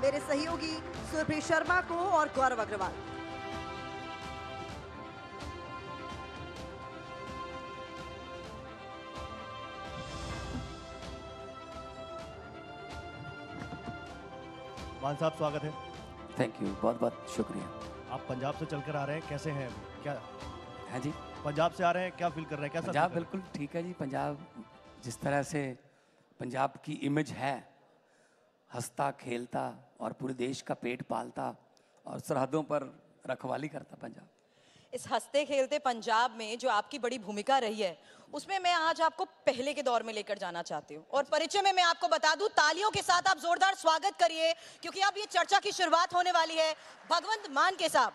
मेरे सहयोगी सुरभि शर्मा को और गौरव अग्रवाल। मान साहब स्वागत है। थैंक यू बहुत बहुत शुक्रिया। आप पंजाब से चलकर आ रहे हैं कैसे हैं? क्या हाँ जी। पंजाब से आ रहे हैं क्या फील कर रहे हैं? कैसा पंजाब बिल्कुल ठीक है जी। पंजाब जिस तरह से पंजाब की इमेज है हंसता, खेलता और पूरे देश का पेट पालता और सरहदों पर रखवाली करता पंजाब। इस हँसते, खेलते पंजाब में जो आपकी बड़ी भूमिका रही है, उसमें मैं आज आपको पहले के दौर में लेकर जाना चाहती हूँ। और परिचय में मैं आपको बता दूँ, तालियों के साथ आप जोरदार स्वागत करिए, क्योंकि अब ये चर्चा की शुरुआत होने वाली है भगवंत मान के साहब।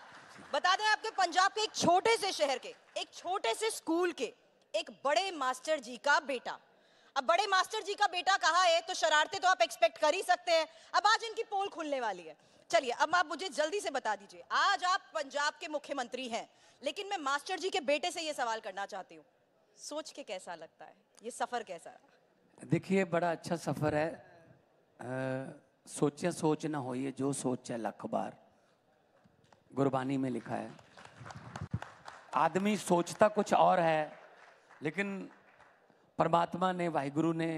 बता दें आपके पंजाब के एक छोटे से शहर के, एक छोटे से स्कूल के, एक बड़े मास्टर जी का बेटा। अब बड़े मास्टर जी का बेटा कहा है? तो शरारते तो आप एक्सपेक्ट कर ही सकते हैं। अब आज इनकी पोल खुलने वाली है। चलिए, अब आप मुझे जल्दी से बता दीजिए। आज आप पंजाब के मुख्यमंत्री हैं, लेकिन मैं मास्टर जी के बेटे से ये सवाल करना चाहती हूँ। सोच के कैसा लगता है? ये सफ़र कैसा देखिए, बड़ा अच्छा सफ़र है। सोचे सोच ना होइए, जो सोचे लख बार। गुरबानी में लिखा है। आदमी सोचता कुछ और है, लेकिन परमात्मा ने वाहिगुरु ने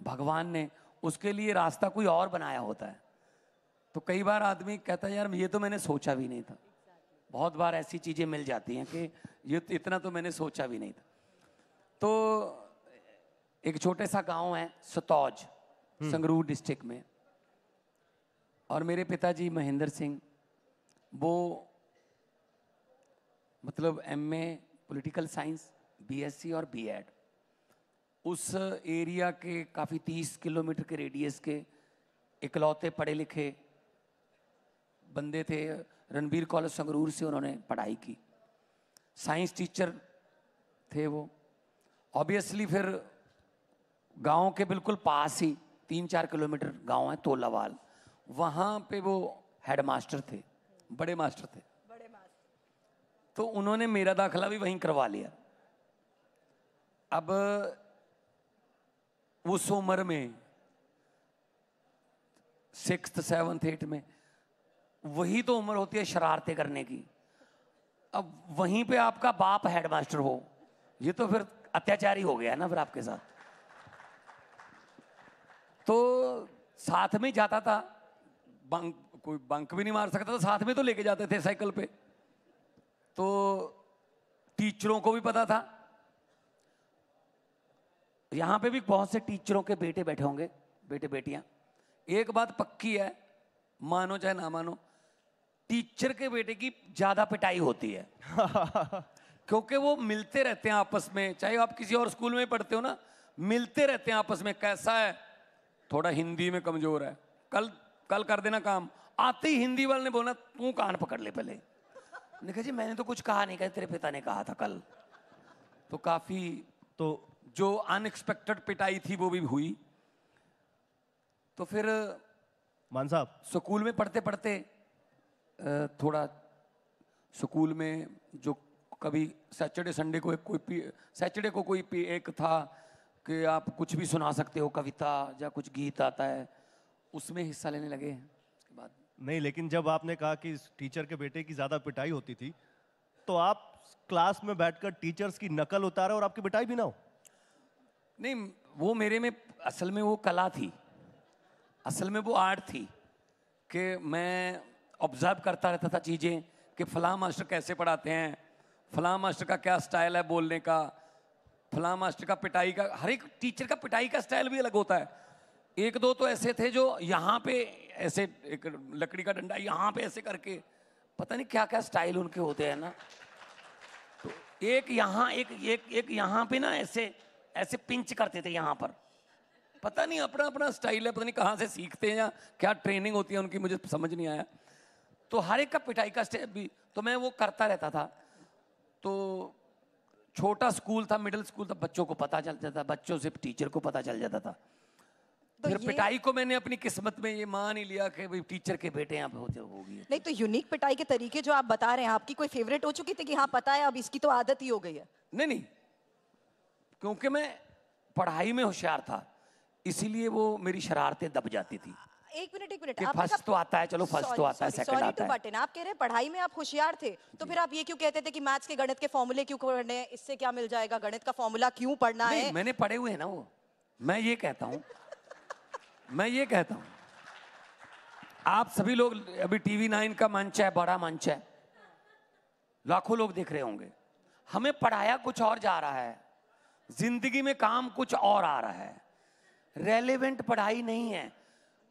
भगवान ने उसके लिए रास्ता कोई और बनाया होता है। तो कई बार आदमी कहता है यार ये तो मैंने सोचा भी नहीं था। बहुत बार ऐसी चीज़ें मिल जाती हैं कि ये तो इतना तो मैंने सोचा भी नहीं था। तो एक छोटे सा गाँव है सतौज संगरूर डिस्ट्रिक्ट में। और मेरे पिताजी महेंद्र सिंह वो मतलब एमए पॉलिटिकल साइंस बीएससी और बीएड उस एरिया के काफ़ी तीस किलोमीटर के रेडियस के इकलौते पढ़े लिखे बंदे थे रणबीर कॉलेज संगरूर से उन्होंने पढ़ाई की। साइंस टीचर थे वो। ऑब्वियसली फिर गाँव के बिल्कुल पास ही तीन चार किलोमीटर गाँव है तोलावाल। वहाँ पे वो हेड मास्टर थे बड़े मास्टर थे। बड़े मास्टर तो उन्होंने मेरा दाखला भी वहीं करवा लिया। अब उस उम्र में सिक्स सेवन्थ एट में, वही तो उम्र होती है शरारतें करने की। अब वहीं पे आपका बाप हेडमास्टर हो, ये तो फिर अत्याचारी हो गया ना फिर आपके साथ। तो साथ में जाता था, बंक, कोई बंक भी नहीं मार सकता था, साथ में तो लेके जाते थे साइकिल पे। तो टीचरों को भी पता था यहाँ पे भी बहुत से टीचरों के बेटे बैठे होंगे बेटे बेटियाँ। एक बात पक्की है मानो चाहे ना मानो टीचर के बेटे की ज़्यादा पिटाई होती है। क्योंकि वो मिलते रहते हैं आपस में चाहे आप किसी और स्कूल में पढ़ते हो ना मिलते रहते हैं आपस में कैसा है? थोड़ा हिंदी में कमज़ोर है। कल कल कर देना काम। आते ही हिंदी वाले ने बोला तू कान पकड़ ले पहले। मैंने कहा जी मैंने तो कुछ कहा नहीं कहा तेरे पिता ने कहा था कल। तो काफ़ी तो जो अनएक्सपेक्टेड पिटाई थी वो भी हुई। तो फिर मान साहब। स्कूल में पढ़ते पढ़ते थोड़ा स्कूल में जो कभी सैटरडे संडे को एक कोई पी सैटरडे को कोई पी एक था कि आप कुछ भी सुना सकते हो कविता या कुछ गीत आता है उसमें हिस्सा लेने लगे उसके बाद नहीं लेकिन जब आपने कहा कि टीचर के बेटे की ज़्यादा पिटाई होती थी तो आप क्लास में बैठकर टीचर्स की नकल उतारे और आपकी पिटाई भी ना हो। नहीं, वो मेरे में, असल में वो कला थी। असल में वो आर्ट थी कि मैं ऑब्ज़र्व करता रहता था चीज़ें कि फलां मास्टर कैसे पढ़ाते हैं, फलां मास्टर का क्या स्टाइल है बोलने का, फलां मास्टर का पिटाई का, हर एक टीचर का पिटाई का स्टाइल भी अलग होता है। एक दो तो ऐसे थे जो यहाँ पे ऐसे, एक लकड़ी का डंडा यहाँ पे ऐसे करके, पता नहीं क्या क्या स्टाइल उनके होते हैं ना। तो एक यहाँ, एक एक एक यहाँ पे ना ऐसे ऐसे पिंच करते थे यहाँ पर। पता नहीं अपना अपना स्टाइल है पता नहीं कहाँ से सीखते हैं या क्या ट्रेनिंग होती है उनकी मुझे समझ नहीं आया। तो हर एक का पिटाई का स्टेप भी तो मैं वो करता रहता था। तो छोटा स्कूल था मिडिल स्कूल था बच्चों को पता चल जाता बच्चों से टीचर को पता चल जाता था। तो फिर पिटाई को मैंने अपनी किस्मत में ये मान ही लिया कि भाई टीचर के बेटे यहाँ पे होते होगी। नहीं तो यूनिक पिटाई के तरीके जो आप बता रहे हैं आपकी कोई फेवरेट हो चुकी थी कि हाँ पता है अब इसकी तो आदत ही हो गई है? नहीं नहीं क्योंकि मैं पढ़ाई में होशियार था इसीलिए वो मेरी शरारतें दब जाती थी। एक मिनट एक मिनट। फ़र्स्ट तो आता है चलो फ़र्स्ट तो Sorry, आता है सेकंड आता है। in. आप कह रहे हैं पढ़ाई में आप होशियार थे तो फिर आप ये क्यों कहते थे कि मैथ्स के गणित के फॉर्मूले क्यों पढ़ने हैं? इससे क्या मिल जाएगा? गणित का फॉर्मूला क्यों पढ़ना है? मैंने पढ़े हुए हैं ना वो। मैं ये कहता हूँ मैं ये कहता हूँ आप सभी लोग अभी टीवी नाइन का मंच है बड़ा मंच है। लाखों लोग देख रहे होंगे। हमें पढ़ाया कुछ और जा रहा है। ज़िंदगी में काम कुछ और आ रहा है। रेलिवेंट पढ़ाई नहीं है।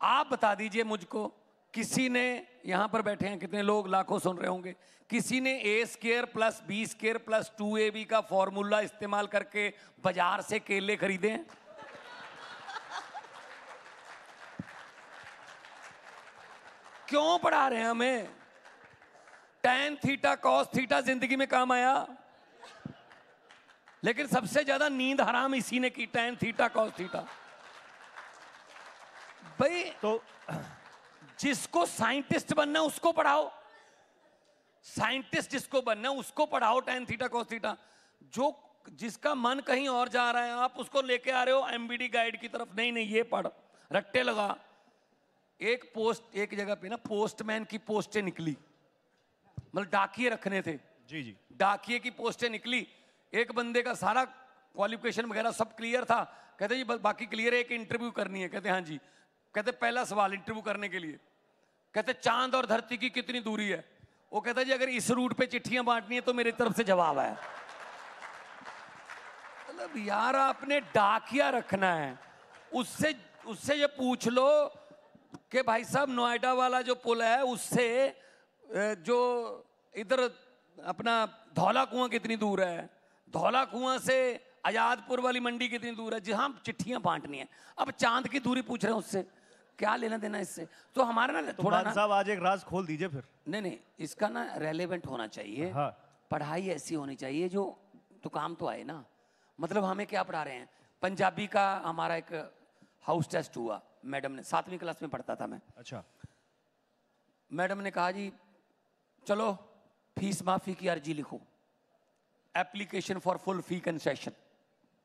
आप बता दीजिए मुझको, किसी ने यहाँ पर बैठे हैं, कितने लोग लाखों सुन रहे होंगे, किसी ने a square plus b square plus two a b का फॉर्मूला इस्तेमाल करके बाज़ार से केले खरीदे हैं? क्यों पढ़ा रहे हैं हमें? टेन थीटा कॉस थीटा ज़िंदगी में काम आया। लेकिन सबसे ज़्यादा नींद हराम इसी ने की टेन थीटा कॉस थीटा भाई तो जिसको साइंटिस्ट बनना है उसको पढ़ाओ। साइंटिस्ट जिसको बनना है उसको पढ़ाओ टेन थीटा कॉस थीटा जो जिसका मन कहीं और जा रहा है आप उसको लेके आ रहे हो एमबीडी गाइड की तरफ़। नहीं नहीं ये पढ़ रट्टे लगा। एक पोस्ट एक जगह पे ना पोस्टमैन की पोस्टें निकली। मतलब डाकिए रखने थे। जी जी। डाकिए की पोस्टें निकली। एक बंदे का सारा क्वालिफिकेशन वगैरह सब क्लियर था। कहते जी बाकी क्लियर है, एक इंटरव्यू करनी है। कहते हाँ जी। कहते पहला सवाल इंटरव्यू करने के लिए। कहते चाँद और धरती की कितनी दूरी है? वो कहता जी, अगर इस रूट पे चिट्ठियाँ बांटनी है तो मेरी तरफ़ से जवाब है मतलब यार, आपने डाकिया रखना है। उससे उससे ये पूछ लो कि भाई साहब, नोएडा वाला जो पुल है, उससे जो इधर अपना धौला कुआँ कितनी दूर है? धौला कुआँ से आजादपुर वाली मंडी कितनी दूर है? जहाँ चिट्ठियाँ बांटनी है। अब चाँद की दूरी पूछ रहे हैं उससे। क्या लेना देना इससे? तो हमारा ना तो थोड़ा ना साहब आज एक राज खोल दीजिए फिर। नहीं नहीं इसका ना रेलेवेंट होना चाहिए। हाँ। पढ़ाई ऐसी होनी चाहिए जो तो काम तो आए ना। मतलब हमें क्या पढ़ा रहे हैं? पंजाबी का हमारा एक हाउस टेस्ट हुआ मैडम ने। सातवीं क्लास में पढ़ता था मैं। अच्छा। मैडम ने कहा जी चलो फ़ीस माफ़ी की अर्जी लिखो। Application for full fee concession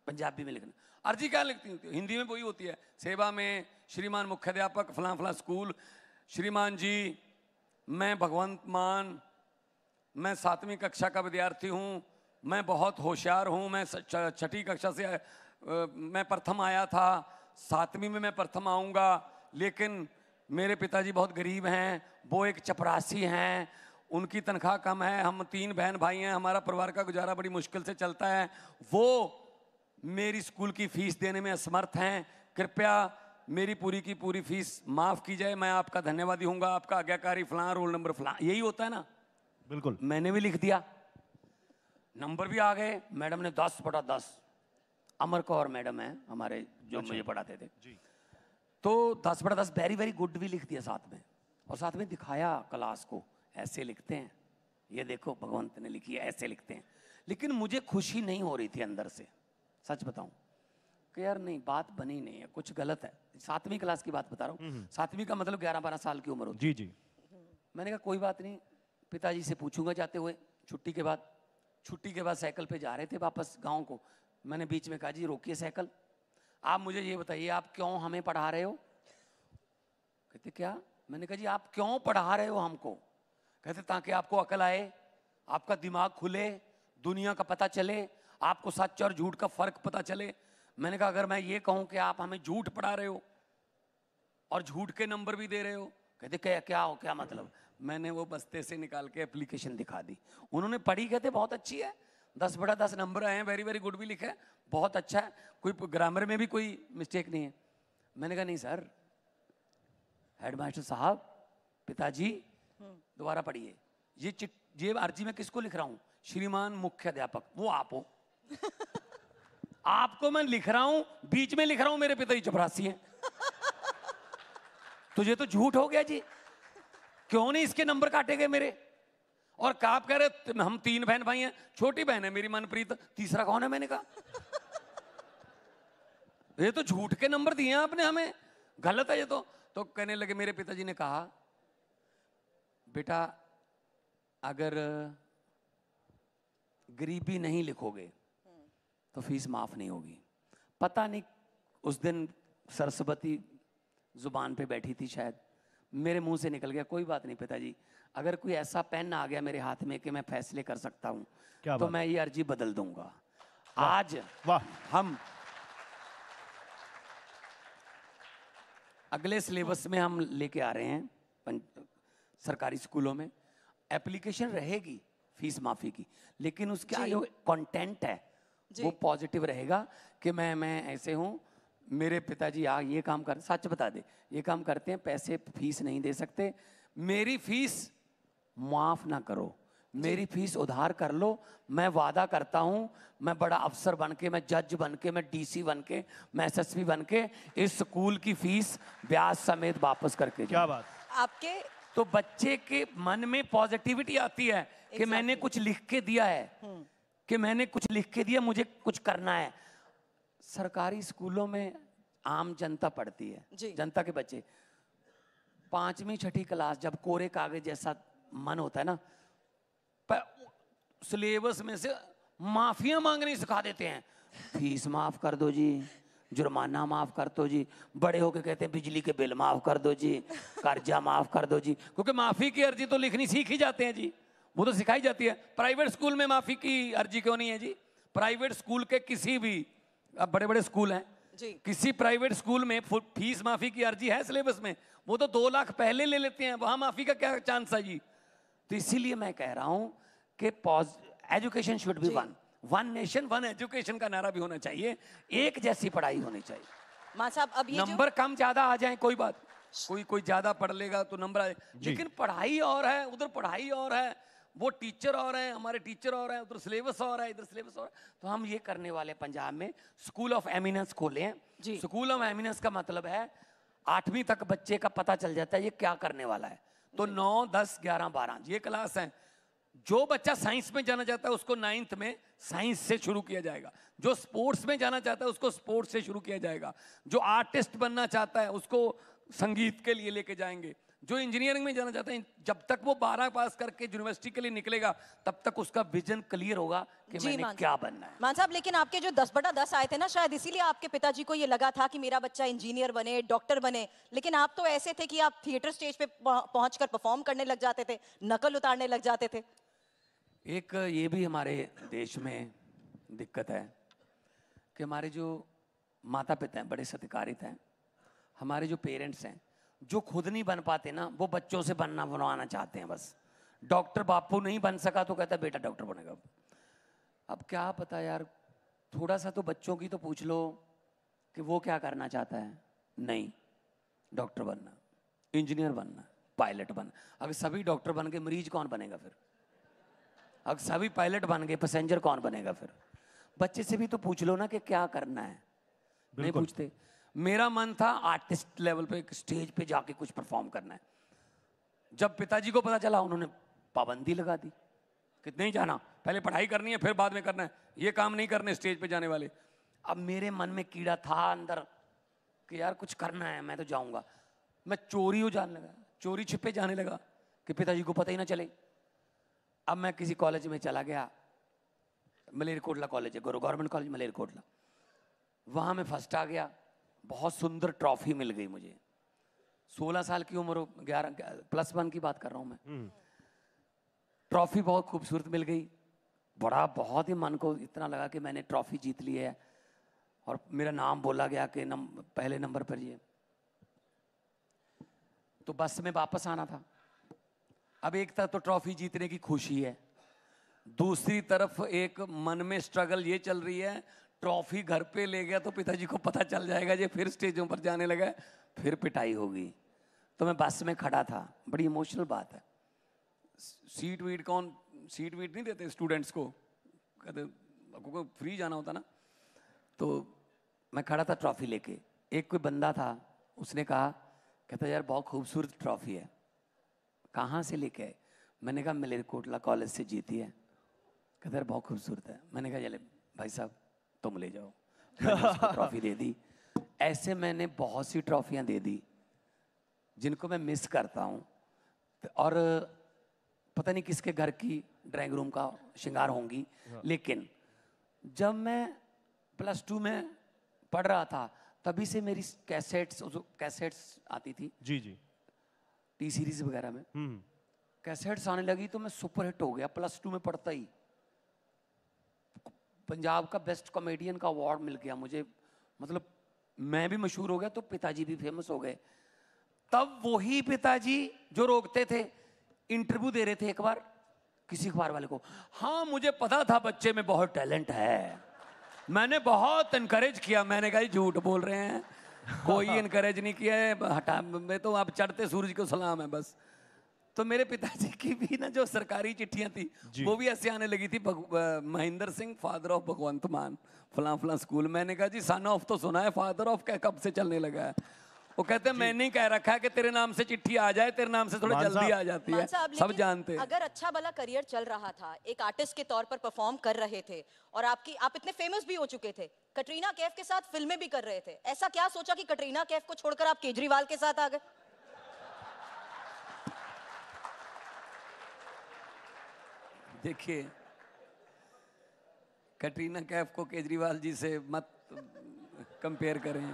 Punjabi में लिखना। अर्जी क्या लिखती होती है? हिंदी में वही होती है। सेवा में श्रीमान मुख्याध्यापक फलां फलां स्कूल श्रीमान जी मैं भगवंत मान मैं सातवीं कक्षा का विद्यार्थी हूँ मैं बहुत होशियार हूँ मैं छठी कक्षा से मैं प्रथम आया था सातवीं में मैं प्रथम आऊँगा लेकिन मेरे पिताजी बहुत गरीब हैं वो एक चपरासी हैं उनकी तनख्वाह कम है हम तीन बहन भाई हैं हमारा परिवार का गुजारा बड़ी मुश्किल से चलता है। वो मेरी स्कूल की फ़ीस देने में असमर्थ हैं। कृपया मेरी पूरी की पूरी फ़ीस माफ़ की जाए मैं आपका धन्यवादी हूँ आपका आज्ञाकारी फलां रोल नंबर फलां यही होता है ना। बिल्कुल। मैंने भी लिख दिया। नंबर भी आ गए मैडम ने दस बटा दस। अमर कौर मैडम है हमारे जो मुझे पढ़ाते थे। जी। तो दस बटा दस वेरी वेरी गुड भी लिख दिया साथ में। और साथ में दिखाया क्लास को। ऐसे लिखते हैं। ये देखो भगवंत ने लिखी है ऐसे लिखते हैं। लेकिन मुझे खुशी नहीं हो रही थी अंदर से। सच बताऊँ कि यार नहीं बात बनी नहीं है कुछ गलत है। सातवीं क्लास की बात बता रहा हूँ। सातवीं का मतलब ग्यारह बारह साल की उम्र होती जी जी। मैंने कहा कोई बात नहीं पिताजी से पूछूँगा जाते हुए छुट्टी के बाद। छुट्टी के बाद साइकिल पे जा रहे थे वापस गाँव को। मैंने बीच में कहा जी रोकिए साइकिल। आप मुझे ये बताइए आप क्यों हमें पढ़ा रहे हो? कहते क्या? मैंने कहा जी आप क्यों पढ़ा रहे हो हमको? कहते, ताकि आपको अकल आए, आपका दिमाग खुले, दुनिया का पता चले, आपको सच और झूठ का फ़र्क पता चले। मैंने कहा, अगर मैं ये कहूँ कि आप हमें झूठ पढ़ा रहे हो और झूठ के नंबर भी दे रहे हो? कहते, क्या क्या हो, क्या मतलब? मैंने वो बस्ते से निकाल के एप्लीकेशन दिखा दी। उन्होंने पढ़ी, कहते, बहुत अच्छी है। दस बड़ा दस नंबर आए हैं वेरी वेरी गुड भी लिखा बहुत अच्छा है। कोई ग्रामर में भी कोई मिस्टेक नहीं है। मैंने कहा, नहीं सर हेडमास्टर साहब, पिताजी दोबारा पढ़िए। ये ये अर्जी में किसको लिख रहा हूँ? श्रीमान मुख्य अध्यापक वो आप हो। आपको मैं लिख रहा हूँ, बीच में लिख रहा हूँ, मेरे पिताजी चपरासी हैं। तो ये तो झूठ हो गया जी। क्यों नहीं इसके नंबर काटे गए मेरे? और का आप कह रहे हम तीन बहन भाई हैं, छोटी बहन है मेरी मनप्रीत, तीसरा कौन है मैंने कहा? ये तो झूठ के नंबर दिए आपने हमें। गलत है ये तो। तो कहने लगे, मेरे पिताजी ने कहा बेटा अगर गरीबी नहीं लिखोगे तो फ़ीस माफ़ नहीं होगी। पता नहीं उस दिन सरस्वती ज़ुबान पे बैठी थी शायद। मेरे मुँह से निकल गया कोई बात नहीं पिताजी। अगर कोई ऐसा पेन आ गया मेरे हाथ में कि मैं फैसले कर सकता हूँ क्या तो बात? मैं ये अर्जी बदल दूँगा। आज वाह। हम अगले सिलेबस में हम लेके आ रहे हैं सरकारी स्कूलों में एप्लीकेशन रहेगी फ़ीस माफ़ी की। लेकिन उसका जो। कंटेंट है वो पॉजिटिव रहेगा कि मैं मैं ऐसे हूँ मेरे पिताजी आ ये काम कर सच बता दे ये काम करते हैं पैसे फ़ीस नहीं दे सकते। मेरी फ़ीस माफ़ ना करो मेरी फ़ीस उधार कर लो मैं वादा करता हूँ मैं बड़ा अफसर बन के मैं जज बन के मैं डीसी बन के मैं एसएसपी बन के इस स्कूल की फ़ीस ब्याज समेत वापस करके क्या बात। आपके तो बच्चे के मन में पॉजिटिविटी आती है exactly. कि मैंने कुछ लिख के दिया है कि मैंने कुछ लिख के दिया मुझे कुछ करना है। सरकारी स्कूलों में आम जनता पढ़ती जी। है जनता के बच्चे। पांचवी छठी क्लास जब कोरे कागज़ जैसा मन होता है ना सिलेबस में से माफिया मांगनी सिखा देते हैं। फ़ीस माफ़ कर दो जी। जुर्माना माफ़ कर दो जी। बड़े होके कहते हैं बिजली के बिल माफ़ कर दो जी कर्जा माफ़ कर दो जी। क्योंकि माफ़ी की अर्जी तो लिखनी सीख ही जाते हैं जी। वो तो सिखाई जाती है। प्राइवेट स्कूल में माफ़ी की अर्जी क्यों नहीं है जी? प्राइवेट स्कूल के किसी भी अब बड़े बड़े स्कूल हैं। जी। किसी प्राइवेट स्कूल में फ़ीस माफ़ी की अर्जी है सिलेबस में वो तो दो लाख पहले ले लेते हैं। वहाँ माफ़ी का क्या चांस है जी? तो इसीलिए मैं कह रहा हूँ कि pause education should be one. One nation one education का नारा भी होना चाहिए। एक जैसी पढ़ाई होनी चाहिए। साहब अब ये जो नंबर कम ज़्यादा आ जाए कोई बात। कोई कोई ज़्यादा पढ़ लेगा तो नंबर आ जाए। लेकिन पढ़ाई और है उधर पढ़ाई और है वो टीचर और है हमारे टीचर और है उधर सिलेबस और है इधर सिलेबस और तो हम ये करने वाले पंजाब में स्कूल ऑफ़ एमिनेंस खोले। हैं स्कूल ऑफ़ एमिनेंस का मतलब है आठवीं तक बच्चे का पता चल जाता है ये क्या करने वाला है। तो नौ दस ग्यारह बारह ये क्लास है। जो बच्चा साइंस में जाना चाहता है उसको नाइन्थ में साइंस से शुरू किया जाएगा। जो स्पोर्ट्स में जाना चाहता है उसको स्पोर्ट्स से शुरू किया जाएगा। जो आर्टिस्ट बनना चाहता है उसको संगीत के लिए लेके जाएँगे। जो इंजीनियरिंग में जाना चाहता है जब तक वो बारह पास करके यूनिवर्सिटी के लिए निकलेगा तब तक उसका विजन क्लियर होगा कि जी, मैंने क्या बनना है। मान साहब लेकिन आपके जो दस बटा दस आए थे ना शायद इसीलिए आपके पिताजी को ये लगा था कि मेरा बच्चा इंजीनियर बने डॉक्टर बने। लेकिन आप तो ऐसे थे कि आप थिएटर स्टेज पे पहुँच कर परफॉर्म करने लग जाते थे नकल उतारने लग जाते थे। एक ये भी हमारे देश में दिक्कत है कि हमारे जो माता पिता हैं, बड़े सत्कारित हैं, हमारे जो पेरेंट्स हैं, जो खुद नहीं बन पाते ना, वो बच्चों से बनना, बनवाना चाहते हैं बस। डॉक्टर बापू नहीं बन सका तो कहता बेटा डॉक्टर बनेगा अब। क्या पता यार थोड़ा सा तो बच्चों की तो पूछ लो कि वो क्या करना चाहता है। नहीं, डॉक्टर बनना, इंजीनियर बनना, पायलट बनना। अगर सभी डॉक्टर बन के मरीज़ कौन बनेगा फिर? अगर सभी पायलट बन गए पैसेंजर कौन बनेगा फिर? बच्चे से भी तो पूछ लो ना कि क्या करना है। नहीं पूछते। मेरा मन था आर्टिस्ट लेवल पे एक स्टेज पे जाके कुछ परफॉर्म करना है। जब पिताजी को पता चला उन्होंने पाबंदी लगा दी। कि नहीं जाना पहले पढ़ाई करनी है फिर बाद में करना है। ये काम नहीं करने स्टेज पे जाने वाले। अब मेरे मन में कीड़ा था अंदर कि यार कुछ करना है मैं तो जाऊँगा। मैं चोरी हो जाने लगा चोरी छिपे जाने लगा कि पिताजी को पता ही ना चले। अब मैं किसी कॉलेज में चला गया मलेरकोटला कॉलेज है गवर्नमेंट कॉलेज मलेरकोटला। वहाँ मैं फ़र्स्ट आ गया बहुत सुंदर ट्रॉफी मिल गई मुझे। सोलह साल की उम्र ग्यारह प्लस वन की बात कर रहा हूँ मैं। ट्रॉफी बहुत खूबसूरत मिल गई। बड़ा बहुत ही मन को इतना लगा कि मैंने ट्रॉफी जीत ली है। और मेरा नाम बोला गया कि नम, पहले नंबर पर ये। तो बस में वापस आना था। अब एक तरफ़ तो ट्रॉफी जीतने की खुशी है। दूसरी तरफ़ एक मन में स्ट्रगल ये चल रही है, ट्रॉफी घर पे ले गया तो पिताजी को पता चल जाएगा ये फिर स्टेजों पर जाने लगा फिर पिटाई होगी। तो मैं बस में खड़ा था, बड़ी इमोशनल बात है। सीट वीट कौन सीट वीट नहीं देते स्टूडेंट्स को? कहते को फ्री जाना होता ना? तो मैं खड़ा था ट्रॉफी लेके। एक कोई बंदा था, उसने कहा, कहता यार बहुत खूबसूरत ट्रॉफी है। कहाँ से लेके आए? मैंने कहा मलेरकोटला कॉलेज से जीती है। कहता यार बहुत खूबसूरत है। मैंने कहा चले भाई साहब तुम ले जाओ। ट्रॉफी दे दी। ऐसे मैंने बहुत सी ट्रॉफियाँ दे दी जिनको मैं मिस करता हूँ। और पता नहीं किसके घर की ड्राइंग रूम का श्रृंगार होंगी लेकिन जब मैं प्लस टू में पढ़ रहा था तभी से मेरी कैसेट्स कैसेट्स आती थी। जी जी। टी सीरीज़ वगैरह में। हम्म। कैसेट्स आने लगी तो मैं सुपर हिट हो गया प्लस टू में पढ़ता ही। पंजाब का बेस्ट कॉमेडियन का अवार्ड मिल गया मुझे। मतलब मैं भी मशहूर हो गया तो पिताजी भी फ़ेमस हो गए। तब वही पिताजी जो रोकते थे इंटरव्यू दे रहे थे एक बार किसी अखबार वाले को हाँ मुझे पता था बच्चे में बहुत टैलेंट है। मैंने बहुत इनकरेज किया मैंने कहा झूठ बोल रहे हैं। कोई इनकरेज नहीं किया है हटा मैं तो आप चढ़ते सूरज को सलाम है बस। तो मेरे पिताजी की भी ना जो सरकारी चिट्ठियाँ थी वो भी ऐसे आने लगी थी महेंद्र सिंह फादर ऑफ़ भगवंत मान फलां फलां स्कूल मैंने कहा जी सन ऑफ़ तो सुना है फादर ऑफ़ क्या कब से चलने लगा है? वो कहते हैं मैंने कह रखा है कि तेरे नाम से चिट्ठी आ जाए तेरे नाम से थोड़ी जल्दी आ जाती है। सब जानते हैं। अगर अच्छा भला करियर चल रहा था एक आर्टिस्ट के तौर पर परफॉर्म कर रहे थे और आपकी आप इतने फ़ेमस भी हो चुके थे कटरीना कैफ के साथ फ़िल्में भी कर रहे थे ऐसा क्या सोचा कि कटरीना कैफ को छोड़कर आप केजरीवाल के साथ आ गए? देखिए कटरीना कैफ को केजरीवाल जी से मत कंपेयर करें।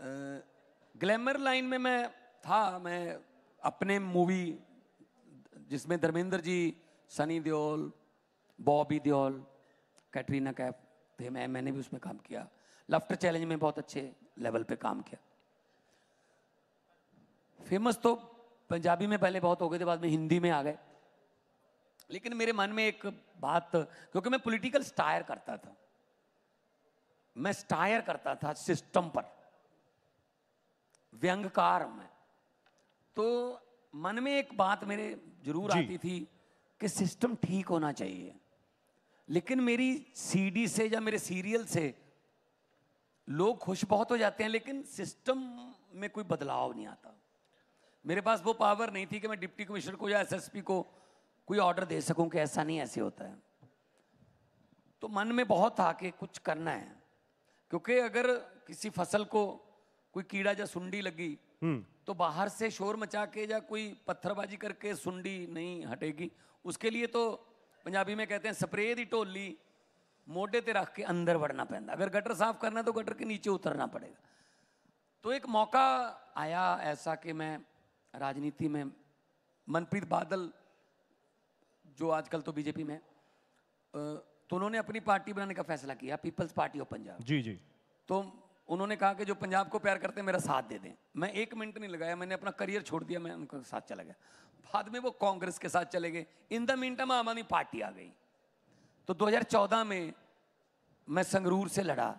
ग्लैमर लाइन में मैं था, मैं अपने मूवी जिसमें धर्मेंद्र जी, सनी देओल, बॉबी देओल, कैटरीना कैफ थे, मैं, मैंने भी उसमें काम किया। लफ्टर चैलेंज में बहुत अच्छे लेवल पे काम किया। फ़ेमस तो पंजाबी में पहले बहुत हो गए थे, बाद में हिंदी में आ गए। लेकिन मेरे मन में एक बात, क्योंकि मैं पॉलिटिकल स्टायर करता था। मैं स्टायर करता था सिस्टम पर। व्यंगकार हूँ। मैं तो मन में एक बात मेरे ज़रूर आती थी कि सिस्टम ठीक होना चाहिए। लेकिन मेरी सीडी से या मेरे सीरियल से लोग खुश बहुत हो जाते हैं लेकिन सिस्टम में कोई बदलाव नहीं आता। मेरे पास वो पावर नहीं थी कि मैं डिप्टी कमिश्नर को या एसएसपी को कोई ऑर्डर दे सकूँ कि ऐसा नहीं ऐसे होता है। तो मन में बहुत था कि कुछ करना है क्योंकि अगर किसी फ़सल को कोई कीड़ा या सुंडी लगी तो बाहर से शोर मचा के या कोई पत्थरबाजी करके सुंडी नहीं हटेगी। उसके लिए तो पंजाबी में कहते हैं स्प्रे दी ढोली मोढे ते रख के अंदर बढ़ना पैंदा। अगर गटर साफ़ करना है तो गटर के नीचे उतरना पड़ेगा। तो एक मौका आया ऐसा कि मैं राजनीति में मनप्रीत बादल जो आजकल तो बीजेपी में तो उन्होंने अपनी पार्टी बनाने का फैसला किया पीपल्स पार्टी ऑफ़ पंजाब। जी जी। तो उन्होंने कहा कि जो पंजाब को प्यार करते हैं मेरा साथ दे दें। मैं एक मिनट नहीं लगाया मैंने अपना करियर छोड़ दिया मैं उनके साथ चला गया। बाद में वो कांग्रेस के साथ चले गए। इन द मिनट में आम आदमी पार्टी आ गई। तो 2014 में मैं संगरूर से लड़ा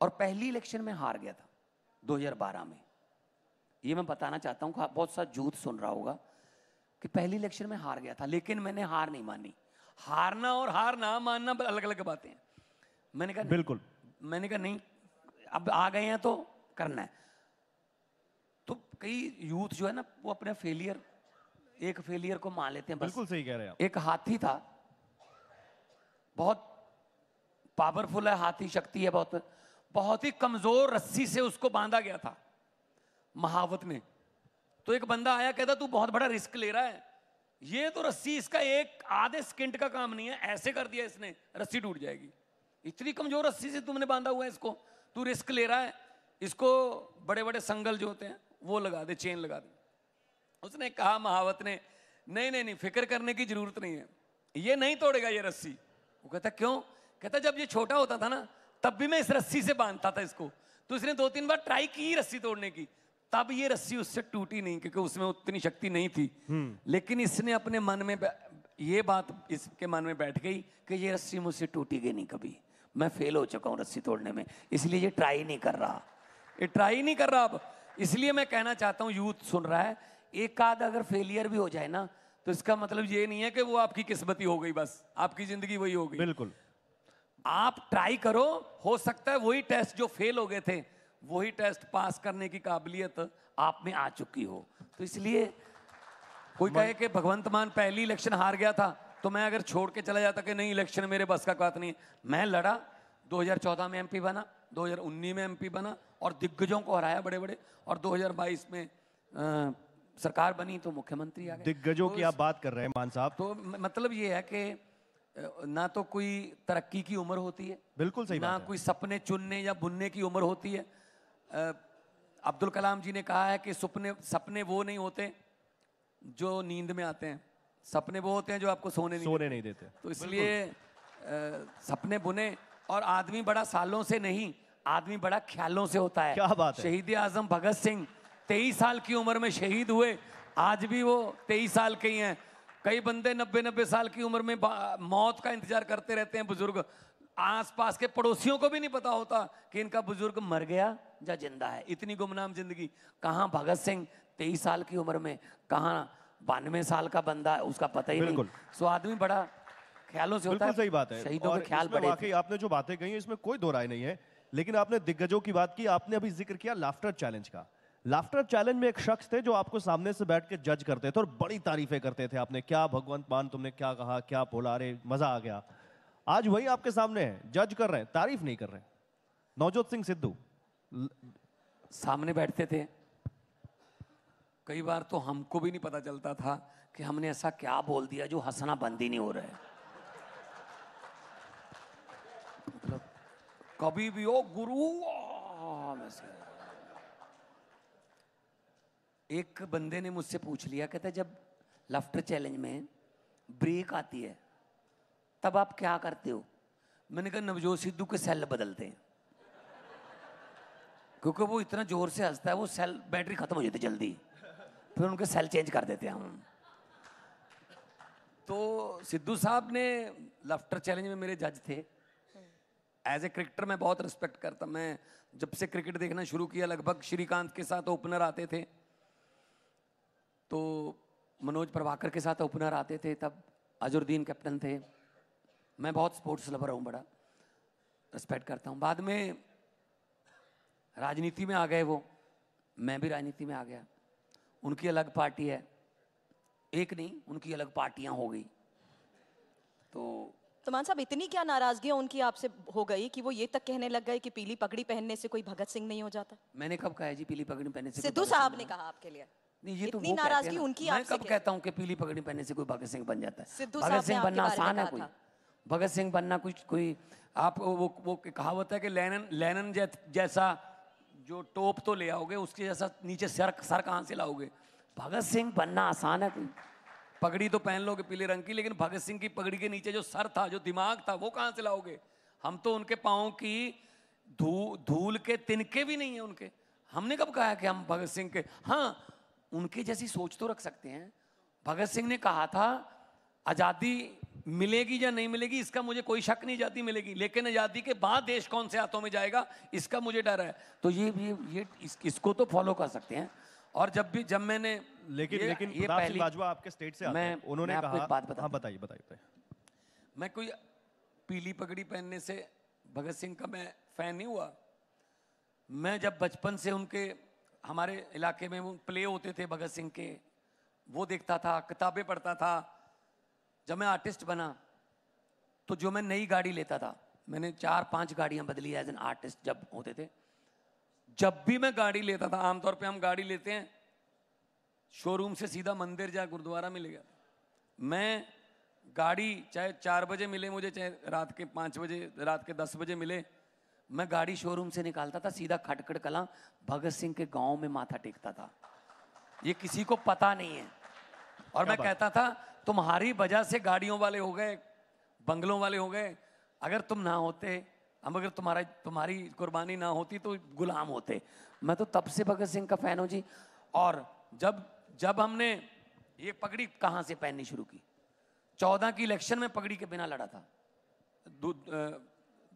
और पहली इलेक्शन में हार गया था 2012 में। ये मैं बताना चाहता हूँ बहुत सा जूथ सुन रहा होगा कि पहली इलेक्शन में हार गया था लेकिन मैंने हार नहीं मानी। हारना और हार ना मानना अलग अलग बातें हैं। मैंने कहा बिल्कुल। मैंने कहा नहीं अब आ गए हैं तो करना है। तो कई यूथ जो है ना वो अपने फेलियर एक फेलियर को मान लेते हैं बिल्कुल सही कह रहे हैं एक हाथी था। बहुत पावरफुल है हाथी शक्ति है बहुत। बहुत ही कमज़ोर रस्सी से उसको बांधा गया था महावत में। तो एक बंदा आया कहता तू बहुत बड़ा रिस्क ले रहा है। ये तो रस्सी इसका एक आधे सेकंड का काम नहीं है ऐसे कर दिया इसने रस्सी टूट जाएगी। इतनी कमज़ोर रस्सी से तुमने बांधा हुआ है इसको। तू रिस्क ले रहा है इसको बड़े बड़े संगल जो होते हैं वो लगा दे चेन लगा दे। उसने कहा महावत ने नहीं नहीं नहीं फ़िक्र करने की ज़रूरत नहीं है। ये नहीं तोड़ेगा ये रस्सी। वो कहता क्यों? कहता जब ये छोटा होता था ना तब भी मैं इस रस्सी से बांधता था इसको। तो इसने दो तीन बार ट्राई की रस्सी तोड़ने की। तब ये रस्सी उससे टूटी नहीं क्योंकि उसमें उतनी शक्ति नहीं थी। लेकिन इसने अपने मन में ये बात इसके मन में बैठ गई कि ये रस्सी मुझसे टूटेगी नहीं कभी। मैं फेल हो चुका हूँ रस्सी तोड़ने में इसलिए ये ट्राई नहीं कर रहा। ये ट्राई नहीं कर रहा अब। इसलिए मैं कहना चाहता हूँ यूथ सुन रहा है एक आध अगर फेलियर भी हो जाए ना तो इसका मतलब ये नहीं है कि वो आपकी किस्मती हो गई बस आपकी ज़िंदगी वही हो गई। बिल्कुल। आप ट्राई करो हो सकता है वही टेस्ट जो फेल हो गए थे वही टेस्ट पास करने की काबिलियत आप में आ चुकी हो। तो इसलिए कोई कहे कि भगवंत मान पहली इलेक्शन हार गया था तो मैं अगर छोड़ के चला जाता कि नहीं इलेक्शन मेरे बस का बात नहीं है। मैं लड़ा 2014 में एमपी बना 2019 में एमपी बना और दिग्गजों को हराया बड़े बड़े और 2022 में अ, सरकार बनी तो मुख्यमंत्री आ गए दिग्गजों तो की आप बात कर रहे हैं मान साहब तो मतलब ये है कि ना तो कोई तरक्की की उम्र होती है बिल्कुल सही ना बात। कोई सपने चुनने या बुनने की उम्र होती है अब्दुल कलाम जी ने कहा है कि सपने सपने वो नहीं होते जो नींद में आते हैं सपने वो होते हैं जो आपको सोने नहीं सोने नहीं देते। तो इसलिए सपने बुने और आदमी बड़ा सालों से नहीं आदमी बड़ा ख्यालों से होता है। क्या बात शहीद आज़म भगत सिंह तेईस साल की उम्र में शहीद हुए आज भी वो तेईस साल के ही हैं। कई बंदे नब्बे नब्बे साल की उम्र में मौत का इंतज़ार करते रहते हैं बुज़ुर्ग। आसपास के पड़ोसियों को भी नहीं पता होता कि इनका बुज़ुर्ग मर गया या ज़िंदा है। इतनी गुमनाम ज़िंदगी। कहाँ भगत सिंह तेईस साल की उम्र में कहाँ बानवे साल का बंदा है उसका पता ही नहीं। सो आदमी बड़ा ख्यालों से होता है सही बात है। शहीदों के ख्याल बड़े वाकई आपने जो बातें कही इसमें कोई दो राय नहीं है। लेकिन आपने दिग्गजों की बात की आपने अभी ज़िक्र किया लाफ्टर चैलेंज का। लाफ्टर चैलेंज में एक शख्स थे जो आपको सामने से बैठ के जज करते थे और बड़ी तारीफें करते थे आपने। क्या भगवंत मान तुमने क्या कहा क्या बोला? अरे मज़ा आ गया। आज वही आपके सामने है जज कर रहे हैं तारीफ़ नहीं कर रहे। नवजोत सिंह सिद्धू। सामने बैठते थे। कई बार तो हमको भी नहीं पता चलता था कि हमने ऐसा क्या बोल दिया जो हंसना बंद ही नहीं हो रहा है। मतलब कभी भी ओ गुरु एक बंदे ने मुझसे पूछ लिया, कहता जब लफ्टर चैलेंज में ब्रेक आती है, तब आप क्या करते हो? मैंने कहा, नवजोत सिद्धू के सेल बदलते हैं। क्योंकि वो इतना ज़ोर से हंसता है, वो सेल बैटरी खत्म हो जाती है जल्दी। फिर उनके सेल चेंज कर देते हैं हम। तो सिद्धू साहब ने लफ्टर चैलेंज में मेरे जज थे। एज ए क्रिकेटर मैं बहुत रिस्पेक्ट करता, मैं जब से क्रिकेट देखना शुरू किया, लगभग श्रीकांत के साथ ओपनर आते थे। तो मनोज प्रभाकर के साथ ओपनर आते थे, तब अजरुद्दीन कैप्टन थे। मैं बहुत स्पोर्ट्स लवर हूँ, बड़ा रिस्पेक्ट करता हूँ। बाद में राजनीति में आ गए वो। मैं भी राजनीति में आ गया। उनकी अलग पार्टी है। एक नहीं उनकी अलग पार्टियाँ हो गई। तो तमान साहब इतनी क्या नाराज़गी उनकी आपसे हो गई कि वो ये तक कहने लग गए कि पीली पगड़ी पहनने से कोई भगत सिंह नहीं हो जाता? मैंने कब कहा जी पीली पगड़ी पहनने से सिद्धू साहब ने कहा आपके लिए। नहीं ये तो इतनी वो नाराज़गी उनकी मैं कब कहता हूँ कि पीली पगड़ी पहनने से कोई भगत सिंह बन जाता है? सिद्धू भगत सिंह बनना आसान है कोई। भगत सिंह बनना कुछ कोई आप वो, वो कहावत है कि लेनन लेनन जैसा जो टोप तो ले आओगे, उसके जैसा नीचे सर सर कहाँ से लाओगे? भगत सिंह बनना आसान है कोई। पगड़ी तो पहन लोगे पीले रंग की, लेकिन भगत सिंह की पगड़ी के नीचे जो सर था, जो दिमाग था, वो कहाँ से लाओगे? हम तो उनके पाँव की धू, धूल के तिनके भी नहीं है उनके। हमने कब कहा कि हम भगत सिंह के? हाँ उनके जैसी सोच तो रख सकते हैं। भगत सिंह ने कहा था, आज़ादी मिलेगी या नहीं मिलेगी इसका मुझे कोई शक नहीं आज़ादी मिलेगी। लेकिन आज़ादी के बाद देश कौन से हाथों में जाएगा इसका मुझे डर है। तो ये ये ये इस, इसको तो फॉलो कर सकते हैं। और जब भी जब मैंने लेकिन ये- लेकिन ये पहली बाजवा आपके स्टेट से मैं- उन्होंने मैं आपको कहा एक बात बताता हाँ बताइए बताइए मैं कोई पीली पगड़ी पहनने से भगत सिंह का मैं फ़ैन नहीं हुआ। मैं जब बचपन से उनके हमारे इलाके में प्ले होते थे भगत सिंह के वो देखता था किताबें पढ़ता था। जब मैं आर्टिस्ट बना तो जो मैं नई गाड़ी लेता था मैंने चार पाँच गाड़ियाँ बदली एज एन आर्टिस्ट जब होते थे। जब भी मैं गाड़ी लेता था आमतौर पे हम गाड़ी लेते हैं शोरूम से सीधा मंदिर या गुरुद्वारा में ले गया मैं गाड़ी चाहे चार बजे मिले मुझे चाहे रात के पाँच बजे रात के दस बजे मिले मैं गाड़ी शोरूम से निकालता था सीधा खटखड़ कला भगत सिंह के गाँव में माथा टेकता था। ये किसी को पता नहीं है। और मैं कहता था तुम्हारी वजह से गाड़ियों वाले हो गए, बंगलों वाले हो गए। अगर तुम ना होते हम अगर तुम्हारा, तुम्हारी कुर्बानी ना होती तो गुलाम होते। मैं तो तब से भगत सिंह का फ़ैन हूँ जी। और जब जब हमने ये पगड़ी कहाँ से पहननी शुरू की? चौदह की इलेक्शन में पगड़ी के बिना लड़ा था। दो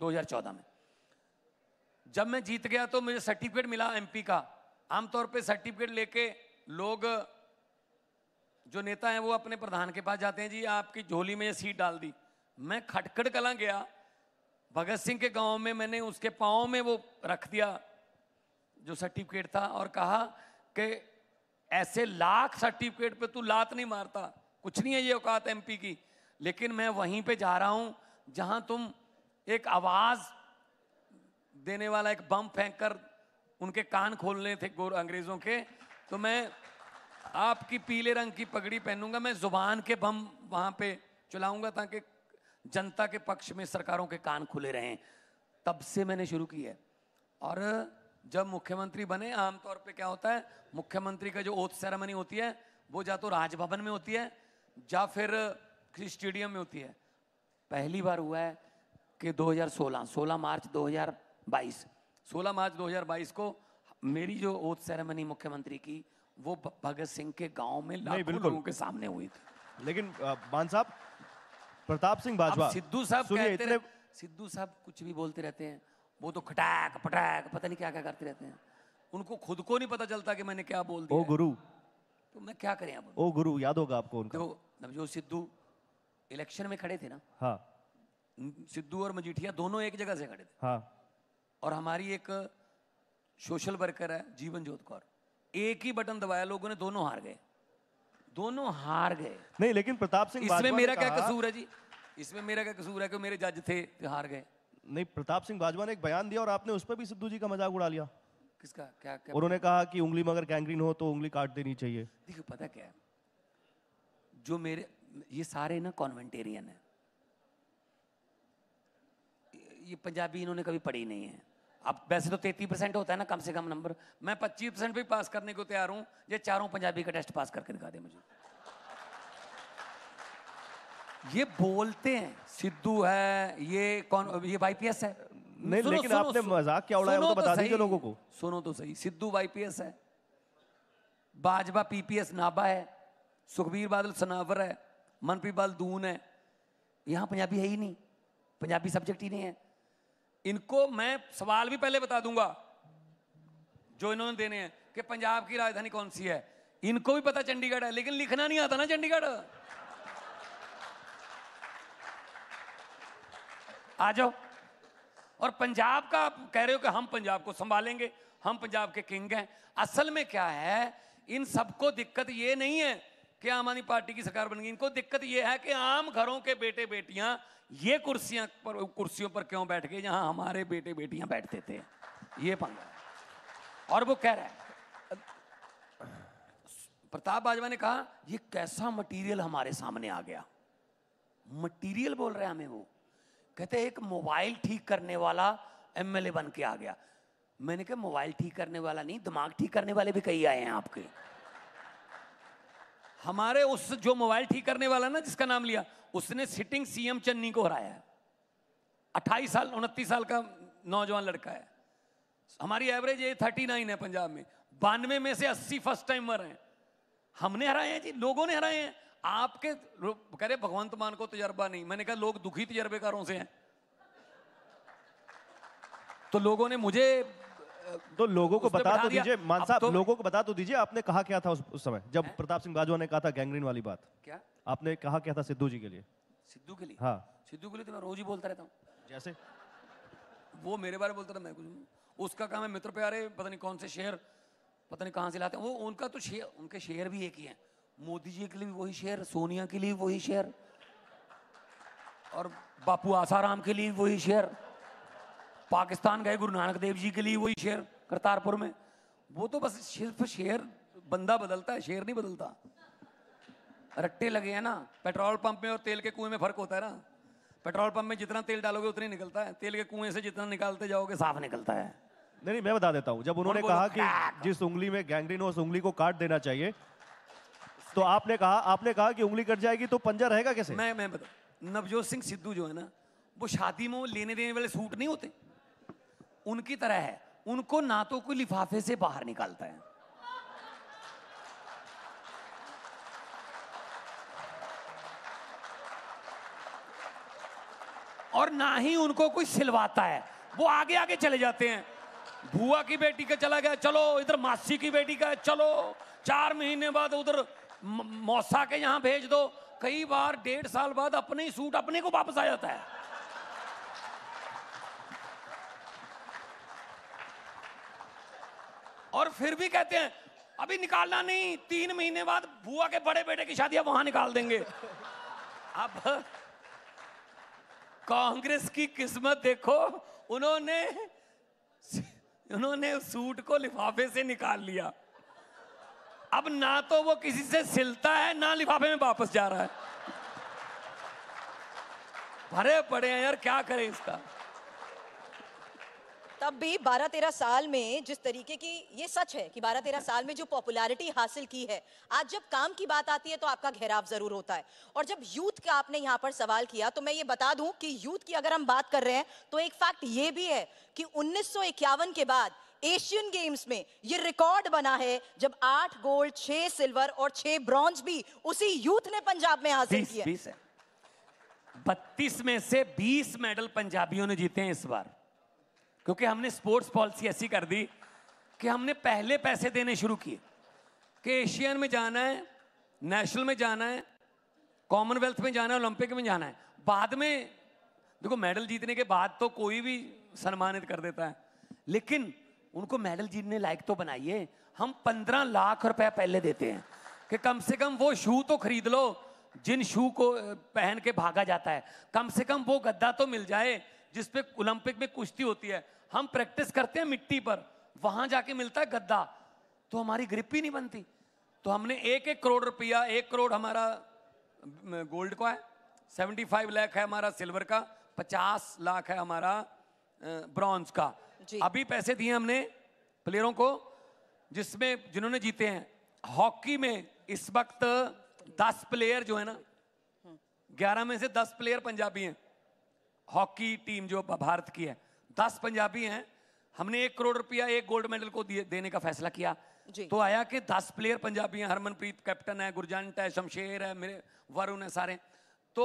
हज़ार चौदह में। जब मैं जीत गया तो मुझे सर्टिफिकेट मिला एमपी का। आमतौर पे सर्टिफिकेट लेके लोग जो नेता हैं वो अपने प्रधान के पास जाते हैं, जी, आपकी झोली में सीट डाल दी। मैं खटखड़ कला गया। भगत सिंह के गाँव में मैंने उसके पाँव में वो रख दिया, जो सर्टिफिकेट था, और कहा कि ऐसे लाख सर्टिफिकेट पे तू लात नहीं मारता। कुछ नहीं है ये औकात एमपी की। लेकिन मैं वहीं पे जा रहा हूँ, जहाँ तुम एक आवाज़ देने वाला एक बम फेंक कर उनके कान खोलने थे गोर अंग्रेज़ों के। तो मैं आपकी पीले रंग की पगड़ी पहनूँगा, मैं ज़ुबान के बम वहाँ पे चलाऊँगा ताकि जनता के पक्ष में सरकारों के कान खुले रहें। तब से मैंने शुरू की है। और जब मुख्यमंत्री बने, आमतौर पे क्या होता है, मुख्यमंत्री का जो ओथ सेरेमनी होती है, वो या तो राजभवन में होती है, या फिर किसी स्टेडियम में होती है। पहली बार हुआ है कि 2016 16 मार्च 2022 16 मार्च 2022 को मेरी जो ओथ सेरेमनी मुख्यमंत्री की वो भगत सिंह के गाँव में लाखों लोगों के सामने हुई थी। लेकिन मान साहब प्रताप सिंह बाजवा सिद्धू साहब कहते इतने सिद्धू साहब कुछ भी बोलते रहते हैं वो तो खटाक पटाक पता नहीं क्या क्या करते रहते हैं। उनको खुद को नहीं पता चलता कि मैंने क्या बोल दिया है। गुरु। तो मैं क्या करें अब? ओ गुरु याद होगा आपको उनका। देखो नवजोत सिद्धू इलेक्शन में खड़े थे ना हाँ। सिद्धू और मजीठिया दोनों एक जगह से खड़े थे। हाँ। और हमारी एक सोशल वर्कर है जीवन जोत कौर। एक ही बटन दबाया लोगों ने दोनों हार गए। दोनों हार गए। नहीं लेकिन प्रताप सिंह इसमें मेरा क्या कसूर है जी? इसमें मेरा क्या कसूर है कि मेरे जज थे हार गए। नहीं प्रताप सिंह बाजवा ने एक बयान दिया और आपने उस पर भी सिद्धू जी का मज़ाक उड़ा लिया। किसका? क्या क्या उन्होंने कहा कि उंगली में अगर गैंग्रीन हो तो उंगली काट देनी चाहिए। देखिए पता क्या है? जो मेरे ये सारे ना कॉन्वेंटेरियन है। ये पंजाबी इन्होंने कभी पढ़ी नहीं है। अब वैसे तो तैतीस परसेंट होता है ना कम से कम नंबर। मैं पच्चीस परसेंट भी पास करने को तैयार हूँ ये चारों पंजाबी का टेस्ट पास करके दिखा दे मुझे। ये बोलते हैं सिद्धू है ये कौन ये वाईपीएस है। नहीं, लेकिन सुनो, आपने मज़ाक क्या उड़ाया, वो सुनो तो बता दीजिए लोगों को। सुनो तो सही सिद्धू वाईपीएस है। बाजवा पीपीएस नाबा है सुखबीर बादल सनावर है मनप्रीत बाल दून है। यहाँ पंजाबी है ही नहीं पंजाबी सब्जेक्ट ही नहीं है। इनको मैं सवाल भी पहले बता दूँगा, जो इन्होंने देने हैं, कि पंजाब की राजधानी कौन सी है? इनको भी पता चंडीगढ़ है, लेकिन लिखना नहीं आता ना चंडीगढ़। आ जाओ। और पंजाब का आप कह रहे हो कि हम पंजाब को संभालेंगे, हम पंजाब के किंग हैं। असल में क्या है, इन सबको दिक्कत ये नहीं है कि आम आदमी पार्टी की सरकार बन गई। इनको दिक्कत ये है कि आम घरों के बेटे बेटियाँ ये कुर्सियाँ पर, कुर्सियों पर क्यों बैठ गए जहाँ हमारे बेटे बेटियाँ बैठते थे? ये पंगा है। और वो कह रहा है, प्रताप बाजवा ने कहा, ये कैसा मटेरियल हमारे सामने आ गया? मटेरियल बोल रहे हैं हमें वो। कहते एक मोबाइल ठीक करने वाला एमएलए बन के आ गया। मैंने कहा मोबाइल ठीक करने वाला नहीं, दिमाग ठीक करने वाले भी कई आए हैं आपके। हमारे उस जो मोबाइल ठीक करने वाला ना, जिसका नाम लिया, उसने सिटिंग सीएम चन्नी को हराया अट्ठाईस साल, उनतीस साल का नौजवान लड़का है। हमारी एवरेज एज थर्टी नाइन है पंजाब में। बानवे में से अस्सी फ़र्स्ट टाइमर हैं। हमने हराए हैं जी, लोगों ने हराए हैं। आपके कह रहे भगवंत मान को तजर्बा नहीं। मैंने कहा, लोग दुखी तजर्बेकारों से हैं। तो लोगों ने मुझे तो लोगों को बता तो दीजिए मान साहब तो- लोगों को बता तो दीजिए आपने कहा क्या था उस, उस समय? जब प्रताप सिंह बाजवा ने कहा था गैंग्रीन वाली बात। क्या? आपने कहा क्या था सिद्धू जी के लिए? सिद्धू के लिए? हाँ। सिद्धू के लिए तो मैं रोज ही बोलता रहता हूँ। जैसे? वो मेरे बारे में बोलता था मैं कुछ उसका काम है मित्र प्यारे पता नहीं कौन से शेर पता नहीं कहाँ से लाते हैं। वो उनका तो शेर उनके शेर भी एक ही है। मोदी जी के लिए भी वही शेर सोनिया के लिए वही शेर और बापू आसाराम के लिए वही शेर। पाकिस्तान गए गुरु नानक देव जी के लिए वही शेर करतारपुर में। वो तो बस सिर्फ़ शेर बंदा बदलता है शेर नहीं बदलता। रट्टे लगे हैं ना पेट्रोल पंप में और तेल के कुएँ में फ़र्क होता है ना। पेट्रोल पंप में जितना तेल डालोगे उतना ही निकलता है। तेल के कुएँ से जितना निकालते जाओगे साफ़ निकलता है। नहीं नहीं मैं बता देता हूँ। जब उन्होंने कहा। कि जिस उंगली में गैंग्रीन हो उस उंगली को काट देना चाहिए तो आपने कहा आपने कहा कि उंगली कट जाएगी तो पंजा रहेगा कैसे? मैं मैं बता नवजोत सिंह सिद्धू जो है ना वो शादी में लेने देने वाले सूट नहीं होते। उनकी तरह है। उनको ना तो कोई लिफाफे से बाहर निकालता है। और ना ही उनको कोई सिलवाता है। वो आगे आगे चले जाते हैं। बुआ की बेटी का चला गया, चलो, इधर मासी की बेटी का, चलो, चार महीने बाद उधर मौसा के यहाँ भेज दो। कई बार, डेढ़ साल बाद अपने ही सूट अपने को वापस आ जाता है। और फिर भी कहते हैं, अभी निकालना नहीं, तीन महीने बाद बुआ के बड़े बेटे की शादी वहाँ निकाल देंगे। अब कांग्रेस की किस्मत देखो, उन्होंने उन्होंने सूट को लिफाफे से निकाल लिया। अब ना तो वो किसी से सिलता है, ना लिफाफे में वापस जा रहा है। भरे पड़े हैं यार, क्या करें इसका? तब भी 12-13 साल में जिस तरीके की ये सच है कि 12-13 साल में जो पॉपुलैरिटी हासिल की है आज जब काम की बात आती है तो आपका घेराव ज़रूर होता है। और जब यूथ का आपने यहाँ पर सवाल किया तो मैं ये बता दूँ कि यूथ की अगर हम बात कर रहे हैं तो एक फैक्ट ये भी है कि उन्नीस सौ इक्यावन के बाद एशियन गेम्स में ये रिकॉर्ड बना है जब आठ गोल्ड छह सिल्वर और छह ब्रॉन्ज भी उसी यूथ ने पंजाब में हासिल है। बत्तीस में से बीस मेडल पंजाबियों ने जीते हैं इस बार। क्योंकि हमने स्पोर्ट्स पॉलिसी ऐसी कर दी कि हमने पहले पैसे देने शुरू किए कि एशियन में जाना है नेशनल में जाना है कॉमनवेल्थ में जाना है ओलंपिक में जाना है। बाद में, देखो मेडल जीतने के बाद तो कोई भी सम्मानित कर देता है। लेकिन उनको मेडल जीतने लायक तो बनाइए। हम पंद्रह लाख रुपए पहले देते हैं कि कम से कम वो शू तो खरीद लो, जिन शू को पहन के भागा जाता है। कम से कम वो गद्दा तो मिल जाए जिसपे ओलंपिक में कुश्ती होती है हम प्रैक्टिस करते हैं मिट्टी पर वहाँ जाके मिलता है गद्दा तो हमारी ग्रिप ही नहीं बनती। तो हमने एक एक करोड़ रुपया एक करोड़ हमारा गोल्ड का है सेवेंटी फाइव लाख है हमारा सिल्वर का पचास लाख है हमारा ब्रॉन्ज का। अभी पैसे दिए हमने प्लेयरों को जिसमें जिन्होंने जीते हैं। हॉकी में इस वक्त दस प्लेयर जो है ना ग्यारह में से दस प्लेयर पंजाबी हैं। हॉकी टीम जो भारत की है। दस पंजाबी हैं। हमने एक करोड़ रुपया एक गोल्ड मेडल को देने का फैसला किया। तो आया कि दस प्लेयर पंजाबी हैं। हरमनप्रीत कैप्टन है गुरजंट है शमशेर है मेरे वरुण है सारे। तो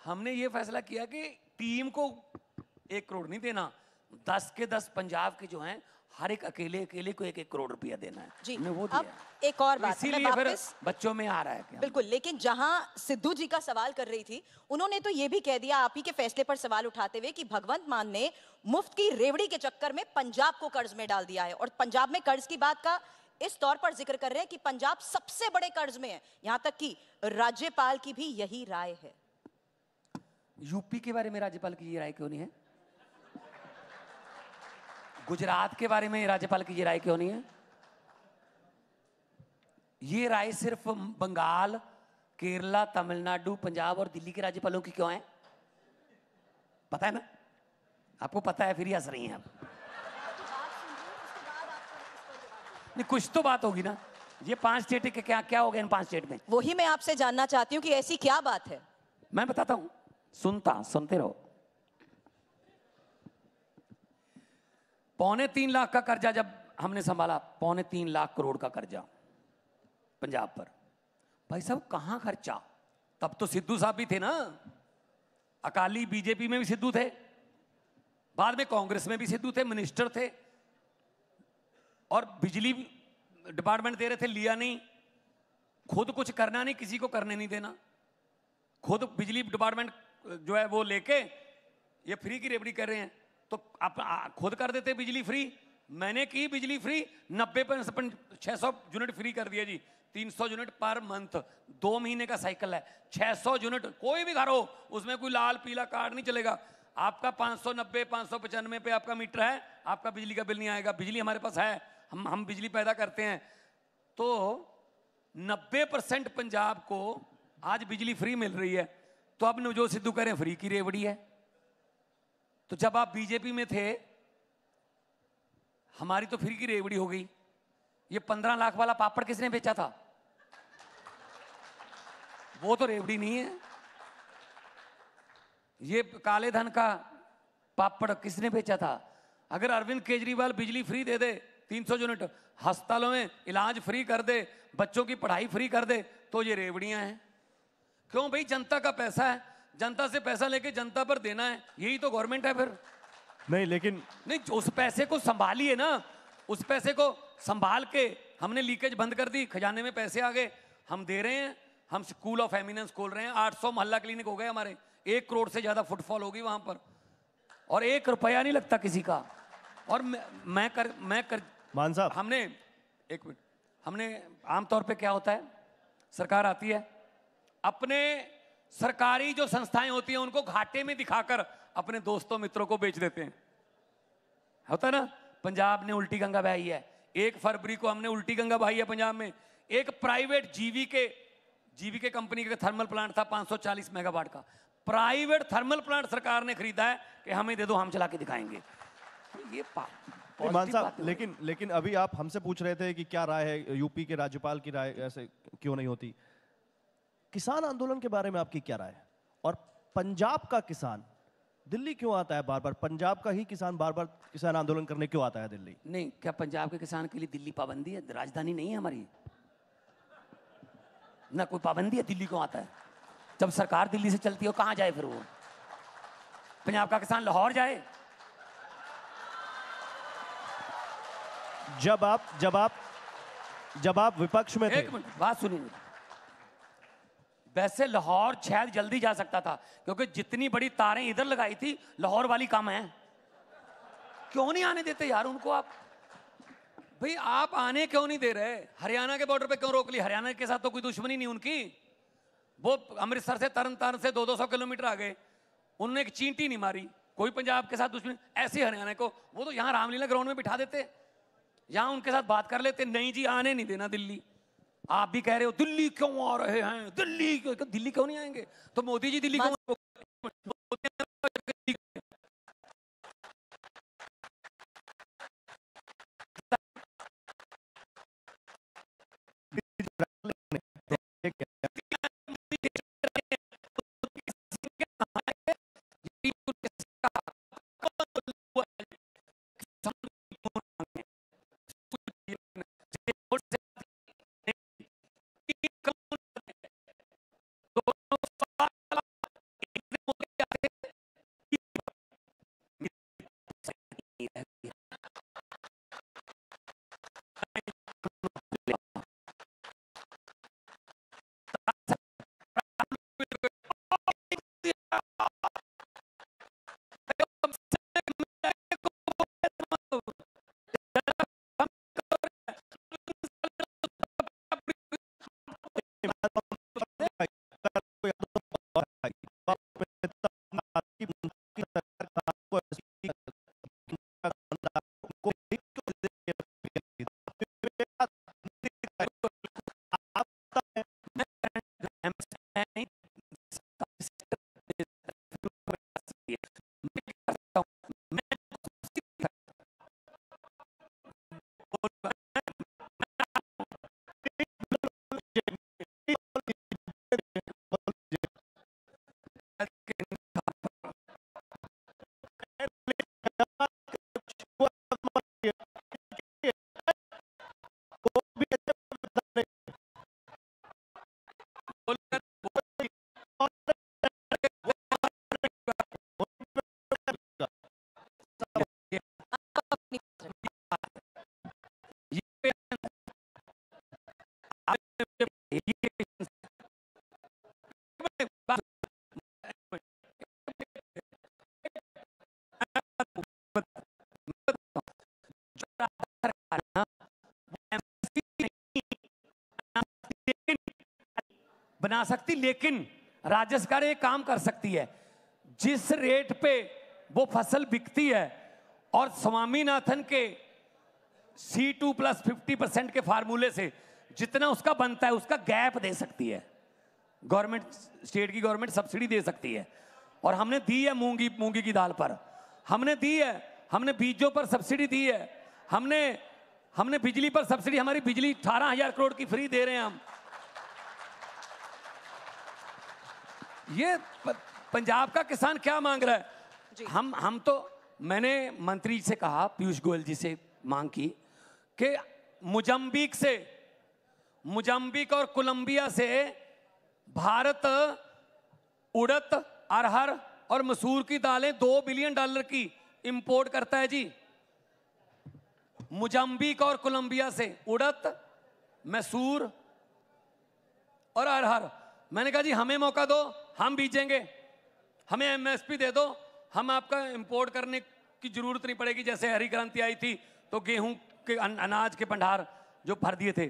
हमने ये फैसला किया कि टीम को एक करोड़ नहीं देना। दस के दस पंजाब के जो हैं हर एक अकेले अकेले को एक एक करोड़ रुपया देना है। जी वो अब एक और बात मैं इसीलिए फिर बच्चों में आ रहा है बिल्कुल लेकिन जहाँ सिद्धू जी का सवाल कर रही थी उन्होंने तो ये भी कह दिया आप ही के फैसले पर सवाल उठाते हुए कि भगवंत मान ने मुफ़्त की रेवड़ी के चक्कर में पंजाब को कर्ज में डाल दिया है। और पंजाब में कर्ज की बात का इस तौर पर ज़िक्र कर रहे हैं कि पंजाब सबसे बड़े कर्ज में है। यहाँ तक कि राज्यपाल की भी यही राय है। यूपी के बारे में राज्यपाल की ये राय क्यों नहीं है? गुजरात के बारे में राज्यपाल की ये राय क्यों नहीं है? ये राय सिर्फ़ बंगाल केरला तमिलनाडु पंजाब और दिल्ली के राज्यपालों की क्यों है? पता है ना? आपको पता है फिर ही हंस रही हैं आप। नहीं कुछ तो बात होगी ना। ये पाँच स्टेट के क्या क्या हो गया इन पाँच स्टेट में? वही मैं आपसे जानना चाहती हूँ कि ऐसी क्या बात है। मैं बताता हूँ। सुनता सुनते रहो। पौने तीन लाख का कर्जा जब हमने संभाला, पौने तीन लाख करोड़ का कर्जा पंजाब पर। भाई साहब, कहाँ खर्चा? तब तो सिद्धू साहब भी थे ना। अकाली बीजेपी में भी सिद्धू थे। बाद में कांग्रेस में भी सिद्धू थे, मिनिस्टर थे। और बिजली डिपार्टमेंट दे रहे थे, लिया नहीं। खुद कुछ करना नहीं, किसी को करने नहीं देना। खुद बिजली डिपार्टमेंट जो है वो लेके ये फ्री की रेबड़ी कर रहे हैं। तो आप खुद कर देते बिजली फ्री? मैंने की बिजली फ्री? नब्बे छह सौ यूनिट फ्री कर दिया जी। तीन सौ यूनिट पर मंथ। दो महीने का साइकिल है। छह सौ यूनिट, कोई भी घर हो, उसमें कोई लाल, पीला कार्ड नहीं चलेगा। आपका पाँच सौ नब्बे, पाँच सौ पचानवे पे आपका मीटर है, आपका बिजली का बिल नहीं आएगा। बिजली हमारे पास है। हम हम बिजली पैदा करते हैं। तो नब्बे परसेंट पंजाब को आज बिजली फ्री मिल रही है। तो अब नवजोत सिद्धू कह रहे हैं, फ्री की रेवड़ी है। तो जब आप बीजेपी में थे, हमारी तो फ्री की रेवड़ी हो गई। ये पंद्रह लाख वाला पापड़ किसने बेचा था? वो तो रेवड़ी नहीं है। ये काले धन का पापड़ किसने बेचा था? अगर अरविंद केजरीवाल बिजली फ्री दे दे 300 यूनिट अस्पतालों में इलाज फ्री कर दे, बच्चों की पढ़ाई फ्री कर दे तो ये रेवड़ियाँ हैं। क्यों? भाई जनता का पैसा है। जनता से पैसा लेके जनता पर देना है यही तो गवर्नमेंट है फिर। नहीं लेकिन नहीं उस पैसे को संभालिए ना उस पैसे को संभाल के हमने लीकेज बंद कर दी खजाने में पैसे आ गए हम दे रहे हैं हम स्कूल ऑफ़ एमिनेंस खोल रहे हैं 800 मोहल्ला क्लिनिक हो गए हमारे एक करोड़ से ज़्यादा फुटफॉल होगी वहाँ पर और एक रुपया नहीं लगता किसी का। और मैं, मैं कर मैं कर मान साहब। हमने एक मिनट हमने आमतौर पे क्या होता है सरकार आती है अपने सरकारी जो संस्थाएँ होती हैं उनको घाटे में दिखाकर अपने दोस्तों मित्रों को बेच देते हैं। होता ना? पंजाब ने उल्टी गंगा बहाई है। एक फरवरी को हमने उल्टी गंगा बहाई है पंजाब में। एक प्राइवेट जीवी के जीवी के कंपनी का थर्मल प्लांट था 540 मेगावाट का। प्राइवेट थर्मल प्लांट सरकार ने खरीदा है कि हमें दे दो हम चला के दिखाएँगे। तो ये पा- मान साहब। लेकिन लेकिन अभी आप हमसे पूछ रहे थे कि क्या राय है यूपी के राज्यपाल की राय ऐसे क्यों नहीं होती? किसान आंदोलन के बारे में आपकी क्या राय है? और पंजाब का किसान दिल्ली क्यों आता है बार बार? पंजाब का ही किसान बार बार किसान आंदोलन करने क्यों आता है दिल्ली? नहीं क्या पंजाब के किसान के लिए दिल्ली पाबंदी है? राजधानी नहीं है हमारी। ना कोई पाबंदी है दिल्ली क्यों आता है। जब सरकार दिल्ली से चलती है कहाँ जाए फिर वो? पंजाब का किसान लाहौर जाए। जब आप जब आप जब आप विपक्ष में थे। एक मिनट बात सुनिए। वैसे लाहौर शायद जल्दी जा सकता था, क्योंकि जितनी बड़ी तारें इधर लगाई थी, लाहौर वाली कम है। क्यों नहीं आने देते यार उनको आप? भाई, आप आने क्यों नहीं दे रहे? हरियाणा के बॉर्डर पे क्यों रोक ली? हरियाणा के साथ तो कोई दुश्मनी नहीं उनकी। वो अमृतसर से तरन तारण से दो दो सौ किलोमीटर आ गए उन्होंने एक चींटी नहीं मारी। कोई पंजाब के साथ दुश्मनी, ऐसे हरियाणा को, वो तो यहाँ रामलीला ग्राउंड में बिठा देते। यहाँ उनके साथ बात कर लेते, नहीं जी, आने नहीं देना दिल्ली। आप भी कह रहे हो दिल्ली क्यों आ रहे हैं? दिल्ली क्यों दिल्ली क्यों नहीं आएँगे? तो मोदी जी दिल्ली क्यों बना सकती, लेकिन राज्य सरकार एक काम कर सकती है। जिस रेट पे वो फ़सल बिकती है और स्वामीनाथन के C two plus fifty percent के फार्मूले से जितना उसका बनता है, उसका गैप दे सकती है। गवर्नमेंट, स्टेट की गवर्नमेंट सब्सिडी दे सकती है। और हमने दी है मूँगी मूँगी की दाल पर। हमने दी है, हमने बीजों पर सब्सिडी दी है। हमने हमने बिजली पर सब्सिडी, हमारी बिजली अठारह हज़ार करोड़ की फ्री दे रहे हैं हम। ये पंजाब का किसान क्या मांग रहा है? हम हम तो मैंने मंत्री से कहा पीयूष गोयल जी से मांग की कि मुजम्बिक से मुजम्बिक और कोलंबिया से भारत उड़द अरहर और मसूर की दालें दो बिलियन डॉलर की इंपोर्ट करता है जी। मुजम्बिक और कोलंबिया से उड़द मैसूर और अरहर। मैंने कहा जी हमें मौका दो। हम बीजेंगे। हमें एमएसपी दे दो। हम आपका इंपोर्ट करने की ज़रूरत नहीं पड़ेगी। जैसे हरी क्रांति आई थी तो गेहूँ के अनाज के भंडार जो भर दिए थे।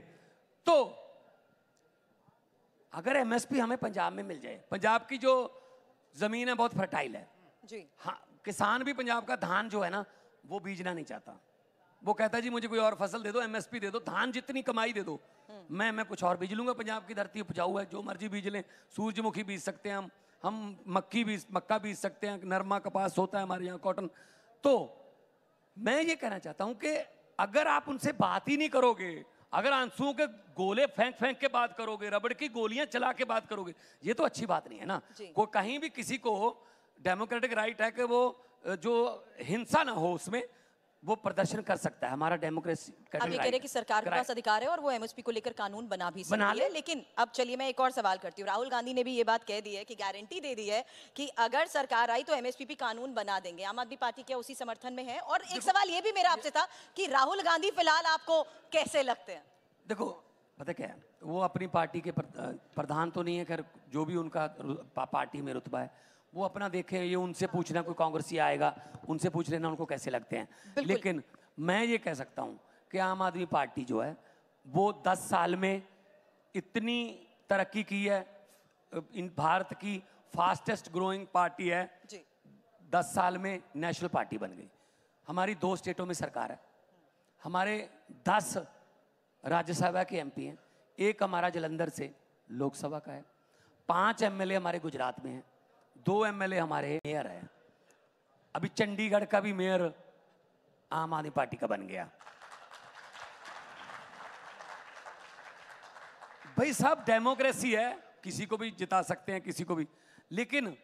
तो अगर एमएसपी हमें पंजाब में मिल जाए पंजाब की जो ज़मीन है बहुत फर्टाइल है। जी। हाँ किसान भी पंजाब का धान जो है ना वो बीजना नहीं चाहता। वो कहता है जी मुझे कोई और फ़सल दे दो एमएसपी दे दो धान जितनी कमाई दे दो। मैं मैं कुछ और बीज लूँगा पंजाब की धरती उपजाऊ है जो मर्ज़ी बीज लें। सूरजमुखी बीज सकते हैं हम हम मक्की बीज मक्का बीज सकते हैं नरमा कपास होता है हमारे यहाँ कॉटन। तो मैं ये कहना चाहता हूँ कि अगर आप उनसे बात ही नहीं करोगे अगर आंसुओं के गोले फेंक फेंक के बात करोगे रबड़ की गोलियाँ चला के बात करोगे ये तो अच्छी बात नहीं है ना। कोई कहीं भी किसी को डेमोक्रेटिक राइट है कि वो जो हिंसा ना हो उसमें वो प्रदर्शन कर सकता है हमारा डेमोक्रेसी आप ये कह रहे कि सरकार के पास अधिकार है और वो एमएसपी को लेकर कानून बना भी बना सकती है। ले। लेकिन अब चलिए मैं एक और सवाल करती हूँ। राहुल गांधी ने भी ये बात कह दी है कि गारंटी दे दी है कि अगर सरकार आई तो एमएसपी कानून बना देंगे। आम आदमी पार्टी क्या उसी समर्थन में है? और एक सवाल ये भी मेरा आपसे था कि राहुल गांधी फ़िलहाल आपको कैसे लगते हैं? देखो पता क्या वो अपनी पार्टी के प्रधान तो नहीं है खैर जो भी उनका पार्टी में रुतबा है। वो अपना देखे ये उनसे पूछना कोई कांग्रेसी आएगा उनसे पूछ लेना उनको कैसे लगते हैं। लेकिन मैं ये कह सकता हूँ कि आम आदमी पार्टी जो है वो दस साल में इतनी तरक्की की है इन भारत की फास्टेस्ट ग्रोइंग पार्टी है जी। दस साल में नेशनल पार्टी बन गई। हमारी दो स्टेटों में सरकार है। हमारे दस राज्यसभा के एमपी हैं एक हमारा जलंधर से लोकसभा का है पाँच एमएलए हमारे गुजरात में हैं। दो एमएलए हमारे मेयर है। अभी चंडीगढ़ का भी मेयर आम आदमी पार्टी का बन गया। भाई साहब डेमोक्रेसी है, किसी को भी जिता सकते हैं, किसी को भी। लेकिन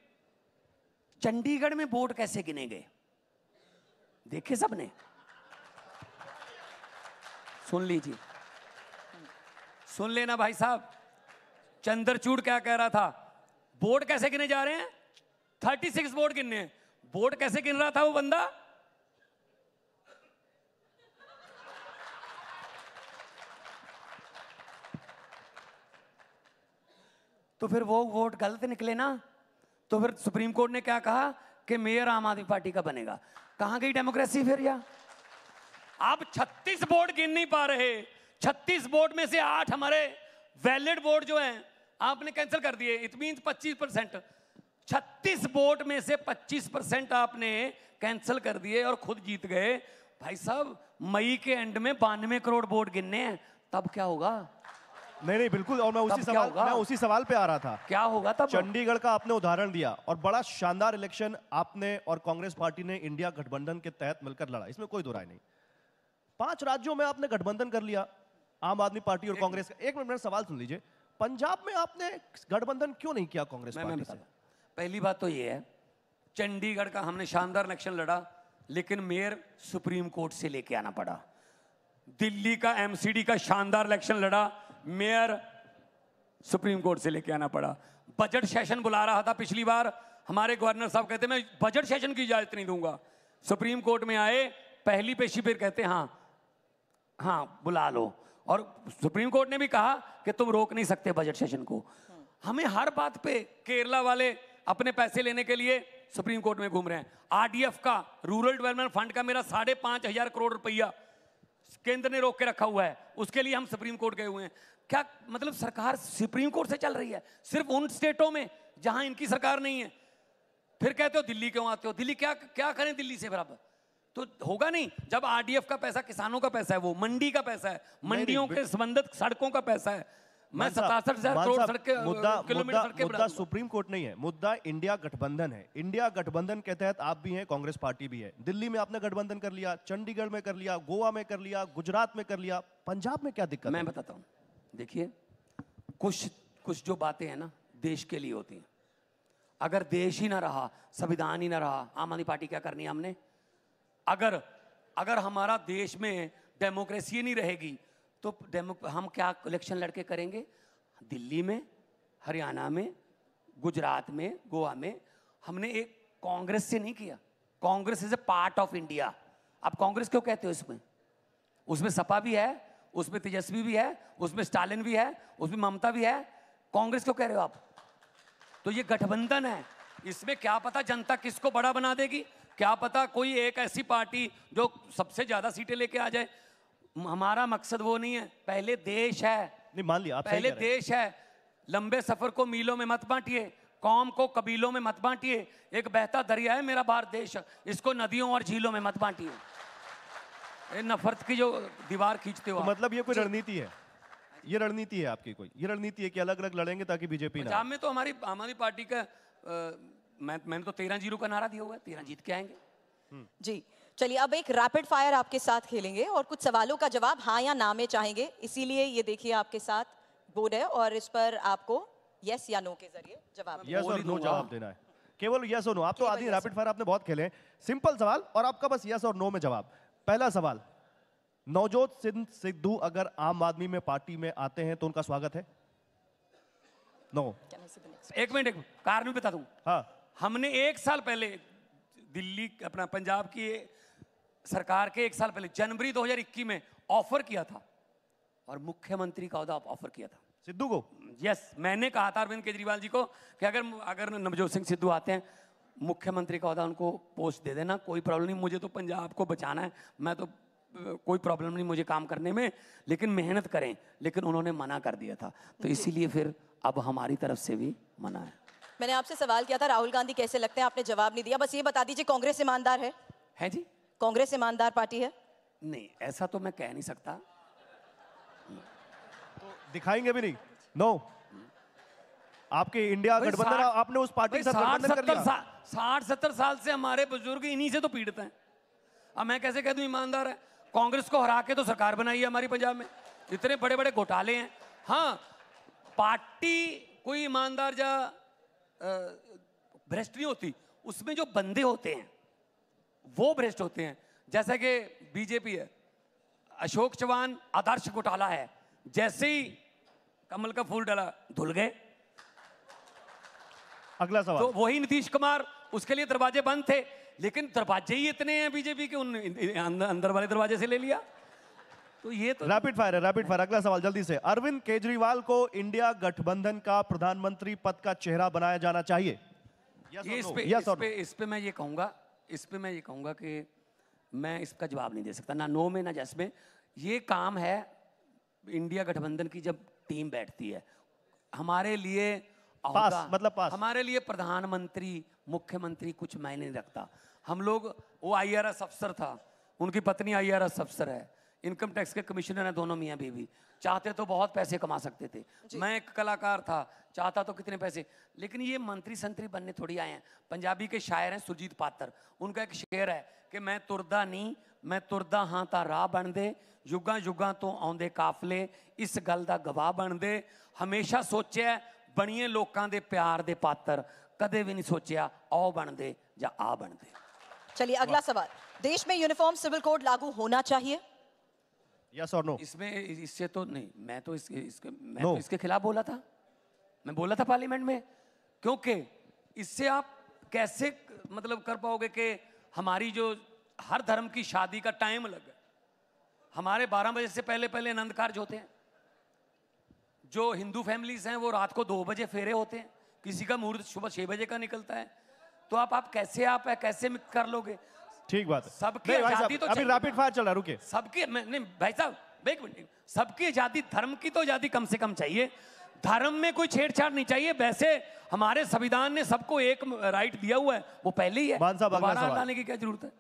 चंडीगढ़ में वोट कैसे गिने गए? देखे सबने? सुन लीजिए। सुन लेना भाई साहब, चंद्रचूड़ क्या कह रहा था? वोट कैसे गिने जा रहे हैं? थर्टी सिक्स वोट गिनने वोट कैसे गिन रहा था वो बंदा? तो फिर वो वोट गलत निकले ना तो फिर सुप्रीम कोर्ट ने क्या कहा कि मेयर आम आदमी पार्टी का बनेगा। कहाँ गई डेमोक्रेसी फिर या? आप 36 वोट गिन नहीं पा रहे। 36 वोट में से आठ हमारे वैलिड वोट जो हैं, आपने कैंसिल कर दिए। It mean 25 percent. छत्तीस वोट में से 25 परसेंट आपने कैंसिल कर दिए और खुद जीत गए। भाई साहब मई के एंड में बानवे करोड़ वोट गिनने हैं। तब क्या होगा? नहीं नहीं बिल्कुल और मैं उसी सवाल? मैं उसी सवाल पे आ रहा था। क्या होगा तब? चंडीगढ़ का आपने उदाहरण दिया और बड़ा शानदार इलेक्शन आपने और कांग्रेस पार्टी ने इंडिया गठबंधन के तहत मिलकर लड़ा। इसमें कोई दो राय नहीं। पाँच राज्यों में आपने गठबंधन कर लिया आम आदमी पार्टी और कांग्रेस का। एक मिनट मेरा सवाल सुन लीजिए। पंजाब में आपने गठबंधन क्यों नहीं किया कांग्रेस पार्टी से। पहली बात तो ये है, चंडीगढ़ का हमने शानदार इलेक्शन लड़ा, लेकिन मेयर सुप्रीम कोर्ट से लेके आना पड़ा। दिल्ली का एमसीडी का शानदार इलेक्शन लड़ा, मेयर सुप्रीम कोर्ट से लेके आना पड़ा। बजट सेशन बुला रहा था पिछली बार, हमारे गवर्नर साहब कहते, मैं बजट सेशन की इजाज़त नहीं दूँगा। सुप्रीम कोर्ट में आए, पहली पेशी पर कहते हाँ हाँ बुला लो। और सुप्रीम कोर्ट ने भी कहा कि तुम रोक नहीं सकते बजट सेशन को। हमें हर बात पे केरला वाले अपने पैसे लेने के लिए सुप्रीम कोर्ट में घूम रहे हैं। आरडीएफ का रूरल डेवलपमेंट फंड का मेरा साढ़े पाँच हज़ार करोड़ रुपया केंद्र ने रोक के रखा हुआ है। उसके लिए हम सुप्रीम कोर्ट गए हुए हैं। क्या मतलब सरकार सुप्रीम कोर्ट से चल रही है? सिर्फ़ उन स्टेटों में जहाँ इनकी सरकार नहीं है। फिर कहते हो दिल्ली क्यों आते हो? दिल्ली क्या क्या करें दिल्ली से बराबर तो होगा नहीं। जब आरडीएफ का पैसा किसानों का पैसा है वो मंडी का पैसा है मंडियों के संबंधित सड़कों का पैसा है मैं सतासठ हज़ार करोड़ सड़कें मुद्दा मुद्दा सुप्रीम कोर्ट नहीं है मुद्दा इंडिया गठबंधन है। इंडिया गठबंधन के तहत आप भी हैं कांग्रेस पार्टी भी है। दिल्ली में आपने गठबंधन कर लिया चंडीगढ़ में कर लिया गोवा में कर लिया गुजरात में कर लिया। पंजाब में क्या दिक्कत मैं बताता हूँ। देखिए कुछ कुछ जो बातें हैं ना देश के लिए होती हैं। अगर देश ही ना रहा संविधान ही ना रहा आम आदमी पार्टी क्या करनी है हमने? अगर अगर हमारा देश में डेमोक्रेसी नहीं रहेगी तो डेमो, हम क्या इलेक्शन लड़के करेंगे? दिल्ली में, हरियाणा में, गुजरात में, गोवा में। हमने एक कांग्रेस से नहीं किया। Congress is a part of India आप कांग्रेस क्यों कहते हो इसमें? उसमें सपा भी है, उसमें तेजस्वी भी है, उसमें स्टालिन भी है, उसमें ममता भी है। कांग्रेस क्यों कह रहे हो आप? तो ये गठबंधन है। इसमें क्या पता जनता किसको बड़ा बना देगी? क्या पता कोई एक ऐसी पार्टी जो सबसे ज़्यादा सीटें लेके आ जाए। हमारा मकसद वो नहीं है। पहले देश है। नहीं मान लिया आप पहले। देश है। लंबे सफ़र को मीलों में मत बांटिए कौम को कबीलों में मत बांटिए। एक बहता दरिया है मेरा भारत देश। इसको नदियों और झीलों में मत बांटिए। ये नफरत की जो दीवार खींचते हो तो मतलब ये कोई रणनीति है? ये रणनीति है आपकी कोई? ये रणनीति है कि अलग अलग लड़ेंगे ताकि बीजेपी ना पंजाब में तो हमारी आम आदमी पार्टी का अ, मैं मैंने तो तेरह ज़ीरो का नारा दिया हुआ है तेरह जीत के आएँगे। जी चलिए अब एक रैपिड फायर आपके साथ खेलेंगे और कुछ सवालों का जवाब हाँ या ना में चाहेंगे। इसीलिए ये देखिए आपके साथ बोर्ड है और इस पर आपको यस या नो के ज़रिए जवाब यस और नो जवाब देना है। केवल यस और नो आप तो आदि रैपिड फायर आपने बहुत खेले सिंपल सवाल और आपका बस यस और नो में जवाब। पहला सवाल नवजोत सिंह सिद्धू अगर आम आदमी में पार्टी में आते हैं तो उनका स्वागत है? नो? एक मिनट एक मिनट, कारण भी बता दूँ। हाँ। हमने एक साल पहले दिल्ली अपना पंजाब की सरकार के एक साल पहले जनवरी 2021 में ऑफ़र किया था। और मुख्यमंत्री का अहदा ऑफ़र किया था। सिद्धू को? यस मैंने कहा था अरविंद केजरीवाल जी को कि अगर अगर नवजोत सिंह सिद्धू आते हैं मुख्यमंत्री का अहदा उनको पोस्ट दे देना कोई प्रॉब्लम नहीं मुझे तो पंजाब को बचाना है मैं तो कोई प्रॉब्लम नहीं मुझे काम करने में लेकिन मेहनत करें लेकिन उन्होंने मना कर दिया था। तो इसीलिए फिर अब हमारी तरफ़ से भी मना है। मैंने आपसे सवाल किया था राहुल गांधी कैसे लगते हैं? आपने जवाब नहीं दिया बस ये बता दीजिए कांग्रेस ईमानदार है? है जी। कांग्रेस ईमानदार पार्टी है? नहीं ऐसा तो मैं कह नहीं सकता। तो दिखाएँगे भी नहीं। नो आपके इंडिया गठबंधन आपने उस पार्टी के साथ साठ गठबंधन कर सत्तर लिया। साठ सत्तर साल से हमारे बुज़ुर्ग इन्हीं से तो पीड़ित हैं। अब मैं कैसे कह दूँ ईमानदार है? कांग्रेस को हरा के तो सरकार बनाई है हमारी पंजाब में। इतने बड़े बड़े घोटाले हैं। हाँ पार्टी कोई ईमानदार या भ्रष्ट नहीं होती। उसमें जो बंदे होते हैं वो भ्रष्ट होते हैं। जैसे कि बीजेपी है अशोक चौहान आदर्श घोटाला है। जैसे ही कमल का फूल डाला धुल गए। अगला सवाल। तो वही नीतीश कुमार उसके लिए दरवाजे बंद थे। लेकिन दरवाजे ही इतने हैं बीजेपी के उन अंदर, अंदर वाले दरवाजे से ले लिया। तो ये तो रैपिड फायर है रैपिड फायर अगला सवाल जल्दी से। अरविंद केजरीवाल को इंडिया गठबंधन का प्रधानमंत्री पद का चेहरा बनाया जाना चाहिए। Yes इस? पे Yes इस पे इस पे मैं ये कहूँगा इस पर मैं ये कहूँगा कि मैं इसका जवाब नहीं दे सकता ना नो में ना जस में। ये काम है इंडिया गठबंधन की जब टीम बैठती है। हमारे लिए पास, मतलब पास। हमारे लिए प्रधानमंत्री मुख्यमंत्री कुछ मायने नहीं रखता। हम लोग वो आईआरएस अफसर था उनकी पत्नी आईआरएस अफसर है। इनकम टैक्स के कमिश्नर हैं दोनों मियाँ बीवी। चाहते तो बहुत पैसे कमा सकते थे मैं एक कलाकार था चाहता तो कितने पैसे लेकिन ये मंत्री संतरी बनने थोड़ी आए हैं पंजाबी के शायर हैं सुरजीत पात्र उनका एक शेर है कि मैं तुरदा नहीं मैं तुरदा हाँ ਤਾਂ ਰਾਹ ਬਣਦੇ ਯੁੱਗਾਂ ਯੁੱਗਾਂ ਤੋਂ ਆਉਂਦੇ ਕਾਫਲੇ ਇਸ ਗੱਲ ਦਾ ਗਵਾਹ ਬਣਦੇ ਹਮੇਸ਼ਾ ਸੋਚਿਆ ਬਣੀਏ ਲੋਕਾਂ ਦੇ ਪਿਆਰ ਦੇ ਪਾਤਰ ਕਦੇ ਵੀ ਨਹੀਂ ਸੋਚਿਆ ਆਓ ਬਣਦੇ ਜਾਂ ਆ ਬਣਦੇ चलिए अगला सवाल देश में यूनिफॉर्म सिविल कोड लागू होना चाहिए Yes or no? इसमें इससे तो नहीं मैं तो इस, इसके मैं No. तो इसके खिलाफ बोला था। मैं बोला था पार्लियामेंट में। क्योंकि इससे आप कैसे मतलब कर पाओगे कि हमारी जो हर धर्म की शादी का टाइम अलग हमारे 12 बजे से पहले पहले आनंद कार्य होते हैं जो हिंदू फैमिलीज़ हैं वो रात को दो बजे फेरे होते हैं। किसी का मुहूर्त सुबह छह बजे का निकलता है। तो आप आप कैसे आप कैसे कर लोगे? ठीक बात है। सबकी आज़ादी तो अभी रैपिड फायर चल रहा रुके सबकी नहीं भाई साहब एक मिनट सबकी आज़ादी धर्म की तो आज़ादी कम से कम चाहिए। धर्म में कोई छेड़छाड़ नहीं चाहिए। वैसे हमारे संविधान ने सबको एक राइट दिया हुआ है वो पहले ही है। मान साहब, अगला दोबारा सवाल। लाने की क्या ज़रूरत है?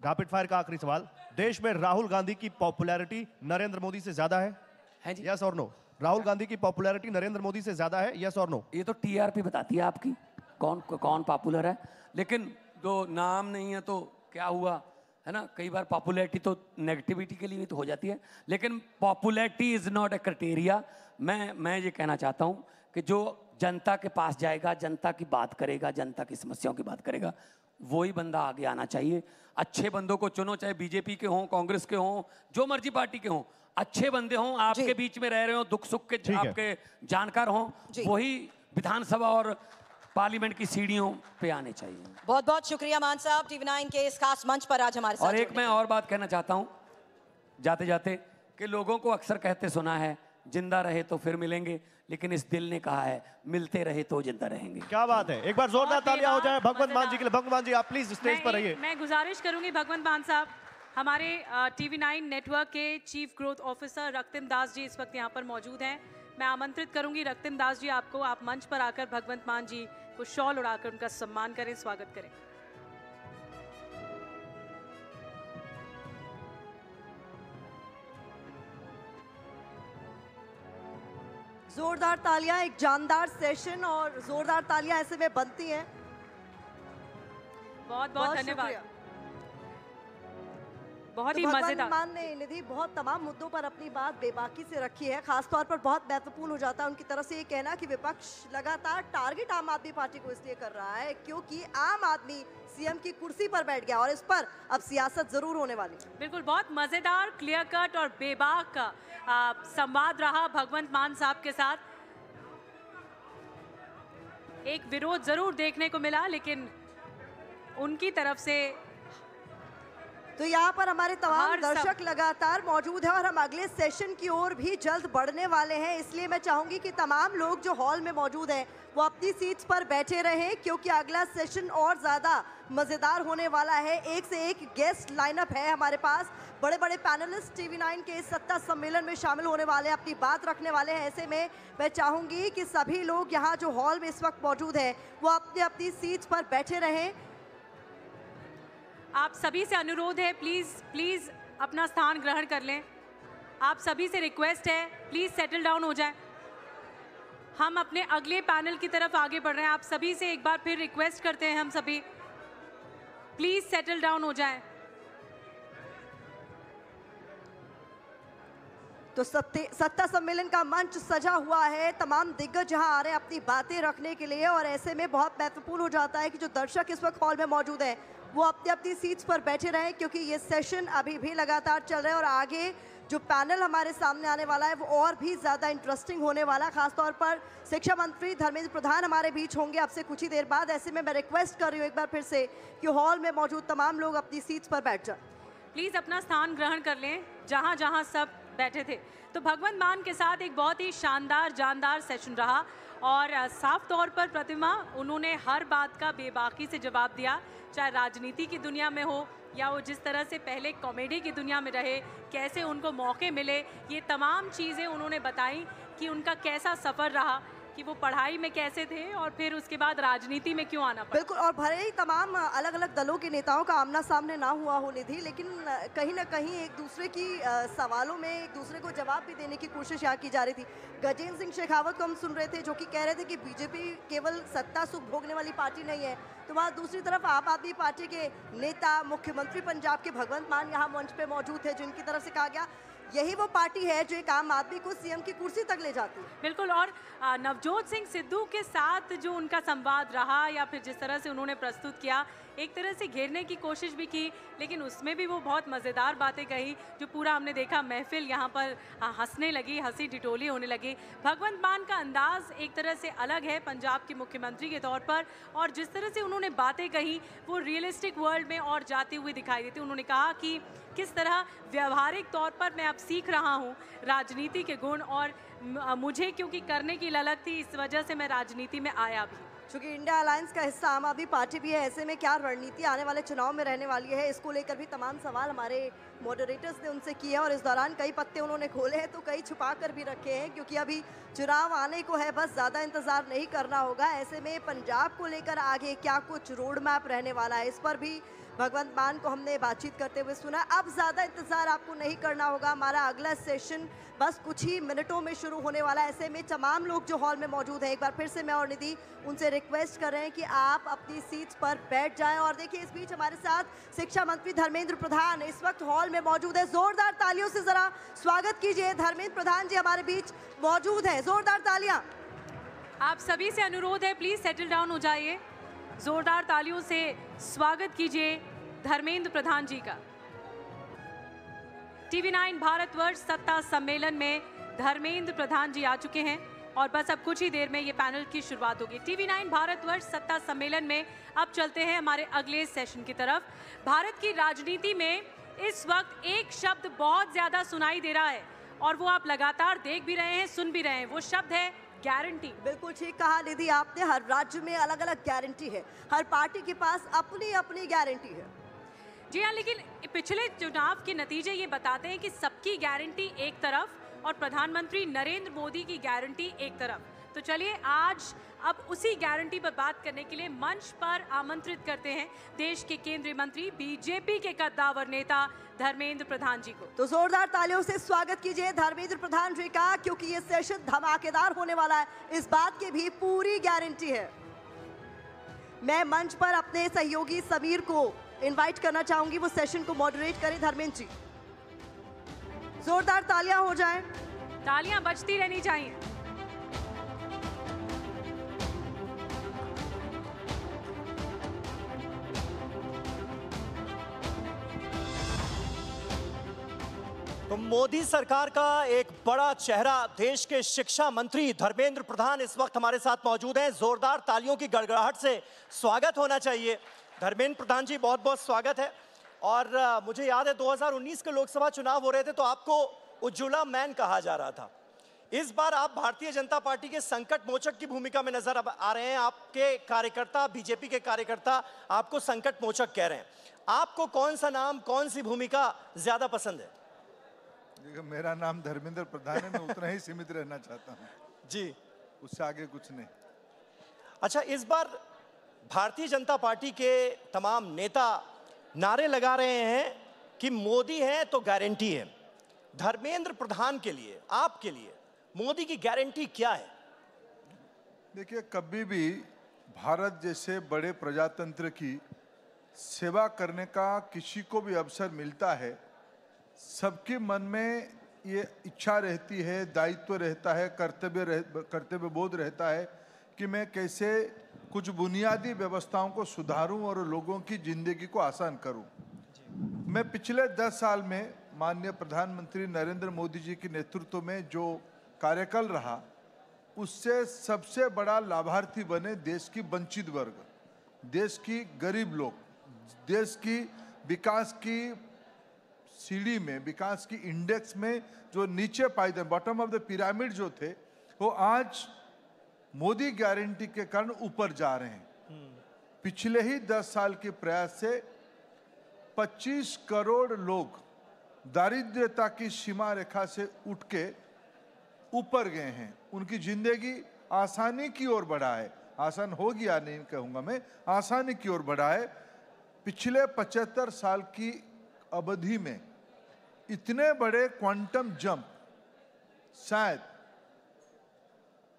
रैपिड फायर का आखिरी सवाल। देश में राहुल गांधी की पॉपुलैरिटी नरेंद्र मोदी से ज़्यादा है? है जी। यस और नो राहुल गांधी की पॉपुलैरिटी नरेंद्र मोदी से ज़्यादा है? यस और नो ये तो टीआरपी बताती है आपकी। कौन कौन पॉपुलर है? लेकिन जो नाम नहीं है तो क्या हुआ? है ना? कई बार पॉपुलैरिटी तो नेगेटिविटी के लिए भी तो हो जाती है लेकिन popularity is not a criteria मैं मैं ये कहना चाहता हूँ कि जो जनता के पास जाएगा जनता की बात करेगा जनता की समस्याओं की बात करेगा वही बंदा आगे आना चाहिए। अच्छे बंदों को चुनो चाहे बीजेपी के हों कांग्रेस के हों जो मर्ज़ी पार्टी के हों। अच्छे बंदे हों आपके बीच में रह रहे हो दुख सुख के आपके जानकार हों वही विधानसभा और पार्लियामेंट की सीढ़ियों पे आने चाहिए। बहुत बहुत शुक्रिया मान साहब टीवी नाइन के इस खास मंच पर आज हमारे साथ और एक मैं और बात कहना चाहता हूँ जाते जाते कि लोगों को अक्सर कहते सुना है ज़िंदा रहे तो फिर मिलेंगे लेकिन इस दिल ने कहा है मिलते रहे तो ज़िंदा रहेंगे। क्या बात है? एक बार जोरदार तालियाँ हो जाए भगवंत मान जी के लिए। भगवंत मान जी आप प्लीज़ स्टेज पर रहिए मैं गुजारिश करूँगी भगवंत मान साहब हमारे टीवी नाइन नेटवर्क के chief growth officer Raktim Das ji इस वक्त यहाँ पर मौजूद हैं। मैं आमंत्रित करूँगी रक्तिम दास जी आपको आप मंच पर आकर भगवंत मान जी को शॉल उड़ाकर उनका सम्मान करें स्वागत करें। जोरदार तालियाँ एक जानदार सेशन और जोरदार तालियाँ ऐसे में बनती हैं। बहुत बहुत धन्यवाद। बहुत ही तो मज़ेदार। मान ने निधि बहुत तमाम मुद्दों पर अपनी बात बेबाकी से रखी है खासतौर पर बहुत महत्वपूर्ण हो जाता है उनकी तरफ़ से ये कहना कि विपक्ष लगातार टारगेट आम आदमी पार्टी को इसलिए कर रहा है क्योंकि आम आदमी सीएम की कुर्सी पर बैठ गया और इस पर अब सियासत ज़रूर होने वाली है। बिल्कुल बहुत मज़ेदार क्लियर कट और बेबाक संवाद रहा भगवंत मान साहब के साथ। एक विरोध ज़रूर देखने को मिला लेकिन उनकी तरफ़ से तो यहाँ पर हमारे तमाम दर्शक लगातार मौजूद हैं और हम अगले सेशन की ओर भी जल्द बढ़ने वाले हैं। इसलिए मैं चाहूँगी कि तमाम लोग जो हॉल में मौजूद हैं वो अपनी सीट्स पर बैठे रहें क्योंकि अगला सेशन और ज़्यादा मज़ेदार होने वाला है। एक से एक गेस्ट लाइनअप है हमारे पास। बड़े बड़े पैनलिस्ट टीवी नाइन के इस सत्ता सम्मेलन में शामिल होने वाले हैं अपनी बात रखने वाले हैं। ऐसे में मैं चाहूँगी कि सभी लोग यहाँ जो हॉल में इस वक्त मौजूद हैं वो अपनी अपनी सीट्स पर बैठे रहें। आप सभी से अनुरोध है प्लीज़ प्लीज़ अपना स्थान ग्रहण कर लें। आप सभी से रिक्वेस्ट है प्लीज़ सेटल डाउन हो जाए। हम अपने अगले पैनल की तरफ़ आगे बढ़ रहे हैं। आप सभी से एक बार फिर रिक्वेस्ट करते हैं हम सभी। प्लीज़ सेटल डाउन हो जाए। तो सत्ते, सत्ता सम्मेलन का मंच सजा हुआ है। तमाम दिग्गज यहाँ आ रहे हैं अपनी बातें रखने के लिए और ऐसे में बहुत महत्वपूर्ण हो जाता है कि जो दर्शक इस वक्त हॉल में मौजूद हैं वो अपनी अपनी सीट्स पर बैठे रहें, क्योंकि ये सेशन अभी भी लगातार चल रहा है और आगे जो पैनल हमारे सामने आने वाला है, वो और भी ज़्यादा इंटरेस्टिंग होने वाला है। खासतौर पर शिक्षा मंत्री धर्मेंद्र प्रधान हमारे बीच होंगे आपसे कुछ ही देर बाद। ऐसे में मैं रिक्वेस्ट कर रही हूँ एक बार फिर से कि हॉल में मौजूद तमाम लोग अपनी सीट्स पर बैठ जाए। प्लीज़ अपना स्थान ग्रहण कर लें जहाँ जहाँ सब बैठे थे। तो भगवंत मान के साथ एक बहुत ही शानदार, जानदार सेशन रहा और साफ़ तौर पर प्रतिमा उन्होंने हर बात का बेबाकी से जवाब दिया, चाहे राजनीति की दुनिया में हो या वो जिस तरह से पहले कॉमेडी की दुनिया में रहे, कैसे उनको मौके मिले, ये तमाम चीज़ें उन्होंने बताई कि उनका कैसा सफ़र रहा। कि वो पढ़ाई में कैसे थे और फिर उसके बाद राजनीति में क्यों आना पड़ा? बिल्कुल, और भले ही तमाम अलग अलग दलों के नेताओं का आमना सामने ना हुआ हो निधि, लेकिन कहीं ना कहीं एक दूसरे की सवालों में एक दूसरे को जवाब भी देने की कोशिश यहाँ की जा रही थी। गजेंद्र सिंह शेखावत को हम सुन रहे थे, जो कि कह रहे थे कि बीजेपी केवल सत्ता सुख भोगने वाली पार्टी नहीं है। तो वहाँ दूसरी तरफ़ आम आदमी पार्टी के नेता, मुख्यमंत्री पंजाब के भगवंत मान यहाँ मंच पे मौजूद थे, जिनकी तरफ़ से कहा गया यही वो पार्टी है जो एक आम आदमी को सीएम की कुर्सी तक ले जाती है। बिल्कुल, और नवजोत सिंह सिद्धू के साथ जो उनका संवाद रहा या फिर जिस तरह से उन्होंने प्रस्तुत किया एक तरह से घेरने की कोशिश भी की, लेकिन उसमें भी वो बहुत मज़ेदार बातें कही, जो पूरा हमने देखा, महफिल यहाँ पर हंसने लगी, हँसी डिटोली होने लगी। भगवंत मान का अंदाज एक तरह से अलग है पंजाब के मुख्यमंत्री के तौर पर, और जिस तरह से उन्होंने बातें कही, वो रियलिस्टिक वर्ल्ड में और जाती हुई दिखाई देती। उन्होंने कहा कि किस तरह व्यवहारिक तौर पर मैं अब सीख रहा हूँ राजनीति के गुण, और मुझे, क्योंकि करने की ललक थी, इस वजह से मैं राजनीति में आया भी। चूँकि इंडिया अलायंस का हिस्सा आम आदमी पार्टी भी है, ऐसे में क्या रणनीति आने वाले चुनाव में रहने वाली है, इसको लेकर भी तमाम सवाल हमारे मॉडरेटर्स ने उनसे किए हैं और इस दौरान कई पत्ते उन्होंने खोले हैं तो कई छुपा कर भी रखे हैं, क्योंकि अभी चुनाव आने को है, बस ज़्यादा इंतज़ार नहीं करना होगा, ऐसे में पंजाब को लेकर आगे क्या कुछ रोड मैप रहने वाला है, इस पर भी भगवंत मान को हमने बातचीत करते हुए सुना। अब ज़्यादा इंतज़ार आपको नहीं करना होगा। हमारा अगला सेशन बस कुछ ही मिनटों में शुरू होने वाला है। ऐसे में तमाम लोग जो हॉल में मौजूद हैं, एक बार फिर से मैं और निधि उनसे रिक्वेस्ट कर रहे हैं कि आप अपनी सीट्स पर बैठ जाएँ। और देखिए, इस बीच हमारे साथ शिक्षा मंत्री धर्मेंद्र प्रधान इस वक्त हॉल में मौजूद है। जोरदार तालियों से ज़रा स्वागत कीजिए। धर्मेंद्र प्रधान जी हमारे बीच मौजूद हैं। जोरदार तालियाँ। आप सभी से अनुरोध है प्लीज़ सेटल डाउन हो जाइए। जोरदार तालियों से स्वागत कीजिए धर्मेंद्र प्रधान जी का। टीवी नाइन भारतवर्ष सत्ता सम्मेलन में धर्मेंद्र प्रधान जी आ चुके हैं और बस अब कुछ ही देर में ये पैनल की शुरुआत होगी। टीवी नाइन भारतवर्ष सत्ता सम्मेलन में अब चलते हैं हमारे अगले सेशन की तरफ़। भारत की राजनीति में इस वक्त एक शब्द बहुत ज़्यादा सुनाई दे रहा है और वो आप लगातार देख भी रहे हैं, सुन भी रहे हैं। वो शब्द है गारंटी बिल्कुल ठीक कहा निधि आपने। हर राज्य में अलग अलग गारंटी है। हर पार्टी के पास अपनी अपनी गारंटी है। जी हाँ लेकिन पिछले चुनाव के नतीजे ये बताते हैं कि सबकी गारंटी एक तरफ़ और प्रधानमंत्री नरेंद्र मोदी की गारंटी एक तरफ़। तो चलिए आज अब उसी गारंटी पर बात करने के लिए मंच पर आमंत्रित करते हैं देश के केंद्रीय मंत्री बीजेपी के कद्दावर नेता धर्मेंद्र प्रधान जी को। तो जोरदार तालियों से स्वागत कीजिए धर्मेंद्र प्रधान जी का क्योंकि ये सेशन धमाकेदार होने वाला है। इस बात की भी पूरी गारंटी है। मैं मंच पर अपने सहयोगी समीर को इनवाइट करना चाहूँगी। वो सेशन को मॉडरेट करें धर्मेंद्र जी। जोरदार तालियाँ हो जाए। तालियाँ बजती रहनी चाहिए। तो मोदी सरकार का एक बड़ा चेहरा देश के शिक्षा मंत्री धर्मेंद्र प्रधान इस वक्त हमारे साथ मौजूद हैं। जोरदार तालियों की गड़गड़ाहट से स्वागत होना चाहिए। धर्मेंद्र प्रधान जी बहुत बहुत स्वागत है। और मुझे याद है 2019 के लोकसभा चुनाव हो रहे थे तो आपको उज्ज्वला मैन कहा जा रहा था। इस बार आप भारतीय जनता पार्टी के संकट मोचक की भूमिका में नज़र आ रहे हैं। आपके कार्यकर्ता, बीजेपी के कार्यकर्ता आपको संकट मोचक कह रहे हैं। आपको कौन सा नाम, कौन सी भूमिका ज़्यादा पसंद है? मेरा नाम धर्मेंद्र प्रधान है मैं उतना ही सीमित रहना चाहता हूँ। जी। उससे आगे कुछ नहीं। अच्छा इस बार भारतीय जनता पार्टी के तमाम नेता नारे लगा रहे हैं कि मोदी है तो गारंटी है। धर्मेंद्र प्रधान के लिए आपके लिए मोदी की गारंटी क्या है? देखिए कभी भी भारत जैसे बड़े प्रजातंत्र की सेवा करने का किसी को भी अवसर मिलता है सबके मन में ये इच्छा रहती है, दायित्व रहता है, कर्तव्य रह, कर्तव्य बोध रहता है कि मैं कैसे कुछ बुनियादी व्यवस्थाओं को सुधारूं और लोगों की ज़िंदगी को आसान करूँ। मैं पिछले दस साल में माननीय प्रधानमंत्री नरेंद्र मोदी जी के नेतृत्व में जो कार्यकाल रहा, उससे सबसे बड़ा लाभार्थी बने देश की वंचित वर्ग, देश की गरीब लोग, देश की विकास की सीढ़ी में, विकास की इंडेक्स में जो नीचे पाए बॉटम ऑफ़ द पिरामिड जो थे, वो आज मोदी गारंटी के कारण ऊपर जा रहे हैं। पिछले ही दस साल के प्रयास से 25 करोड़ लोग दारिद्रता की सीमा रेखा से उठ के ऊपर गए हैं। उनकी ज़िंदगी आसानी की ओर बढ़ा है। आसान हो गया नहीं कहूँगा मैं, आसानी की ओर बढ़ा है। पिछले 75 साल की अवधि में इतने बड़े क्वांटम जंप शायद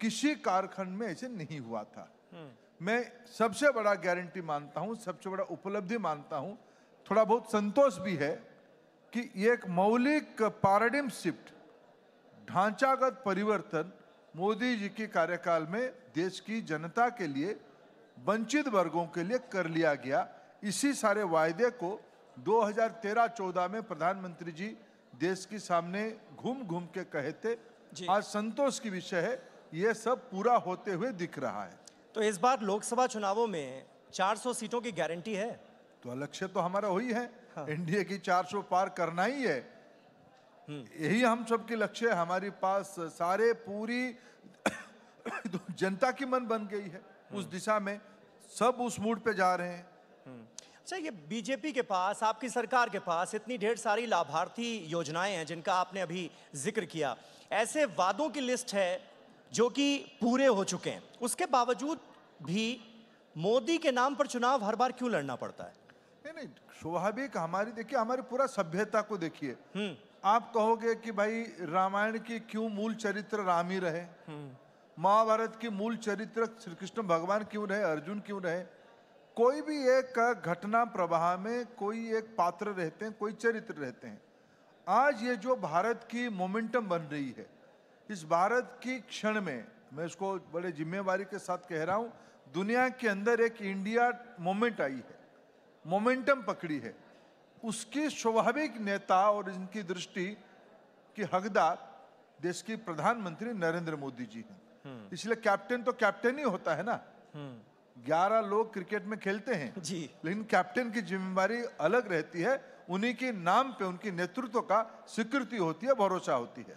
किसी कारखंड में ऐसे नहीं हुआ था। मैं सबसे बड़ा गारंटी मानता हूँ सबसे बड़ा उपलब्धि मानता हूँ थोड़ा बहुत संतोष भी है कि ये एक मौलिक पैराडिम शिफ्ट ढांचागत परिवर्तन मोदी जी के कार्यकाल में देश की जनता के लिए वंचित वर्गों के लिए कर लिया गया। इसी सारे वायदे को 2013-14 में प्रधानमंत्री जी देश के सामने घूम घूम के कहे थे आज संतोष की विषय है ये सब पूरा होते हुए दिख रहा है। तो इस बार लोकसभा चुनावों में 400 सीटों की गारंटी है? तो लक्ष्य तो हमारा वही है एनडीए की 400 पार करना ही है। यही हम सबके लक्ष्य है हमारे पास सारे पूरी जनता की मन बन गई है उस दिशा में सब उस मूड पे जा रहे हैं। अच्छा ये बीजेपी के पास आपकी सरकार के पास इतनी ढेर सारी लाभार्थी योजनाएँ हैं जिनका आपने अभी ज़िक्र किया। ऐसे वादों की लिस्ट है जो कि पूरे हो चुके हैं। उसके बावजूद भी मोदी के नाम पर चुनाव हर बार क्यों लड़ना पड़ता है? नहीं नहीं स्वाभाविक हमारी देखिए हमारी पूरा सभ्यता को देखिए। आप कहोगे कि भाई रामायण की क्यों मूल चरित्र राम ही रहे? महाभारत की मूल चरित्र श्री कृष्ण भगवान क्यों रहे? अर्जुन क्यों रहे? कोई भी एक घटना प्रवाह में कोई एक पात्र रहते हैं कोई चरित्र रहते हैं। आज ये जो भारत की मोमेंटम बन रही है इस भारत की क्षण में मैं इसको बड़े जिम्मेवारी के साथ कह रहा हूँ दुनिया के अंदर एक इंडिया मोमेंट आई है मोमेंटम पकड़ी है। उसकी स्वाभाविक नेता और इनकी दृष्टि की हकदार देश की प्रधानमंत्री नरेंद्र मोदी जी हैं। इसलिए कैप्टन तो कैप्टन ही होता है ना। ग्यारह लोग क्रिकेट में खेलते हैं। जी। लेकिन कैप्टन की जिम्मेवारी अलग रहती है उन्हीं के नाम पे उनकी नेतृत्व का स्वीकृति होती है भरोसा होती है।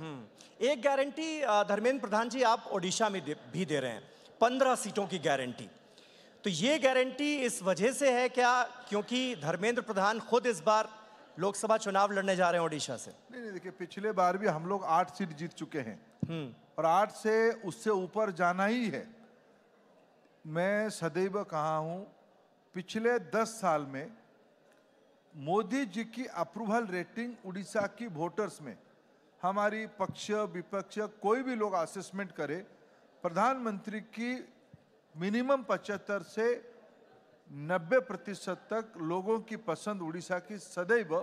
एक गारंटी धर्मेंद्र प्रधान जी आप ओडिशा में भी दे रहे हैं पंद्रह सीटों की गारंटी तो ये गारंटी इस वजह से है क्या क्योंकि धर्मेंद्र प्रधान खुद इस बार लोकसभा चुनाव लड़ने जा रहे हैं ओडिशा से? नहीं नहीं देखिए पिछले बार भी हम लोग आठ सीट जीत चुके हैं। और आठ से उससे ऊपर जाना ही है। मैं सदैव कहा हूँ पिछले दस साल में मोदी जी की अप्रूवल रेटिंग उड़ीसा की वोटर्स में हमारी पक्ष विपक्ष कोई भी लोग असेसमेंट करे प्रधानमंत्री की मिनिमम पचहत्तर से नब्बे प्रतिशत तक लोगों की पसंद उड़ीसा की सदैव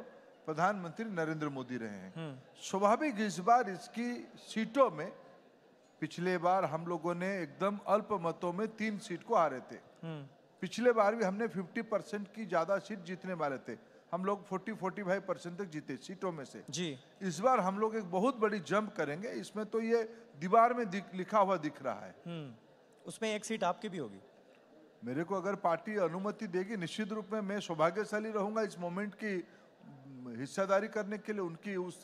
प्रधानमंत्री नरेंद्र मोदी रहे हैं। स्वाभाविक इस बार इसकी सीटों में पिछले बार हम लोगों ने एकदम अल्प मतों में तीन सीट को हारे थे। पिछले बार भी हमने 50 परसेंट की ज़्यादा सीट जीतने वाले थे। हम लोग 40 45 परसेंट तक जीते सीटों में से। जी। इस बार हम लोग एक बहुत बड़ी जंप करेंगे। इसमें तो ये दीवार में लिखा हुआ दिख रहा है। उसमें एक सीट आपकी भी होगी। मेरे को अगर पार्टी अनुमति देगी निश्चित रूप में मैं सौभाग्यशाली रहूँगा इस मोमेंट की हिस्सेदारी करने के लिए उनकी उस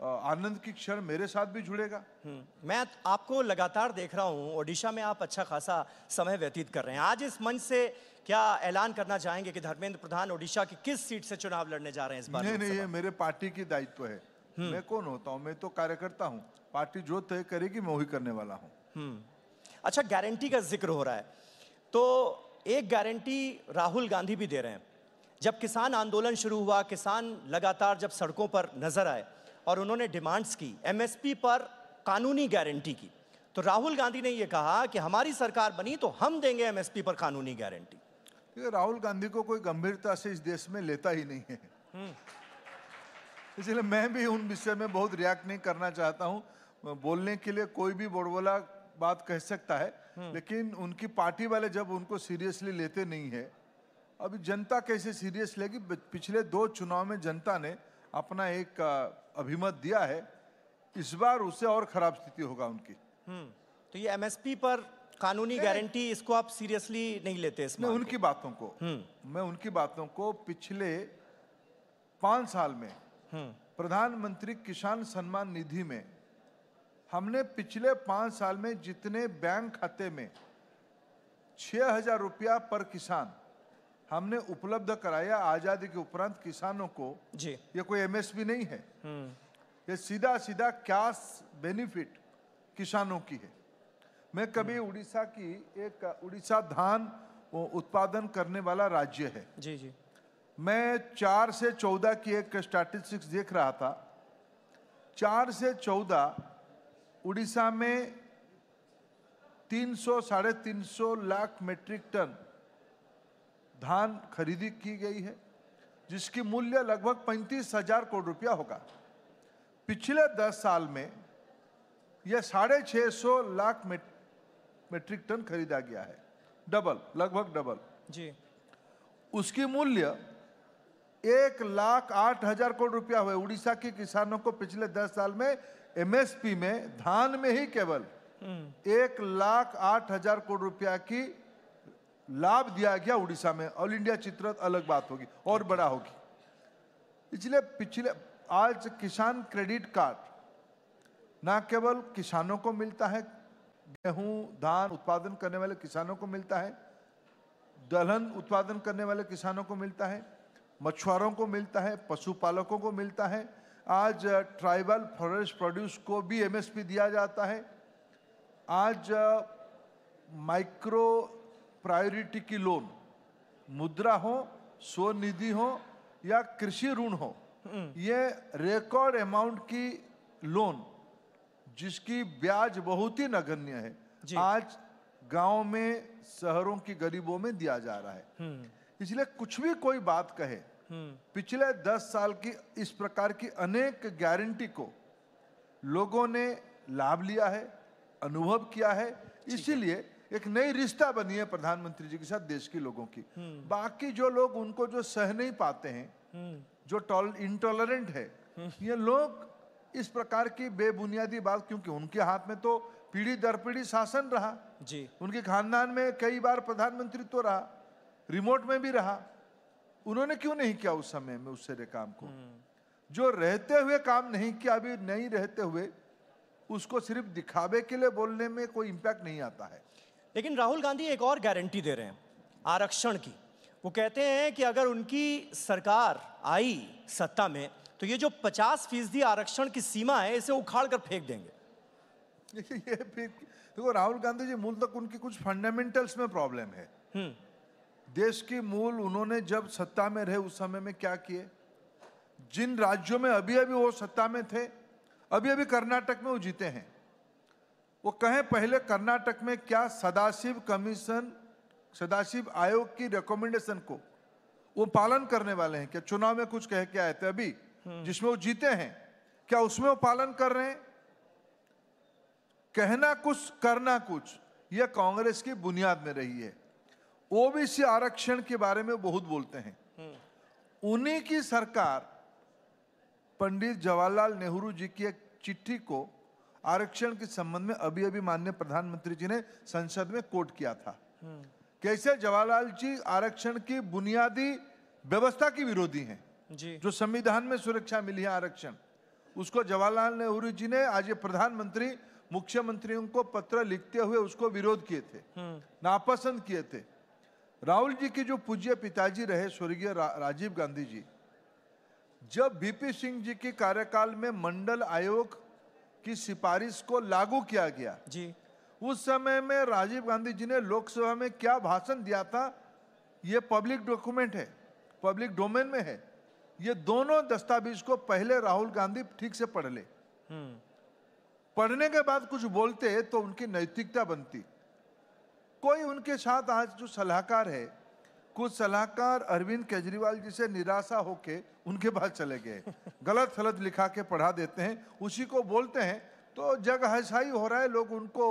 आनंद की क्षण मेरे साथ भी जुड़ेगा। हम्म, मैं आपको लगातार देख रहा हूँ ओडिशा में आप अच्छा खासा समय व्यतीत कर रहे हैं। आज इस मंच से क्या ऐलान करना चाहेंगे कि धर्मेंद्र प्रधान ओडिशा की किस सीट से चुनाव लड़ने जा रहे हैं इस बार नहीं नहीं ये मेरे पार्टी की दायित्व है। मैं कौन होता हूँ? मैं तो कार्यकर्ता हूँ। पार्टी जो तय करेगी मैं वही करने वाला हूँ। हम्म। अच्छा गारंटी का ज़िक्र हो रहा है। तो एक गारंटी राहुल गांधी भी दे रहे हैं। जब किसान आंदोलन शुरू हुआ किसान लगातार जब सड़कों पर नज़र आए और उन्होंने डिमांड्स की एमएसपी पर कानूनी गारंटी की। तो राहुल गांधी ने यह कहा कि हमारी सरकार बनी तो हम देंगे एमएसपी पर कानूनी गारंटी। देखिए राहुल गांधी को कोई गंभीरता से इस देश में लेता ही नहीं है। इसलिए मैं भी उन विषय में बहुत रिएक्ट नहीं करना चाहता हूँ। बोलने के लिए कोई भी बोलबोला बात कह सकता है लेकिन उनकी पार्टी वाले जब उनको सीरियसली लेते नहीं है अभी जनता कैसे सीरियस लेगी? पिछले दो चुनाव में जनता ने अपना एक अभिमत दिया है इस बार उससे और खराब स्थिति होगा उनकी। हम्म, तो ये एमएसपी पर कानूनी गारंटी इसको आप सीरियसली नहीं लेते इस मैं उनकी बातों को मैं उनकी बातों को पिछले पाँच साल में प्रधानमंत्री किसान सम्मान निधि में हमने पिछले पाँच साल में जितने बैंक खाते में छह हज़ार रुपया पर किसान हमने उपलब्ध कराया आज़ादी के उपरांत किसानों को। जी। ये कोई एमएसपी नहीं है। ये सीधा सीधा कैश बेनिफिट किसानों की है। मैं कभी उड़ीसा की एक उड़ीसा धान उत्पादन करने वाला राज्य है। जी जी। मैं चार से चौदह की एक स्टैटिस्टिक्स देख रहा था। चार से चौदह उड़ीसा में 300 साढ़े तीन सौ लाख मीट्रिक टन धान खरीदी की गई है जिसकी मूल्य लगभग पैंतीस हज़ार करोड़ रुपया होगा। पिछले दस साल में यह साढ़े छह सौ लाख मेट्रिक टन खरीदा गया है। डबल लगभग डबल। जी। उसकी मूल्य एक लाख आठ हज़ार करोड़ रुपया हुए उड़ीसा के किसानों को पिछले दस साल में एमएसपी में धान में ही केवल एक लाख आठ हज़ार करोड़ रुपया की लाभ दिया गया उड़ीसा में। ऑल इंडिया चित्र अलग बात होगी, और बड़ा होगी। इसलिए पिछले, आज किसान क्रेडिट कार्ड, ना केवल किसानों को मिलता है, गेहूँ, धान उत्पादन करने वाले किसानों को मिलता है, दलहन उत्पादन करने वाले किसानों को मिलता है, मछुआरों को मिलता है, पशुपालकों को मिलता है, आज ट्राइबल फॉरेस्ट प्रोड्यूस को भी एमएसपी दिया जाता है, आज माइक्रो प्रायोरिटी की लोन मुद्रा हो स्वनिधि हो या कृषि ऋण हो ये रिकॉर्ड अमाउंट की लोन जिसकी ब्याज बहुत ही नगण्य है। आज गाँव में शहरों की गरीबों में दिया जा रहा है। इसलिए कुछ भी कोई बात कहे पिछले दस साल की इस प्रकार की अनेक गारंटी को लोगों ने लाभ लिया है अनुभव किया है। इसीलिए एक नई रिश्ता बनी है प्रधानमंत्री जी के साथ देश के लोगों की। बाकी जो लोग उनको जो सह नहीं पाते हैं जो इंटॉलरेंट है ये लोग इस प्रकार की बेबुनियादी बात क्योंकि उनके हाथ में तो पीढ़ी दर पीढ़ी शासन रहा। जी। उनके खानदान में कई बार प्रधानमंत्री तो रहा रिमोट में भी रहा। उन्होंने क्यों नहीं किया उस समय में उस सारे काम को? जो रहते हुए काम नहीं किया अभी नहीं रहते हुए उसको सिर्फ़ दिखावे के लिए बोलने में कोई इम्पैक्ट नहीं आता है। लेकिन राहुल गांधी एक और गारंटी दे रहे हैं आरक्षण की। वो कहते हैं कि अगर उनकी सरकार आई सत्ता में तो ये जो 50 फ़ीसदी आरक्षण की सीमा है इसे उखाड़ कर फेंक देंगे। ये फिर देखो राहुल गांधी जी मूल तक उनकी कुछ फंडामेंटल्स में प्रॉब्लम है। देश की मूल उन्होंने जब सत्ता में रहे उस समय में क्या किए? जिन राज्यों में अभी अभी वो सत्ता में थे अभी अभी कर्नाटक में वो जीते हैं। वो कहें पहले कर्नाटक में क्या सदाशिव कमीशन सदाशिव आयोग की रिकमेंडेशन को वो पालन करने वाले हैं? क्या चुनाव में कुछ कह के आए थे अभी? जिसमें वो जीते हैं क्या उसमें वो पालन कर रहे हैं? कहना कुछ करना कुछ यह कांग्रेस की बुनियाद में रही है। ओबीसी आरक्षण के बारे में बहुत बोलते हैं। उन्हीं की सरकार पंडित जवाहरलाल नेहरू जी की एक चिट्ठी को आरक्षण के संबंध में अभी अभी माननीय प्रधानमंत्री जी ने संसद में कोट किया था। कैसे जवाहरलाल जी आरक्षण की बुनियादी व्यवस्था की विरोधी हैं जी। जो संविधान में सुरक्षा मिली है आरक्षण उसको जवाहरलाल नेहरू जी ने आज ये प्रधानमंत्री मुख्यमंत्रियों को पत्र लिखते हुए उसको विरोध किए थे नापसंद किए थे। राहुल जी के जो पूज्य पिताजी रहे स्वर्गीय रा, राजीव गांधी जी जब बीपी सिंह जी के कार्यकाल में मंडल आयोग की सिफारिश को लागू किया गया। जी। उस समय में राजीव गांधी जी ने लोकसभा में क्या भाषण दिया था ये पब्लिक डॉक्यूमेंट है पब्लिक डोमेन में है। ये दोनों दस्तावेज़ को पहले राहुल गांधी ठीक से पढ़ ले। पढ़ने के बाद कुछ बोलते तो उनकी नैतिकता बनती। कोई उनके साथ आज जो सलाहकार है कुछ सलाहकार अरविंद केजरीवाल जी से निराशा होके उनके पास चले गए। गलत सलत लिखा के पढ़ा देते हैं, उसी को बोलते हैं तो जग हसाई हो रहा है, लोग उनको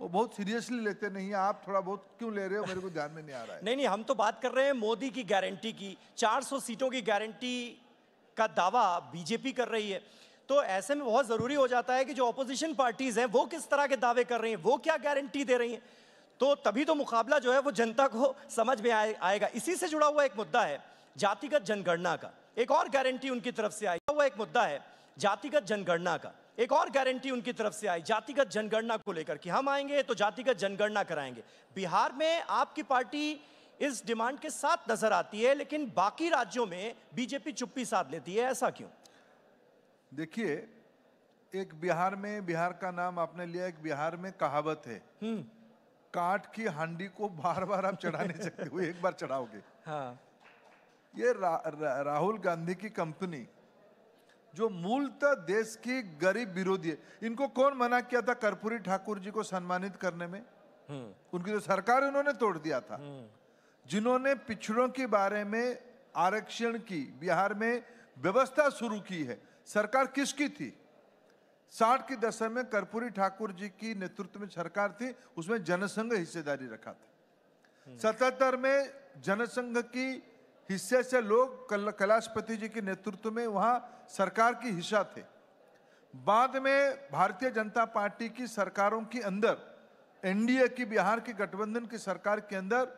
बहुत सीरियसली लेते नहीं, आप थोड़ा बहुत क्यों ले रहे हो? मेरे को ध्यान में नहीं आ रहा है। नहीं नहीं, हम तो बात कर रहे हैं मोदी की गारंटी की। 400 सीटों की गारंटी का दावा बीजेपी कर रही है। तो ऐसे में बहुत ज़रूरी हो जाता है कि जो ऑपोजिशन पार्टीज़ हैं, वो किस तरह के दावे कर रही हैं? वो क्या गारंटी दे रही हैं? तो तभी तो मुकाबला जो है वो जनता को समझ में आए, आएगा। इसी से जुड़ा हुआ एक मुद्दा है जातिगत जनगणना का। एक और गारंटी उनकी तरफ़ से आई। हुआ एक मुद्दा है जातिगत जनगणना का। एक और गारंटी उनकी तरफ़ से आई जातिगत जनगणना को लेकर कि हम आएँगे तो जातिगत जनगणना कराएँगे। बिहार में आपकी पार्टी इस डिमांड के साथ नज़र आती है लेकिन बाकी राज्यों में बीजेपी चुप्पी साध लेती है ऐसा क्यों? देखिए एक बिहार में बिहार का नाम आपने लिया एक बिहार में कहावत है। काट की हांडी को बार बार आप चढ़ा नहीं सकते वो एक बार चढ़ाओगे। हाँ। ये रा, रा, राहुल गांधी की कंपनी जो मूलतः देश की गरीब विरोधी है इनको कौन मना किया था कर्पूरी ठाकुर जी को सम्मानित करने में? उनकी जो सरकार उन्होंने तोड़ दिया था। जिन्होंने पिछड़ों के बारे में आरक्षण की बिहार में व्यवस्था शुरू की है सरकार किसकी थी? साठ के दशक में कर्पूरी ठाकुर जी की नेतृत्व में सरकार थी उसमें जनसंघ हिस्सेदारी रखा था। सतहत्तर में जनसंघ की हिस्से से लोग कल, कैलाशपति जी के नेतृत्व में वहाँ सरकार की हिस्सा थे। बाद में भारतीय जनता पार्टी की सरकारों के अंदर एनडीए की बिहार की गठबंधन की सरकार के अंदर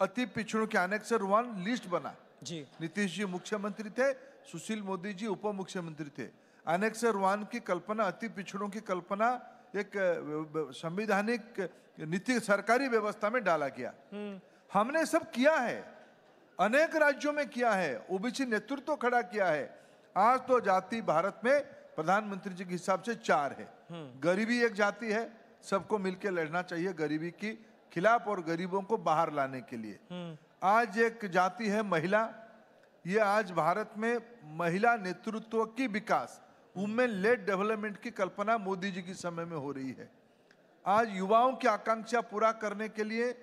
अति पिछड़ों के एनेक्सर वन लिस्ट बना। जी। नीतीश जी मुख्यमंत्री थे सुशील मोदी जी उप मुख्यमंत्री थे। अनेक्सर वन की कल्पना अति पिछड़ों की कल्पना एक संवैधानिक नीति सरकारी व्यवस्था में डाला गया। हमने सब किया है। अनेक राज्यों में किया है। ओबीसी नेतृत्व तो खड़ा किया है। आज तो जाति भारत में प्रधानमंत्री जी के हिसाब से चार है। गरीबी एक जाति है। सबको मिलकर लड़ना चाहिए गरीबी की खिलाफ और गरीबों को बाहर लाने के लिए। आज एक जाति है महिला। ये आज भारत में महिला नेतृत्व की विकास। वुमेन लेड डेवलपमेंट की कल्पना मोदी जी के समय में हो रही है। आज युवाओं की आकांक्षा पूरा करने के लिए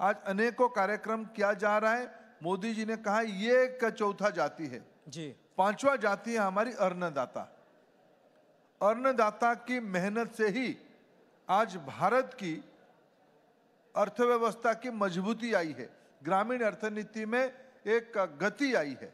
आज अनेकों कार्यक्रम किया जा रहा है। मोदी जी ने कहा ये चौथा जाति है। जी। पांचवा जाति है हमारी अन्नदाता अन्नदाता की मेहनत से ही आज भारत की अर्थव्यवस्था की मजबूती आई है। ग्रामीण अर्थनीति में एक गति आई है।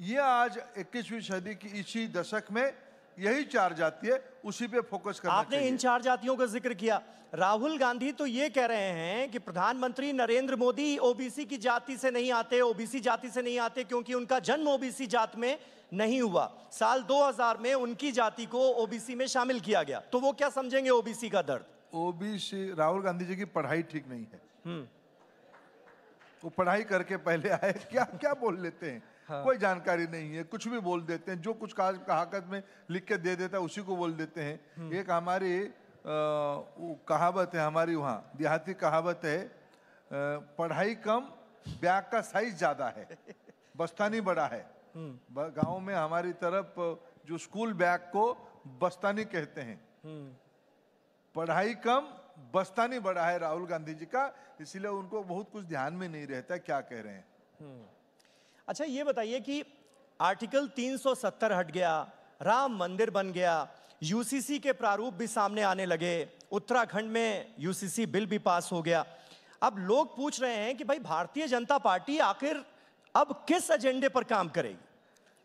ये आज 21वीं सदी की इसी दशक में यही चार जाती है उसी पे फोकस करना आपने इन चार जातियों का ज़िक्र किया। राहुल गांधी तो ये कह रहे हैं कि प्रधानमंत्री नरेंद्र मोदी ओबीसी की जाति से नहीं आते ओबीसी जाति से नहीं आते क्योंकि उनका जन्म ओबीसी जात में नहीं हुआ। साल 2000 में उनकी जाति को ओबीसी में शामिल किया गया। तो वो क्या समझेंगे ओबीसी का दर्द? ओबीसी राहुल गांधी जी की पढ़ाई ठीक नहीं है। वो पढ़ाई करके पहले आए क्या क्या बोल लेते हैं? कोई जानकारी नहीं है कुछ भी बोल देते हैं जो कुछ कहाकत में लिख के दे देता है उसी को बोल देते हैं। एक हमारी कहावत है हमारी वहाँ देहाती कहावत है पढ़ाई कम बैग का साइज़ ज़्यादा है बस्तानी बड़ा है। ब- गाँव में हमारी तरफ़ जो स्कूल बैग को बस्तानी कहते हैं। पढ़ाई कम बस्तानी बड़ा है राहुल गांधी जी का इसलिए उनको बहुत कुछ ध्यान में नहीं रहता क्या कह रहे हैं। अच्छा ये बताइए कि आर्टिकल 370 हट गया राम मंदिर बन गया यूसीसी के प्रारूप भी सामने आने लगे उत्तराखंड में यूसीसी बिल भी पास हो गया। अब लोग पूछ रहे हैं कि भाई भारतीय जनता पार्टी आखिर अब किस एजेंडे पर काम करेगी?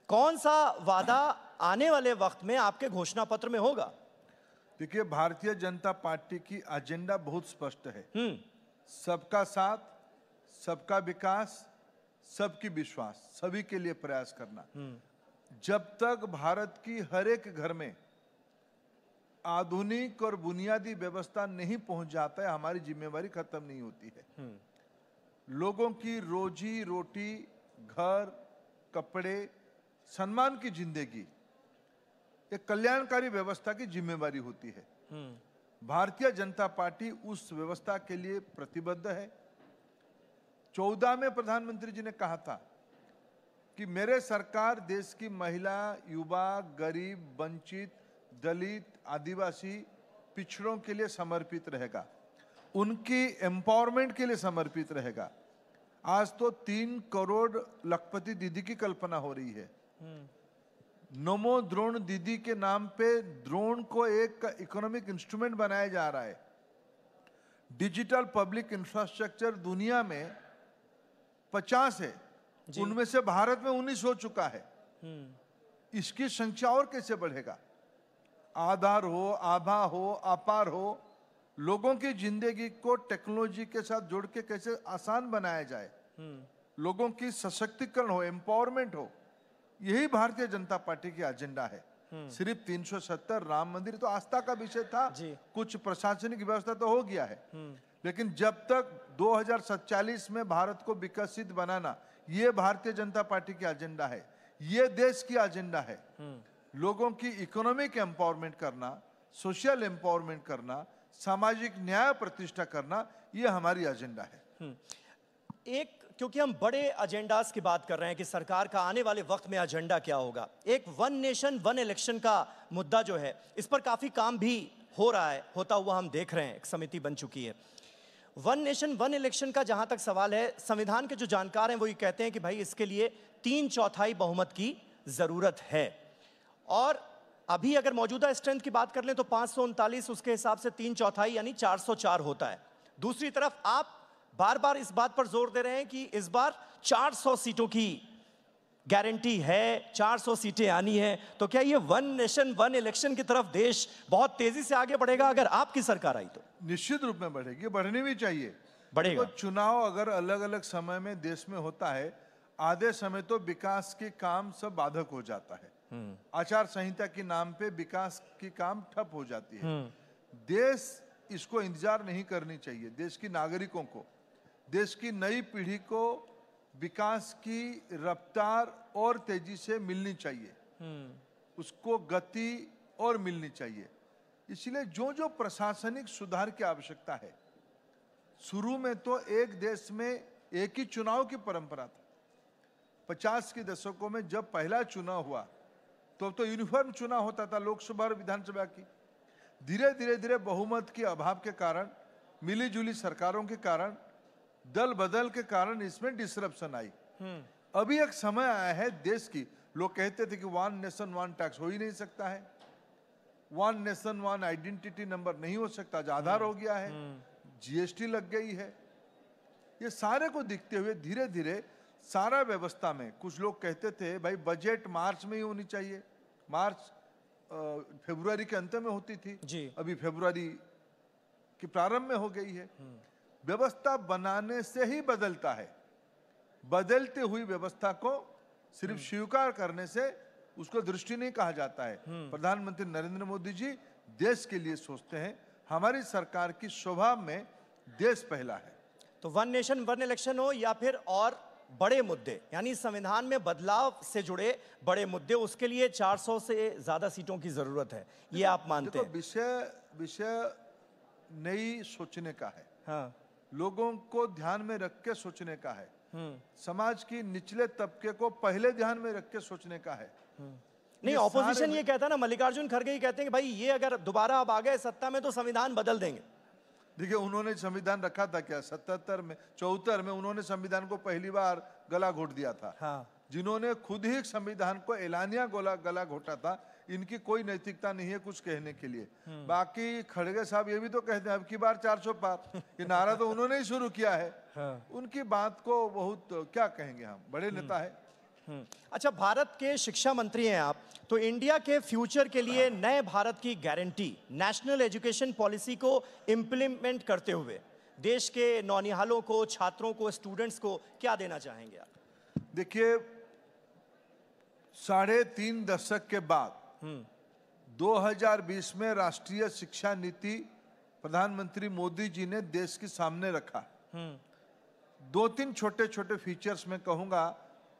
कौन सा वादा आने वाले वक्त में आपके घोषणा पत्र में होगा? देखिए भारतीय जनता पार्टी की एजेंडा बहुत स्पष्ट है। सबका साथ सबका विकास सबकी विश्वास सभी के लिए प्रयास करना। जब तक भारत की हर एक घर में आधुनिक और बुनियादी व्यवस्था नहीं पहुँच जाता है हमारी जिम्मेवारी खत्म नहीं होती है। लोगों की रोजी रोटी घर कपड़े सम्मान की ज़िंदगी एक कल्याणकारी व्यवस्था की जिम्मेवारी होती है। भारतीय जनता पार्टी उस व्यवस्था के लिए प्रतिबद्ध है। चौदह में प्रधानमंत्री जी ने कहा था कि मेरे सरकार देश की महिला, युवा, गरीब, वंचित, दलित, आदिवासी पिछड़ों के लिए समर्पित रहेगा। उनकी एम्पावरमेंट के लिए समर्पित रहेगा। आज तो तीन करोड़ लखपति दीदी की कल्पना हो रही है। नमो द्रोण दीदी के नाम पे द्रोण को एक इकोनॉमिक इंस्ट्रूमेंट बनाया जा रहा है। डिजिटल पब्लिक इंफ्रास्ट्रक्चर दुनिया में 50 है। उनमें से भारत में 19 हो चुका है। इसकी संख्या और कैसे बढ़ेगा? आधार हो आभा हो अपार हो लोगों की ज़िंदगी को टेक्नोलॉजी के साथ जोड़ के कैसे आसान बनाया जाए? लोगों की सशक्तिकरण हो एम्पावरमेंट हो यही भारतीय जनता पार्टी की एजेंडा है। सिर्फ़ 370 राम मंदिर तो आस्था का विषय था। कुछ प्रशासनिक व्यवस्था तो हो गया है। लेकिन जब तक 2047 में भारत को विकसित बनाना ये भारतीय जनता पार्टी की एजेंडा है। ये देश की एजेंडा है। लोगों की इकोनॉमिक एम्पावरमेंट करना सोशल एम्पावरमेंट करना सामाजिक न्याय प्रतिष्ठा करना ये हमारी एजेंडा है। एक क्योंकि हम बड़े एजेंडास की बात कर रहे हैं कि सरकार का आने वाले वक्त में एजेंडा क्या होगा। एक वन नेशन वन इलेक्शन का मुद्दा जो है इस पर काफ़ी काम भी हो रहा है होता हुआ हम देख रहे हैं एक समिति बन चुकी है। वन नेशन वन इलेक्शन का जहाँ तक सवाल है, संविधान के जो जानकार हैं, वो ये कहते हैं कि भाई इसके लिए तीन चौथाई बहुमत की ज़रूरत है। और अभी अगर मौजूदा स्ट्रेंथ की बात कर लें तो पाँच उसके हिसाब से तीन चौथाई यानी 404 होता है। दूसरी तरफ़ आप बार बार इस बात पर ज़ोर दे रहे हैं कि इस बार 400 सीटों की गारंटी है 400 सीटें आनी है। तो क्या ये वन नेशन वन इलेक्शन की तरफ़ देश बहुत तेज़ी से आगे बढ़ेगा अगर आपकी सरकार आई तो? निश्चित रूप में बढ़ेगी बढ़नी भी चाहिए। बढ़ेगा। तो चुनाव अगर अलग अलग समय में देश में होता है आधे समय तो विकास के काम सब बाधक हो जाता है। आचार संहिता के नाम पे विकास की काम ठप हो जाती है। देश इसको इंतज़ार नहीं करनी चाहिए देश की नागरिकों को। देश की नई पीढ़ी को विकास की रफ्तार और तेज़ी से मिलनी चाहिए। उसको गति और मिलनी चाहिए। इसलिए जो जो प्रशासनिक सुधार की आवश्यकता है शुरू में तो एक देश में एक ही चुनाव की परंपरा था। पचास के दशकों में जब पहला चुनाव हुआ तो तो यूनिफॉर्म चुनाव होता था लोकसभा और विधानसभा की। धीरे धीरे धीरे बहुमत के अभाव के कारण मिली जुली सरकारों के कारण दल बदल के कारण इसमें डिसरप्शन आई। अभी एक समय आया है देश की। लोग कहते थे कि वन नेशन वन टैक्स हो ही नहीं सकता है। One nation one identity number नहीं हो सकता। आधार हो गया है। जीएसटी लग गई है। ये सारे को दिखते हुए धीरे धीरे सारा व्यवस्था में कुछ लोग कहते थे भाई बजट मार्च में ही होनी चाहिए। मार्च फरवरी के अंत में होती थी। जी। अभी फरवरी के प्रारंभ में हो गई है। व्यवस्था बनाने से ही बदलता है। बदलती हुई व्यवस्था को सिर्फ़ स्वीकार करने से उसको दृष्टि नहीं कहा जाता है। प्रधानमंत्री नरेंद्र मोदी जी देश के लिए सोचते हैं हमारी सरकार की स्वभाव में देश पहला है। तो वन नेशन वन इलेक्शन हो या फिर और बड़े मुद्दे यानी संविधान में बदलाव से जुड़े बड़े मुद्दे उसके लिए 400 से ज़्यादा सीटों की ज़रूरत है। ये आप मानते हैं? विषय विषय नई सोचने का है। हाँ। लोगों को ध्यान में रख के सोचने का है। समाज की निचले तबके को पहले ध्यान में रख के सोचने का है। नहीं ऑपोजिशन ये कहता है ना मल्लिकार्जुन खड़गे ये कहते हैं कि भाई ये अगर दोबारा अब आ गए सत्ता में तो संविधान बदल देंगे। देखिए उन्होंने संविधान रखा था क्या? सतहत्तर में चौहत्तर में उन्होंने संविधान को पहली बार गला घोट दिया था। हाँ। जिन्होंने खुद ही संविधान को एलानिया गोला गला घोटा था इनकी कोई नैतिकता नहीं है कुछ कहने के लिए। बाकी खड़गे साहब ये भी तो कहते हैं अब की बार 400 पार। ये नारा तो उन्होंने ही शुरू किया है। उनकी बात को बहुत क्या कहेंगे हम? बड़े नेता है। हम्म। अच्छा भारत के शिक्षा मंत्री हैं आप तो इंडिया के फ्यूचर के लिए नए भारत की गारंटी नेशनल एजुकेशन पॉलिसी को इम्प्लीमेंट करते हुए देश के नौनिहालों को छात्रों को स्टूडेंट्स को क्या देना चाहेंगे आप? देखिए साढ़े तीन दशक के बाद 2020 में राष्ट्रीय शिक्षा नीति प्रधानमंत्री मोदी जी ने देश के सामने रखा। दो तीन छोटे छोटे फीचर्स में कहूँगा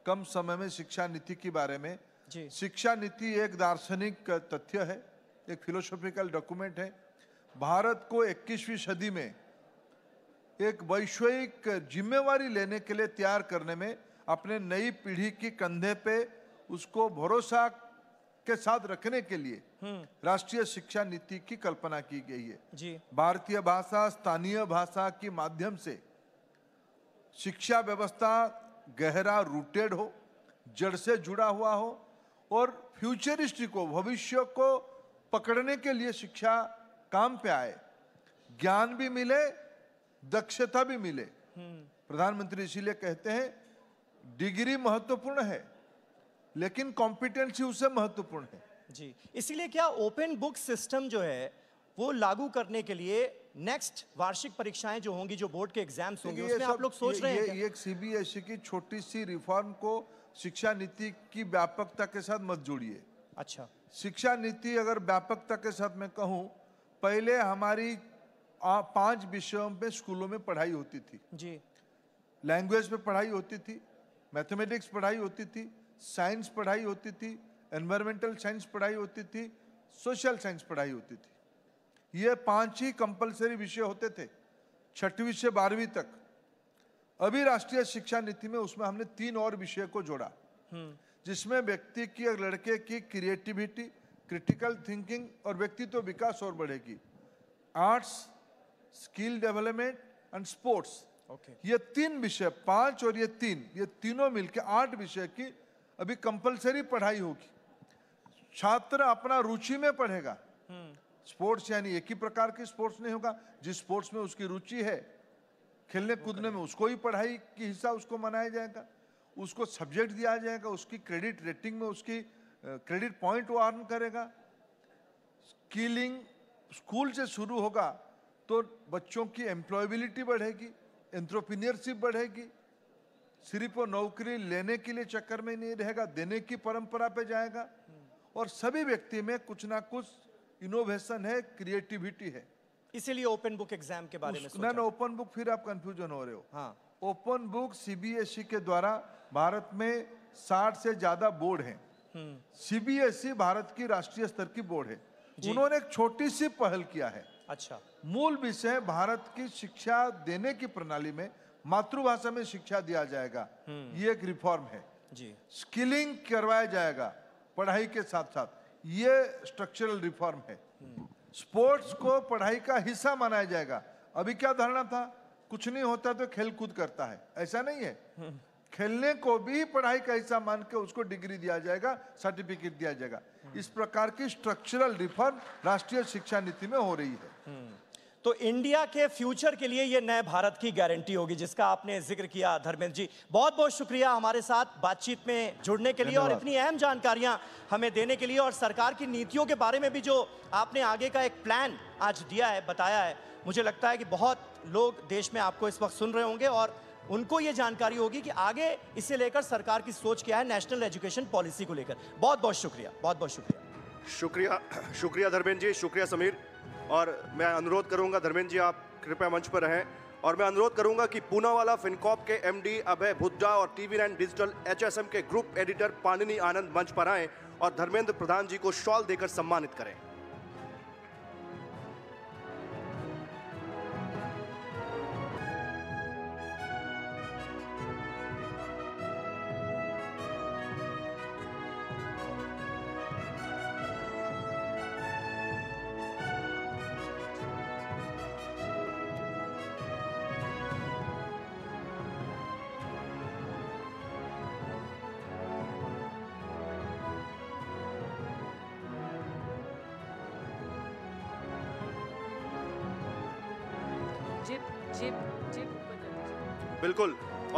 कम समय में शिक्षा नीति के बारे में। जी। शिक्षा नीति एक दार्शनिक तथ्य है एक फिलोसॉफिकल डॉक्यूमेंट है। भारत को 21वीं सदी में एक वैश्विक जिम्मेवारी लेने के लिए तैयार करने में अपने नई पीढ़ी की कंधे पे उसको भरोसा के साथ रखने के लिए राष्ट्रीय शिक्षा नीति की कल्पना की गई है। जी। भारतीय भाषा स्थानीय भाषा के माध्यम से शिक्षा व्यवस्था गहरा रूटेड हो जड़ से जुड़ा हुआ हो और फ्यूचरिस्टिक को भविष्य को पकड़ने के लिए शिक्षा काम पे आए। ज्ञान भी मिले दक्षता भी मिले। प्रधानमंत्री इसीलिए कहते हैं डिग्री महत्वपूर्ण है। लेकिन कॉम्पिटेंसी उससे महत्वपूर्ण है। जी इसीलिए क्या ओपन बुक सिस्टम जो है वो लागू करने के लिए नेक्स्ट वार्षिक परीक्षाएँ जो होंगी जो बोर्ड के एग्ज़ाम्स होंगे उसमें आप लोग सोच ये- रहे हैं ये, एक सीबीएसई की छोटी सी रिफॉर्म को शिक्षा नीति की व्यापकता के साथ मत जोड़िए। अच्छा। शिक्षा नीति अगर व्यापकता के साथ मैं कहूँ पहले हमारी पाँच विषयों में स्कूलों में पढ़ाई होती थी। जी। लैंग्वेज पे पढ़ाई होती थी मैथमेटिक्स पढ़ाई होती थी साइंस पढ़ाई होती थी एनवायरमेंटल साइंस पढ़ाई होती थी सोशल साइंस पढ़ाई होती थी। ये पाँच ही कंपलसरी विषय होते थे छठवीं से बारहवीं तक। अभी राष्ट्रीय शिक्षा नीति में उसमें हमने तीन और विषय को जोड़ा जिसमें व्यक्ति की और लड़के की क्रिएटिविटी क्रिटिकल थिंकिंग और व्यक्तित्व तो विकास और बढ़ेगी। Arts skill development and sports okay ये तीन विषय पाँच और ये तीन ये तीनों मिलकर आठ विषय की अभी कंपलसरी पढ़ाई होगी। छात्र अपना रुचि में पढ़ेगा। स्पोर्ट्स यानी एक ही प्रकार की स्पोर्ट्स नहीं होगा। जिस स्पोर्ट्स में उसकी रुचि है, खेलने कूदने में उसको ही पढ़ाई की हिस्सा उसको मनाया जाएगा। उसको सब्जेक्ट दिया जाएगा, उसकी क्रेडिट रेटिंग में उसकी क्रेडिट पॉइंट वो अर्न करेगा। स्किलिंग स्कूल से शुरू होगा तो बच्चों की एम्प्लॉयबिलिटी बढ़ेगी, एंट्रोप्रीनियरशिप बढ़ेगी सिर्फ़ वो नौकरी लेने के लिए चक्कर में नहीं रहेगा देने की परंपरा पे जाएगा। और सभी व्यक्ति में कुछ ना कुछ इनोवेशन है क्रिएटिविटी है। इसीलिए ओपन बुक एग्ज़ाम के बारे में ना ना ओपन बुक फिर आप कंफ्यूजन हो रहे हो। हाँ। ओपन बुक सीबीएसई के द्वारा भारत में 60 से ज़्यादा बोर्ड हैं। सीबीएसई भारत की राष्ट्रीय स्तर की बोर्ड है। उन्होंने एक छोटी सी पहल किया है। अच्छा। मूल विषय भारत की शिक्षा देने की प्रणाली में मातृभाषा में शिक्षा दिया जाएगा। ये एक रिफॉर्म है। जी। स्किलिंग करवाया जाएगा पढ़ाई के साथ साथ ये स्ट्रक्चरल रिफॉर्म है। स्पोर्ट्स को पढ़ाई का हिस्सा माना जाएगा। अभी क्या धारणा था? कुछ नहीं होता तो खेल कूद करता है। ऐसा नहीं है। खेलने को भी पढ़ाई का हिस्सा मान के उसको डिग्री दिया जाएगा सर्टिफिकेट दिया जाएगा। इस प्रकार की स्ट्रक्चरल रिफॉर्म राष्ट्रीय शिक्षा नीति में हो रही है। तो इंडिया के फ्यूचर के लिए ये नए भारत की गारंटी होगी जिसका आपने ज़िक्र किया धर्मेंद्र जी। बहुत बहुत शुक्रिया हमारे साथ बातचीत में जुड़ने के लिए और इतनी अहम जानकारियाँ हमें देने के लिए और सरकार की नीतियों के बारे में भी जो आपने आगे का एक प्लान आज दिया है बताया है मुझे लगता है कि बहुत लोग देश में आपको इस वक्त सुन रहे होंगे और उनको ये जानकारी होगी कि आगे इसे लेकर सरकार की सोच क्या है नेशनल एजुकेशन पॉलिसी को लेकर। बहुत बहुत शुक्रिया बहुत बहुत शुक्रिया। शुक्रिया शुक्रिया धर्मेंद्र जी शुक्रिया समीर। और मैं अनुरोध करूँगा, धर्मेंद्र जी, आप कृपया मंच पर रहें। और मैं अनुरोध करूँगा कि पूनावाला फिनकॉप के एमडी अभय भुड्डा और टीवी नाइन डिजिटल एचएसएम के ग्रुप एडिटर पानिनी आनंद मंच पर आएँ और धर्मेंद्र प्रधान जी को शॉल देकर सम्मानित करें।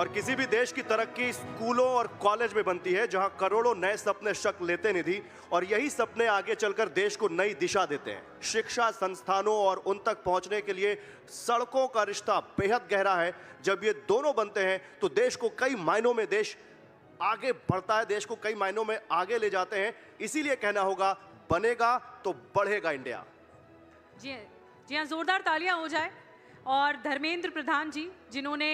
और किसी भी देश की तरक्की स्कूलों और कॉलेज में बनती है, जहाँ करोड़ों नए सपने शक लेते निधि और यही सपने आगे चलकर देश को नई दिशा देते हैं। शिक्षा संस्थानों और उन तक पहुँचने के लिए सड़कों का रिश्ता बेहद गहरा है। जब ये दोनों बनते हैं तो देश को कई मायनों में देश आगे बढ़ता है, देश को कई मायनों में आगे ले जाते हैं। इसीलिए कहना होगा, बनेगा तो बढ़ेगा इंडिया। जी जी हाँ जोरदार तालियाँ हो जाए। और धर्मेंद्र प्रधान जी, जिन्होंने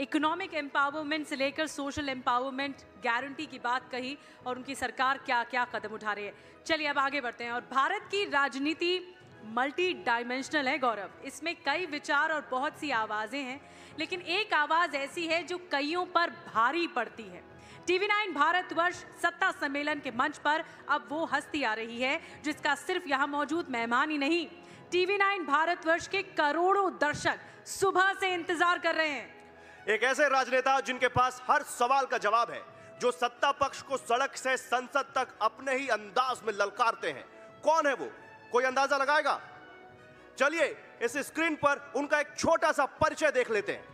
इकोनॉमिक एम्पावरमेंट से लेकर सोशल एम्पावरमेंट गारंटी की बात कही और उनकी सरकार क्या क्या कदम उठा रही है। चलिए अब आगे बढ़ते हैं और भारत की राजनीति मल्टी डायमेंशनल है, गौरव। इसमें कई विचार और बहुत सी आवाज़ें हैं, लेकिन एक आवाज़ ऐसी है जो कईयों पर भारी पड़ती है। टीवी नाइन भारतवर्ष सत्ता सम्मेलन के मंच पर अब वो हस्ती आ रही है, जिसका सिर्फ़ यहाँ मौजूद मेहमान ही नहीं। टीवी नाइन भारतवर्ष के करोड़ों दर्शक सुबह से इंतज़ार कर रहे हैं। एक ऐसे राजनेता जिनके पास हर सवाल का जवाब है जो सत्ता पक्ष को सड़क से संसद तक अपने ही अंदाज में ललकारते हैं। कौन है वो? कोई अंदाज़ा लगाएगा? चलिए इस स्क्रीन पर उनका एक छोटा सा परिचय देख लेते हैं।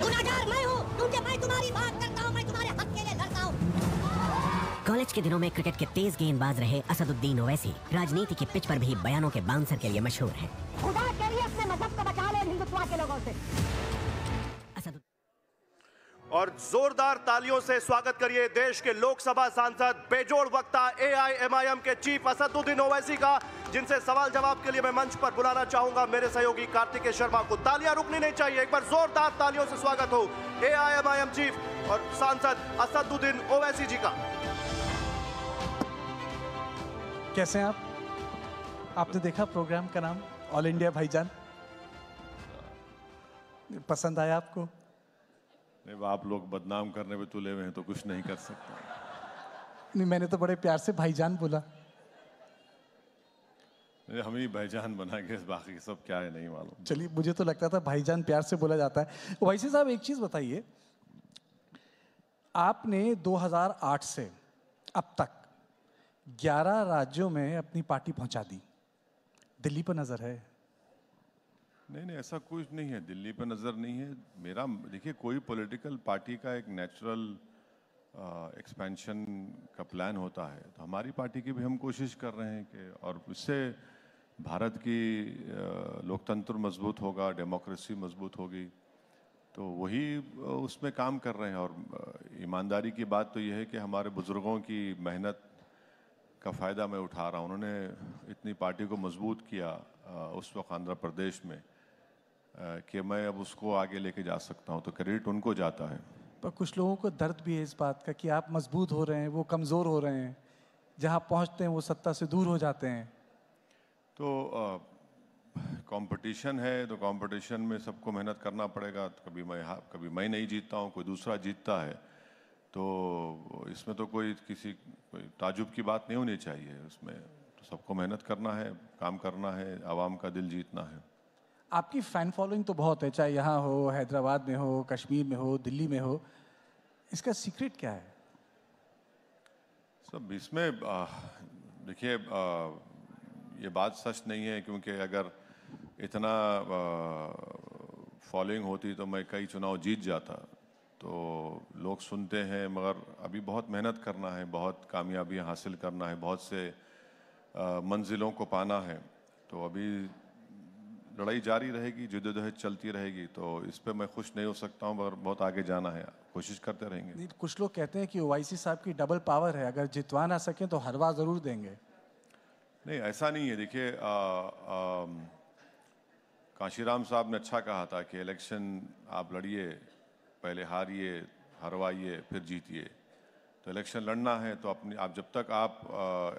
मैं हूँ। मैं तुम्हारी बात करता हूँ मैं तुम्हारे हक के लिए लड़ता हूँ। कॉलेज के दिनों में क्रिकेट के तेज गेंदबाज रहे असदुद्दीन ओवैसी। राजनीति के पिच पर भी बयानों के बाउंसर के लिए मशहूर हैं। खुदा के लिए अपने मज़हब को बचा ले हिंदुत्व के लोगों से। और जोरदार तालियों से स्वागत करिए देश के लोकसभा सांसद बेजोड़ वक्ता एआईएमआईएम के चीफ असदुद्दीन ओवैसी का, जिनसे सवाल जवाब के लिए मैं मंच पर बुलाना चाहूँगा। मेरे सहयोगी कार्तिकेय शर्मा को तालियाँ रुकनी नहीं चाहिए। एक बार जोरदार तालियों से स्वागत हो एआईएमआईएम चीफ और सांसद असदुद्दीन ओवैसी जी का। कैसे हैं आप? आपने देखा प्रोग्राम का नाम? ऑल इंडिया भाईजान? पसंद आया आपको? नहीं आप लोग बदनाम करने पे तुले हुए हैं तो कुछ नहीं कर सकता। नहीं मैंने तो बड़े प्यार से भाईजान बोला। हम ही भाईजान बना के बाकी सब क्या है नहीं मालूम। चलिए मुझे तो लगता था भाईजान प्यार से बोला जाता है। वैसे साहब एक चीज़ बताइए। आपने 2008 से अब तक 11 राज्यों में अपनी पार्टी पहुँचा दी। दिल्ली पर नज़र है नहीं नहीं, ऐसा कुछ नहीं है। दिल्ली पर नज़र नहीं है। मेरा, देखिए, कोई पॉलिटिकल पार्टी का एक नेचुरल एक्सपेंशन का प्लान होता है। तो हमारी पार्टी की भी हम कोशिश कर रहे हैं कि, और इससे भारत की लोकतंत्र मज़बूत होगा डेमोक्रेसी मज़बूत होगी। तो वही उसमें काम कर रहे हैं। और ईमानदारी की बात तो यह है कि हमारे बुज़ुर्गों की मेहनत का फ़ायदा मैं उठा रहा हूँ। उन्होंने इतनी पार्टी को मज़बूत किया उस वक्त आंध्र प्रदेश में। कि मैं अब उसको आगे लेके जा सकता हूँ तो क्रेडिट उनको जाता है। पर कुछ लोगों को दर्द भी है इस बात का कि आप मज़बूत हो रहे हैं वो कमज़ोर हो रहे हैं। जहाँ पहुँचते हैं वो सत्ता से दूर हो जाते हैं। तो कंपटीशन है तो कंपटीशन में सबको मेहनत करना पड़ेगा। तो कभी मैं हा- कभी मैं नहीं जीतता हूँ कोई दूसरा जीतता है। तो इसमें तो कोई किसी कोई ताजुब की बात नहीं होनी चाहिए। उसमें तो सबको मेहनत करना है काम करना है आवाम का दिल जीतना है। आपकी फ़ैन फॉलोइंग तो बहुत है, चाहे यहाँ हो, हैदराबाद में हो, कश्मीर में हो, दिल्ली में हो। इसका सीक्रेट क्या है? सब इसमें देखिए ये बात सच नहीं है, क्योंकि अगर इतना फॉलोइंग होती तो मैं कई चुनाव जीत जाता। तो लोग सुनते हैं, मगर अभी बहुत मेहनत करना है, बहुत कामयाबियाँ हासिल करना है, बहुत से मंजिलों को पाना है। तो अभी लड़ाई जारी रहेगी जदोजहद चलती रहेगी तो इस पर मैं खुश नहीं हो सकता हूँ मगर बहुत आगे जाना है। कोशिश करते रहेंगे। नहीं, कुछ लोग कहते हैं कि ओवैसी साहब की डबल पावर है अगर जितवा ना सकें तो हरवा ज़रूर देंगे। नहीं ऐसा नहीं है। देखिए काशीराम साहब ने अच्छा कहा था कि इलेक्शन आप लड़िए पहले हारिए हरवाइए फिर जीतिए। तो इलेक्शन लड़ना है तो अपनी आप जब तक आप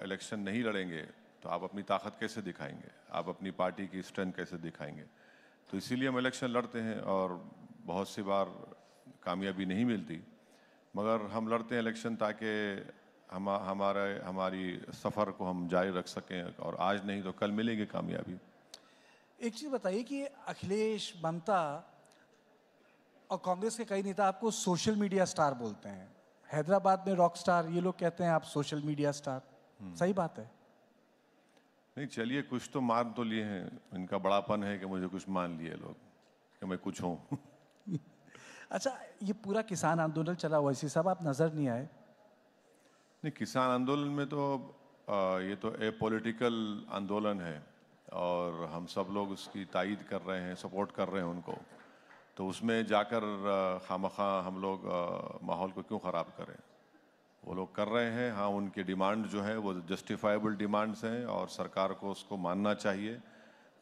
इलेक्शन नहीं लड़ेंगे तो आप अपनी ताकत कैसे दिखाएँगे? आप अपनी पार्टी की स्ट्रेंथ कैसे दिखाएँगे? तो इसीलिए हम इलेक्शन लड़ते हैं और बहुत सी बार कामयाबी नहीं मिलती। मगर हम लड़ते हैं इलेक्शन ताकि हम हमारे हमारी सफ़र को हम जारी रख सकें और आज नहीं तो कल मिलेगी कामयाबी। एक चीज़ बताइए कि अखिलेश ममता और कांग्रेस के कई नेता आपको सोशल मीडिया स्टार बोलते हैं। हैदराबाद में रॉक स्टार ये लोग कहते हैं आप सोशल मीडिया स्टार। सही बात है? नहीं चलिए कुछ तो मान तो लिए हैं। इनका बड़ापन है कि मुझे कुछ मान लिए लोग कि मैं कुछ हूँ। अच्छा ये पूरा किसान आंदोलन चला ओवैसी साहब आप नज़र नहीं आए? नहीं किसान आंदोलन में तो आ, ये तो ए पॉलिटिकल आंदोलन है और हम सब लोग उसकी तायद कर रहे हैं सपोर्ट कर रहे हैं उनको। तो उसमें जाकर खामखा हम लोग माहौल को क्यों ख़राब करें? वो लोग कर रहे हैं। हाँ उनके डिमांड जो है वो जस्टिफाइबल डिमांड्स हैं और सरकार को उसको मानना चाहिए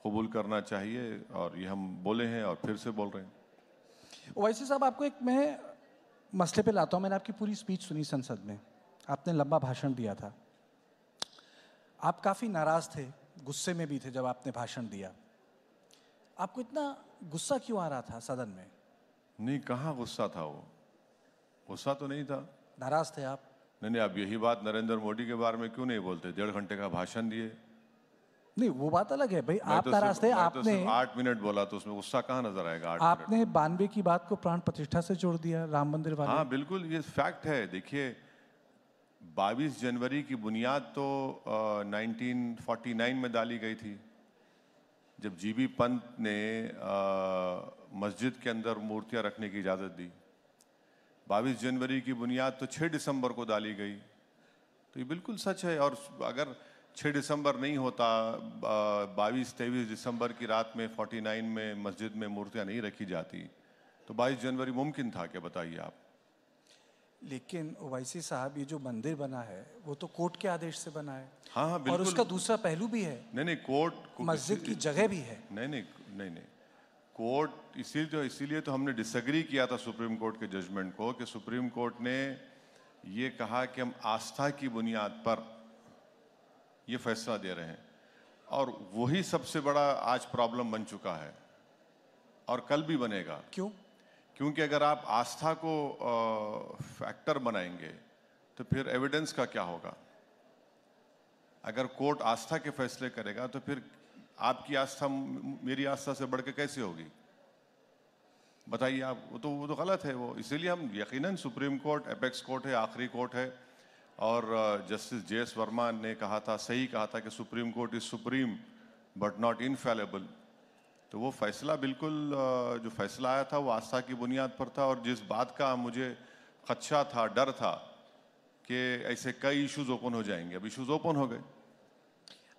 कबूल करना चाहिए और ये हम बोले हैं और फिर से बोल रहे हैं। वैसे साहब आपको एक मैं मसले पे लाता हूँ। मैंने आपकी पूरी स्पीच सुनी संसद में। आपने लंबा भाषण दिया था। आप काफ़ी नाराज़ थे गुस्से में भी थे जब आपने भाषण दिया। आपको इतना गुस्सा क्यों आ रहा था सदन में? नहीं कहाँ गुस्सा था वो? गुस्सा तो नहीं था। नाराज़ थे आप? नहीं नहीं अब यही बात नरेंद्र मोदी के बारे में क्यों नहीं बोलते? डेढ़ घंटे का भाषण दिए। नहीं वो बात अलग है भाई। आप तो मैं तो आपने आठ मिनट बोला तो उसमें गुस्सा कहाँ नज़र आएगा आपने बानवे की बात को प्राण प्रतिष्ठा से जोड़ दिया राम मंदिर वाले। हाँ बिल्कुल ये फैक्ट है। देखिए 22 जनवरी की बुनियाद तो अ, 1949 में डाली गई थी। जब जीबी पंत ने अ, मस्जिद के अंदर मूर्तियाँ रखने की इजाज़त दी। 22 जनवरी की बुनियाद तो 6 दिसंबर को डाली गई। तो ये बिल्कुल सच है और अगर 6 दिसंबर नहीं होता बाईस तेईस दिसंबर की रात में 49 में मस्जिद में मूर्तियाँ नहीं रखी जाती तो 22 जनवरी मुमकिन था क्या बताइए आप। लेकिन ओवैसी साहब ये जो मंदिर बना है वो तो कोर्ट के आदेश से बना है। हाँ हाँ और उसका दूसरा पहलू भी है। नहीं नहीं कोर्ट को मस्जिद की जगह भी है। नहीं नहीं नहीं नहीं। कोर्ट इसीलिए तो इसीलिए तो हमने डिसग्री किया था सुप्रीम कोर्ट के जजमेंट को कि सुप्रीम कोर्ट ने ये कहा कि हम आस्था की बुनियाद पर ये फैसला दे रहे हैं। और वही सबसे बड़ा आज प्रॉब्लम बन चुका है। और कल भी बनेगा। क्यों? क्योंकि अगर आप आस्था को फैक्टर बनाएँगे तो फिर एविडेंस का क्या होगा? अगर कोर्ट आस्था के फैसले करेगा तो फिर आपकी आस्था मेरी आस्था से बढ़ के कैसे होगी? बताइए आप, वो तो वो तो गलत है वो। इसीलिए हम यकीनन सुप्रीम कोर्ट अपेक्स कोर्ट है, आखिरी कोर्ट है। और जस्टिस जे एस वर्मा ने कहा था, सही कहा था कि supreme court is supreme, but not infallible. तो वो फैसला बिल्कुल जो फैसला आया था, वो आस्था की बुनियाद पर था। और जिस बात का मुझे खदशा था, डर था कि ऐसे कई इश्यूज़ ओपन हो जाएँगे। अब इश्यूज़ ओपन हो गए।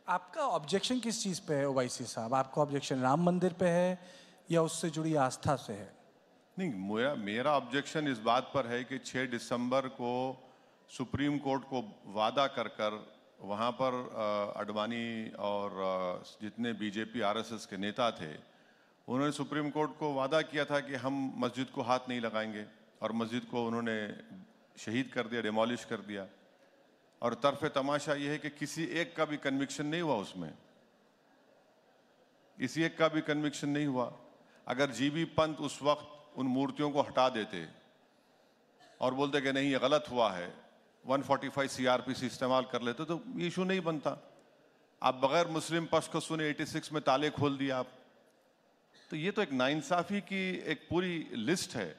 आपका ऑब्जेक्शन किस चीज़ पे है ओवैसी साहब? आपका ऑब्जेक्शन राम मंदिर पे है या उससे जुड़ी आस्था से है? नहीं, मेरा मेरा ऑब्जेक्शन इस बात पर है कि 6 दिसंबर को सुप्रीम कोर्ट को वादा कर कर वहाँ पर अडवाणी और जितने बीजेपी आरएसएस के नेता थे, उन्होंने सुप्रीम कोर्ट को वादा किया था कि हम मस्जिद को हाथ नहीं लगाएँगे और मस्जिद को उन्होंने शहीद कर दिया डिमोलिश कर दिया। और तरफ़ तमाशा यह है कि किसी एक का भी कन्विक्शन नहीं हुआ उसमें। किसी एक का भी कन्विक्शन नहीं हुआ। अगर जीबी पंत उस वक्त उन मूर्तियों को हटा देते और बोलते कि नहीं, ये गलत हुआ है 145 सीआरपीसी इस्तेमाल कर लेते तो ये इशू नहीं बनता। आप बगैर मुस्लिम पक्ष को सुने 86 में ताले खोल दिया आप। तो ये तो एक नाइंसाफी की एक पूरी लिस्ट है।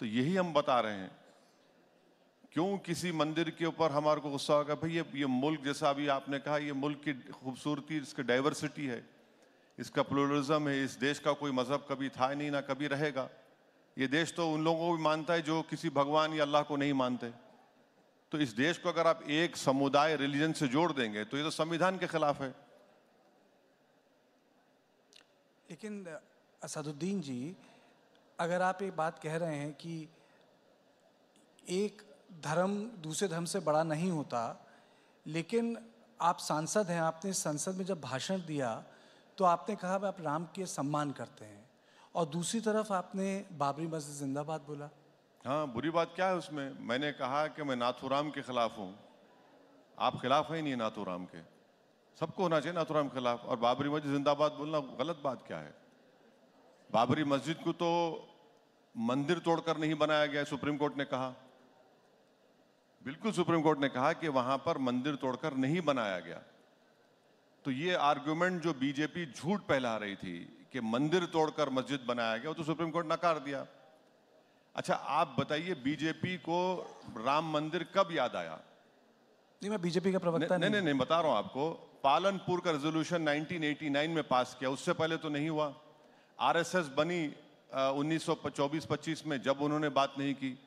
तो यही हम बता रहे हैं। क्यों किसी मंदिर के ऊपर हमारे को गुस्सा होगा? भाई ये ये मुल्क, जैसा अभी आपने कहा, ये मुल्क की खूबसूरती, इसकी डाइवर्सिटी है। इसका प्लूरलिज्म है, इस देश का कोई मज़हब कभी था नहीं, ना कभी रहेगा। ये देश तो उन लोगों को भी मानता है जो किसी भगवान या अल्लाह को नहीं मानते। तो इस देश को अगर आप एक समुदाय रिलीजन से जोड़ देंगे तो ये तो संविधान के खिलाफ है। लेकिन असदुद्दीन जी, अगर आप एक बात कह रहे हैं कि एक धर्म दूसरे धर्म से बड़ा नहीं होता, लेकिन आप सांसद हैं, आपने संसद में जब भाषण दिया तो आपने कहा आप राम के सम्मान करते हैं। और दूसरी तरफ़ आपने बाबरी मस्जिद जिंदाबाद बोला। हाँ बुरी बात क्या है उसमें? मैंने कहा कि मैं नाथुराम के खिलाफ हूँ। आप खिलाफ है नहीं नाथुराम के। सबको होना चाहिए नाथुराम के खिलाफ। और बाबरी मस्जिद जिंदाबाद बोलना गलत बात क्या है? बाबरी मस्जिद को तो मंदिर तोड़कर नहीं बनाया गया सुप्रीम कोर्ट ने कहा। बिल्कुल सुप्रीम कोर्ट ने कहा कि वहाँ पर मंदिर तोड़कर नहीं बनाया गया। तो ये आर्ग्यूमेंट जो बीजेपी झूठ फैला रही थी कि मंदिर तोड़कर मस्जिद बनाया गया वो तो सुप्रीम कोर्ट नकार दिया। अच्छा आप बताइए बीजेपी को राम मंदिर कब याद आया? नहीं मैं बीजेपी का प्रवक्ता नहीं नहीं। नहीं बता रहा हूँ आपको। पालनपुर का रेजोल्यूशन 1989 में पास किया उससे पहले तो नहीं हुआ। आरएसएस बनी उन्नीस सौ में जब उन्होंने बात नहीं की।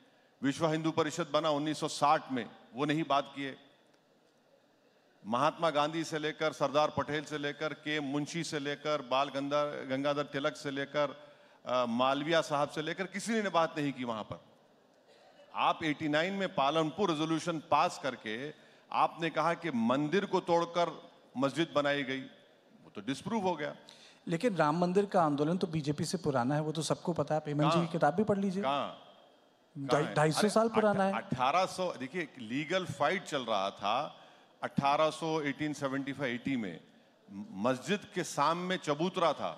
विश्व हिंदू परिषद बना 1960 में वो नहीं बात किए। महात्मा गांधी से लेकर सरदार पटेल से लेकर के मुंशी से लेकर बाल गंगा गंगाधर तिलक से लेकर मालविया साहब से लेकर किसी ने बात नहीं की वहाँ पर। आप 89 में पालनपुर रेजोल्यूशन पास करके आपने कहा कि मंदिर को तोड़कर मस्जिद बनाई गई वो तो डिस्प्रूव हो गया। लेकिन राम मंदिर का आंदोलन तो बीजेपी से पुराना है वो तो सबको पता है। हेमंत जी की किताब भी पढ़ लीजिए। ढाई सौ साल पुराना है। अठारह सौ देखिए लीगल फाइट चल रहा था 1800 1875 80 में। मस्जिद के सामने चबूतरा था।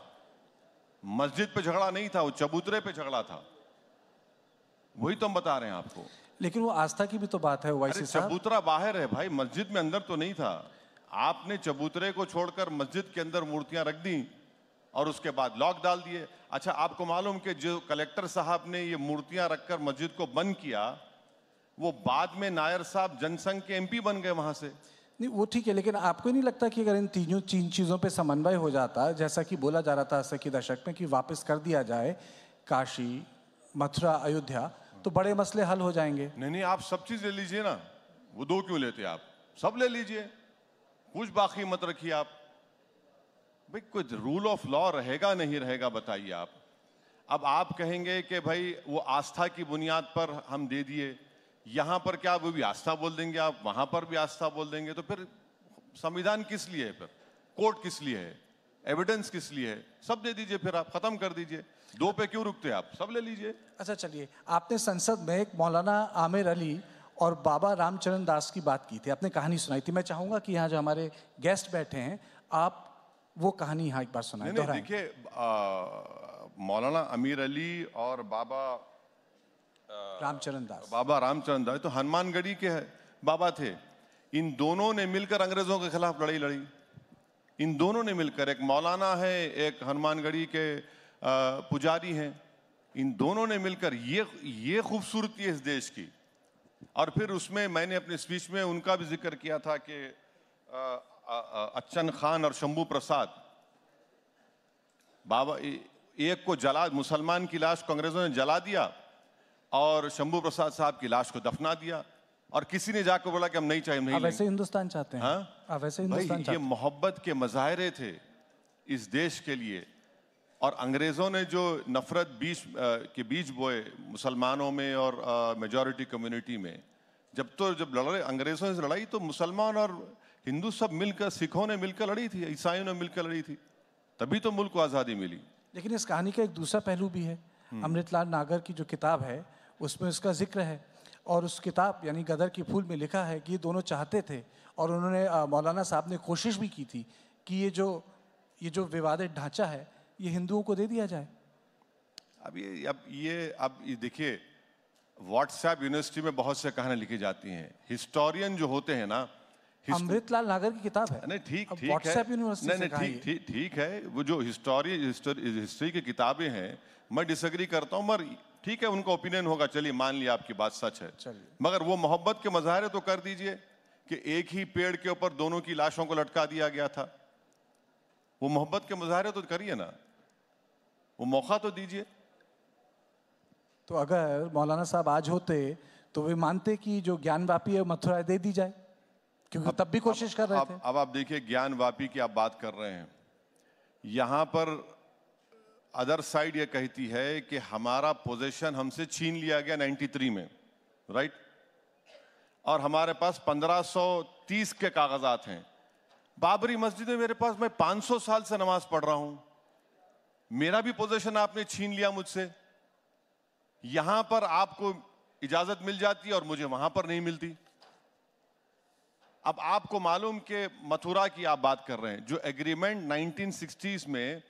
मस्जिद पे झगड़ा नहीं था वो चबूतरे पे झगड़ा था। वही तो हम बता रहे हैं आपको। लेकिन वो आस्था की भी तो बात है साहब। चबूतरा बाहर है भाई मस्जिद में अंदर तो नहीं था। आपने चबूतरे को छोड़कर मस्जिद के अंदर मूर्तियाँ रख दी। और उसके बाद लॉक डाल दिए। अच्छा आपको मालूम कि जो कलेक्टर साहब ने ये मूर्तियाँ रखकर मस्जिद को बंद किया वो बाद में नायर साहब जनसंघ के एमपी बन गए वहाँ से। नहीं वो ठीक है लेकिन आपको नहीं लगता कि अगर इन तीनों तीन चीज़ों पे समन्वय हो जाता जैसा कि बोला जा रहा था अस्सी के दशक में कि वापस कर दिया जाए काशी मथुरा अयोध्या तो बड़े मसले हल हो जाएँगे। नहीं नहीं आप सब चीज़ ले लीजिए ना। वो दो क्यों लेते आप? सब ले लीजिए। कुछ बाकी मत रखिए आप। भाई, कुछ रूल ऑफ़ लॉ रहेगा नहीं रहेगा बताइए आप। अब आप कहेंगे कि भाई, वो आस्था की बुनियाद पर हम दे दिए। यहाँ पर क्या वो भी आस्था बोल देंगे आप, वहाँ पर भी आस्था बोल देंगे। तो फिर संविधान किस लिए है फिर? कोर्ट किस लिए है? एविडेंस किस लिए है? सब दे दीजिए फिर आप, खत्म कर दीजिए। दो पे क्यों रुकते आप? सब ले लीजिए। अच्छा चलिए। आपने संसद में एक मौलाना आमिर अली और बाबा रामचरण दास की बात की थी। आपने कहानी सुनाई थी। मैं चाहूँगा कि यहाँ जो हमारे गेस्ट बैठे हैं, आप वो कहानी यहाँ एक बार सुनाएँ नहीं देखिए मौलाना अमीर अली और बाबा रामचरण दास। बाबा रामचंद्र दास तो हनुमानगढ़ी के है- बाबा थे। इन दोनों ने मिलकर अंग्रेज़ों के खिलाफ लड़ाई लड़ी। इन दोनों ने मिलकर एक मौलाना है एक हनुमानगढ़ी के पुजारी हैं। इन दोनों ने मिलकर ये ये खूबसूरती है इस देश की। और फिर उसमें मैंने अपने स्पीच में उनका भी ज़िक्र किया था कि अच्छन खान और शंभू प्रसाद। बाबा एक को जला मुसलमान की लाश को अंग्रेज़ों ने जला दिया और शंभू प्रसाद साहब की लाश को दफना दिया और किसी ने जाकर बोला कि हम नहीं चाहिए नहीं वैसे हिंदुस्तान चाहते हैं। हाँ? वैसे हिंदुस्तान ये चाहते हैं। मोहब्बत के मजाहरे थे इस देश के लिए और अंग्रेज़ों ने जो नफरत बीच के बीच बोए मुसलमानों में और मेजॉरिटी कम्युनिटी में। जब तो जब लड़ाई अंग्रेज़ों से लड़ाई तो मुसलमान और हिंदू सब मिलकर सिखों ने मिलकर लड़ी थी ईसाइयों ने मिलकर लड़ी थी तभी तो मुल्क को आज़ादी मिली। लेकिन इस कहानी का एक दूसरा पहलू भी है अमृतलाल नागर की जो किताब है उसमें उसका ज़िक्र है और उस किताब यानी गदर के फूल में लिखा है कि ये दोनों चाहते थे और उन्होंने मौलाना साहब ने कोशिश भी की थी कि ये जो ये जो विवादित ढांचा है ये हिंदुओं को दे दिया जाए। अब ये अब ये अब ये देखिए व्हाट्सएप यूनिवर्सिटी में बहुत से कहानियाँ लिखी जाती हैं। हिस्टोरियन जो होते हैं ना अमृतलाल नागर की किताब है। नहीं ठीक ठीक है। व्हाट्सएप यूनिवर्सिटी नहीं से नहीं ठीक ठीक ठीक है। वो जो हिस्टोरी हिस्ट्री की किताबें हैं मैं डिसएग्री करता हूँ मगर ठीक है उनका ओपिनियन होगा। चलिए मान लिया आपकी बात सच है। मगर वो मोहब्बत के मजाहरे तो कर दीजिए कि एक ही पेड़ के ऊपर दोनों की लाशों को लटका दिया गया था। वो मोहब्बत के मुजाहरे तो करिए ना। वो मौका तो दीजिए। तो अगर मौलाना साहब आज होते तो वे मानते कि जो ज्ञान वापी है मथुरा दे दी जाए। क्योंकि तब भी कोशिश कर रहे अब थे। अब आप देखिए ज्ञान वापी की आप बात कर रहे हैं। यहाँ पर अदर साइड ये कहती है कि हमारा पोजीशन हमसे छीन लिया गया 93 में राइट और हमारे पास 1530 के कागजात हैं। बाबरी मस्जिद में मेरे पास मैं 500 साल से नमाज़ पढ़ रहा हूँ। मेरा भी पोजीशन आपने छीन लिया मुझसे। यहाँ पर आपको इजाज़त मिल जाती है और मुझे वहाँ पर नहीं मिलती। अब आपको मालूम कि मथुरा की आप बात कर रहे हैं जो एग्रीमेंट 1960s में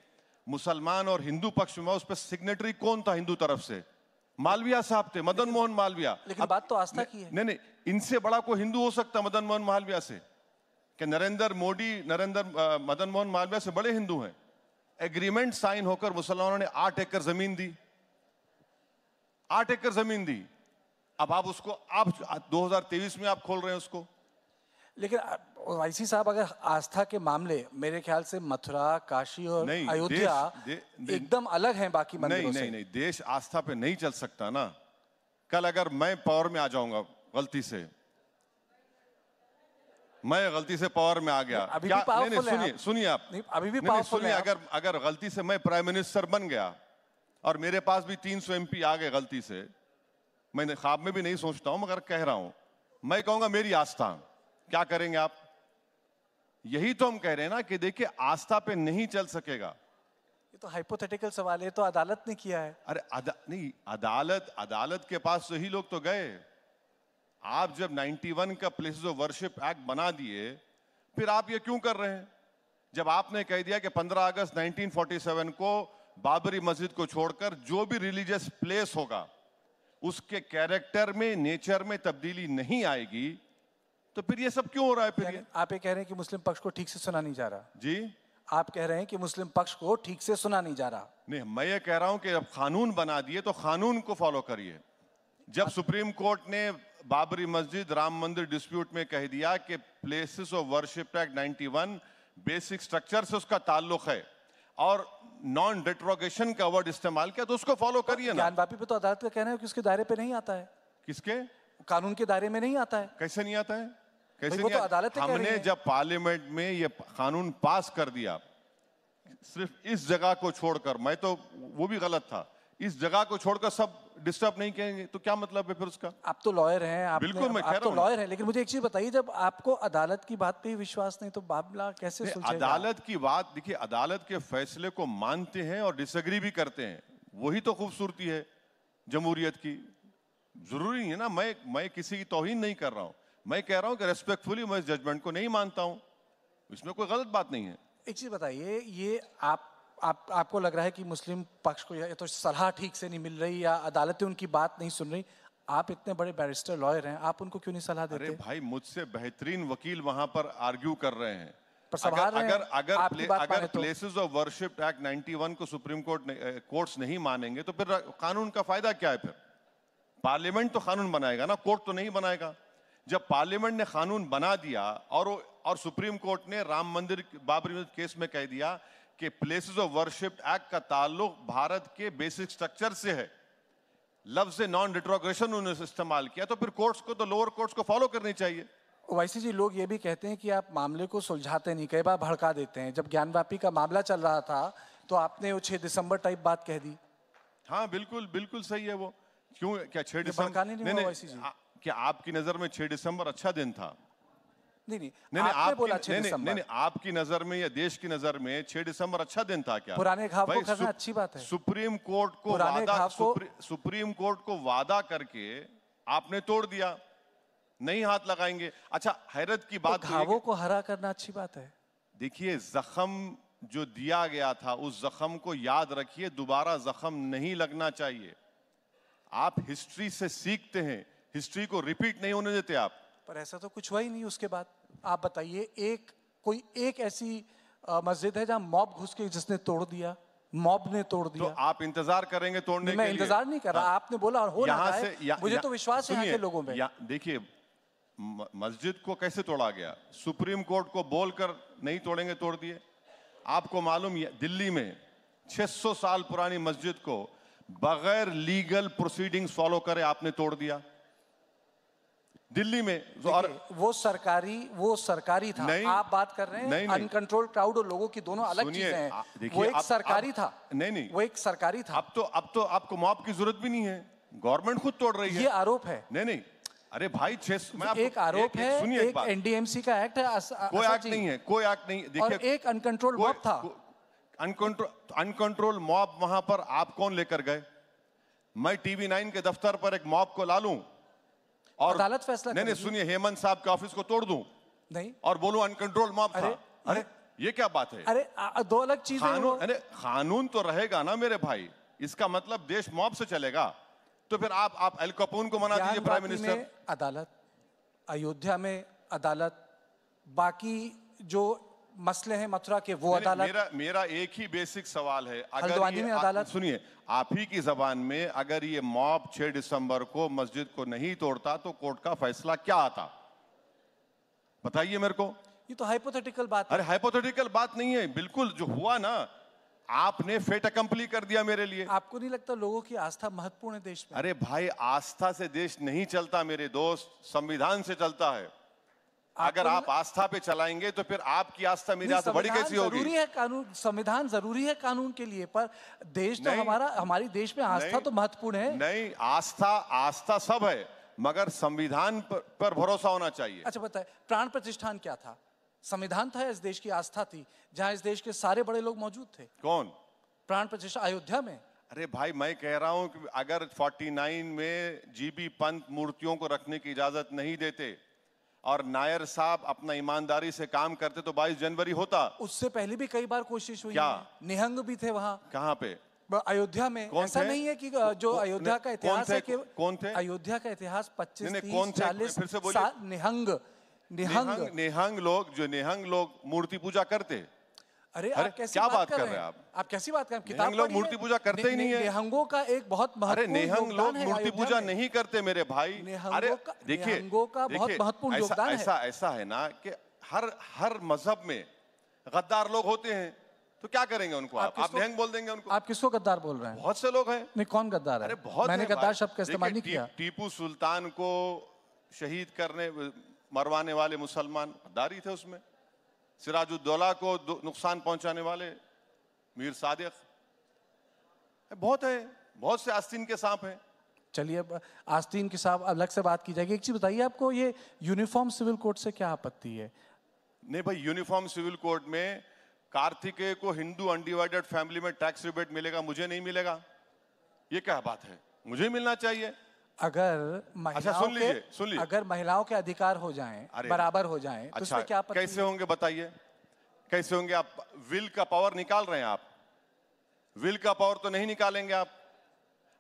मुसलमान और हिंदू पक्ष में उस पर सिग्नेटरी कौन था हिंदू तरफ़ से? मालविया साहब थे मदन मोहन मालविया। लेकिन बात तो आस्था की है। नहीं नहीं इनसे बड़ा कोई हिंदू हो सकता है मदन मोहन मालविया से? कि नरेंद्र मोदी नरेंद्र मदन मोहन मालविया से बड़े हिंदू हैं। एग्रीमेंट साइन होकर मुसलमानों ने आठ एकड़ ज़मीन दी। आठ एकड़ ज़मीन दी। अब आप उसको आप 2023 में आप खोल रहे हैं उसको। लेकिन वाईसी साहब अगर आस्था के मामले मेरे ख्याल से मथुरा काशी और अयोध्या एकदम अलग हैं बाकी नहीं मंदिरों नहीं से। नहीं देश आस्था पे नहीं चल सकता ना। कल अगर मैं पावर में आ जाऊँगा गलती से। मैं गलती से पावर में आ गया। अभी क्या भी नहीं नहीं सुनिए सुनिए आप। नहीं, अभी भी नहीं, नहीं, सुनिए अगर अगर गलती से मैं प्राइम मिनिस्टर बन गया और मेरे पास भी 300 एमपी आ गए गलती से मैंने ख्वाब में भी नहीं सोचता हूँ मगर कह रहा हूँ। मैं कहूँगा मेरी आस्था। क्या करेंगे आप? यही तो हम कह रहे हैं ना कि देखिए आस्था पे नहीं चल सकेगा। ये तो हाइपोथेटिकल सवाल है तो अदालत ने किया है। अरे अदा, नहीं अदालत अदालत के पास तो ही लोग तो गए। आप जब 91 का प्लेसेस ऑफ़ वर्शिप एक्ट बना दिए फिर आप ये क्यों कर रहे हैं? जब आपने कह दिया कि 15 अगस्त 1947 को बाबरी मस्जिद को छोड़कर जो भी रिलीजियस प्लेस होगा उसके कैरेक्टर में नेचर में तब्दीली नहीं आएगी तो फिर ये सब क्यों हो रहा है फिर ये? आप ये कह रहे हैं कि मुस्लिम पक्ष को ठीक से सुना नहीं जा रहा। जी। आप कह रहे हैं कि मुस्लिम पक्ष को ठीक से सुना नहीं जा रहा। नहीं मैं ये कह रहा हूँ कि जब कानून बना दिए तो कानून को फॉलो करिए। जब सुप्रीम कोर्ट ने बाबरी मस्जिद राम मंदिर डिस्प्यूट में कह दिया कि places of worship act 91 basic structure से उसका ताल्लुक है और नॉन डिट्रोगेशन का वर्ड इस्तेमाल किया तो उसको फॉलो करिए ना। ज्ञानवापी पे तो अदालत का कहना है कि उसके दायरे पे नहीं आता है। किसके? कानून के दायरे में नहीं आता है। कैसे नहीं आता है? कैसे वो तो? अदालतें हमने जब पार्लियामेंट में ये कानून पास कर दिया सिर्फ़ इस जगह को छोड़कर मैं तो वो भी गलत था इस जगह को छोड़कर सब डिस्टर्ब नहीं करेंगे तो क्या मतलब है फिर उसका? आप तो लॉयर हैं आप बिल्कुल, मैं आप तो लॉयर हैं। लेकिन मुझे एक चीज़ बताइए जब आपको अदालत की बात पे ही विश्वास नहीं तो मामला कैसे अदालत की बात देखिए अदालत के फैसले को मानते हैं और डिसएग्री भी करते हैं वही तो खूबसूरती है जमहूरियत की। ज़रूरी है ना मैं मैं किसी की तोहिन नहीं कर रहा हूँ। मैं कह रहा हूँ कि रेस्पेक्टफुली मैं इस जजमेंट को नहीं मानता हूँ। इसमें कोई गलत बात नहीं है। एक चीज़ बताइए ये आप आप आपको लग रहा है कि मुस्लिम पक्ष को या तो सलाह ठीक से नहीं मिल रही या अदालतें उनकी बात नहीं सुन रही? आप इतने बड़े बैरिस्टर लॉयर हैं आप उनको क्यों नहीं सलाह अरे देते भाई मुझसे बेहतरीन वकील वहाँ पर आर्ग्यू कर रहे हैं। पर अगर रहे अगर अगर प्ले, अगर। प्लेसेस ऑफ़ वर्शिप एक्ट 91 को सुप्रीम कोर्ट ने कोर्ट्स नहीं मानेंगे तो फिर कानून का फ़ायदा क्या है फिर? पार्लियामेंट तो कानून बनाएगा ना कोर्ट तो नहीं बनाएगा। जब पार्लियामेंट ने कानून बना दिया और और सुप्रीम कोर्ट ने राम मंदिर बाबरी केस में कह दिया कि प्लेसेस ऑफ़ वर्शिप एक्ट का ताल्लुक भारत के बेसिक स्ट्रक्चर से है। लफ्ज नॉन डिट्रोग्रेशन उन्होंने इस्तेमाल किया तो फिर कोर्ट्स को तो लोअर कोर्ट्स को फॉलो करनी चाहिए। वैसे जी लोग ये भी कहते हैं कि आप मामले को सुलझाते नहीं कई बार भड़का देते हैं। जब ज्ञानवापी का मामला चल रहा था तो आपने वो छह दिसंबर टाइप बात कह दी। हाँ बिल्कुल बिल्कुल सही है वो। क्यों क्या छह दिसंबर भड़काने नहीं हुआ वैसे जी। आ- क्या आपकी नज़र में छह दिसंबर अच्छा दिन था। नहीं नहीं नहीं आपने आपकी बोला छह दिसंबर। नहीं नहीं आपकी नज़र में या देश की नज़र में छह दिसंबर अच्छा दिन था क्या? पुराने घाव को करना अच्छी बात है। सुप्रीम कोर्ट को वादा को- सुप्रीम कोर्ट को वादा करके आपने तोड़ दिया। नहीं हाथ लगाएँगे। अच्छा हैरत की तो बात तो घावों को हरा करना अच्छी बात है। देखिए जख्म जो दिया गया था उस जख्म को याद रखिए दोबारा जख्म नहीं लगना चाहिए। आप हिस्ट्री से सीखते हैं। हिस्ट्री को रिपीट नहीं होने देते आप। पर ऐसा तो कुछ हुआ ही नहीं उसके बाद। आप बताइए एक कोई एक ऐसी मस्जिद है जहाँ मॉब घुस के जिसने तोड़ दिया मॉब ने तोड़ दिया? तो आप इंतज़ार करेंगे तोड़ने मैं के लिए। इंतज़ार नहीं कर रहा हाँ। आपने बोला और हो रहा है। या- मुझे या- तो विश्वास है के लोगों में। देखिए मस्जिद को कैसे तोड़ा गया? सुप्रीम कोर्ट को बोलकर नहीं तोड़ेंगे तोड़ दिए। आपको मालूम दिल्ली में 600 साल पुरानी मस्जिद को बगैर लीगल प्रोसीडिंग्स फॉलो करे आपने तोड़ दिया। दिल्ली में तो और वो सरकारी वो सरकारी था। नहीं, आप बात कर रहे हैं। अनकंट्रोल क्राउड और लोगों की दोनों अलग चीज़ें हैं। वो एक अब- सरकारी अब- था। नहीं नहीं। वो एक सरकारी था। अब तो अब तो आपको मॉब की ज़रूरत भी नहीं है। गवर्नमेंट खुद तोड़ रही है। ये आरोप है। नहीं नहीं। अरे भाई छह मैं एक आरोप है सुनिए एक एनडीएमसी का एक्ट है कोई एक्ट नहीं है कोई एक्ट नहीं देखिए एक अनकंट्रोल मॉब था। अनकंट्रोल अनकंट्रोल मॉब वहाँ पर आप कौन लेकर गए? मैं टीवी नाइन के दफ्तर पर एक मॉब को ला लूँ। और अदालत फैसला नहीं नहीं सुनिए हेमंत साहब के ऑफ़िस को तोड़ दूँ? नहीं। और बोलूँ अनकंट्रोल मॉब अरे, अरे ये क्या बात है? अरे आ- दो अलग चीज़ें हैं। कानून अरे कानून तो रहेगा ना मेरे भाई। इसका मतलब देश मॉब से चलेगा। तो फिर आप आप एल कपून को मना दीजिए प्राइम मिनिस्टर अदालत अयोध्या में अदालत बाकी जो मसले हैं मथुरा के वो अदालत मेरा मेरा एक ही बेसिक सवाल है। अगर ये में अदालत? सुनिए आप ही की जबान में अगर ये मॉब 6 दिसंबर को मस्जिद को नहीं तोड़ता तो कोर्ट का फैसला क्या आता? बताइए मेरे को। ये तो हाइपोथेटिकल बात अरे हाइपोथेटिकल बात नहीं है। बिल्कुल जो हुआ ना आपने फेट अकम्पली कर दिया मेरे लिए। आपको नहीं लगता लोगों की आस्था महत्वपूर्ण है देश में? अरे भाई आस्था से देश नहीं चलता मेरे दोस्त संविधान से चलता है। अगर आप आस्था पे चलाएँगे तो फिर आपकी आस्था मेरी आस्था बड़ी कैसी होगी? ज़रूरी है कानून संविधान ज़रूरी है कानून के लिए पर देश तो हमारा हमारी देश में आस्था तो महत्वपूर्ण है। नहीं आस्था आस्था सब है मगर संविधान पर, पर भरोसा होना चाहिए। अच्छा बताए प्राण प्रतिष्ठान क्या था? संविधान था इस देश की आस्था थी जहाँ इस देश के सारे बड़े लोग मौजूद थे? कौन? प्राण प्रतिष्ठा अयोध्या में। अरे भाई मैं कह रहा हूँ कि अगर 49 में जीबी पंत मूर्तियों को रखने की इजाज़त नहीं देते और नायर साहब अपना ईमानदारी से काम करते तो 22 जनवरी होता। उससे पहले भी कई बार कोशिश हुई। क्या? निहंग भी थे वहाँ। कहाँ पे? अयोध्या में। कौन ऐसा थे? नहीं है कि जो अयोध्या का इतिहास है कि कौन थे? अयोध्या का इतिहास 25 नहीं, नहीं, 30 कौन चालीस फिर से बोलिए। निहंग। निहंग निहंग लोग जो निहंग लोग मूर्ति पूजा करते अरे अरे, आप कैसी क्या बात बात कर कर रहे हैं? आप? आप कैसी बात कर रहे हैं? किताब लोग मूर्ति पूजा करते ही नहीं है। निहंगों का एक बहुत अरे निहंग लोग मूर्ति पूजा नहीं करते मेरे भाई। अरे देखिए निहंगों का बहुत महत्वपूर्ण योगदान है। ऐसा ऐसा है ना कि हर हर मज़हब में गद्दार लोग होते हैं। तो क्या करेंगे उनको आप आप? निहंग बोल देंगे उनको। आप किसको गद्दार बोल रहे हैं? बहुत से लोग हैं। नहीं कौन गद्दार है? अरे बहुत मैंने गद्दार शब्द का इस्तेमाल नहीं किया। टीपू सुल्तान को शहीद करने मरवाने वाले मुसलमान गद्दारी थे उसमें। सिराजुद्दौला को नुकसान पहुँचाने वाले मीर सादिक। बहुत है। बहुत से आस्तीन के सांप हैं। चलिए अब आस्तीन के साथ अलग से बात की जाएगी। एक चीज़ बताइए आपको ये यूनिफॉर्म सिविल कोड से क्या आपत्ति है? नहीं भाई यूनिफॉर्म सिविल कोड में कार्तिकेय को हिंदू अनडिवाइडेड फैमिली में टैक्स रिबेट मिलेगा मुझे नहीं मिलेगा। ये क्या बात है? मुझे मिलना चाहिए। अगर अच्छा सुन लीजिए के सुन लीजिए। अगर महिलाओं के अधिकार हो जाएँ बराबर हो जाएँ तो अच्छा उसमें क्या कैसे होंगे बताइए। कैसे होंगे आप विल का पावर निकाल रहे हैं आप? विल का पावर तो नहीं निकालेंगे आप।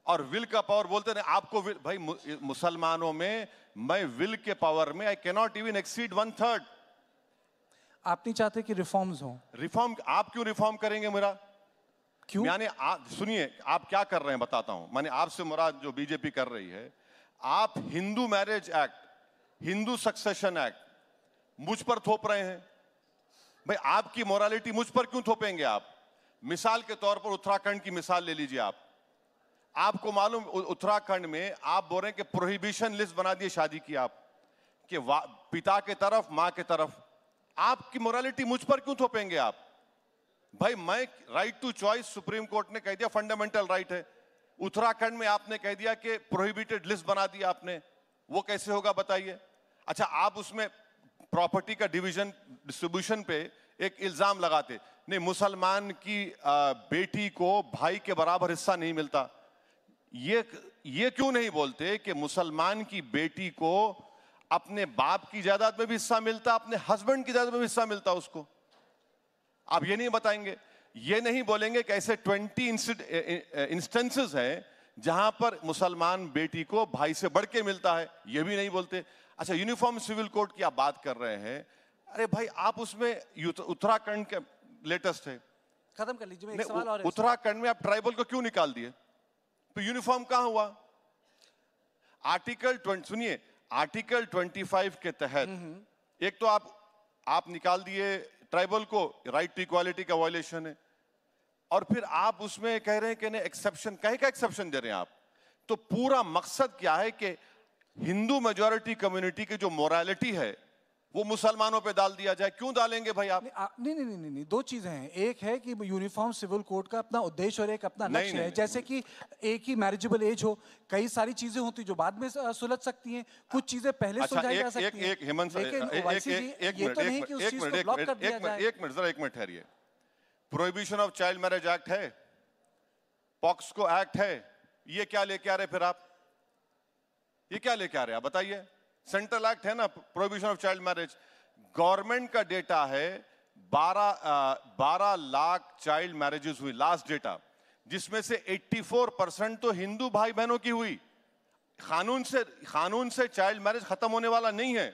और विल का पावर बोलते हैं आपको will- भाई मुसलमानों में मैं विल के पावर में I cannot even exceed one third आप नहीं चाहते कि रिफॉर्म्स हो? रिफॉर्म आप क्यों रिफॉर्म करेंगे मेरा? क्यों? यानी सुनिए, आप क्या कर रहे हैं बताता हूँ। मैंने आपसे मुराद जो बीजेपी कर रही है, आप Hindu marriage act, Hindu succession act मुझ पर थोप रहे हैं। भाई, आपकी मोरालिटी मुझ पर क्यों थोपेंगे आप? मिसाल के तौर पर उत्तराखंड की मिसाल ले लीजिए आप। आपको मालूम उत्तराखंड में आप बोल रहे हैं कि प्रोहिबिशन लिस्ट बना दिए, शादी की आप, कि पिता के तरफ़, माँ के तरफ़। आपकी मोरालिटी मुझ पर क्यों थोपेंगे आप? भाई, मैं right to choice supreme court ने कह दिया फंडामेंटल राइट है। उत्तराखंड में आपने कह दिया कि प्रोहिबिटेड लिस्ट बना दिया आपने। वो कैसे होगा बताइए। अच्छा आप उसमें प्रॉपर्टी का डिवीज़न डिस्ट्रीब्यूशन पे एक इल्ज़ाम लगाते। नहीं, मुसलमान की बेटी को भाई के बराबर हिस्सा नहीं मिलता। ये ये क्यों नहीं बोलते कि मुसलमान की बेटी को अपने बाप की जायदाद में भी हिस्सा मिलता, अपने हस्बैंड की जायदाद में भी हिस्सा मिलता उसको? आप ये नहीं बताएँगे ये नहीं बोलेंगे कि ऐसे ट्वेंटी इंस्टेंसेस हैं जहाँ पर मुसलमान बेटी को भाई से बढ़ के मिलता है ये भी नहीं बोलते। अच्छा यूनिफॉर्म सिविल कोड की आप बात कर रहे हैं अरे भाई आप उसमें उत्तराखंड के लेटेस्ट है। खत्म कर लीजिए एक सवाल और उत्तराखंड में आप ट्राइबल को क्यों निकाल दिए? तो यूनिफॉर्म कहाँ हुआ? आर्टिकल 20 सुनिए आर्टिकल 25 के तहत एक तो आप आप निकाल दिए ट्राइबल को राइट टू इक्वालिटी का वायलेशन है। और फिर आप उसमें कह रहे हैं कि नहीं, एक्सेप्शन, कहे का एक्सेप्शन दे रहे हैं आप? तो पूरा मकसद क्या है कि हिंदू मेजोरिटी कम्युनिटी की जो मोरालिटी है वो मुसलमानों पे डाल दिया जाए। क्यों डालेंगे भाई आप? नहीं नहीं नहीं नहीं दो चीज़ें हैं। एक है कि यूनिफॉर्म सिविल कोड का अपना उद्देश्य और एक अपना लक्ष्य नहीं, है। जैसे कि एक ही मैरिजेबल एज हो कई सारी चीज़ें होती जो बाद में सुलझ सकती हैं। कुछ चीज़ें पहले अच्छा सुलझाई जा सकती हैं। एक हेमंत एक एक मिनट जरा एक ठहरिए। Prohibition of child marriage act है। पॉक्सको एक्ट है। ये क्या लेके आ रहे फिर आप? ये क्या लेके आ रहे हैं? आप बताइए। सेंट्रल एक्ट है ना prohibition of child marriage. Government का डेटा है 12 12 लाख चाइल्ड मैरिजेस हुई लास्ट डेटा जिसमें से 84 परसेंट तो हिंदू भाई बहनों की हुई। कानून से कानून से चाइल्ड मैरिज खत्म होने वाला नहीं है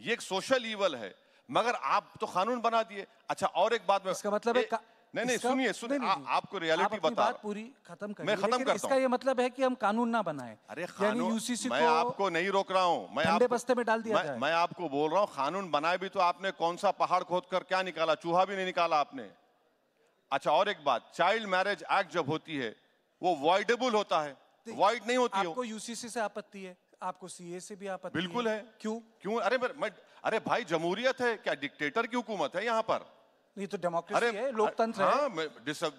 ये एक सोशल ईवल है मगर आप तो कानून बना दिए। अच्छा और एक बात में इसका मतलब है ए- नहीं नहीं सुनिए सुनिए आपको आप रियलिटी अपनी बता बात पूरी खत्म करिए। मैं खत्म करता इसका ये मतलब है कि हम कानून ना बनाएँ। अरे यूसीसी मैं को आपको नहीं रोक रहा हूँ। मैं आपको- बस्ते में डाल दिया मैं, मैं आपको बोल रहा हूँ कानून बनाए भी तो आपने कौन सा पहाड़ खोद कर क्या निकाला चूहा भी नहीं निकाला आपने। अच्छा और एक बात चाइल्ड मैरिज एक्ट जब होती है वो वॉइडेबल होता है। वॉइड नहीं होती आपको यूसीसी से आपत्ति है आपको सीए से भी आपत्ति बिल्कुल है। क्यों? क्यों? अरे अरे भाई जमहूरियत है। क्या डिक्टेटर की हुकूमत है यहाँ पर? नहीं तो डेमोक्रेसी है लोकतंत्र है हाँ।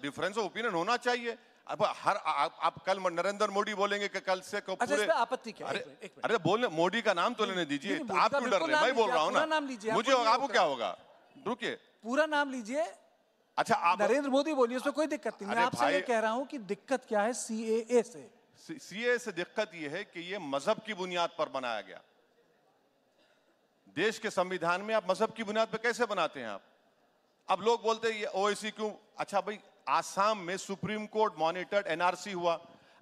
डिफरेंस ऑफ़ ओपिनियन होना चाहिए। अब हर आप, आप कल नरेंद्र मोदी बोलेंगे कि कल से को अच्छा, पूरे इसमें आपत्ति क्या? अरे एक। अरे बोलने मोदी का नाम तो लेने दीजिए। आप क्यों डर रहे मैं बोल रहा हूँ ना। नाम लीजिए, मुझे आपको क्या होगा? रुकिए। पूरा नाम लीजिए। अच्छा आप नरेंद्र मोदी बोलिए उसमें कोई दिक्कत नहीं। मैं आपसे ये कह रहा हूँ कि दिक्कत क्या है सीएए से? सीए से दिक्कत यह है कि ये मज़हब की बुनियाद पर बनाया गया। देश के संविधान में आप मज़हब की बुनियाद पर कैसे बनाते हैं आप? अब लोग बोलते हैं ये ओएसी क्यों? अच्छा भाई आसाम में सुप्रीम कोर्ट मॉनिटर्ड एनआरसी हुआ।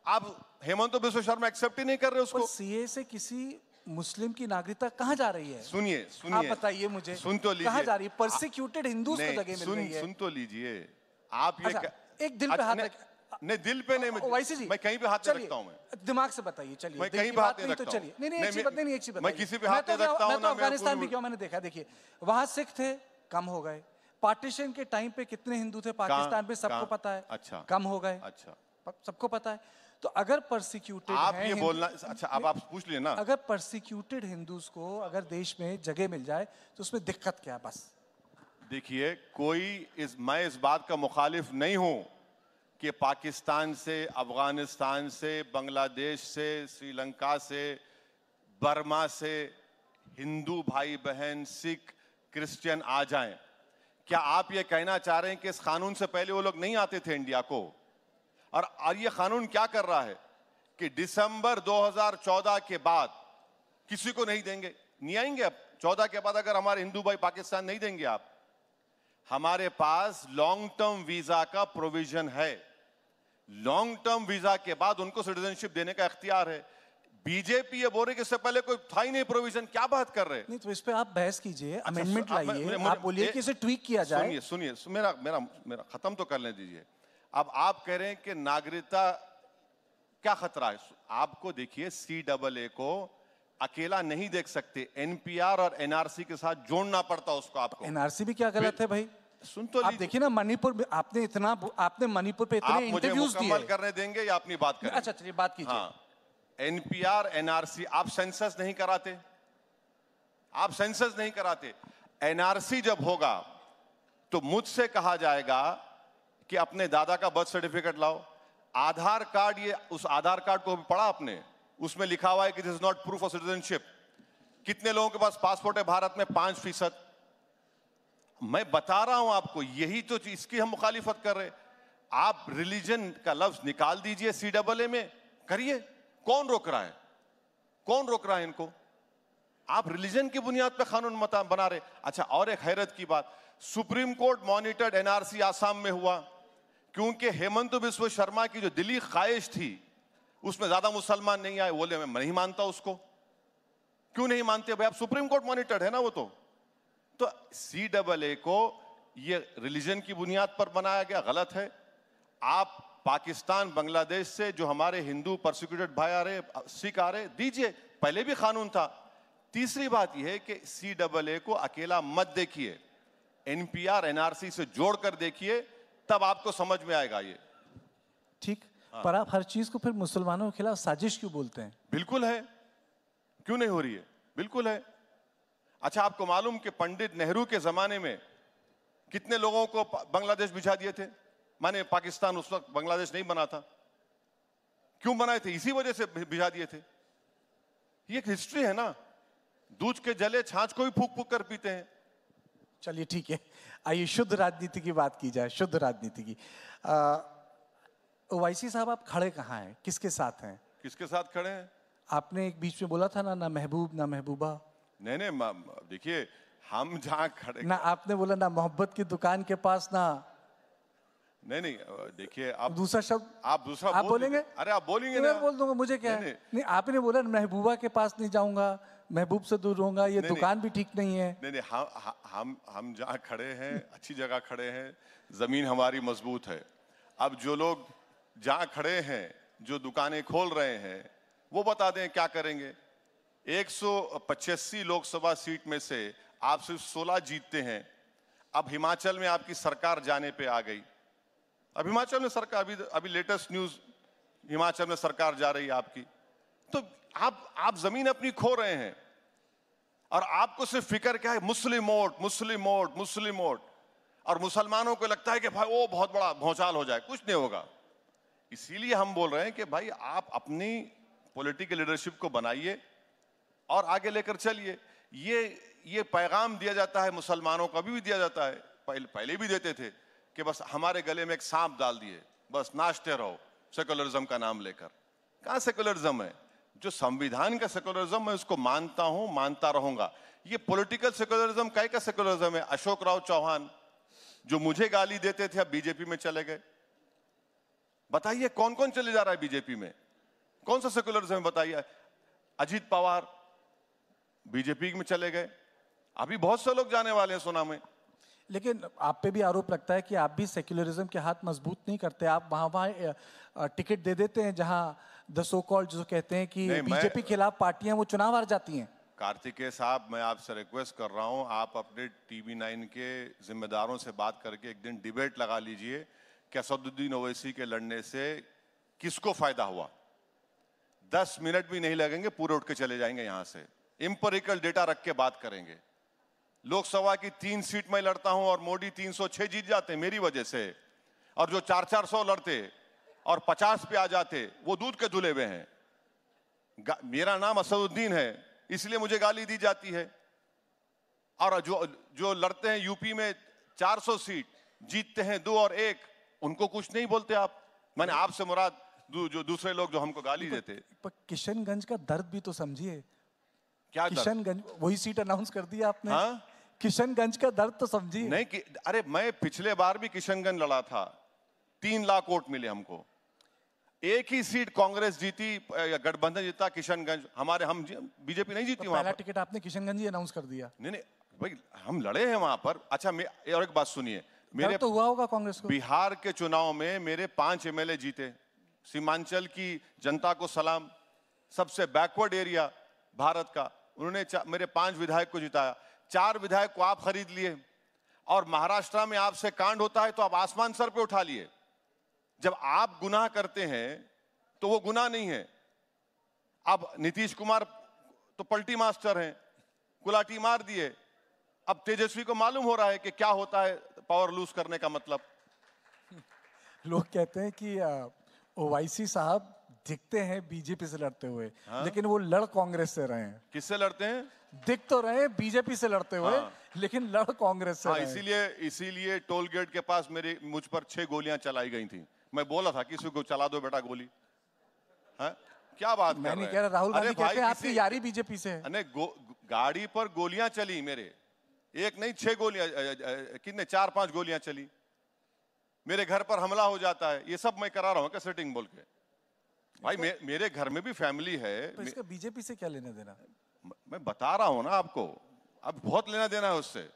अब हेमंत बिश्व शर्मा एक्सेप्ट ही नहीं कर रहे उसको। सीए से किसी मुस्लिम की नागरिकता कहाँ जा रही है? सुनिए आप सुनिए। बताइए मुझे। सुन तो लीजिए। कहाँ जा रही है? परसिक्यूटेड हिंदूज को जगह मिल रही है। सुन तो लीजिए। आप ये अच्छा, एक दिल पे अच्छा, हाथ नहीं- दिल पे नहीं वैसे जी। मैं कहीं पे हाथ रखता हूँ मैं। दिमाग से बताइए चलिए। मैं कहीं पे हाथ नहीं तो रखता हूँ। चलिए नहीं नहीं एक चीज़ बात नहीं एक चीज़ मैं किसी पे हाथ तो नहीं रखता हूँ, मैं तो अफ़गानिस्तान भी गया मैंने देखा देखिए वहाँ सिख थे कम हो गए। पार्टीशन के टाइम पे कितने हिंदू थे पाकिस्तान में सबको पता है। अच्छा। कम हो गए। अच्छा। सबको पता है। तो अगर परसिक्यूटेड आप ये बोलना अच्छा अब आप पूछ लिए ना। अगर परसिक्यूटेड हिंदूज को अगर देश में जगह मिल जाए तो उसमें दिक्कत क्या बस? देखिए कोई इस मैं इस बात का मुखालिफ नहीं हूँ कि पाकिस्तान से अफ़गानिस्तान से बांग्लादेश से श्रीलंका से बर्मा से हिंदू भाई बहन सिख क्रिश्चियन आ जाएँ। क्या आप ये कहना चाह रहे हैं कि इस कानून से पहले वो लोग नहीं आते थे इंडिया को? और ये कानून क्या कर रहा है कि दिसंबर 2014 के बाद किसी को नहीं देंगे? नहीं आएँगे अब? 14 के बाद अगर हमारे हिंदू भाई पाकिस्तान नहीं देंगे आप? हमारे पास लॉन्ग टर्म वीज़ा का प्रोविज़न है। लॉन्ग टर्म वीज़ा के बाद उनको सिटीजनशिप देने का अख्तियार है। बीजेपी ये बोल रही कि इससे पहले कोई था ही नहीं प्रोविज़न क्या बात कर रहे हैं? नहीं तो इस पे आप बहस कीजिए अच्छा, अमेंडमेंट मैं- लाइए आप बोलिए कि इसे ट्वीक किया जाए। सुनिए सुनिए मेरा मेरा मेरा खत्म तो कर लेने दीजिए। अब आप कह रहे हैं कि नागरिकता क्या खतरा है? आपको देखिए सी डबल ए को अकेला नहीं देख सकते। एनपीआर और एनआरसी के साथ जोड़ना पड़ता उसको आपको। एनआरसी भी क्या गलत है भाई? सुन तो आप देखिए ना मणिपुर में आपने इतना आपने मणिपुर पे इतने आप मुझे मुकम्मल करने देंगे या अपनी बात करें अच्छा चलिए बात कीजिए। हाँ। एनपीआर, एनआरसी, आप सेंसस नहीं कराते। आप सेंसस नहीं कराते। एनआरसी जब होगा तो मुझसे कहा जाएगा कि अपने दादा का बर्थ सर्टिफिकेट लाओ। आधार कार्ड ये, उस आधार कार्ड को भी पढ़ा आपने। उसमें लिखा हुआ है कि this is not proof of citizenship कितने लोगों के पास पासपोर्ट है? भारत में पाँच फ़ीसद। मैं बता रहा हूँ आपको, यही तो इसकी हम मुखालिफत कर रहे आप रिलीजन का लफ्ज निकाल दीजिए सी डबल ए में। करिए। कौन रोक रहा है? कौन रोक रहा है इनको? आप रिलीजन की बुनियाद पर कानून बना रहे। अच्छा और एक हैरत की बात। Supreme court monitored NRC Assam में हुआ, क्योंकि हेमंत बिश्व शर्मा की जो दिली ख्वाहिश थी, उसमें ज़्यादा मुसलमान नहीं आए। बोले, मैं नहीं मानता उसको। क्यों नहीं मानते भाई? आप सुप्रीम कोर्ट मॉनिटर्ड है ना वो तो। तो सी डबल ए को ये रिलीजन की बुनियाद पर बनाया गया। गलत है। आप पाकिस्तान बांग्लादेश से जो हमारे हिंदू प्रोसिक्यूटेड भाई आ रहे सिख आ रहे दीजिए पहले भी कानून था। तीसरी बात यह है कि सी डबल ए को अकेला मत देखिए। एनपीआर एनआरसी से जोड़कर देखिए तब आपको समझ में आएगा ये। ठीक? हाँ। पर आप हर चीज़ को फिर मुसलमानों के खिलाफ साजिश क्यों बोलते हैं? बिल्कुल है। क्यों नहीं हो रही है? बिल्कुल है। अच्छा आपको मालूम कि पंडित नेहरू के जमाने में कितने लोगों को बांग्लादेश भिजा दिए थे? माने पाकिस्तान उस वक्त बांग्लादेश नहीं बना था। क्यों बनाए थे? इसी वजह से भिजा दिए थे। ये एक हिस्ट्री है ना। दूध के जले छाछ को भी फूक फूक कर पीते हैं। चलिए ठीक है। आइए शुद्ध राजनीति की बात की जाए शुद्ध राजनीति की। ओवैसी साहब आप खड़े कहाँ हैं? किसके साथ हैं? किसके साथ खड़े हैं? आपने एक बीच में बोला था ना ना महबूब ना महबूबा। नहीं नहीं देखिए हम जहाँ खड़े ना आपने बोला ना मोहब्बत की दुकान के पास ना नहीं नहीं देखिए आप दूसरा शब्द आप दूसरा आप बोल बोलेंगे? अरे आप बोलेंगे मैं बोल दूँगा मुझे क्या नहीं, है? नहीं। नहीं आपने बोला महबूबा के पास नहीं जाऊँगा महबूब से दूर रहूँगा ये दुकान भी ठीक नहीं है। नहीं नहीं हम हम हम जहाँ खड़े हैं अच्छी जगह खड़े हैं ज़मीन हमारी मज़बूत है। अब जो लोग जहाँ खड़े हैं जो दुकानें खोल रहे हैं वो बता दें क्या करेंगे। एक लोकसभा सीट में से आप सिर्फ़ 16 जीतते हैं। अब हिमाचल में आपकी सरकार जाने पे आ गई। अब हिमाचल में सरकार, अभी अभी लेटेस्ट न्यूज़ हिमाचल में सरकार जा रही है आपकी। तो आप आप ज़मीन अपनी खो रहे हैं। और आपको सिर्फ़ फ़िक्र क्या है? Muslim vote Muslim vote Muslim vote. और मुसलमानों को लगता है कि भाई वो बहुत बड़ा भौचाल हो जाए। कुछ नहीं होगा। इसीलिए हम बोल रहे हैं कि भाई, आप अपनी पॉलिटिकल लीडरशिप को बनाइए और आगे लेकर चलिए। ये ये पैगाम दिया जाता है, मुसलमानों को अभी भी दिया जाता है। पहले पहले भी देते थे। कि बस हमारे गले में एक सांप डाल दिए, बस नाचते रहो सेकुलरिज्म का नाम लेकर। कहाँ सेकुलरिज्म है? जो संविधान का सेकुलरिज्म मैं उसको मानता हूँ, मानता रहूँगा। ये पॉलिटिकल सेकुलरिज्म काय का सेकुलरिज्म है? अशोक राव चौहान, जो मुझे गाली देते थे, अब बीजेपी में चले गए। बताइए कौन कौन चले जा रहा है बीजेपी में? कौन सा सेकुलरिज्म बताइए। अजीत पवार, बीजेपी में चले गए। अभी बहुत से लोग जाने वाले हैं सोना में। लेकिन आप पे भी आरोप लगता है कि आप भी सेक्युलरिज्म के हाथ मज़बूत नहीं करते। आप वहाँ वहाँ टिकट दे देते हैं जहाँ द सो कॉल्ड जो कहते हैं कि बीजेपी खिलाफ पार्टियाँ वो चुनाव हार जाती हैं। कार्तिकेय साहब मैं आपसे रिक्वेस्ट कर रहा हूँ आप अपने टीवी नाइन के जिम्मेदारों से बात करके एक दिन डिबेट लगा लीजिए कि असदुद्दीन ओवैसी के लड़ने से किसको फ़ायदा हुआ? दस मिनट भी नहीं लगेंगे पूरे उठ के चले जाएँगे यहाँ से। इंपोरिकल डेटा रख के बात करेंगे। लोकसभा की तीन सीट में लड़ता हूँ और मोदी 306 जीत जाते मेरी वजह से और जो चार चार सौ लड़ते और पचास पे आ जाते वो दूध के धुले हुए हैं। मेरा नाम असदुद्दीन है इसलिए मुझे गाली दी जाती है। और जो जो लड़ते हैं यूपी में 400 सीट जीतते हैं दो और एक उनको कुछ नहीं बोलते आप। मैंने आपसे मुराद दू, जो दूसरे लोग जो हमको गाली देते। पर किशनगंज का दर्द भी तो समझिए। क्या किशनगंज वही सीट अनाउंस कर दी आपने। हाँ? किशनगंज का दर्द तो समझिए। नहीं कि अरे मैं पिछले बार भी किशनगंज लड़ा था। तीन लाख वोट मिले हमको। एक ही सीट कांग्रेस जीती या गठबंधन जीता किशनगंज। हमारे हम बीजेपी नहीं जीती तो वहाँ पहला टिकट आपने किशनगंज ही अनाउंस कर दिया। नहीं नहीं भाई हम लड़े हैं वहाँ पर। अच्छा मैं और एक बात सुनिए। मेरे मेरे तो हुआ होगा कांग्रेस को। बिहार के चुनाव में मेरे पाँच एमएलए जीते। सीमांचल की जनता को सलाम। सबसे बैकवर्ड एरिया भारत का। उन्होंने मेरे पाँच विधायक को जिताया। चार विधायक को आप खरीद लिए और महाराष्ट्र में आपसे कांड होता है तो आप आसमान सर पे उठा लिए। जब आप गुनाह करते हैं तो वो गुनाह नहीं है। अब नीतीश कुमार तो पलटी मास्टर हैं, कुलाटी मार दिए। अब तेजस्वी को मालूम हो रहा है कि क्या होता है, पावर लूज करने का मतलब। लोग कहते हैं कि ओवाईसी साहब दिखते हैं बीजेपी से लड़ते हुए हाँ? लेकिन वो लड़ कांग्रेस से रहे हैं। किससे लड़ते हैं? दिख तो रहे बीजेपी से लड़ते हुए हाँ। लेकिन लड़ कांग्रेस से हाँ इसीलिए इसीलिए टोल गेट के पास मेरे मुझ पर छह गोलियाँ चलाई गई थी। मैं बोला था किसी को चला दो बेटा गोली। हाँ? क्या बात मैं नहीं कह रहा राहुल गांधी कहते हैं आपकी यारी बीजेपी से है। गाड़ी पर गोलियाँ चली मेरे। एक नहीं छह गोलियाँ कितने चार पाँच गोलियाँ चली। मेरे घर पर हमला हो जाता है। ये सब मैं करा रहा हूँ क्या सेटिंग बोल के? भाई मे, मेरे घर में भी फैमिली है। तो इसका बीजेपी से क्या लेना देना? मैं बता रहा हूँ ना आपको। अब बहुत लेना देना है उससे।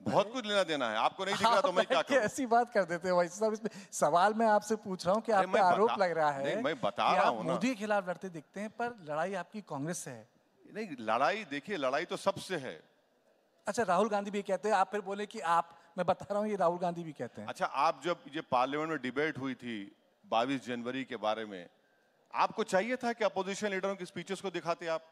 बहुत कुछ लेना देना है। आपको नहीं दिख रहा तो मैं क्या करूँ? ऐसी बात कर देते हैं भाई साहब इसमें सवाल मैं आपसे पूछ रहा हूँ कि आप पे आरोप लग रहा है नहीं, मैं बता रहा हूँ। मोदी के खिलाफ लड़ते दिखते हैं पर लड़ाई आपकी कांग्रेस से है। नहीं लड़ाई देखिए लड़ाई तो सबसे है। अच्छा राहुल गांधी भी कहते हैं आप फिर बोले कि आप मैं बता रहा हूँ ये राहुल गांधी भी कहते हैं। अच्छा आप जब ये पार्लियामेंट में डिबेट हुई थी 22 जनवरी के बारे में आपको चाहिए था कि अपोजिशन लीडरों की स्पीचेस को दिखाते आप?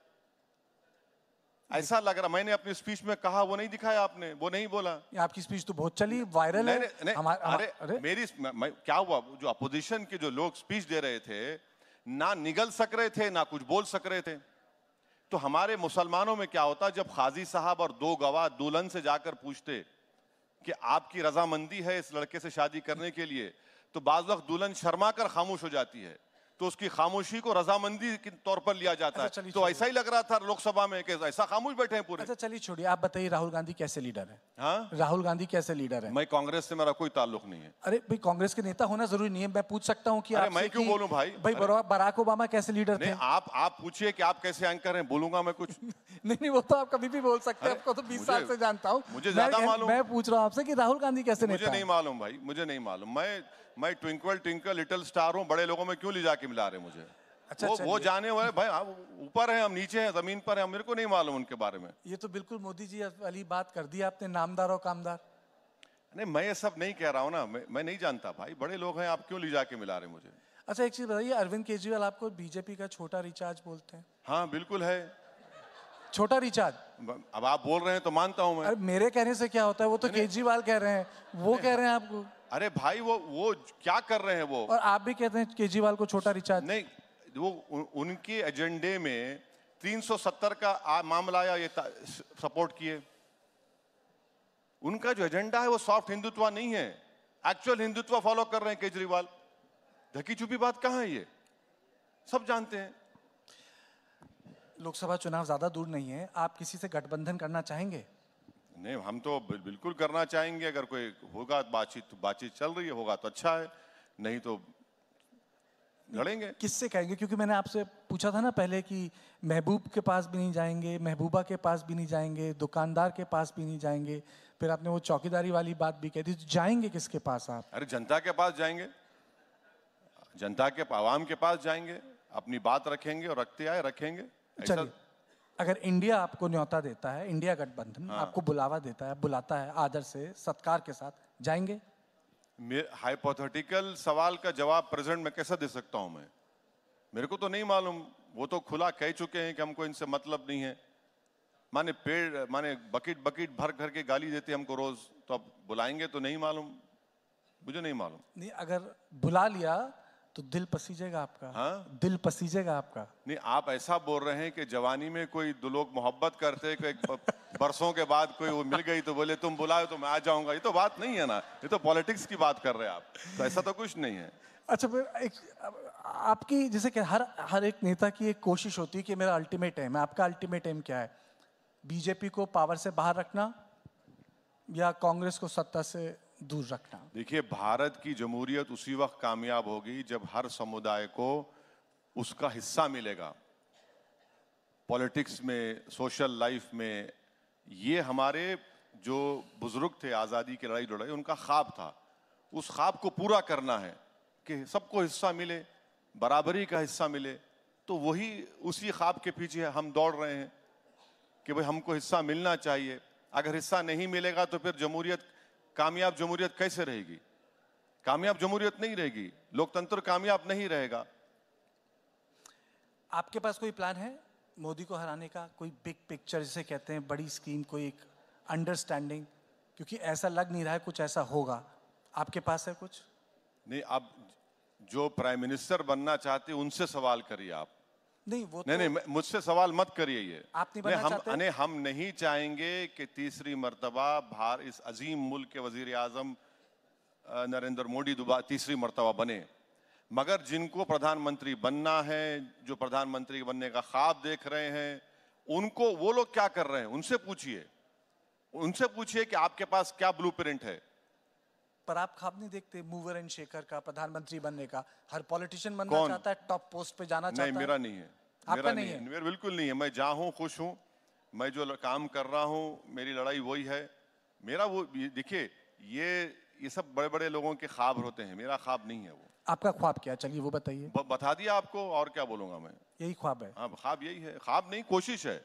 ऐसा लग रहा मैंने अपनी स्पीच में कहा वो नहीं दिखाया आपने वो नहीं बोला। ये आपकी स्पीच तो बहुत चली वायरल है। नहीं, हमार- हमा- अरे मेरी मैं, क्या हुआ जो अपोजिशन के जो लोग स्पीच दे रहे थे ना निगल सक रहे थे ना कुछ बोल सक रहे थे। तो हमारे मुसलमानों में क्या होता जब खाजी साहब और दो गवाह दुल्हन से जाकर पूछते कि आपकी रजामंदी है इस लड़के से शादी करने के लिए तो बाज वक्त दुल्हन शर्मा कर खामोश हो जाती है। तो उसकी खामोशी को रजामंदी के तौर पर लिया जाता अच्छा, है। तो ऐसा ही लग रहा था लोकसभा में कि ऐसा खामोश बैठे हैं पूरे। अच्छा चलिए छोड़िए आप बताइए राहुल गांधी कैसे लीडर है? हाँ? राहुल गांधी कैसे लीडर है? मैं कांग्रेस से मेरा कोई ताल्लुक नहीं है। अरे भाई कांग्रेस के नेता होना ज़रूरी नहीं है मैं पूछ सकता हूँ कि मैं क्यों बोलूँ भाई? भाई बराक ओबामा कैसे लीडर थे? आप आप पूछिए कि आप कैसे एंकर हैं बोलूँगा मैं कुछ। नहीं नहीं वो तो आप कभी भी बोल सकते हैं आपको तो बीस साल से जानता हूँ। मुझे ज़्यादा मालूम। मैं पूछ रहा हूँ आपसे कि राहुल गांधी कैसे मुझे नहीं मालूम भाई मुझे नहीं मालूम। मैं मैं ट्विंकल ट्विंकल लिटिल स्टार हूँ बड़े लोगों में क्यों ले जाके मिला रहे मुझे? अच्छा, वो वो जाने वाले भाई आप ऊपर हैं हम नीचे हैं ज़मीन पर हैं मेरे को नहीं मालूम उनके बारे में। ये तो बिल्कुल मोदी जी वाली बात कर दी आपने नामदार और कामदार। नहीं मैं ये सब नहीं कह रहा हूँ ना मैं, मैं नहीं जानता भाई बड़े लोग हैं आप क्यों ले जाके मिला रहे मुझे? अच्छा एक चीज़ बताइए अरविंद केजरीवाल आपको बीजेपी का छोटा रिचार्ज बोलते हैं? हाँ बिल्कुल है। छोटा रिचार्ज? अब आप बोल रहे हैं तो मानता हूँ मैं। अरे मेरे कहने से क्या होता है? वो तो केजरीवाल कह रहे हैं वो कह रहे हैं आपको। अरे भाई वो वो क्या कर रहे हैं वो? और आप भी कहते हैं केजरीवाल को छोटा रिचार्ज। नहीं वो उ, उनके एजेंडे में 370 का आ, मामला आया ये सपोर्ट किए। उनका जो एजेंडा है वो सॉफ्ट हिंदुत्व नहीं है। एक्चुअल हिंदुत्व फॉलो कर रहे हैं केजरीवाल। धकी छुपी बात कहाँ है ये? सब जानते हैं। लोकसभा चुनाव ज़्यादा दूर नहीं है। आप किसी से गठबंधन करना चाहेंगे? नहीं हम तो बिल्कुल करना चाहेंगे अगर कोई होगा बातचीत तो बातचीत चल रही है होगा तो अच्छा है नहीं तो लड़ेंगे। किससे कहेंगे? क्योंकि मैंने आपसे पूछा था ना पहले कि महबूब के पास भी नहीं जाएँगे महबूबा के पास भी नहीं जाएँगे दुकानदार के पास भी नहीं जाएँगे फिर आपने वो चौकीदारी वाली बात भी कह दी तो जाएँगे किसके पास आप? अरे जनता के पास जाएँगे जनता के आवाम के पास जाएँगे अपनी बात रखेंगे और रखते आए रखेंगे ऐसा चलिए। अगर इंडिया आपको न्योता देता है इंडिया गठबंधन हाँ। आपको बुलावा देता है बुलाता है आदर से सत्कार के साथ जाएँगे? हाइपोथेटिकल सवाल का जवाब प्रेजेंट में कैसे दे सकता हूँ मैं? मेरे को तो नहीं मालूम। वो तो खुला कह चुके हैं कि हमको इनसे मतलब नहीं है। माने पेड़ माने बकेट बकेट भर भर के गाली देते हमको रोज। तो अब बुलाएँगे तो नहीं मालूम। मुझे नहीं मालूम। नहीं अगर बुला लिया तो दिल पसीजेगा आपका। हाँ? दिल पसीजेगा आपका। नहीं आप ऐसा बोल रहे हैं कि जवानी में कोई दो लोग मोहब्बत करते कोई बरसों के बाद कोई वो मिल गई तो बोले तुम बुलाओ तो मैं आ जाऊँगा। ये तो बात नहीं है ना। ये तो पॉलिटिक्स की बात कर रहे हैं आप। तो ऐसा तो कुछ नहीं है। अच्छा फिर एक आपकी जैसे कि हर हर एक नेता की एक कोशिश होती है कि मेरा अल्टीमेट एम है। आपका अल्टीमेट एम क्या है? बीजेपी को पावर से बाहर रखना या कांग्रेस को सत्ता से दूर रखना। देखिए, भारत की जमहूरियत उसी वक्त कामयाब होगी जब हर समुदाय को उसका हिस्सा मिलेगा। पॉलिटिक्स में, सोशल लाइफ में, ये हमारे जो बुज़ुर्ग थे, आज़ादी की लड़ाई लड़ाई, उनका ख्वाब था। उस ख्वाब को पूरा करना है कि सबको हिस्सा मिले, बराबरी का हिस्सा मिले तो वही उसी ख्वाब के पीछे हम दौड़ रहे हैं कि भाई हमको हिस्सा मिलना चाहिए। अगर हिस्सा नहीं मिलेगा तो फिर जमहूरियत कामयाब जमहूरियत कैसे रहेगी? कामयाब जमहूरियत नहीं रहेगी। लोकतंत्र कामयाब नहीं रहेगा। आपके पास कोई प्लान है? मोदी को हराने का कोई बिग पिक्चर जिसे कहते हैं बड़ी स्कीम कोई एक अंडरस्टैंडिंग क्योंकि ऐसा लग नहीं रहा है कुछ ऐसा होगा। आपके पास है कुछ? नहीं आप जो प्राइम मिनिस्टर बनना चाहते उनसे सवाल करिए आप। नहीं वो नहीं तो नहीं मुझसे सवाल मत करिए ये। आप नहीं बनना हम चाहते? नहीं हम नहीं चाहेंगे कि तीसरी मर्तबा भार इस अजीम मुल्क के वज़ीर आज़म नरेंद्र मोदी दोबारा तीसरी मर्तबा बने। मगर जिनको प्रधानमंत्री बनना है जो प्रधानमंत्री बनने का ख्वाब देख रहे हैं उनको वो लोग क्या कर रहे हैं? उनसे पूछिए। उनसे पूछिए कि आपके पास क्या ब्लूप्रिंट है। पर आप खाब नहीं देखते मूवर एंड शेकर का प्रधानमंत्री बनने का। हर पॉलिटिशियन बनना चाहता है टॉप पोस्ट पे जाना चाहता है। मेरा नहीं है आपका मेरा नहीं है? है। मेरा बिल्कुल नहीं है। मैं जहाँ हूँ खुश हूँ। मैं जो काम कर रहा हूँ मेरी लड़ाई वही है। मेरा वो देखिए ये ये सब बड़े बड़े लोगों के ख्वाब होते हैं। मेरा ख्वाब नहीं है वो। आपका ख्वाब क्या चलिए वो बताइए। बता दिया आपको और क्या बोलूँगा मैं? यही ख्वाब है। हाँ ख्वाब यही है। ख्वाब नहीं कोशिश है।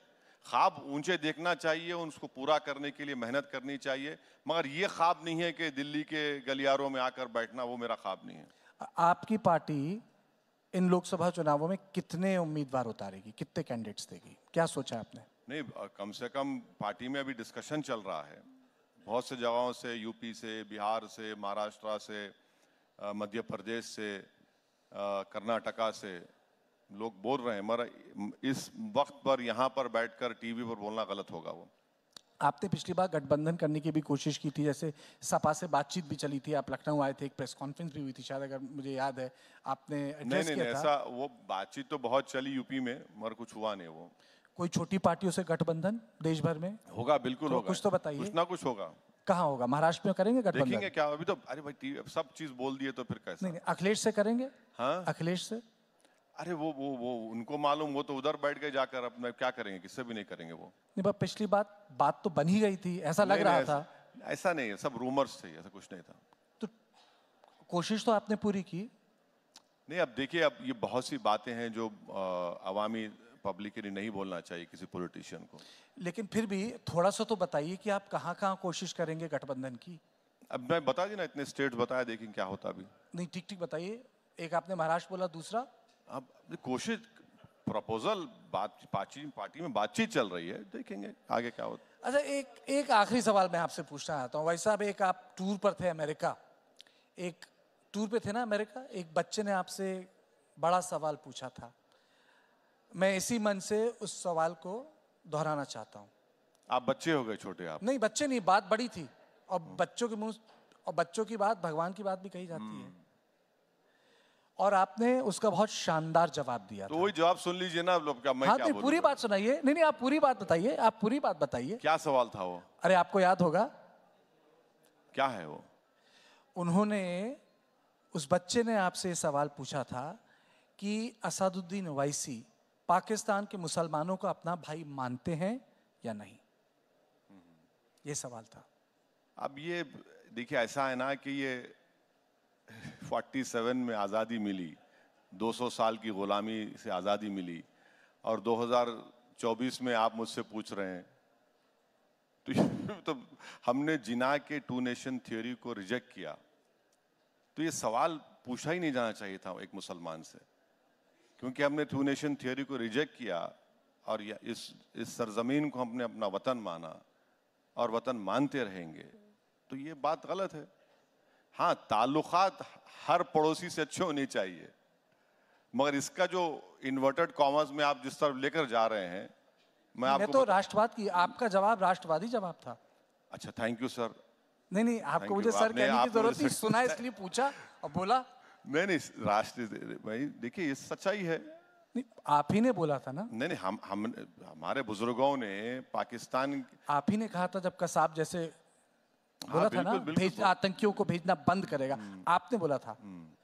ख्वाब ऊँचे देखना चाहिए उसको पूरा करने के लिए मेहनत करनी चाहिए मगर ये ख्वाब नहीं है कि दिल्ली के गलियारों में आकर बैठना वो मेरा ख्वाब नहीं है। आपकी पार्टी इन लोकसभा चुनावों में कितने उम्मीदवार उतारेगी कितने कैंडिडेट्स देगी? क्या सोचा है आपने? नहीं कम से कम पार्टी में अभी डिस्कशन चल रहा है। बहुत से जगहों से यूपी से बिहार से महाराष्ट्र से मध्य प्रदेश से कर्नाटका से लोग बोल रहे हैं मगर इस वक्त पर यहाँ पर बैठकर टीवी पर बोलना गलत होगा वो। आपने पिछली बार गठबंधन करने की भी कोशिश की थी जैसे सपा से बातचीत भी चली थी आप लखनऊ आए थे एक प्रेस कॉन्फ्रेंस भी हुई थी शायद अगर मुझे याद है आपने नहीं नहीं नहीं, था। ऐसा वो बातचीत तो बहुत चली यूपी में मगर कुछ हुआ नहीं वो। कोई छोटी पार्टियों से गठबंधन देश भर में? होगा बिल्कुल तो होगा। कुछ तो बताइए। कुछ ना कुछ होगा। कहाँ होगा? महाराष्ट्र में करेंगे गठबंधन? देखेंगे क्या अभी तो अरे भाई सब चीज़ बोल दिए तो फिर कैसे? नहीं अखिलेश से करेंगे? हाँ। अखिलेश से? अरे वो वो वो उनको मालूम वो तो उधर बैठ गए जाकर अपना क्या करेंगे किससे भी नहीं करेंगे वो। नहीं पर पिछली बात बात तो बन ही गई थी ऐसा लग रहा था। ऐसा, नहीं है सब रूमर्स थे ऐसा कुछ नहीं था। तो कोशिश तो आपने पूरी की? नहीं अब देखिए अब ये बहुत सी बातें हैं जो अवामी पब्लिक के लिए नहीं बोलना चाहिए किसी पॉलिटिशियन को। लेकिन फिर भी थोड़ा सा तो बताइए कि आप कहाँ कहाँ कोशिश करेंगे गठबंधन की। अब मैं बता दी ना इतने स्टेट्स बताया देखें क्या होता अभी। नहीं ठीक ठीक बताइए। एक आपने महाराष्ट्र बोला दूसरा? अब कोशिश प्रपोजल बात पार्टी पार्टी में बातचीत चल रही है देखेंगे आगे क्या होता अच्छा एक एक आखिरी सवाल मैं आपसे पूछना चाहता हूँ। भाई साहब एक आप टूर पर थे अमेरिका। एक टूर पे थे ना अमेरिका? एक बच्चे ने आपसे बड़ा सवाल पूछा था। मैं इसी मन से उस सवाल को दोहराना चाहता हूँ। आप बच्चे हो गए छोटे आप। नहीं बच्चे नहीं बात बड़ी थी। और बच्चों के मुँह और बच्चों की बात भगवान की बात भी कही जाती है। और आपने उसका बहुत शानदार जवाब दिया तो वही जवाब सुन लीजिए ना लोग क्या मैं हाँ क्या नहीं पूरी बात सुनाइए। नहीं नहीं आप पूरी बात बताइए आप पूरी बात बताइए। क्या सवाल था वो? अरे आपको याद होगा? क्या है वो? उन्होंने उस बच्चे ने आपसे ये सवाल पूछा था कि असदुद्दीन ओवैसी पाकिस्तान के मुसलमानों को अपना भाई मानते हैं या नहीं? ये सवाल था। अब ये देखिए ऐसा है ना कि ये 47 में आज़ादी मिली 200 साल की गुलामी से आज़ादी मिली और 2024 में आप मुझसे पूछ रहे हैं। तो, तो हमने जिना के टू नेशन थ्योरी को रिजेक्ट किया। तो ये सवाल पूछा ही नहीं जाना चाहिए था एक मुसलमान से क्योंकि हमने टू नेशन थ्योरी को रिजेक्ट किया और इस इस सरजमीन को हमने अपना वतन माना और वतन मानते रहेंगे। तो ये बात गलत है। हाँ ताल्लुकात हर पड़ोसी से अच्छे होने चाहिए। मगर इसका जो इन्वर्टेड कॉमर्स में आप जिस तरफ़ लेकर जा रहे हैं मैं आपको तो राष्ट्रवाद की आपका जवाब राष्ट्रवादी जवाब था। अच्छा थैंक यू सर नहीं नहीं आपको मुझे सर कहने की ज़रूरत नहीं सुना इसलिए पूछा और बोला। नहीं नहीं राष्ट्र भाई देखिए ये सच्चाई है। नहीं आप ही ने बोला था ना? नहीं नहीं हम हम हमारे बुज़ुर्गों ने पाकिस्तान आप ही ने कहा था जब कसाब जैसे बोला था ना बिल्कुल, बिल्कुल भेज आतंकियों को भेजना बंद करेगा। आपने बोला था।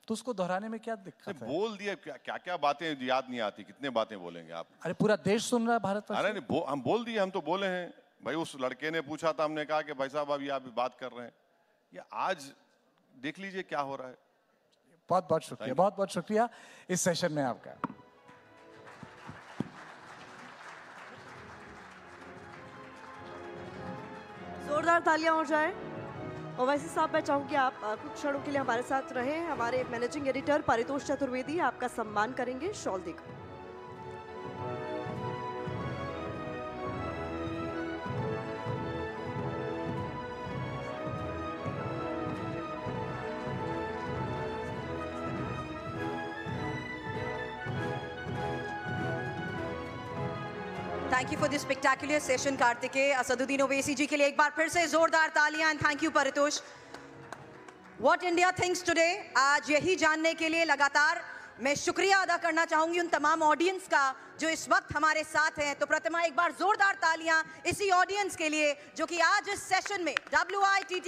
तो उसको दोहराने में क्या दिक्कत है? बोल दिया क्या क्या क्या बातें याद नहीं आती कितने बातें बोलेंगे आप? अरे पूरा देश सुन रहा है भारत अरे नहीं बो, हम बोल दिए हम तो बोले हैं। भाई उस लड़के ने पूछा था हमने कहा कि भाई साहब ये आप बात कर रहे हैं। ये आज देख लीजिए क्या हो रहा है। बहुत बहुत शुक्रिया बहुत बहुत शुक्रिया। इस सेशन में आपका। जोरदार तालियाँ हो जाए। ओवैसी साहब, मैं चाहूँगी आप कुछ क्षणों के लिए हमारे साथ रहें। हमारे मैनेजिंग एडिटर परितोष चतुर्वेदी आपका सम्मान करेंगे। शॉल देकर for this spectacular session Kartikeya Asaduddin Owaisi ji के लिए एक बार फिर से जोरदार तालियाँ and thank you Paritosh what India thinks today आज यही जानने के लिए लगातार मैं शुक्रिया अदा करना चाहूँगी उन तमाम ऑडियंस का जो इस वक्त हमारे साथ हैं। तो प्रतिमा एक बार जोरदार तालियाँ इसी ऑडियंस के लिए, जो कि आज इस सेशन में डब्ल्यू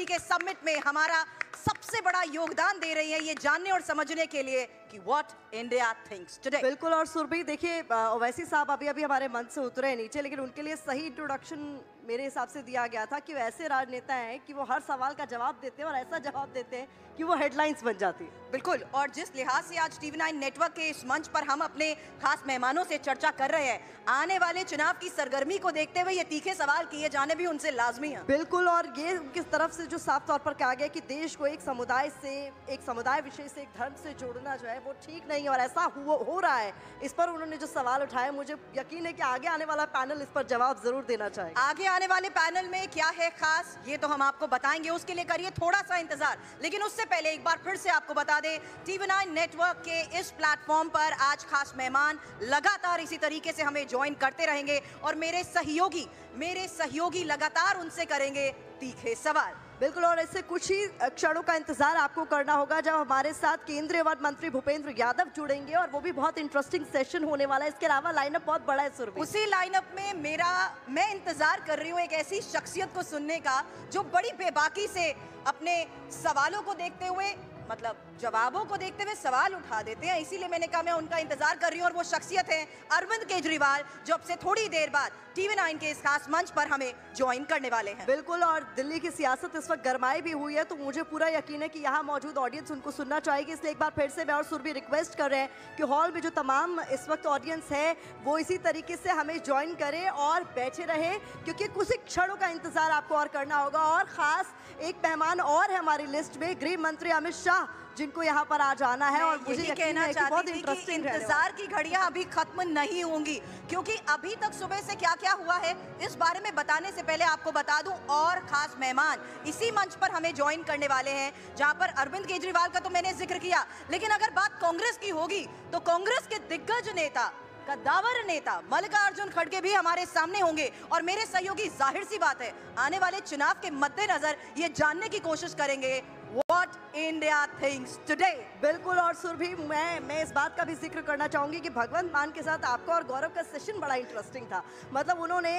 के समिट में हमारा सबसे बड़ा योगदान दे रही है ये जानने और समझने के लिए कि व्हाट इंडिया थिंक्स टुडे बिल्कुल और सुरभि देखिए ओवैसी साहब अभी अभी हमारे मंच से उतरे हैं नीचे लेकिन उनके लिए सही इंट्रोडक्शन मेरे हिसाब से दिया गया था कि वो ऐसे राजनेता हैं कि वो हर सवाल का जवाब देते हैं और ऐसा जवाब देते हैं कि वो हेडलाइंस बन जाती है। बिल्कुल और जिस लिहाज से आज टीवी नाइन नेटवर्क के इस मंच पर हम अपने खास मेहमानों से चर्चा कर रहे हैं आने वाले चुनाव की सरगर्मी को देखते हुए ये तीखे सवाल किए जाने भी उनसे लाजमी है। बिल्कुल और ये किस तरफ़ से जो साफ़ तौर पर कहा गया कि देश को एक समुदाय से एक समुदाय विषय से एक धर्म से जोड़ना जो है वो ठीक नहीं है और ऐसा हो, हो रहा है। इस पर उन्होंने जो सवाल उठाए मुझे यकीन है कि आगे आने वाला पैनल इस पर जवाब ज़रूर देना चाहेगा। आगे आने वाले पैनल में क्या है खास ये तो हम आपको बताएँगे उसके लिए करिए थोड़ा सा इंतज़ार। लेकिन उससे पहले एक बार फिर से आपको बता दें टीवी नाइन नेटवर्क के इस प्लेटफॉर्म पर आज खास मेहमान लगातार इसी तरीके से हमें ज्वाइन करते रहेंगे और मेरे सहयोगी मेरे सहयोगी लगातार उनसे करेंगे तीखे सवाल। बिल्कुल, और ऐसे कुछ ही क्षणों का इंतज़ार आपको करना होगा जब हमारे साथ केंद्रीय वन मंत्री भूपेंद्र यादव जुड़ेंगे, और वो भी बहुत इंटरेस्टिंग सेशन होने वाला है। इसके अलावा लाइनअप बहुत बड़ा है, सुरभि। उसी लाइनअप में मेरा, मैं इंतज़ार कर रही हूँ एक ऐसी शख्सियत को सुनने का, जो बड़ी बेबाकी से अपने सवालों को देखते हुए मतलब जवाबों को देखते हुए सवाल उठा देते हैं। इसीलिए मैंने कहा, मैं उनका इंतज़ार कर रही हूँ और वो शख्सियत है अरविंद केजरीवाल, जो अब से थोड़ी देर बाद टीवी नाइन के इस खास मंच पर हमें ज्वाइन करने वाले हैं। बिल्कुल, और दिल्ली की सियासत इस वक्त गरमाई भी हुई है तो मुझे पूरा यकीन है कि यहाँ मौजूद ऑडियंस उनको सुनना चाहेगी इसलिए एक बार फिर से मैं और सुरभि रिक्वेस्ट कर रहे हैं कि हॉल में जो तमाम इस वक्त ऑडियंस है, वो इसी तरीके से हमें ज्वाइन करे और बैठे रहे, क्योंकि कुछ ही क्षणों का इंतज़ार आपको और करना होगा। और खास एक मेहमान और है हमारी लिस्ट में, गृह मंत्री अमित शाह। जिनको यहाँ पर आ जाना है और मुझे कहना चाहती थी कि इंतज़ार की घड़ियाँ अभी खत्म नहीं होंगी क्योंकि अभी तक सुबह से क्या क्या हुआ है इस बारे में बताने से पहले आपको बता दूँ और खास मेहमान इसी मंच पर हमें ज्वाइन करने वाले हैं जहाँ पर अरविंद केजरीवाल का तो मैंने ज़िक्र किया लेकिन अगर बात कांग्रेस की होगी तो कांग्रेस के दिग्गज नेता कद्दावर नेता मल्लिकार्जुन खड़गे भी हमारे सामने होंगे और मेरे सहयोगी ज़ाहिर सी बात है आने वाले चुनाव के मद्देनजर ये जानने की कोशिश करेंगे What India thinks today. बिल्कुल और सुरभि मैं मैं इस बात का भी ज़िक्र करना चाहूँगी कि भगवंत मान के साथ आपका और गौरव का सेशन बड़ा इंटरेस्टिंग था मतलब उन्होंने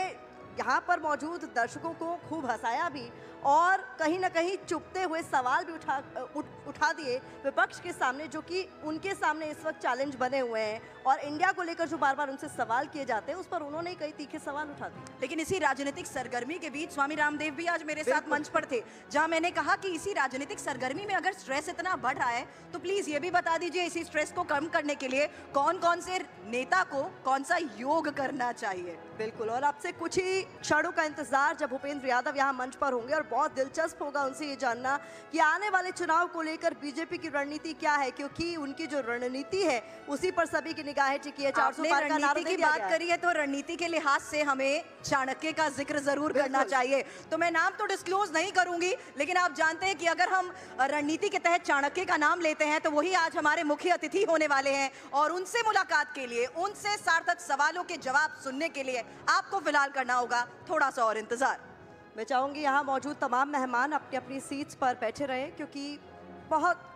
यहाँ पर मौजूद दर्शकों को खूब हंसाया भी और कहीं ना कहीं चुपते हुए सवाल भी उठा उठ, उठा दिए विपक्ष के सामने जो कि उनके सामने इस वक्त चैलेंज बने हुए हैं। और इंडिया को लेकर जो बार बार उनसे सवाल किए जाते हैं उस पर उन्होंने कई तीखे सवाल उठा दिए। लेकिन इसी राजनीतिक सरगर्मी के बीच स्वामी रामदेव भी आज मेरे साथ मंच पर थे जहाँ मैंने कहा कि इसी राजनीतिक सरगर्मी में अगर स्ट्रेस इतना बढ़ रहा है तो प्लीज़ ये भी बता दीजिए इसी स्ट्रेस को कम करने के लिए कौन कौन से नेता को कौन सा योग करना चाहिए। बिल्कुल और आपसे कुछ ही क्षणों का इंतज़ार जब भूपेंद्र यादव यहाँ मंच पर होंगे और बहुत दिलचस्प होगा उनसे ये जानना कि आने वाले चुनाव को लेकर बीजेपी की रणनीति क्या है क्योंकि उनकी जो रणनीति है उसी पर सभी की निगाहें टिकी है। चार सौ पार का की बात करी है तो रणनीति के लिहाज से हमें चाणक्य का ज़िक्र ज़रूर करना चाहिए। तो मैं नाम तो डिस्क्लोज नहीं करूँगी लेकिन आप जानते हैं कि अगर हम रणनीति के तहत चाणक्य का नाम लेते हैं तो वही आज हमारे मुख्य अतिथि होने वाले हैं और उनसे मुलाकात के लिए उनसे सार्थक सवालों के जवाब सुनने के लिए आपको फ़िलहाल करना होगा थोड़ा सा और इंतज़ार। मैं चाहूँगी यहाँ मौजूद तमाम मेहमान अपनी अपनी सीट्स पर बैठे रहे, क्योंकि बहुत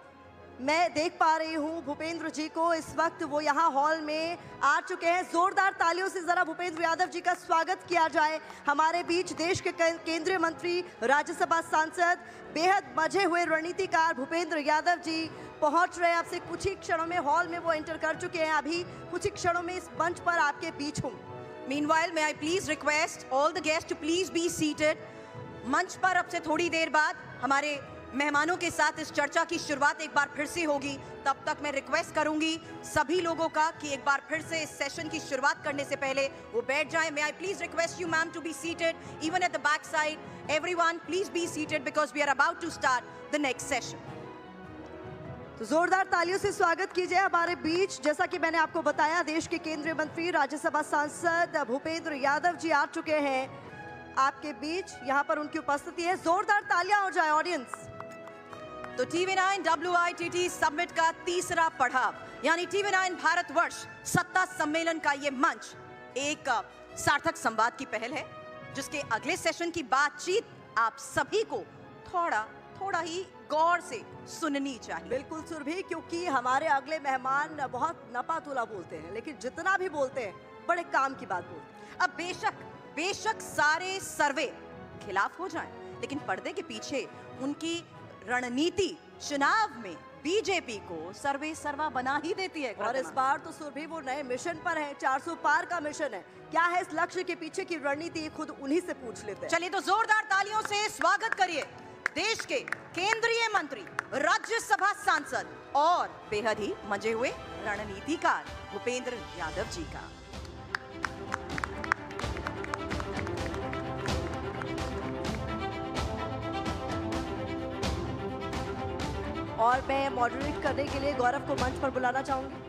मैं देख पा रही हूँ भूपेंद्र जी को इस वक्त वो यहाँ हॉल में आ चुके हैं। जोरदार तालियों से जरा भूपेंद्र यादव जी का स्वागत किया जाए। हमारे बीच देश के, केंद्रीय मंत्री, राज्यसभा सांसद, बेहद मज़े हुए रणनीतिकार भूपेंद्र यादव जी पहुँच रहे हैं। आपसे कुछ ही क्षणों में हॉल में वो एंटर कर चुके हैं। अभी कुछ ही क्षणों में इस मंच पर आपके बीच हूँ। Meanwhile, may I please request all the guests to please be seated. मंच पर अब से थोड़ी देर बाद हमारे मेहमानों के साथ इस चर्चा की शुरुआत एक बार फिर से होगी। तब तक मैं रिक्वेस्ट करूँगी सभी लोगों का कि एक बार फिर से इस सेशन की शुरुआत करने से पहले वो बैठ जाएँ। मैं I please request you ma'am to be seated even at the back side everyone please be seated because we are about to start the next session तो जोरदार तालियों से स्वागत कीजिए हमारे बीच। जैसा कि मैंने आपको बताया, देश के केंद्रीय मंत्री, राज्यसभा सांसद भूपेंद्र यादव जी आ चुके हैं आपके बीच। यहाँ पर उनकी उपस्थिति है। जोरदार तालियाँ हो जाए ऑडियंस तो TV nine W I T T summit का तीसरा पढ़ाव यानी टीवी नाइन भारतवर्ष सत्ता सम्मेलन का ये मंच, एक सार्थक संवाद की पहल है, जिसके अगले सेशन की बातचीत आप सभी को थोड़ा थोड़ा ही गौर से सुननी चाहिए। बिल्कुल सुरभि क्योंकि हमारे अगले मेहमान बहुत नपा तुला बोलते हैं लेकिन जितना भी बोलते हैं बड़े काम की बात बोलते हैं। अब बेशक बेशक सारे सर्वे खिलाफ हो जाएँ, लेकिन पर्दे के पीछे उनकी रणनीति चुनाव में बीजेपी को सर्वे सर्वा बना ही देती है और इस बार तो सुरभि वो नए मिशन पर है 400 पार का मिशन है। क्या है इस लक्ष्य के पीछे की रणनीति खुद उन्हीं से पूछ लेते हैं। चलिए तो जोरदार तालियों से स्वागत करिए। देश के केंद्रीय मंत्री, राज्यसभा सांसद और बेहद ही मज़े हुए रणनीतिकार भूपेंद्र यादव जी का। और मैं मॉडरेट करने के लिए गौरव को मंच पर बुलाना चाहूँगी।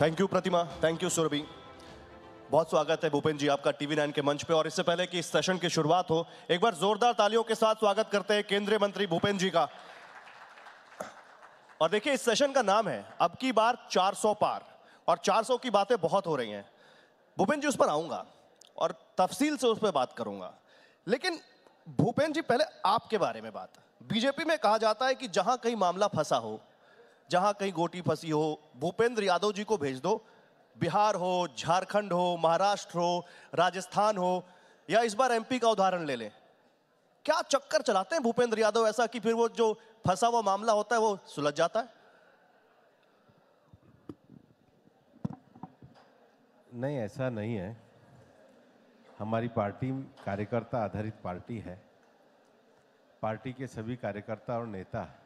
Thank you Pratima thank you Surabhi बहुत स्वागत है भूपेन जी आपका टीवी नाइन के मंच पे। और इससे पहले कि इस सेशन की शुरुआत हो, एक बार जोरदार तालियों के साथ स्वागत करते हैं केंद्रीय मंत्री भूपेन जी का। और देखिए, इस सेशन का नाम है, अब की बार 400 पार। और 400 की बातें बहुत हो रही हैं। भूपेन जी, उस पर आऊँगा और तफसील से उस पर बात करूँगा। लेकिन भूपेन जी, पहले आपके बारे में बात। बीजेपी में कहा जाता है कि जहाँ कहीं मामला फंसा हो जहाँ कहीं गोटी फंसी हो, भूपेंद्र यादव जी को भेज दो। बिहार हो, झारखंड हो, महाराष्ट्र हो, राजस्थान हो, या इस बार एमपी का उदाहरण ले लें। क्या चक्कर चलाते हैं भूपेंद्र यादव ऐसा कि फिर वो जो फंसा हुआ मामला होता है वो सुलझ जाता है? नहीं, ऐसा नहीं है। हमारी पार्टी, कार्यकर्ता आधारित पार्टी है। पार्टी के सभी कार्यकर्ता और नेता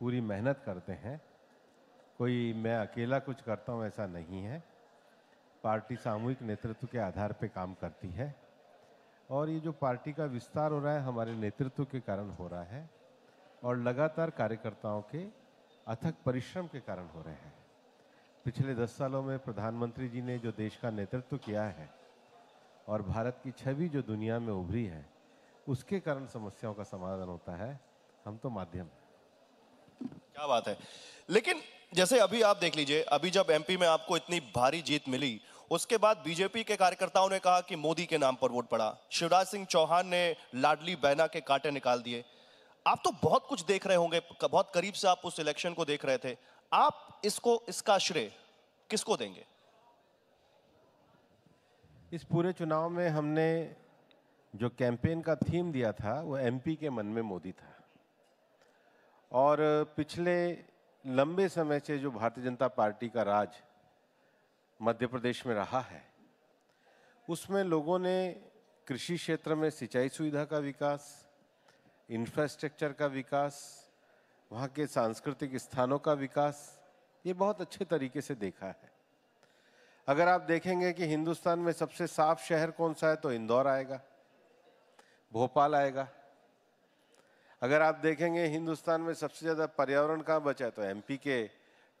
पूरी मेहनत करते हैं। कोई मैं अकेला कुछ करता हूँ ऐसा नहीं है। पार्टी सामूहिक नेतृत्व के आधार पर काम करती है। और ये जो पार्टी का विस्तार हो रहा है, हमारे नेतृत्व के कारण हो रहा है और लगातार कार्यकर्ताओं के अथक परिश्रम के कारण हो रहे हैं। पिछले दस सालों में प्रधानमंत्री जी ने जो देश का नेतृत्व किया है और भारत की छवि जो दुनिया में उभरी है, उसके कारण समस्याओं का समाधान होता है। हम तो माध्यम क्या बात है? लेकिन जैसे अभी आप देख लीजिए, अभी जब एमपी में आपको इतनी भारी जीत मिली, उसके बाद बीजेपी के कार्यकर्ताओं ने कहा कि मोदी के नाम पर वोट पड़ा। शिवराज सिंह चौहान ने लाडली बहना के कांटे निकाल दिए। आप तो बहुत कुछ देख रहे होंगे बहुत करीब से आप उस इलेक्शन को देख रहे थे। आप इसको, इसका श्रेय किसको देंगे? इस पूरे चुनाव में हमने जो कैंपेन का थीम दिया था, वो एमपी के मन में मोदी था। और पिछले लंबे समय से जो भारतीय जनता पार्टी का राज मध्य प्रदेश में रहा है, उसमें लोगों ने कृषि क्षेत्र में सिंचाई सुविधा का विकास इंफ्रास्ट्रक्चर का विकास, वहाँ के सांस्कृतिक स्थानों का विकास, ये बहुत अच्छे तरीके से देखा है। अगर आप देखेंगे कि हिंदुस्तान में सबसे साफ़ शहर कौन सा है तो इंदौर आएगा, भोपाल आएगा अगर आप देखेंगे हिंदुस्तान में सबसे ज़्यादा पर्यावरण कहाँ बचा है तो एमपी के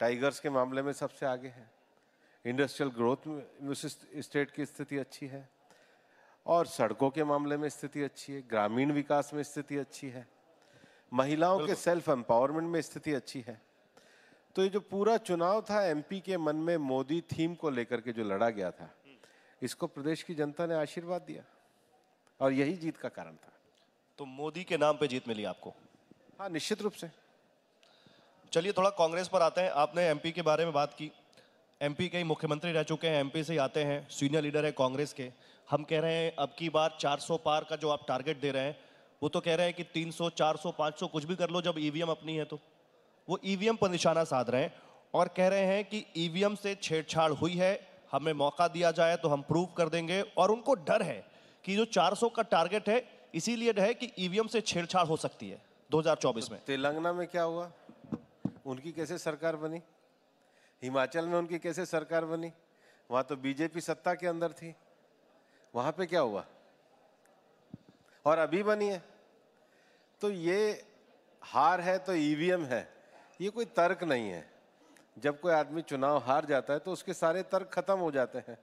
टाइगर्स के मामले में सबसे आगे है। इंडस्ट्रियल ग्रोथ में उस स्टेट की स्थिति अच्छी है। और सड़कों के मामले में स्थिति अच्छी है ग्रामीण विकास में स्थिति अच्छी है महिलाओं के सेल्फ एम्पावरमेंट में स्थिति अच्छी है। तो ये जो पूरा चुनाव था एमपी के मन में मोदी थीम को लेकर के जो लड़ा गया था इसको प्रदेश की जनता ने आशीर्वाद दिया। और यही जीत का कारण था। तो मोदी के नाम पे जीत मिली आपको? हाँ निश्चित रूप से। चलिए थोड़ा कांग्रेस पर आते हैं। आपने एमपी के बारे में बात की। एमपी के मुख्यमंत्री रह चुके हैं। एमपी से ही आते हैं। सीनियर लीडर है कांग्रेस के। हम कह रहे हैं अब की बार 400 पार का जो आप टारगेट दे रहे हैं वो तो कह रहे हैं कि 300 400 500 कुछ भी कर लो जब ईवीएम अपनी है तो। वो ईवीएम पर निशाना साध रहे हैं और कह रहे हैं कि ईवीएम से छेड़छाड़ हुई है। हमें मौका दिया जाए तो हम प्रूव कर देंगे। और उनको डर है कि जो 400 का टारगेट है इसीलिए है कि ईवीएम से छेड़छाड़ हो सकती है 2024 में। तेलंगाना में क्या हुआ? उनकी कैसे सरकार बनी? हिमाचल में उनकी कैसे सरकार बनी? वहाँ तो बीजेपी सत्ता के अंदर थी। वहाँ पे क्या हुआ? और अभी बनी है। तो ये हार है तो ईवीएम है। ये कोई तर्क नहीं है। जब कोई आदमी चुनाव हार जाता है तो उसके सारे तर्क खत्म हो जाते हैं।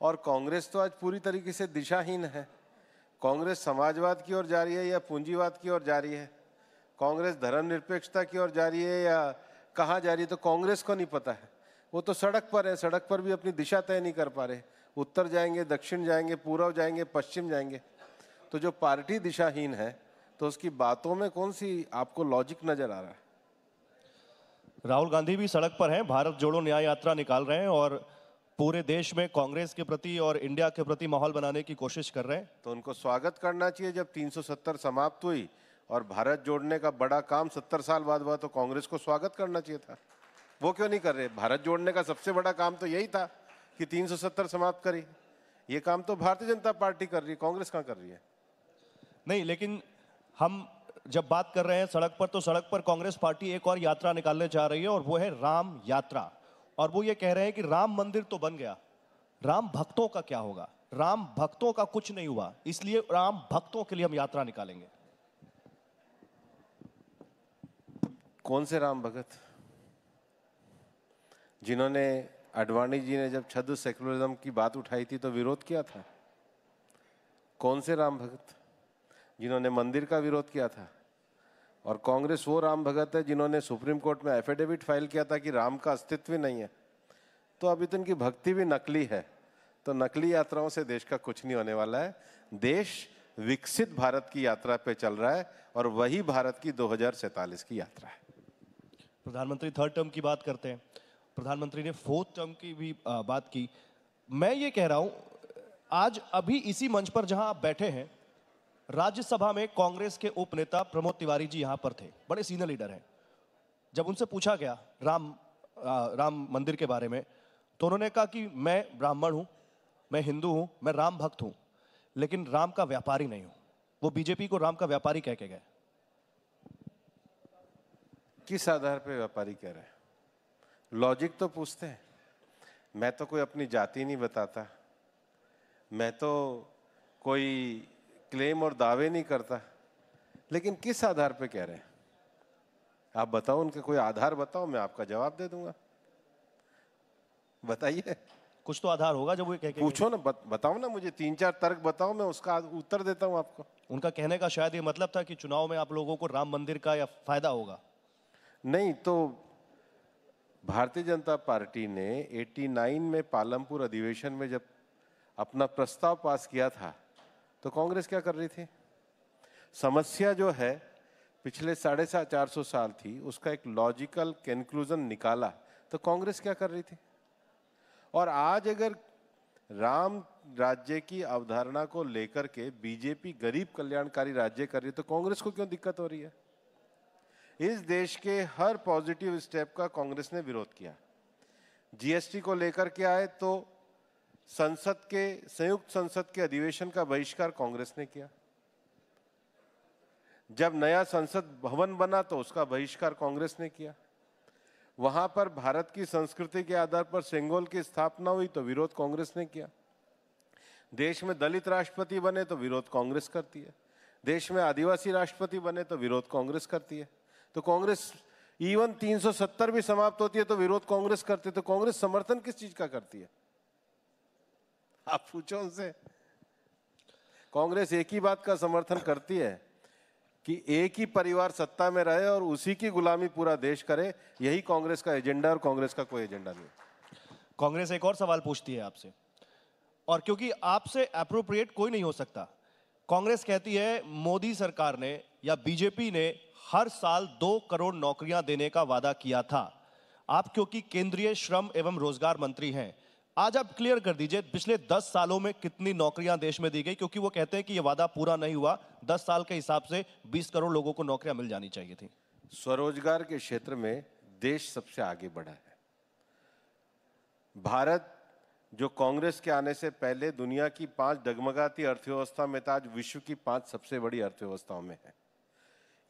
और कांग्रेस तो आज पूरी तरीके से दिशाहीन है। कांग्रेस समाजवाद की ओर जा रही है या पूंजीवाद की ओर जा रही है? कांग्रेस धर्मनिरपेक्षता की ओर जा रही है या कहाँ जा रही है? तो कांग्रेस को नहीं पता है। वो तो सड़क पर है, सड़क पर भी अपनी दिशा तय नहीं कर पा रहे। उत्तर जाएँगे, दक्षिण जाएँगे पूर्व जाएँगे, पश्चिम जाएँगे। तो जो पार्टी दिशाहीन है तो उसकी बातों में कौन सी आपको लॉजिक नज़र आ रहा है? राहुल गांधी भी सड़क पर हैं, भारत जोड़ो न्याय यात्रा निकाल रहे हैं और पूरे देश में कांग्रेस के प्रति और इंडिया के प्रति माहौल बनाने की कोशिश कर रहे हैं? तो उनको स्वागत करना चाहिए जब 370 समाप्त हुई और भारत जोड़ने का बड़ा काम सत्तर साल बाद हुआ तो कांग्रेस को स्वागत करना चाहिए था। वो क्यों नहीं कर रहे? भारत जोड़ने का सबसे बड़ा काम तो यही था कि 370 समाप्त करी। ये काम तो भारतीय जनता पार्टी कर रही है कांग्रेस कहाँ कर रही है? नहीं लेकिन हम जब बात कर रहे हैं सड़क पर तो सड़क पर कांग्रेस पार्टी एक और यात्रा निकालने जा रही है और वो है राम यात्रा। और वो ये कह रहे हैं कि राम मंदिर तो बन गया। राम भक्तों का क्या होगा? राम भक्तों का कुछ नहीं हुआ, इसलिए राम भक्तों के लिए हम यात्रा निकालेंगे। कौन से राम भगत? जिन्होंने अडवाणी जी ने जब छद्म सेकुलरिज्म की बात उठाई थी तो विरोध किया था? कौन से राम भगत? जिन्होंने मंदिर का विरोध किया था? और कांग्रेस वो राम भगत है जिन्होंने सुप्रीम कोर्ट में एफिडेविट फ़ाइल किया था कि राम का अस्तित्व ही नहीं है। तो अभी तो इनकी भक्ति भी नकली है। तो नकली यात्राओं से देश का कुछ नहीं होने वाला है। देश विकसित भारत की यात्रा पे चल रहा है और वही भारत की दो की यात्रा है। प्रधानमंत्री थर्ड टर्म की बात करते हैं। प्रधानमंत्री ने फोर्थ टर्म की भी बात की। मैं ये कह रहा हूँ, आज अभी इसी मंच पर जहाँ आप बैठे हैं राज्यसभा में कांग्रेस के उप नेता प्रमोद तिवारी जी यहाँ पर थे बड़े सीनियर लीडर हैं। जब उनसे पूछा गया राम आ, राम मंदिर के बारे में तो उन्होंने कहा कि मैं ब्राह्मण हूँ मैं हिंदू हूँ मैं राम भक्त हूँ लेकिन राम का व्यापारी नहीं हूँ। वो बीजेपी को राम का व्यापारी कह के गए। किस आधार पे व्यापारी कह रहे लॉजिक तो पूछते हैं। मैं तो कोई अपनी जाति नहीं बताता। मैं तो कोई क्लेम और दावे नहीं करता। लेकिन किस आधार पे कह रहे हैं? आप बताओ उनके कोई आधार बताओ मैं आपका जवाब दे दूँगा। बताइए। कुछ तो आधार होगा जब वो कह के पूछो ना बत, बताओ ना मुझे तीन चार तर्क बताओ मैं उसका उत्तर देता हूँ आपको। उनका कहने का शायद ये मतलब था कि चुनाव में आप लोगों को राम मंदिर का या फ़ायदा होगा। नहीं तो भारतीय जनता पार्टी ने 89 में पालमपुर अधिवेशन में जब अपना प्रस्ताव पास किया था तो कांग्रेस क्या कर रही थी? समस्या जो है, पिछले साढ़े सात चार सौ साल थी, उसका एक लॉजिकल कंक्लूजन निकाला। तो कांग्रेस क्या कर रही थी? और आज अगर राम राज्य की अवधारणा को लेकर के बीजेपी गरीब कल्याणकारी राज्य कर रही है तो कांग्रेस को क्यों दिक्कत हो रही है? इस देश के हर पॉजिटिव स्टेप का कांग्रेस ने विरोध किया। जीएसटी को लेकर के आए तो संसद के, संयुक्त संसद के अधिवेशन का बहिष्कार कांग्रेस ने किया। जब नया संसद भवन बना तो उसका बहिष्कार कांग्रेस ने किया। वहाँ पर भारत की संस्कृति के आधार पर सेंगोल की स्थापना हुई तो विरोध कांग्रेस ने किया। देश में दलित राष्ट्रपति बने तो विरोध कांग्रेस करती है। देश में आदिवासी राष्ट्रपति बने तो विरोध कांग्रेस करती है। तो कांग्रेस इवन 370 भी समाप्त होती है तो विरोध कांग्रेस करती है। तो कांग्रेस समर्थन किस चीज़ का करती है? आप पूछो उनसे कांग्रेस एक ही बात का समर्थन करती है कि एक ही परिवार सत्ता में रहे और उसी की गुलामी पूरा देश करे, यही कांग्रेस का एजेंडा और कांग्रेस का कोई एजेंडा नहीं कांग्रेस एक और सवाल पूछती है आपसे, और क्योंकि आपसे अप्रोप्रिएट कोई नहीं हो सकता। कांग्रेस कहती है, मोदी सरकार ने या बीजेपी ने हर साल दो करोड़ नौकरियाँ देने का वादा किया था। आप क्योंकि केंद्रीय श्रम एवं रोज़गार मंत्री हैं आज आप क्लियर कर दीजिए, पिछले दस सालों में कितनी नौकरियाँ देश में दी गई, क्योंकि वो कहते हैं कि ये वादा पूरा नहीं हुआ। दस साल के हिसाब से बीस करोड़ लोगों को नौकरियाँ मिल जानी चाहिए थी। स्वरोजगार के क्षेत्र में देश सबसे आगे बढ़ा है। भारत, जो कांग्रेस के आने से पहले दुनिया की पाँच डगमगाती अर्थव्यवस्था में था, आज विश्व की पाँच सबसे बड़ी अर्थव्यवस्थाओं में है।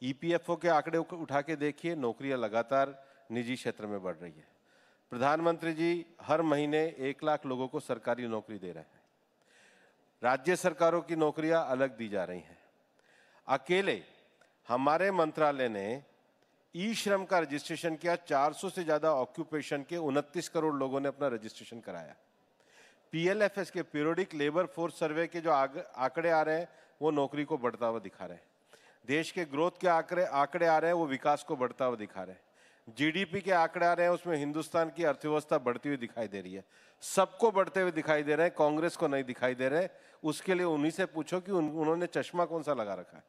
ईपीएफओ के आंकड़े उठा के देखिए, नौकरियाँ लगातार निजी क्षेत्र में बढ़ रही है। प्रधानमंत्री जी हर महीने एक लाख लोगों को सरकारी नौकरी दे रहे हैं। राज्य सरकारों की नौकरियाँ अलग दी जा रही हैं। अकेले हमारे मंत्रालय ने ई श्रम का रजिस्ट्रेशन किया 400 से ज़्यादा ऑक्यूपेशन के 29 करोड़ लोगों ने अपना रजिस्ट्रेशन कराया। पीएलएफएस के पीरियोडिक लेबर फोर्स सर्वे के जो आंकड़े आ रहे हैं, वो नौकरी को बढ़ता हुआ दिखा रहे हैं। देश के ग्रोथ के आंकड़े आंकड़े आ रहे हैं, वो विकास को बढ़ता हुआ दिखा रहे हैं। जीडीपी के आंकड़े आ रहे हैं उसमें हिंदुस्तान की अर्थव्यवस्था बढ़ती हुई दिखाई दे रही है। सबको बढ़ते हुए दिखाई दे रहे हैं कांग्रेस को नहीं दिखाई दे रहे। उसके लिए उन्हीं से पूछो कि उन, उन्होंने चश्मा कौन सा लगा रखा है।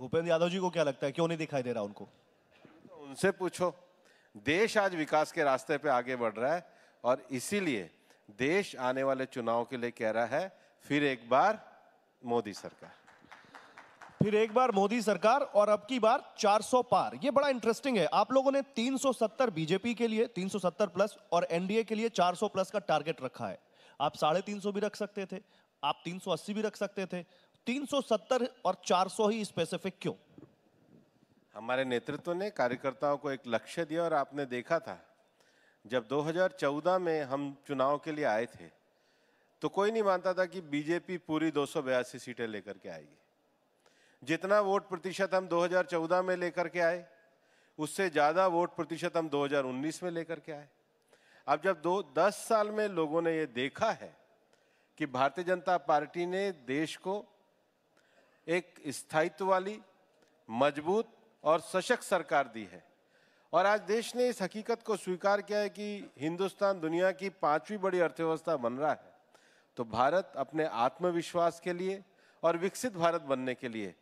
भूपेंद्र यादव जी को क्या लगता है? क्यों नहीं दिखाई दे रहा उनको? तो उनसे पूछो। देश आज विकास के रास्ते पे आगे बढ़ रहा है और इसीलिए देश आने वाले चुनाव के लिए कह रहा है फिर एक बार मोदी सरकार। फिर एक बार मोदी सरकार और अब की बार 400 पार। ये बड़ा इंटरेस्टिंग है। आप लोगों ने 370 बीजेपी के लिए 370 प्लस और एनडीए के लिए 400 प्लस का टारगेट रखा है। आप साढ़े तीन भी रख सकते थे, आप 380 भी रख सकते थे। 370 और 400 ही स्पेसिफिक क्यों? हमारे नेतृत्व ने कार्यकर्ताओं को एक लक्ष्य दिया और आपने देखा था। जब 2014 में हम चुनाव के लिए आए थे तो कोई नहीं मानता था कि बीजेपी पूरी दो सौ बयासी सीटें लेकर के आएगी। जितना वोट प्रतिशत हम 2014 में लेकर के आए, उससे ज़्यादा वोट प्रतिशत हम 2019 में लेकर के आए। अब जब दो, दस साल में लोगों ने ये देखा है कि भारतीय जनता पार्टी ने देश को एक स्थायित्व वाली, मज़बूत और सशक्त सरकार दी है, और आज देश ने इस हकीकत को स्वीकार किया है कि हिंदुस्तान दुनिया की पांचवी बड़ी अर्थव्यवस्था बन रहा है। तो भारत अपने आत्मविश्वास के लिए और विकसित भारत बनने के लिए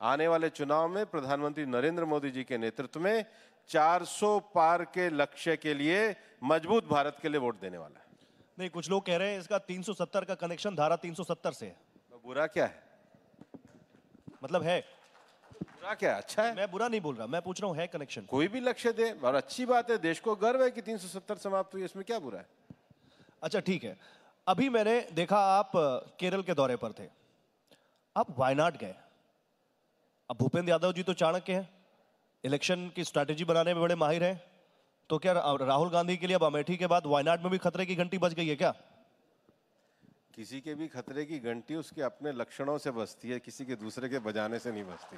आने वाले चुनाव में प्रधानमंत्री नरेंद्र मोदी जी के नेतृत्व में 400 पार के लक्ष्य के लिए मज़बूत भारत के लिए वोट देने वाला है। नहीं कुछ लोग कह रहे हैं इसका 370 का कनेक्शन धारा 370 से है तो बुरा क्या है? मतलब है। बुरा क्या है? अच्छा है। मैं बुरा नहीं बोल रहा मैं पूछ रहा हूँ है कनेक्शन? कोई भी लक्ष्य दे और अच्छी बात है देश को गर्व है कि 370 समाप्त हुई इसमें क्या बुरा है? अच्छा ठीक है। अभी मैंने देखा आप केरल के दौरे पर थे। आप वायनाड गए। अब भूपेंद्र यादव जी तो चाणक्य हैं। इलेक्शन की स्ट्रैटेजी बनाने में बड़े माहिर हैं। तो क्या राहुल गांधी के लिए अब अमेठी के बाद वायनाड में भी खतरे की घंटी बज गई है क्या? किसी के भी खतरे की घंटी उसके अपने लक्षणों से बजती है, किसी के दूसरे के बजाने से नहीं बजती।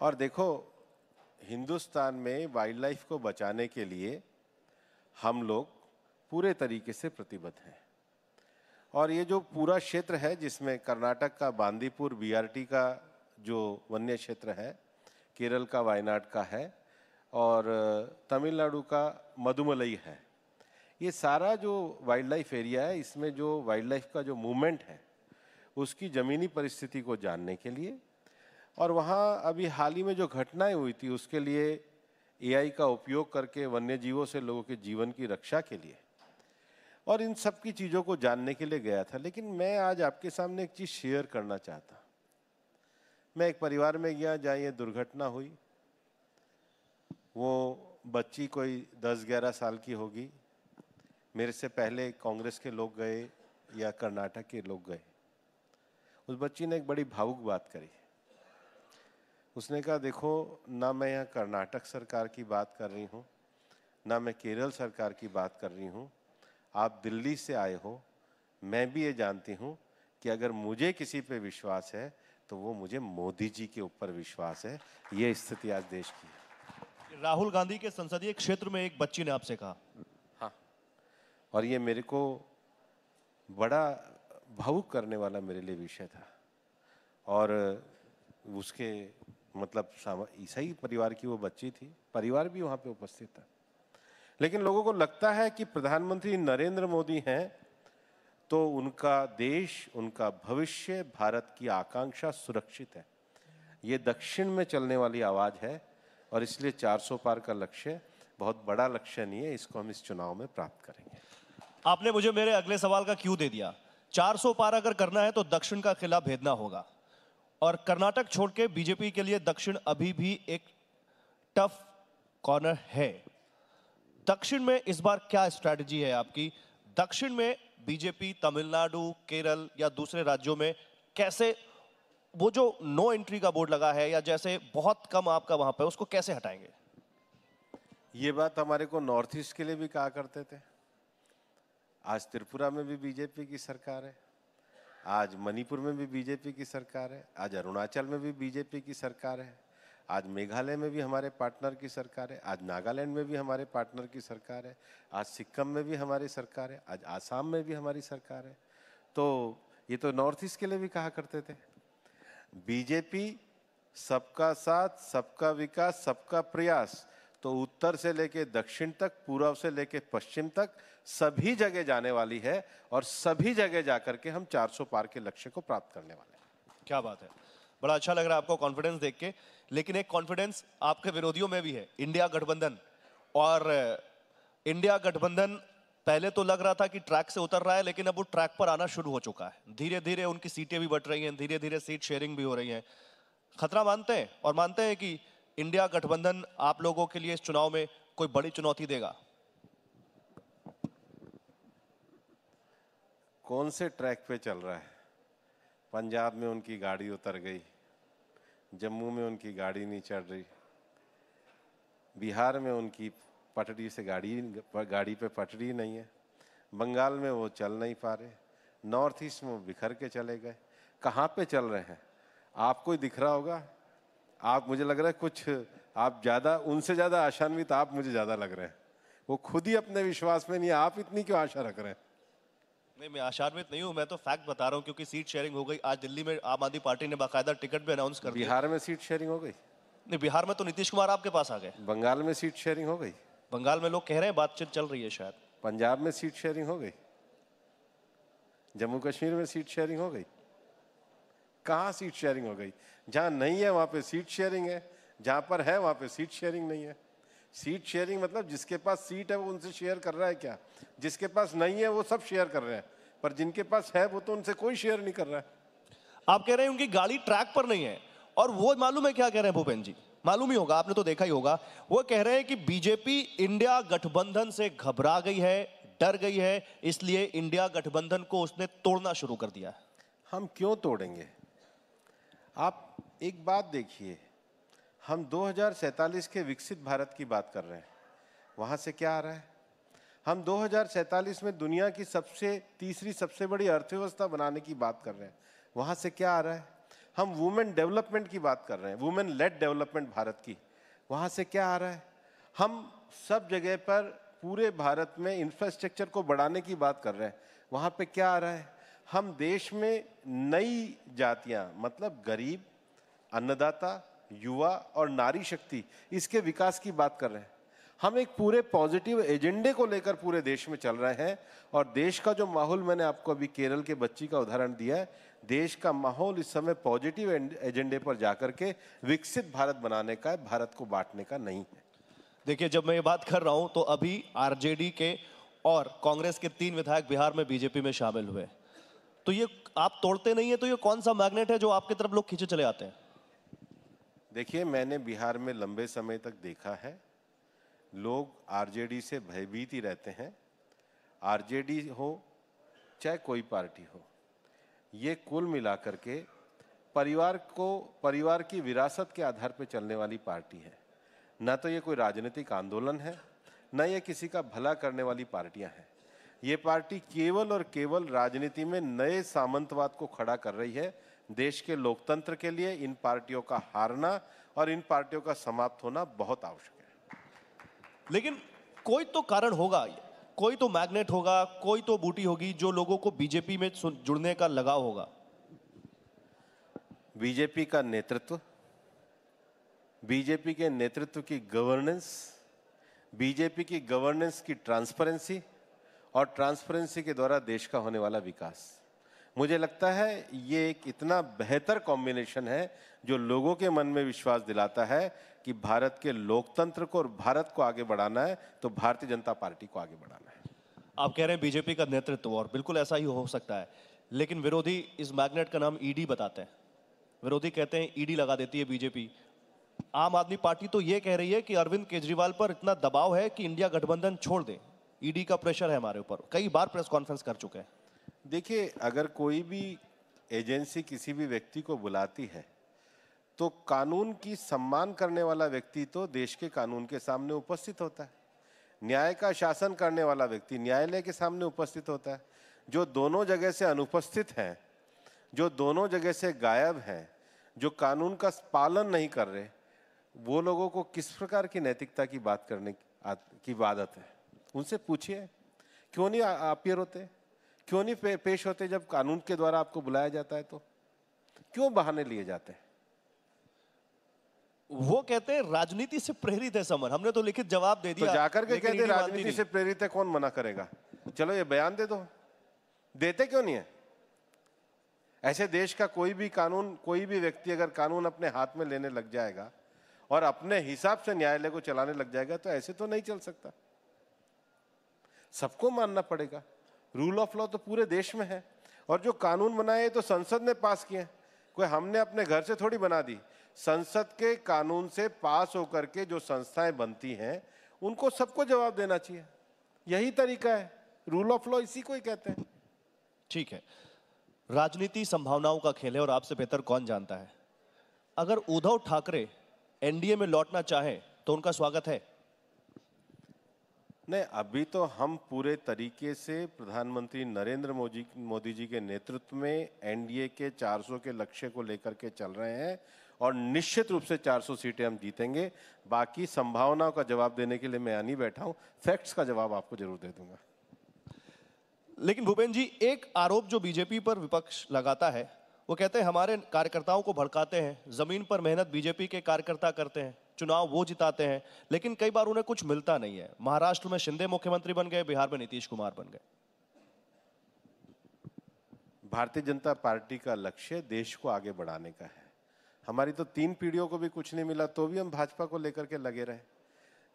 और देखो, हिंदुस्तान में वाइल्ड लाइफ को बचाने के लिए हम लोग पूरे तरीके से प्रतिबद्ध हैं। और ये जो पूरा क्षेत्र है, जिसमें कर्नाटक का बांदीपुर बीआरटी का जो वन्य क्षेत्र है, केरल का, वायनाड का है, और तमिलनाडु का मधुमलई है, ये सारा जो वाइल्ड लाइफ एरिया है, इसमें जो वाइल्ड लाइफ का जो मूवमेंट है, उसकी ज़मीनी परिस्थिति को जानने के लिए, और वहाँ अभी हाल ही में जो घटनाएँ हुई थी, उसके लिए एआई का उपयोग करके वन्य जीवों से लोगों के जीवन की रक्षा के लिए और इन सब की चीज़ों को जानने के लिए गया था। लेकिन मैं आज आपके सामने एक चीज़ शेयर करना चाहता। मैं एक परिवार में गया जहाँ ये दुर्घटना हुई। वो बच्ची कोई दस ग्यारह साल की होगी। मेरे से पहले कांग्रेस के लोग गए या कर्नाटक के लोग गए। उस बच्ची ने एक बड़ी भावुक बात करी। उसने कहा, देखो, ना मैं यहाँ कर्नाटक सरकार की बात कर रही हूँ, ना मैं केरल सरकार की बात कर रही हूँ आप दिल्ली से आए हो मैं भी ये जानती हूँ कि अगर मुझे किसी पे विश्वास है तो वो मुझे मोदी जी के ऊपर विश्वास है। ये स्थिति आज देश की है। राहुल गांधी के संसदीय क्षेत्र में एक बच्ची ने आपसे कहा। हाँ। और ये मेरे को बड़ा भावुक करने वाला मेरे लिए विषय था। और उसके मतलब ईसाई परिवार की वो बच्ची थी परिवार भी वहाँ पे उपस्थित था। लेकिन लोगों को लगता है कि प्रधानमंत्री नरेंद्र मोदी हैं तो उनका देश, उनका भविष्य, भारत की आकांक्षा सुरक्षित है। ये दक्षिण में चलने वाली आवाज़ है और इसलिए 400 पार का लक्ष्य, बहुत बड़ा लक्ष्य नहीं है, इसको हम इस चुनाव में प्राप्त करेंगे। आपने मुझे मेरे अगले सवाल का क्यों दे दिया? 400 पार अगर करना है तो दक्षिण का किला भेदना होगा। और कर्नाटक छोड़ के बीजेपी के लिए दक्षिण अभी भी एक टफ कॉर्नर है। दक्षिण में इस बार क्या स्ट्रैटेजी है आपकी? दक्षिण में बीजेपी तमिलनाडु केरल या दूसरे राज्यों में कैसे वो जो नो एंट्री का बोर्ड लगा है या जैसे बहुत कम आपका वहाँ पे, उसको कैसे हटाएँगे? ये बात हमारे को नॉर्थ ईस्ट के लिए भी कहा करते थे। आज त्रिपुरा में भी बीजेपी की सरकार है। आज मणिपुर में भी बीजेपी की सरकार है। आज अरुणाचल में भी बीजेपी की सरकार है। आज मेघालय में भी हमारे पार्टनर की सरकार है, आज नागालैंड में भी हमारे पार्टनर की सरकार है, आज सिक्किम में भी हमारी सरकार है, आज आसाम में भी हमारी सरकार है। तो ये तो नॉर्थ ईस्ट के लिए भी कहा करते थे। बीजेपी, सबका साथ, सबका विकास, सबका प्रयास तो उत्तर से लेके दक्षिण तक, पूर्व से लेके पश्चिम तक, सभी जगह जाने वाली है और सभी जगह जाकर के हम 400 पार के लक्ष्य को प्राप्त करने वाले हैं। क्या बात है। बड़ा अच्छा लग रहा है आपको कॉन्फिडेंस देख के। लेकिन एक कॉन्फिडेंस आपके विरोधियों में भी है इंडिया गठबंधन और इंडिया गठबंधन पहले तो लग रहा था कि ट्रैक से उतर रहा है, लेकिन अब वो ट्रैक पर आना शुरू हो चुका है। धीरे धीरे उनकी सीटें भी बढ़ रही हैं धीरे धीरे सीट शेयरिंग भी हो रही है। खतरा मानते हैं, और मानते हैं कि इंडिया गठबंधन आप लोगों के लिए इस चुनाव में कोई बड़ी चुनौती देगा। कौन से ट्रैक पे चल रहा है? पंजाब में उनकी गाड़ी उतर गई। जम्मू में उनकी गाड़ी नहीं चढ़ रही। बिहार में उनकी पटरी से गाड़ी गाड़ी पे पटरी नहीं है। बंगाल में वो चल नहीं पा रहे। नॉर्थ ईस्ट में वो बिखर के चले गए। कहाँ पे चल रहे हैं? आपको ही दिख रहा होगा। आप, मुझे लग रहा है कुछ, आप ज़्यादा, उनसे ज़्यादा आशान्वित आप मुझे ज़्यादा लग रहे हैं। वो खुद ही अपने विश्वास में नहीं, आप इतनी क्यों आशा रख रहे हैं? नहीं मैं आशान्वित नहीं हूँ मैं तो फैक्ट बता रहा हूँ क्योंकि सीट शेयरिंग हो गई। आज दिल्ली में आम आदमी पार्टी ने बाकायदा टिकट भी अनाउंस कर बिहार में सीट शेयरिंग हो गई? नहीं बिहार में तो नीतीश कुमार आपके पास आ गए। बंगाल में सीट शेयरिंग हो गई? बंगाल में लोग कह रहे हैं बातचीत चल रही है शायद। पंजाब में सीट शेयरिंग हो गई? जम्मू कश्मीर में सीट शेयरिंग हो गई? कहाँ सीट शेयरिंग हो गई? जहाँ नहीं है वहाँ पे सीट शेयरिंग है। जहाँ पर है वहाँ पे सीट शेयरिंग नहीं है। सीट शेयरिंग मतलब जिसके पास सीट है वो उनसे शेयर कर रहा है क्या? जिसके पास नहीं है वो सब शेयर कर रहे हैं। पर जिनके पास है वो तो उनसे कोई शेयर नहीं कर रहा है। आप कह रहे हैं उनकी गाड़ी ट्रैक पर नहीं है। और वो मालूम है क्या कह रहे हैं भूपेन जी? मालूम ही होगा आपने तो देखा ही होगा। वो कह रहे हैं कि बीजेपी इंडिया गठबंधन से घबरा गई है डर गई है इसलिए इंडिया गठबंधन को उसने तोड़ना शुरू कर दिया हम क्यों तोड़ेंगे? आप एक बात देखिए हम 2047 के विकसित भारत की बात कर रहे हैं। वहाँ से क्या आ रहा है? हम 2047 में दुनिया की सबसे, तीसरी सबसे बड़ी अर्थव्यवस्था बनाने की बात कर रहे हैं। वहाँ से क्या आ रहा है? हम वुमेन डेवलपमेंट की बात कर रहे हैं, वुमेन लेड डेवलपमेंट भारत की। वहाँ से क्या आ रहा है? हम सब जगह पर पूरे भारत में इंफ्रास्ट्रक्चर को बढ़ाने की बात कर रहे हैं। वहाँ पे क्या आ रहा है? हम देश में नई जातियाँ मतलब गरीब, अन्नदाता युवा और नारी शक्ति इसके विकास की बात कर रहे हैं। हम एक पूरे पॉजिटिव एजेंडे को लेकर पूरे देश में चल रहे हैं और देश का जो माहौल मैंने आपको अभी केरल के बच्ची का उदाहरण दिया है, देश का माहौल इस समय पॉजिटिव एजेंडे पर जाकर के विकसित भारत बनाने का है, भारत को बांटने का नहीं है। देखिए, जब मैं ये बात कर रहा हूँ तो अभी आरजेडी के और कांग्रेस के तीन विधायक बिहार में बीजेपी में शामिल हुए। तो ये आप तोड़ते नहीं है तो ये कौन सा मैग्नेट है जो आपकी तरफ़ लोग खींचे चले आते हैं? देखिए, मैंने बिहार में लंबे समय तक देखा है। लोग आरजेडी से भयभीत ही रहते हैं। आरजेडी हो, चाहे कोई पार्टी हो, ये कुल मिलाकर के परिवार को, परिवार की विरासत के आधार पर चलने वाली पार्टी है। न तो ये कोई राजनीतिक आंदोलन है, न ये किसी का भला करने वाली पार्टियाँ हैं। ये पार्टी केवल और केवल राजनीति में नए सामंतवाद को खड़ा कर रही है देश के लोकतंत्र के लिए इन पार्टियों का हारना और इन पार्टियों का समाप्त होना बहुत आवश्यक है। लेकिन कोई तो कारण होगा कोई तो मैग्नेट होगा कोई तो बूटी होगी जो लोगों को बीजेपी में जुड़ने का लगाव होगा। बीजेपी का नेतृत्व बीजेपी के नेतृत्व की गवर्नेंस बीजेपी की गवर्नेंस की ट्रांसपेरेंसी और ट्रांसपेरेंसी के द्वारा देश का होने वाला विकास। मुझे लगता है ये एक इतना बेहतर कॉम्बिनेशन है जो लोगों के मन में विश्वास दिलाता है कि भारत के लोकतंत्र को और भारत को आगे बढ़ाना है तो भारतीय जनता पार्टी को आगे बढ़ाना है। आप कह रहे हैं बीजेपी का नेतृत्व, और बिल्कुल ऐसा ही हो सकता है, लेकिन विरोधी इस मैग्नेट का नाम ईडी बताते हैं। विरोधी कहते हैं ईडी लगा देती है बीजेपी। आम आदमी पार्टी तो ये कह रही है कि अरविंद केजरीवाल पर इतना दबाव है कि इंडिया गठबंधन छोड़ दे। ईडी का प्रेशर है हमारे ऊपर। कई बार प्रेस कॉन्फ्रेंस कर चुके हैं। देखिए, अगर कोई भी एजेंसी किसी भी व्यक्ति को बुलाती है तो कानून की सम्मान करने वाला व्यक्ति तो देश के कानून के सामने उपस्थित होता है। न्याय का शासन करने वाला व्यक्ति न्यायालय के सामने उपस्थित होता है। जो दोनों जगह से अनुपस्थित हैं, जो दोनों जगह से गायब हैं, जो कानून का पालन नहीं कर रहे, वो लोगों को किस प्रकार की नैतिकता की बात करने की आदत है? उनसे पूछिए। क्यों नहीं अपियर होते क्यों नहीं पे, पेश होते जब कानून के द्वारा आपको बुलाया जाता है तो? क्यों बहाने लिए जाते हैं? वो कहते हैं राजनीति से प्रेरित है समर हमने तो लिखित जवाब दे दिया तो जाकर के कहते राजनीति से प्रेरित है कौन मना करेगा? चलो ये बयान दे दो। देते क्यों नहीं है? ऐसे देश का कोई भी कानून कोई भी व्यक्ति अगर कानून अपने हाथ में लेने लग जाएगा और अपने हिसाब से न्यायालय को चलाने लग जाएगा तो ऐसे तो नहीं चल सकता। सबको मानना पड़ेगा। रूल ऑफ़ लॉ तो पूरे देश में है। और जो कानून बनाए तो संसद ने पास किए कोई हमने अपने घर से थोड़ी बना दी। संसद के कानून से पास होकर के जो संस्थाएँ बनती हैं, उनको सबको जवाब देना चाहिए। यही तरीका है। रूल ऑफ़ लॉ इसी को ही कहते हैं। ठीक है। राजनीति संभावनाओं का खेल है और आपसे बेहतर कौन जानता है? अगर उद्धव ठाकरे एनडीए में लौटना चाहे तो उनका स्वागत है। नहीं, अभी तो हम पूरे तरीके से प्रधानमंत्री नरेंद्र मोदी मोदी जी के नेतृत्व में एनडीए के 400 के लक्ष्य को लेकर के चल रहे हैं और निश्चित रूप से 400 सीटें हम जीतेंगे। बाकी संभावनाओं का जवाब देने के लिए मैं यहाँ नहीं बैठा हूँ। फैक्ट्स का जवाब आपको ज़रूर दे दूँगा। लेकिन भूपेन जी, एक आरोप जो बीजेपी पर विपक्ष लगाता है, वो कहते हैं, हमारे कार्यकर्ताओं को भड़काते हैं, ज़मीन पर मेहनत बीजेपी के कार्यकर्ता करते हैं। चुनाव वो जिताते हैं, लेकिन कई बार उन्हें कुछ मिलता नहीं है। महाराष्ट्र में शिंदे मुख्यमंत्री बन गए, बिहार में नीतीश कुमार बन गए। भारतीय जनता पार्टी का लक्ष्य देश को आगे बढ़ाने का है। हमारी तो तीन पीढ़ियों को भी कुछ नहीं मिला तो भी हम भाजपा को लेकर के लगे रहे।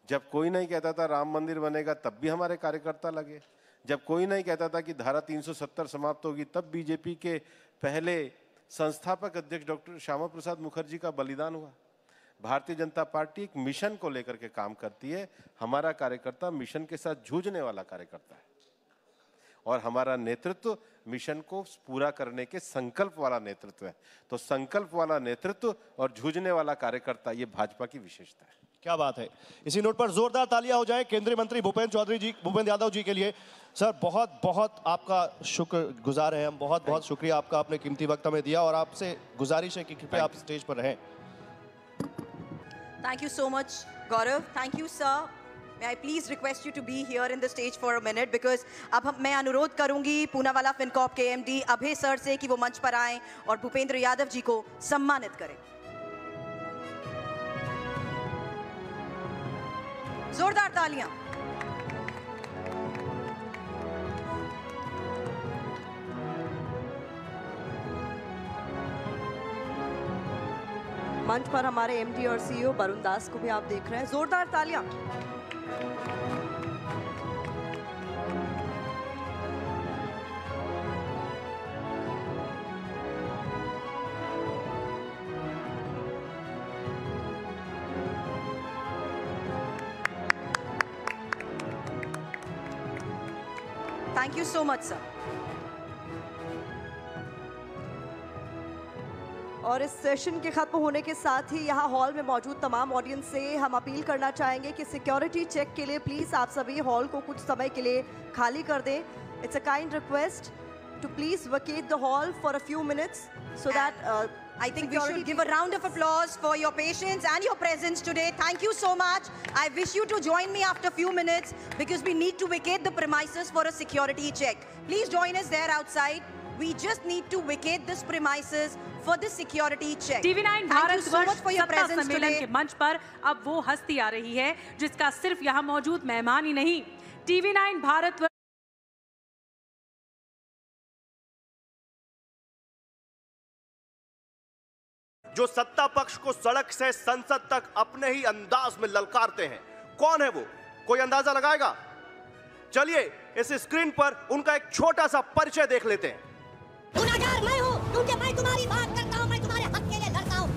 जब कोई नहीं कहता था राम मंदिर बनेगा, तब भी हमारे कार्यकर्ता लगे। जब कोई नहीं कहता था कि धारा 370 समाप्त होगी, तब बीजेपी के पहले संस्थापक अध्यक्ष डॉक्टर श्यामा प्रसाद मुखर्जी का बलिदान हुआ। भारतीय जनता पार्टी एक मिशन को लेकर के काम करती है। हमारा कार्यकर्ता मिशन के साथ जूझने वाला कार्यकर्ता है। और हमारा नेतृत्व मिशन को पूरा करने के संकल्प वाला नेतृत्व है। तो संकल्प वाला नेतृत्व और जूझने वाला कार्यकर्ता ये भाजपा की विशेषता है। क्या बात है। इसी नोट पर जोरदार तालियाँ हो जाए केंद्रीय मंत्री भूपेंद्र चौधरी जी भूपेंद्र यादव जी के लिए। सर बहुत बहुत आपका शुक्र गुजार है हम। बहुत बहुत शुक्रिया आपका आपने कीमती वक्त हमें दिया और आपसे गुजारिश है कि कृपया आप स्टेज पर रहें। Thank you so much, Gaurav. Thank you, sir. May I please request you to be here in the stage for a minute because अब हम मैं अनुरोध करूँगी पूनावाला फिनकॉप के एमडी अभय सर से कि वो मंच पर आएँ और भूपेंद्र यादव जी को सम्मानित करें जोरदार तालियाँ मंच पर हमारे एमडी और सीईओ वरुण दास को भी आप देख रहे हैं। जोरदार तालियाँ। Thank you so much sir और इस सेशन के खत्म होने के साथ ही यहाँ हॉल में मौजूद तमाम ऑडियंस से हम अपील करना चाहेंगे कि सिक्योरिटी चेक के लिए प्लीज़ आप सभी हॉल को कुछ समय के लिए खाली कर दें it's a kind request to please vacate the hall for a few minutes so that I think we should give a round of applause for your patience and your presence today. Thank you so much. I wish you to join me after a few minutes because we need to vacate the premises for a security check. Please join us there outside. We just need to vacate this premises for the security check. TV nine Thank you Bharat so much for your presence today. के मंच पर अब वो हस्ती आ रही है जिसका सिर्फ़ यहाँ मौजूद मेहमान ही नहीं टीवी नाइन भारत जो सत्ता पक्ष को सड़क से संसद तक अपने ही अंदाज में ललकारते हैं कौन है वो कोई अंदाज़ा लगाएगा चलिए इस स्क्रीन पर उनका एक छोटा सा परिचय देख लेते हैं गुनाहगार मैं हूँ क्योंकि मैं तुम्हारी बात करता हूँ मैं तुम्हारे हक के लिए लड़ता हूँ।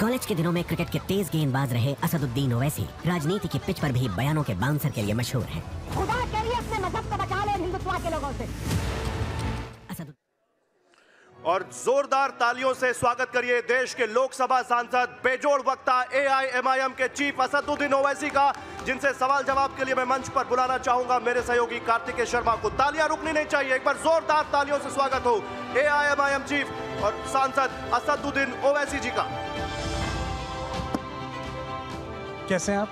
कॉलेज के दिनों में क्रिकेट के तेज गेंदबाज रहे असदुद्दीन ओवैसी। राजनीति के पिच पर भी बयानों के बाउंसर के लिए मशहूर है। खुदा के लिए अपने मज़हब को बचा ले हिंदुत्व के लोगों से। और जोरदार तालियों से स्वागत करिए देश के लोकसभा सांसद, बेजोड़ वक्ता एआईएमआईएम के चीफ असदुद्दीन ओवैसी का, जिनसे सवाल जवाब के लिए मैं मंच पर बुलाना चाहूँगा। मेरे सहयोगी कार्तिकेय शर्मा को तालियाँ रुकनी नहीं चाहिए। एक बार जोरदार तालियों से स्वागत हो एआईएमआईएम चीफ और सांसद असदुद्दीन ओवैसी जी का। कैसे हैं आप?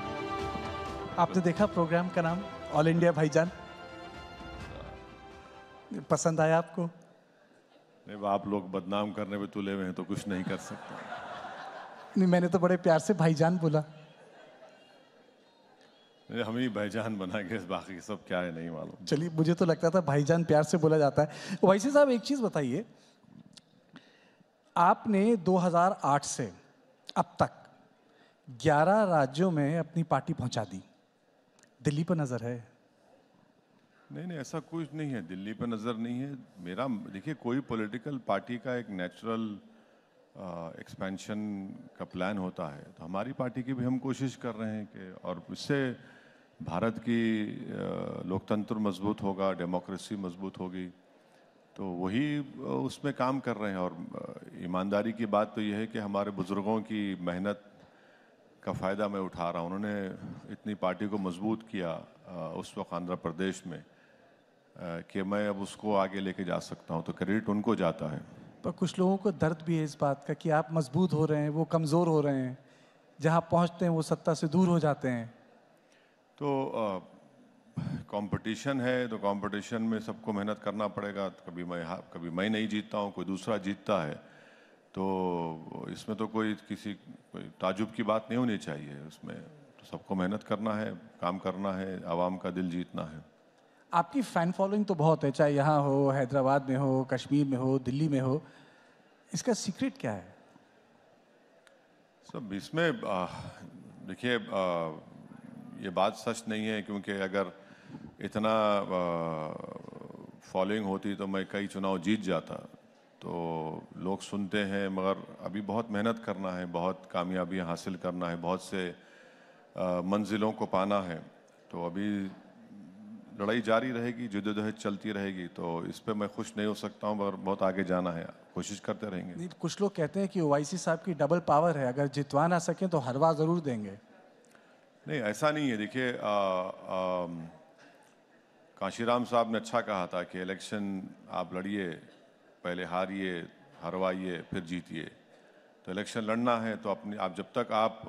आपने देखा प्रोग्राम का नाम? ऑल इंडिया भाईजान? पसंद आया आपको? नहीं आप लोग बदनाम करने में तुले हुए हैं तो कुछ नहीं कर सकते। नहीं मैंने तो बड़े प्यार से भाईजान बोला। हम ही भाईजान बनाएँगे बाकी सब क्या है नहीं मालूम। चलिए मुझे तो लगता था भाईजान प्यार से बोला जाता है। वैसे साहब एक चीज़ बताइए। आपने 2008 से अब तक 11 राज्यों में अपनी पार्टी पहुँचा दी। दिल्ली पर नज़र है नहीं नहीं, ऐसा कुछ नहीं है। दिल्ली पर नज़र नहीं है। मेरा, देखिए, कोई पॉलिटिकल पार्टी का एक नेचुरल एक्सपेंशन का प्लान होता है। तो हमारी पार्टी की भी हम कोशिश कर रहे हैं कि, और इससे भारत की लोकतंत्र मज़बूत होगा डेमोक्रेसी मज़बूत होगी। तो वही उसमें काम कर रहे हैं। और ईमानदारी की बात तो यह है कि हमारे बुज़ुर्गों की मेहनत का फ़ायदा मैं उठा रहा हूँ। उन्होंने इतनी पार्टी को मज़बूत किया उस वक्त आंध्र प्रदेश में। कि मैं अब उसको आगे लेके जा सकता हूँ तो क्रेडिट उनको जाता है। पर कुछ लोगों को दर्द भी है इस बात का कि आप मज़बूत हो रहे हैं वो कमज़ोर हो रहे हैं। जहाँ पहुँचते हैं वो सत्ता से दूर हो जाते हैं। तो कंपटीशन है तो कंपटीशन में सबको मेहनत करना पड़ेगा। कभी मैं कभी मैं नहीं जीतता हूँ कोई दूसरा जीतता है। तो इसमें तो कोई किसी कोई ताजुब की बात नहीं होनी चाहिए। उसमें तो सबको मेहनत करना है काम करना है आवाम का दिल जीतना है। आपकी फ़ैन फॉलोइंग तो बहुत है, चाहे यहाँ हो, हैदराबाद में हो, कश्मीर में हो, दिल्ली में हो। इसका सीक्रेट क्या है? सब इसमें देखिए ये बात सच नहीं है, क्योंकि अगर इतना फॉलोइंग होती तो मैं कई चुनाव जीत जाता। तो लोग सुनते हैं, मगर अभी बहुत मेहनत करना है, बहुत कामयाबी हासिल करना है, बहुत से मंजिलों को पाना है। तो अभी लड़ाई जारी रहेगी जद्दोजहद चलती रहेगी तो इस पर मैं खुश नहीं हो सकता हूँ मगर बहुत आगे जाना है। कोशिश करते रहेंगे। नहीं, कुछ लोग कहते हैं कि ओवैसी साहब की डबल पावर है अगर जितवा ना सकें तो हरवा ज़रूर देंगे। नहीं ऐसा नहीं है। देखिए काशीराम साहब ने अच्छा कहा था कि इलेक्शन आप लड़िए पहले हारिए हरवाइए फिर जीतिए। तो इलेक्शन लड़ना है तो अपनी आप जब तक आप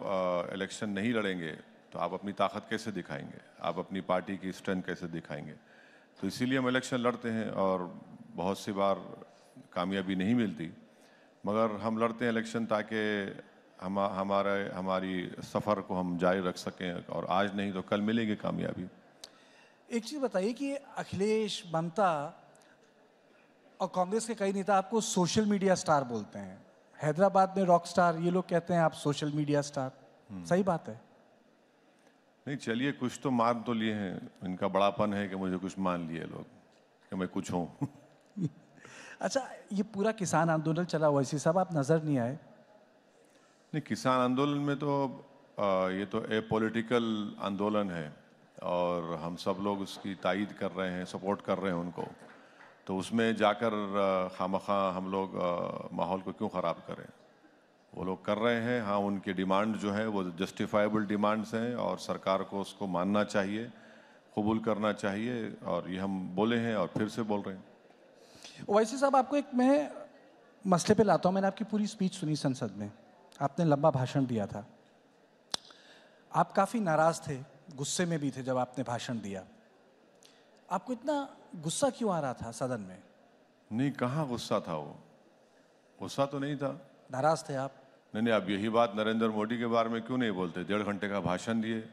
इलेक्शन नहीं लड़ेंगे तो आप अपनी ताकत कैसे दिखाएँगे? आप अपनी पार्टी की स्ट्रेंथ कैसे दिखाएँगे? तो इसीलिए हम इलेक्शन लड़ते हैं और बहुत सी बार कामयाबी नहीं मिलती। मगर हम लड़ते हैं इलेक्शन ताकि हम हमारे हमारी सफ़र को हम जारी रख सकें और आज नहीं तो कल मिलेगी कामयाबी। एक चीज़ बताइए कि अखिलेश ममता और कांग्रेस के कई नेता आपको सोशल मीडिया स्टार बोलते हैं। हैदराबाद में रॉक स्टार ये लोग कहते हैं आप सोशल मीडिया स्टार। सही बात है। नहीं चलिए कुछ तो मान तो लिए हैं। इनका बड़ापन है कि मुझे कुछ मान लिए लोग कि मैं कुछ हूँ। अच्छा ये पूरा किसान आंदोलन चला हुआ इसी साहब आप नज़र नहीं आए? नहीं किसान आंदोलन में तो आ, ये तो ए पॉलिटिकल आंदोलन है और हम सब लोग उसकी तायद कर रहे हैं सपोर्ट कर रहे हैं उनको। तो उसमें जाकर खामखा हम लोग माहौल को क्यों ख़राब करें? वो लोग कर रहे हैं। हाँ उनकी डिमांड जो है वो जस्टिफाइबल डिमांड्स हैं और सरकार को उसको मानना चाहिए कबूल करना चाहिए और ये हम बोले हैं और फिर से बोल रहे हैं। वैसे साहब आपको एक मैं मसले पे लाता हूँ। मैंने आपकी पूरी स्पीच सुनी संसद में। आपने लंबा भाषण दिया था। आप काफ़ी नाराज़ थे गुस्से में भी थे जब आपने भाषण दिया। आपको इतना गुस्सा क्यों आ रहा था सदन में? नहीं कहाँ गुस्सा था वो? गुस्सा तो नहीं था। नाराज़ थे आप? नहीं नहीं अब यही बात नरेंद्र मोदी के बारे में क्यों नहीं बोलते? डेढ़ घंटे का भाषण दिए।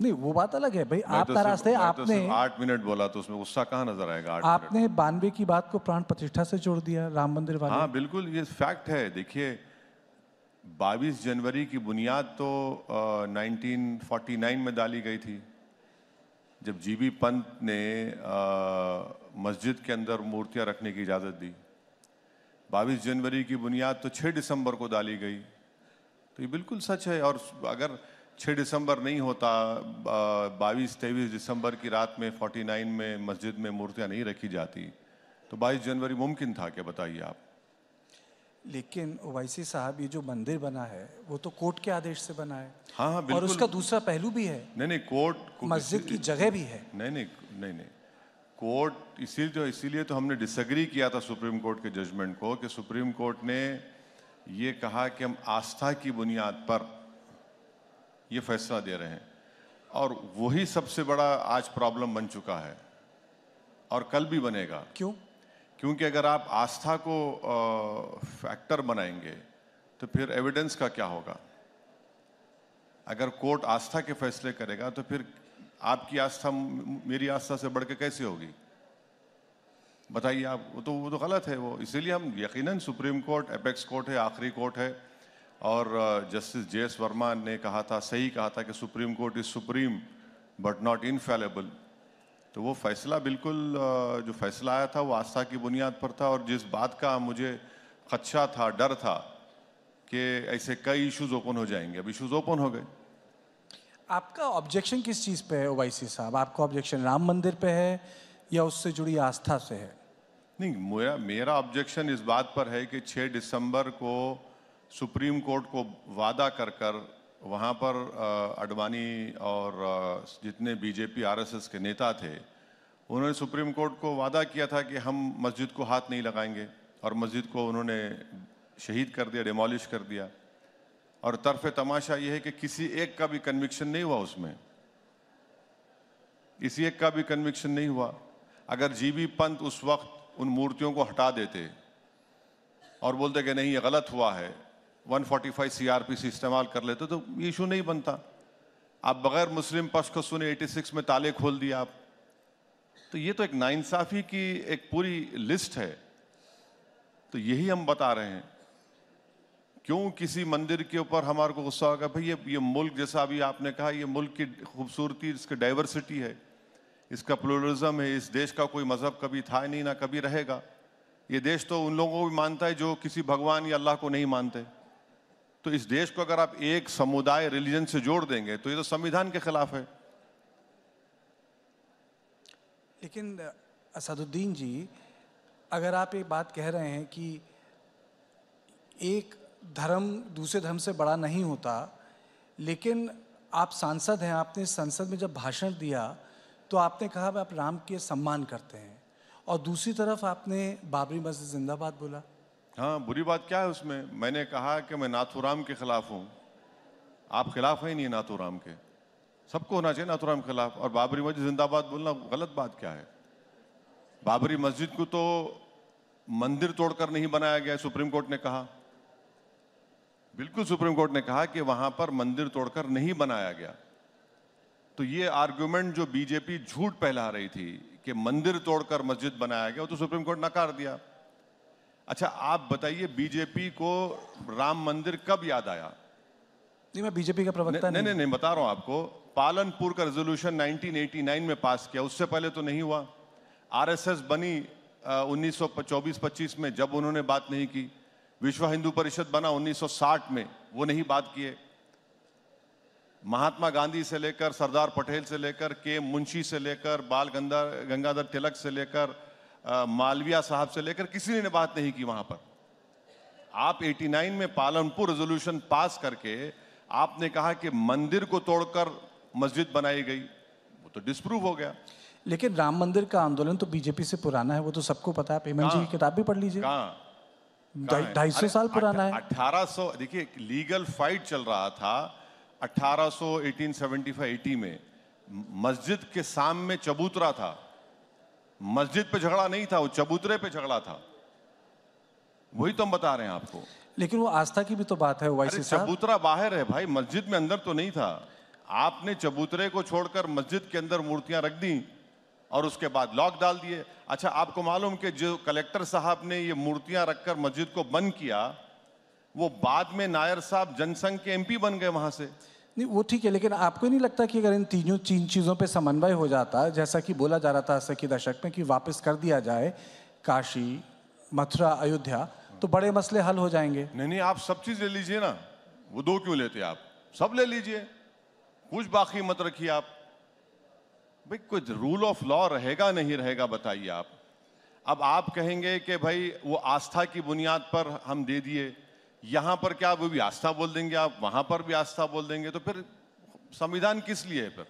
नहीं वो बात अलग है भाई। आप तो मैं तो आपने आठ मिनट बोला तो उसमें गुस्सा कहाँ नज़र आएगा आपने बानवे की बात को प्राण प्रतिष्ठा से जोड़ दिया राम मंदिर वाले। हाँ बिल्कुल ये फैक्ट है। देखिए 22 जनवरी की बुनियाद तो अ, 1949 में डाली गई थी। जब जीबी पंत ने अ, मस्जिद के अंदर मूर्तियाँ रखने की इजाज़त दी। 22 जनवरी की बुनियाद तो 6 दिसंबर को डाली गई। तो ये बिल्कुल सच है और अगर 6 दिसंबर नहीं होता बाईस तेईस दिसंबर की रात में 49 में मस्जिद में मूर्तियाँ नहीं रखी जाती तो 22 जनवरी मुमकिन था क्या बताइए आप। लेकिन ओवैसी साहब ये जो मंदिर बना है वो तो कोर्ट के आदेश से बना है। हाँ हाँ और उसका दूसरा पहलू भी है। नहीं नहीं कोर्ट मस्जिद की जगह भी है। नहीं नहीं नहीं नहीं। कोर्ट इसीलिए तो इसीलिए तो हमने डिसएग्री किया था सुप्रीम कोर्ट के जजमेंट को कि सुप्रीम कोर्ट ने ये कहा कि हम आस्था की बुनियाद पर ये फैसला दे रहे हैं। और वही सबसे बड़ा आज प्रॉब्लम बन चुका है। और कल भी बनेगा। क्यों? क्योंकि अगर आप आस्था को फैक्टर बनाएँगे तो फिर एविडेंस का क्या होगा? अगर कोर्ट आस्था के फैसले करेगा तो फिर आपकी आस्था मेरी आस्था से बढ़ के कैसे होगी? बताइए आप, वो तो वो तो गलत है वो। इसीलिए हम यकीनन सुप्रीम कोर्ट अपेक्स कोर्ट है, आखिरी कोर्ट है। और जस्टिस जे एस वर्मा ने कहा था, सही कहा था कि supreme court is supreme, but not infallible. तो वो फैसला बिल्कुल जो फैसला आया था, वो आस्था की बुनियाद पर था। और जिस बात का मुझे खदशा था, डर था कि ऐसे कई इश्यूज़ ओपन हो जाएँगे। अब इश्यूज़ ओपन हो गए। आपका ऑब्जेक्शन किस चीज़ पे है ओवैसी साहब? आपका ऑब्जेक्शन राम मंदिर पे है या उससे जुड़ी आस्था से है? नहीं, मेरा मेरा ऑब्जेक्शन इस बात पर है कि 6 दिसंबर को सुप्रीम कोर्ट को वादा कर कर वहाँ पर अडवाणी और जितने बीजेपी आरएसएस के नेता थे, उन्होंने सुप्रीम कोर्ट को वादा किया था कि हम मस्जिद को हाथ नहीं लगाएँगे और मस्जिद को उन्होंने शहीद कर दिया डिमोलिश कर दिया। और तरफ़ तमाशा यह है कि किसी एक का भी कन्विक्शन नहीं हुआ उसमें। किसी एक का भी कन्विक्शन नहीं हुआ। अगर जीबी पंत उस वक्त उन मूर्तियों को हटा देते और बोलते कि नहीं, ये गलत हुआ है 145 सीआरपीसी इस्तेमाल कर लेते तो ये इशू नहीं बनता। आप बगैर मुस्लिम पक्ष को सुने 86 में ताले खोल दिया आप। तो ये तो एक नाइंसाफी की एक पूरी लिस्ट है। तो यही हम बता रहे हैं। क्यों किसी मंदिर के ऊपर हमारे को गुस्सा होगा भाई, ये ये मुल्क, जैसा अभी आपने कहा, ये मुल्क की खूबसूरती, इसकी डाइवर्सिटी है। इसका प्लूरलिज्म है, इस देश का कोई मज़हब कभी था नहीं, ना कभी रहेगा। ये देश तो उन लोगों को भी मानता है जो किसी भगवान या अल्लाह को नहीं मानते। तो इस देश को अगर आप एक समुदाय रिलीजन से जोड़ देंगे तो ये तो संविधान के खिलाफ है। लेकिन असदुद्दीन जी, अगर आप एक बात कह रहे हैं कि एक धर्म, दूसरे धर्म से बड़ा नहीं होता, लेकिन आप सांसद हैं, आपने संसद में जब भाषण दिया तो आपने कहा आप राम के सम्मान करते हैं। और दूसरी तरफ़ आपने बाबरी मस्जिद जिंदाबाद बोला। हाँ बुरी बात क्या है उसमें? मैंने कहा कि मैं नाथुराम के खिलाफ हूँ। आप खिलाफ है नहीं नाथुराम के। सबको होना चाहिए नाथुराम के खिलाफ। और बाबरी मस्जिद जिंदाबाद बोलना गलत बात क्या है? बाबरी मस्जिद को तो मंदिर तोड़कर नहीं बनाया गया सुप्रीम कोर्ट ने कहा। बिल्कुल सुप्रीम कोर्ट ने कहा कि वहाँ पर मंदिर तोड़कर नहीं बनाया गया। तो ये आर्ग्यूमेंट जो बीजेपी झूठ फैला रही थी कि मंदिर तोड़कर मस्जिद बनाया गया वो तो सुप्रीम कोर्ट नकार दिया। अच्छा आप बताइए बीजेपी को राम मंदिर कब याद आया? नहीं मैं बीजेपी का प्रवक्ता नहीं नहीं नहीं। बता रहा हूँ आपको। पालनपुर का रेजोल्यूशन 1989 में पास किया उससे पहले तो नहीं हुआ। आरएसएस बनी उन्नीस सौ में जब उन्होंने बात नहीं की। विश्व हिंदू परिषद बना 1960 में वो नहीं बात किए। महात्मा गांधी से लेकर सरदार पटेल से लेकर के मुंशी से लेकर बाल गंगा गंगाधर तिलक से लेकर मालविया साहब से लेकर किसी ने बात नहीं की वहाँ पर। आप 89 में पालनपुर रेजोल्यूशन पास करके आपने कहा कि मंदिर को तोड़कर मस्जिद बनाई गई वो तो डिस्प्रूव हो गया। लेकिन राम मंदिर का आंदोलन तो बीजेपी से पुराना है वो तो सबको पता है। पेमन जी की किताब भी पढ़ लीजिए। ढाई सौ साल पुराना है। अठारह सौ देखिए लीगल फाइट चल रहा था 1800 1875 80 में। मस्जिद के सामने चबूतरा था। मस्जिद पे झगड़ा नहीं था वो चबूतरे पे झगड़ा था। वही तो हम बता रहे हैं आपको। लेकिन वो आस्था की भी तो बात है अरे चबूतरा बाहर है भाई मस्जिद में अंदर तो नहीं था। आपने चबूतरे को छोड़कर मस्जिद के अंदर मूर्तियाँ रख दी। और उसके बाद लॉक डाल दिए। अच्छा आपको मालूम कि जो कलेक्टर साहब ने ये मूर्तियाँ रखकर मस्जिद को बंद किया वो बाद में नायर साहब जनसंघ के एमपी बन गए वहाँ से। नहीं वो ठीक है लेकिन आपको नहीं लगता कि अगर इन तीनों तीन चीज़ों पे समन्वय हो जाता जैसा कि बोला जा रहा था अस्सी के दशक में कि वापस कर दिया जाए काशी मथुरा अयोध्या तो बड़े मसले हल हो जाएँगे। नहीं नहीं आप सब चीज़ ले लीजिए ना। वो दो क्यों लेते आप? सब ले लीजिए। कुछ बाकी मत रखिए आप। भाई, कुछ रूल ऑफ़ लॉ रहेगा नहीं रहेगा बताइए आप। अब आप कहेंगे कि भाई, वो आस्था की बुनियाद पर हम दे दिए। यहाँ पर क्या वो भी आस्था बोल देंगे आप, वहाँ पर भी आस्था बोल देंगे। तो फिर संविधान किस लिए है फिर?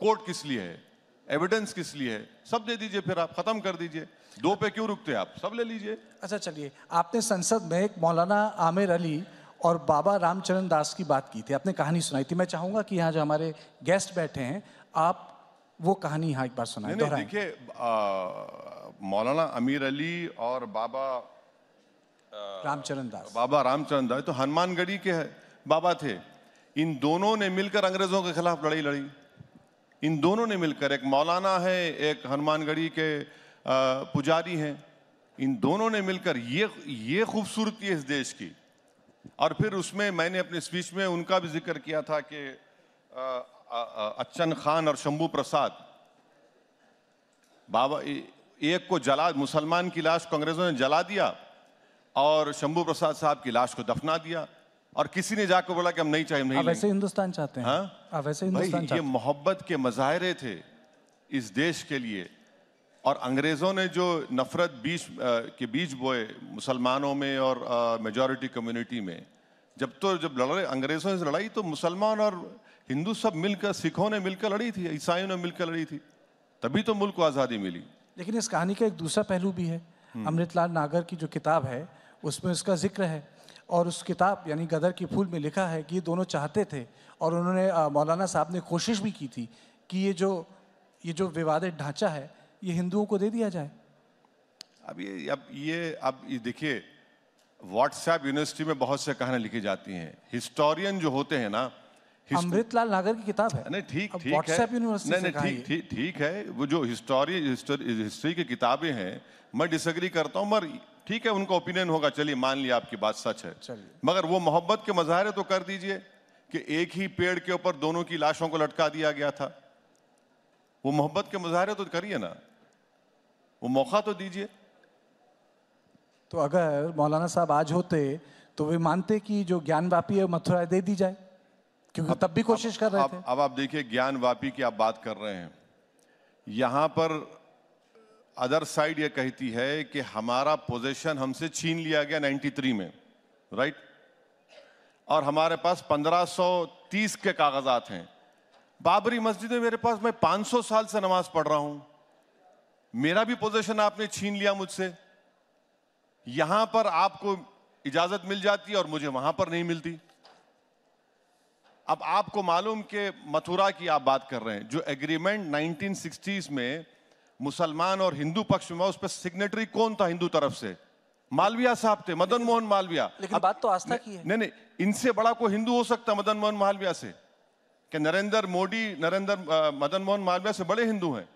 कोर्ट किस लिए है? एविडेंस किस लिए है? सब दे दीजिए फिर आप, खत्म कर दीजिए। दो पे क्यों रुकते हैं आप? सब ले लीजिए। अच्छा चलिए। आपने संसद में एक मौलाना आमिर अली और बाबा रामचरण दास की बात की थी। आपने कहानी सुनाई थी। मैं चाहूँगा कि यहाँ जो हमारे गेस्ट बैठे हैं, आप वो कहानी यहाँ एक बार सुनाए देखिए मौलाना अमीर अली और बाबा रामचरण दास। बाबा रामचरण दास तो हनुमानगढ़ी के बाबा थे। इन दोनों ने मिलकर अंग्रेज़ों के खिलाफ लड़ाई लड़ी। इन दोनों ने मिलकर एक मौलाना है एक हनुमानगढ़ी के पुजारी हैं। इन दोनों ने मिलकर ये ये खूबसूरती है इस देश की। और फिर उसमें मैंने अपने स्पीच में उनका भी ज़िक्र किया था कि अच्छन खान और शंभू प्रसाद। बाबा एक को जला मुसलमान की लाश को अंग्रेज़ों ने जला दिया और शंभू प्रसाद साहब की लाश को दफना दिया और किसी ने जाकर बोला कि हम नहीं चाहिए नहीं वैसे हिंदुस्तान चाहते हैं। हाँ? वैसे हिंदुस्तान ये मोहब्बत के मजाहरे थे इस देश के लिए और अंग्रेज़ों ने जो नफरत बीच के बीच बोए मुसलमानों में और मेजॉरिटी कम्युनिटी में। जब तो जब लड़ अंग्रेज़ों से लड़ाई तो मुसलमान और हिंदू सब मिलकर सिखों ने मिलकर लड़ी थी ईसाइयों ने मिलकर लड़ी थी तभी तो मुल्क को आज़ादी मिली। लेकिन इस कहानी का एक दूसरा पहलू भी है। अमृतलाल नागर की जो किताब है उसमें उसका ज़िक्र है और उस किताब यानी गदर की फूल में लिखा है कि ये दोनों चाहते थे और उन्होंने मौलाना साहब ने कोशिश भी की थी कि ये जो ये जो विवादित ढांचा है ये हिंदुओं को दे दिया जाए। अब ये अब ये अब ये देखिए व्हाट्सएप यूनिवर्सिटी में बहुत से कहानियाँ लिखी जाती हैं। हिस्टोरियन जो होते हैं ना अमृतलाल नागर की किताब है। नहीं ठीक ठीक है। यूनिवर्सिटी नहीं नहीं ठीक ठीक ठीक है। वो जो हिस्टोरी हिस्ट्री की किताबें हैं मैं डिसएग्री करता हूँ मगर ठीक है उनका ओपिनियन होगा। चलिए मान लिया आपकी बात सच है। मगर वो मोहब्बत के मजाहरे तो कर दीजिए कि एक ही पेड़ के ऊपर दोनों की लाशों को लटका दिया गया था। वो मोहब्बत के मुजाहरे तो करिए ना। वो मौका तो दीजिए। तो अगर मौलाना साहब आज होते तो वे मानते कि जो ज्ञान व्यापी है मथुरा दे दी जाए। क्योंकि तब भी कोशिश कर रहे अब थे। अब आप देखिए ज्ञान वापी की आप बात कर रहे हैं। यहाँ पर अदर साइड ये कहती है कि हमारा पोजीशन हमसे छीन लिया गया 93 में राइट और हमारे पास 1530 के कागजात हैं। बाबरी मस्जिद में मेरे पास मैं 500 साल से नमाज़ पढ़ रहा हूँ। मेरा भी पोजीशन आपने छीन लिया मुझसे। यहाँ पर आपको इजाज़त मिल जाती है और मुझे वहाँ पर नहीं मिलती। अब आपको मालूम कि मथुरा की आप बात कर रहे हैं जो एग्रीमेंट 1960s में मुसलमान और हिंदू पक्ष में उस पर सिग्नेटरी कौन था हिंदू तरफ़ से? मालविया साहब थे मदन मोहन मालविया। लेकिन बात तो आस्था की है। नहीं नहीं इनसे बड़ा कोई हिंदू हो सकता मदन मोहन मालविया से? कि नरेंद्र मोदी नरेंद्र मदन मोहन मालविया से बड़े हिंदू हैं।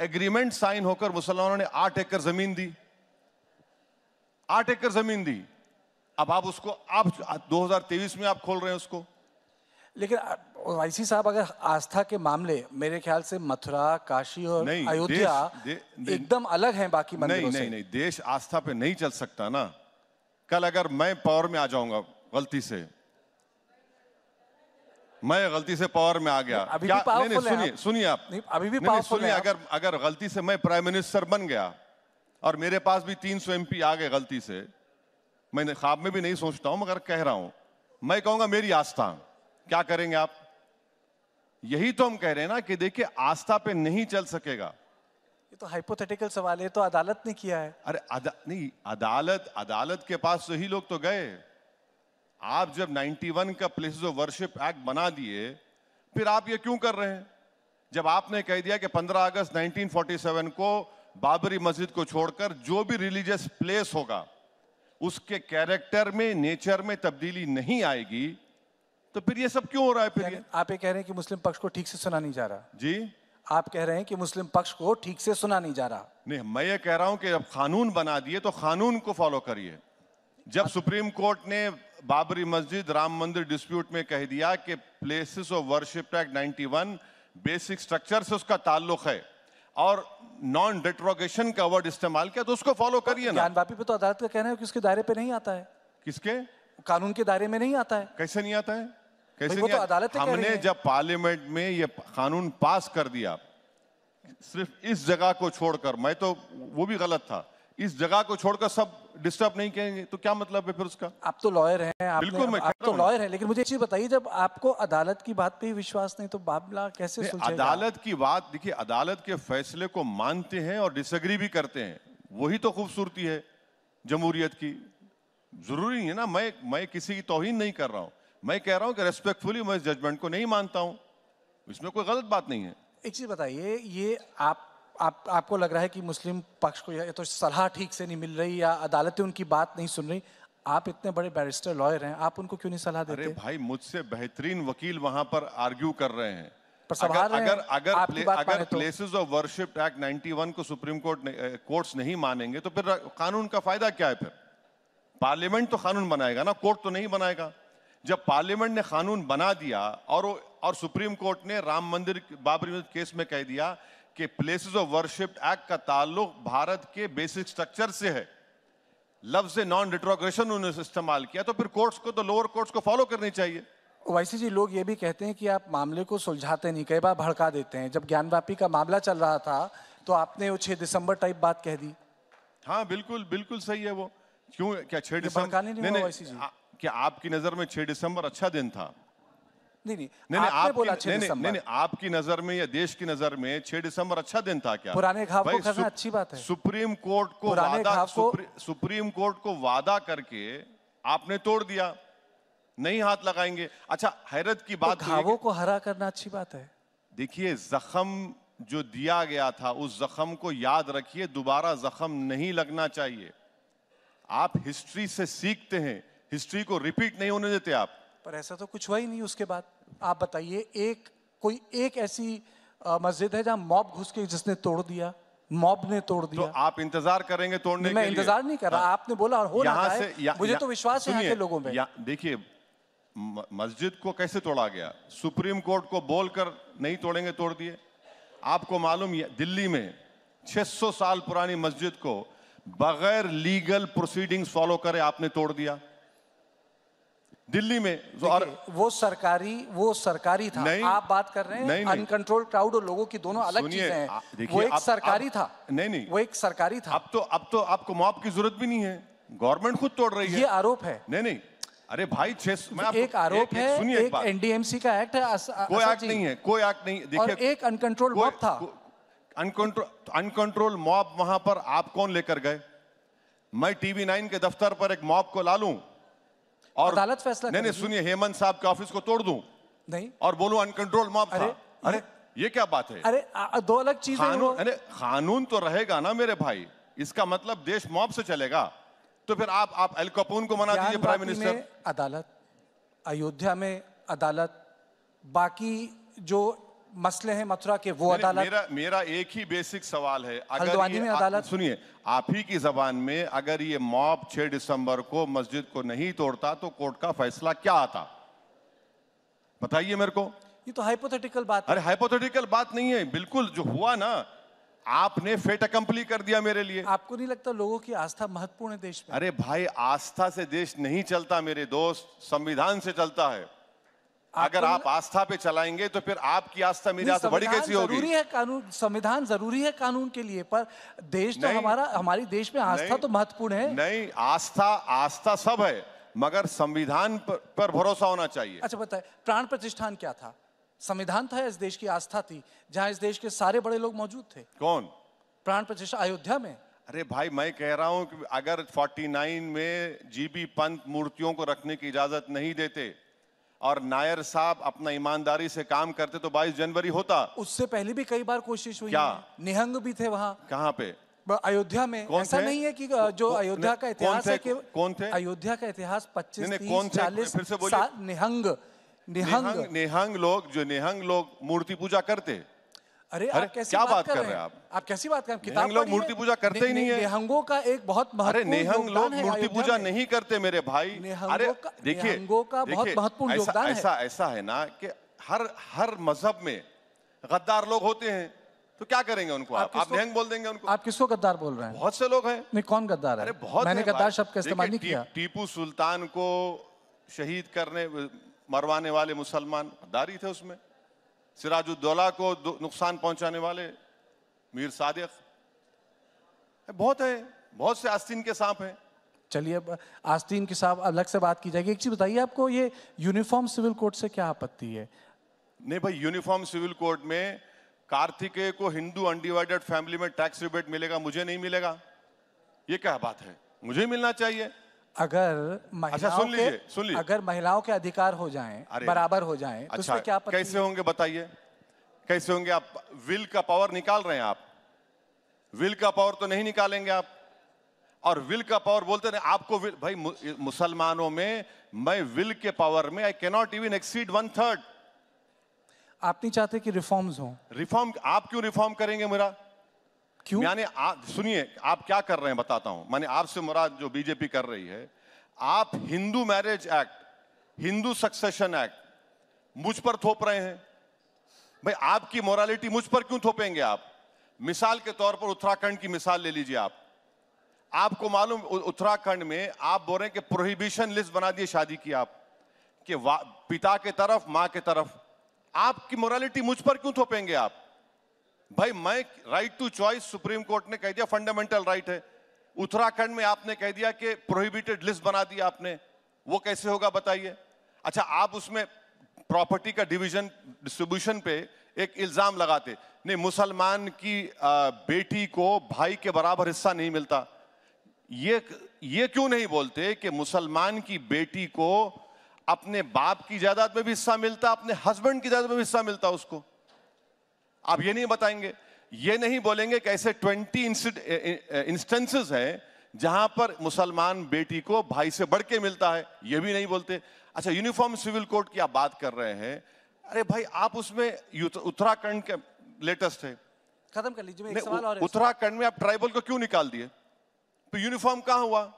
एग्रीमेंट साइन होकर मुसलमानों ने आठ एकड़ ज़मीन दी। आठ एकड़ ज़मीन दी। अब आप उसको आप 2023 में आप खोल रहे हैं उसको। लेकिन वाईसी साहब अगर आस्था के मामले मेरे ख्याल से मथुरा काशी और अयोध्या एकदम अलग हैं बाकी नहीं मंदिरों नहीं से। नहीं देश आस्था पे नहीं चल सकता ना। कल अगर मैं पावर में आ जाऊँगा गलती से। मैं गलती से पावर में आ गया। अभी क्या भी नहीं नहीं सुनिए आप। सुनिए आप। नहीं, अभी भी नहीं, नहीं, सुनिए अगर अगर गलती से मैं प्राइम मिनिस्टर बन गया और मेरे पास भी 300 एमपी आ गए गलती से मैंने ख्वाब में भी नहीं सोचता हूँ मगर कह रहा हूँ। मैं कहूँगा मेरी आस्था। क्या करेंगे आप? यही तो हम कह रहे हैं ना कि देखिए आस्था पे नहीं चल सकेगा। ये तो हाइपोथेटिकल सवाल है तो अदालत ने किया है। अरे अदा, नहीं अदालत अदालत के पास तो ही लोग तो गए। आप जब 91 का प्लेसेस ऑफ़ वर्शिप एक्ट बना दिए फिर आप ये क्यों कर रहे हैं? जब आपने कह दिया कि 15 अगस्त 1947 को बाबरी मस्जिद को छोड़कर जो भी रिलीजियस प्लेस होगा उसके कैरेक्टर में नेचर में तब्दीली नहीं आएगी तो फिर ये सब क्यों हो रहा है फिर ये? आप ये कह रहे हैं कि मुस्लिम पक्ष को ठीक से सुना नहीं जा रहा। जी। आप कह रहे हैं कि मुस्लिम पक्ष को ठीक से सुना नहीं जा रहा। नहीं मैं ये कह रहा हूँ कि अब कानून बना दिए तो कानून को फॉलो करिए। जब सुप्रीम कोर्ट ने बाबरी मस्जिद राम मंदिर डिस्प्यूट में कह दिया कि places of worship act 91 basic structure से उसका ताल्लुक है और नॉन डिट्रोगेशन का वर्ड इस्तेमाल किया तो उसको फॉलो करिए ना। पे तो अदालत का कहना है कि उसके दायरे पे नहीं आता है। किसके? कानून के दायरे में नहीं आता है। कैसे नहीं आता है? कैसे वो तो? अदालतें हमने जब पार्लियामेंट में ये कानून पास कर दिया सिर्फ़ इस जगह को छोड़कर मैं तो वो भी गलत था इस जगह को छोड़कर सब डिस्टर्ब नहीं करेंगे तो क्या मतलब है फिर उसका? आप तो लॉयर हैं आपने- बिल्कुल मैं आप तो लॉयर हैं लेकिन मुझे एक चीज़ बताइए जब आपको अदालत की बात पे ही विश्वास नहीं तो मामला कैसे अदालत की बात देखिए अदालत के फैसले को मानते हैं और डिसएग्री भी करते हैं वही तो खूबसूरती है जमहूरियत की। ज़रूरी है ना मैं मैं किसी की तोहिन नहीं कर रहा हूँ। मैं कह रहा हूँ कि रेस्पेक्टफुली मैं इस जजमेंट को नहीं मानता हूँ। इसमें कोई गलत बात नहीं है। एक चीज़ बताइए ये आप आप आपको लग रहा है कि मुस्लिम पक्ष को या तो सलाह ठीक से नहीं मिल रही या अदालतें उनकी बात नहीं सुन रही? आप इतने बड़े बैरिस्टर लॉयर हैं आप उनको क्यों नहीं सलाह अरे देते भाई मुझसे बेहतरीन वकील वहाँ पर आर्ग्यू कर रहे हैं। पर अगर अगर अगर प्ले, अगर। प्लेसेस ऑफ़ वर्शिप एक्ट 91 को सुप्रीम कोर्ट ने कोर्ट्स नहीं मानेंगे तो फिर कानून का फ़ायदा क्या है फिर? पार्लियामेंट तो कानून बनाएगा ना कोर्ट तो नहीं बनाएगा। जब पार्लियामेंट ने कानून बना दिया और और सुप्रीम कोर्ट ने राम मंदिर बाबरी मस्जिद केस में कह दिया कि प्लेसेस ऑफ़ वर्शिप एक्ट का ताल्लुक भारत के बेसिक स्ट्रक्चर से है। लफ्ज नॉन डिट्रोग्रेशन उन्होंने इस्तेमाल किया तो फिर कोर्ट्स को तो लोअर कोर्ट्स को फॉलो करनी चाहिए। वैसे जी लोग ये भी कहते हैं कि आप मामले को सुलझाते नहीं कई बार भड़का देते हैं। जब ज्ञानवापी का मामला चल रहा था तो आपने वो छह दिसंबर टाइप बात कह दी। हाँ बिल्कुल बिल्कुल सही है वो। क्यों? क्या छह दिसंबर भड़काने नहीं हुआ वैसी क्या आपकी नज़र में छह दिसंबर अच्छा दिन था। नहीं नहीं नहीं आपने आपकी बोला नहीं, छह नहीं, नहीं आपकी नज़र में या देश की नज़र में 6 दिसंबर अच्छा दिन था क्या? पुराने घाव को करना अच्छी बात है। सुप्रीम कोर्ट को वादा सुप्री, सुप्रीम कोर्ट को वादा करके आपने तोड़ दिया। नहीं हाथ लगाएँगे। अच्छा हैरत की तो बात तो घावों को हरा करना अच्छी बात है। देखिए जख्म जो दिया गया था उस जख्म को याद रखिए। दोबारा जख्म नहीं लगना चाहिए। आप हिस्ट्री से सीखते हैं। हिस्ट्री को रिपीट नहीं होने देते आप। पर ऐसा तो कुछ हुआ ही नहीं उसके बाद। आप बताइए एक कोई एक ऐसी मस्जिद है जहाँ मॉब घुस के जिसने तोड़ दिया मॉब ने तोड़ दिया? तो आप इंतज़ार करेंगे तोड़ने मैं के इंतज़ार नहीं कर रहा हाँ। आपने बोला और हो रहा है। या- मुझे या- तो विश्वास है के लोगों में। देखिए मस्जिद को कैसे तोड़ा गया? सुप्रीम कोर्ट को बोलकर नहीं तोड़ेंगे तोड़ दिए। आपको मालूम दिल्ली में 600 साल पुरानी मस्जिद को बगैर लीगल प्रोसीडिंग्स फॉलो करे आपने तोड़ दिया। दिल्ली में जो और वो सरकारी वो सरकारी था। नहीं, आप बात कर रहे हैं। अनकंट्रोल क्राउड और लोगों की दोनों अलग चीज़ें हैं। वो एक अब- सरकारी अब- था। नहीं नहीं। वो एक सरकारी था। अब तो अब तो आपको मॉब की ज़रूरत भी नहीं है। गवर्नमेंट खुद तोड़ रही है। ये आरोप है। नहीं नहीं। अरे भाई छह मैं एक आरोप है सुनिए एक। एनडीएमसी का एक्ट है कोई एक्ट नहीं है कोई एक्ट नहीं देखिए एक अनकंट्रोल मॉब था। अनकंट्रोल अनकंट्रोल मॉब वहाँ पर आप कौन लेकर गए? मैं टीवी नाइन के दफ्तर पर एक मॉब को ला लूँ। और अदालत फैसला नहीं नहीं सुनिए हेमंत साहब के ऑफ़िस को तोड़ दूँ? नहीं। और बोलूँ अनकंट्रोल मॉब था। अरे, अरे ये क्या बात है? अरे आ- दो अलग चीज़ें हैं कानून अरे कानून तो रहेगा ना मेरे भाई। इसका मतलब देश मॉब से चलेगा। तो फिर आप आप एल कपून को मना दीजिए प्राइम मिनिस्टर अदालत अयोध्या में अदालत बाकी जो मसले हैं मथुरा के वो अदालत मेरा मेरा एक ही बेसिक सवाल है। अगर में अदालत। सुनिए आप ही की जबान में अगर ये मॉब 6 दिसंबर को मस्जिद को नहीं तोड़ता तो कोर्ट का फैसला क्या आता? बताइए मेरे को। ये तो हाइपोथेटिकल बात अरे हाइपोथेटिकल बात नहीं है। बिल्कुल जो हुआ ना आपने फेट अकम्पली कर दिया मेरे लिए। आपको नहीं लगता लोगों की आस्था महत्वपूर्ण है देश में? अरे भाई आस्था से देश नहीं चलता मेरे दोस्त संविधान से चलता है। अगर आप आस्था पे चलाएँगे तो फिर आपकी आस्था मेरी आस्था बड़ी कैसी होगी? ज़रूरी है कानून संविधान ज़रूरी है कानून के लिए पर देश तो हमारा हमारी देश में आस्था तो महत्वपूर्ण है। नहीं आस्था आस्था सब है मगर संविधान पर, पर भरोसा होना चाहिए। अच्छा बताए प्राण प्रतिष्ठान क्या था? संविधान था इस देश की आस्था थी जहाँ इस देश के सारे बड़े लोग मौजूद थे? कौन? प्राण प्रतिष्ठा अयोध्या में? अरे भाई मैं कह रहा हूँ कि अगर 49 में जीबी पंत मूर्तियों को रखने की इजाज़त नहीं देते और नायर साहब अपना ईमानदारी से काम करते तो 22 जनवरी होता उससे पहले भी कई बार कोशिश हुई क्या? है। निहंग भी थे वहाँ कहाँ पे अयोध्या में कौन ऐसा थे? नहीं है कि जो अयोध्या का इतिहास है कि कौन थे? अयोध्या का इतिहास 25 नहीं, नहीं, 30 कौन चालीस फिर से बोलिए। निहंग निहंग निहंग निहंग लोग जो निहंग लोग मूर्ति पूजा करते अरे अरे, आप कैसी क्या बात बात कर कर रहे हैं? आप? आप कैसी बात कर रहे हैं? किताब लोग मूर्ति पूजा करते ही नहीं है। निहंगों का एक बहुत अरे निहंग लोग मूर्ति पूजा नहीं करते मेरे भाई। अरे देखिए निहंगों का बहुत महत्वपूर्ण योगदान है। ऐसा ऐसा है ना कि हर हर मज़हब में गद्दार लोग होते हैं। तो क्या करेंगे उनको आप आप? निहंग बोल देंगे उनको। आप किसको गद्दार बोल रहे हैं? बहुत से लोग हैं। नहीं कौन गद्दार है? अरे बहुत मैंने गद्दार शब्द का इस्तेमाल नहीं किया। टीपू सुल्तान को शहीद करने मरवाने वाले मुसलमान गद्दारी थे उसमें। सिराजुद्दौला को नुकसान पहुँचाने वाले मीर सादिक। बहुत है। बहुत से आस्तीन के सांप हैं। चलिए अब आस्तीन के साथ अलग से बात की जाएगी। एक चीज़ बताइए आपको ये यूनिफॉर्म सिविल कोड से क्या आपत्ति है? नहीं भाई यूनिफॉर्म सिविल कोड में कार्तिकेय को हिंदू अनडिवाइडेड फैमिली में टैक्स रिबेट मिलेगा मुझे नहीं मिलेगा। ये क्या बात है? मुझे मिलना चाहिए। अगर महिलाओं सुन लीजिए, के सुन लीजिए। अगर महिलाओं के अधिकार हो जाएँ बराबर हो जाएँ तो अच्छा उसमें क्या कैसे होंगे बताइए? कैसे होंगे आप? विल का पावर निकाल रहे हैं आप। विल का पावर तो नहीं निकालेंगे आप। और विल का पावर बोलते हैं आपको will- भाई मुसलमानों में मैं विल के पावर में I cannot even exceed one third आप नहीं चाहते कि रिफॉर्म्स हो? रिफॉर्म आप क्यों रिफॉर्म करेंगे मेरा? क्यों? यानी सुनिए, आप क्या कर रहे हैं बताता हूँ। माने आपसे मुराद जो बीजेपी कर रही है, आप Hindu marriage act, Hindu succession act मुझ पर थोप रहे हैं। भाई, आपकी मोरालिटी मुझ पर क्यों थोपेंगे आप? मिसाल के तौर पर उत्तराखंड की मिसाल ले लीजिए आप। आपको मालूम उत्तराखंड में आप बोल रहे हैं कि प्रोहिबिशन लिस्ट बना दिए, शादी की आप, कि पिता के तरफ़, माँ के तरफ़। आपकी मोरालिटी मुझ पर क्यों थोपेंगे आप? भाई, मैं right to choice supreme court ने कह दिया फंडामेंटल राइट है। उत्तराखंड में आपने कह दिया कि प्रोहिबिटेड लिस्ट बना दिया आपने। वो कैसे होगा बताइए। अच्छा आप उसमें प्रॉपर्टी का डिवीज़न डिस्ट्रीब्यूशन पे एक इल्ज़ाम लगाते। नहीं, मुसलमान की बेटी को भाई के बराबर हिस्सा नहीं मिलता। ये ये क्यों नहीं बोलते कि मुसलमान की बेटी को अपने बाप की जायदाद में भी हिस्सा मिलता, अपने हस्बैंड की जायदाद में भी हिस्सा मिलता उसको? आप ये नहीं बताएँगे ये नहीं बोलेंगे कि ऐसे ट्वेंटी इंस्टेंसेस हैं जहाँ पर मुसलमान बेटी को भाई से बढ़ के मिलता है ये भी नहीं बोलते। अच्छा यूनिफॉर्म सिविल कोड की आप बात कर रहे हैं अरे भाई आप उसमें उत्तराखंड के लेटेस्ट है। खत्म कर लीजिए एक सवाल और उत्तराखंड में आप ट्राइबल को क्यों निकाल दिए? तो यूनिफॉर्म कहाँ हुआ?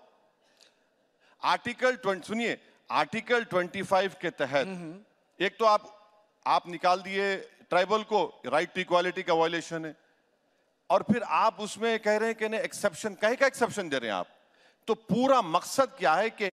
आर्टिकल ट्वेंटी सुनिए आर्टिकल 25 के तहत एक तो आप आप निकाल दिए ट्राइबल को राइट टू इक्वालिटी का वायलेशन है। और फिर आप उसमें कह रहे हैं कि नहीं एक्सेप्शन कहे का एक्सेप्शन दे रहे हैं आप? तो पूरा मकसद क्या है कि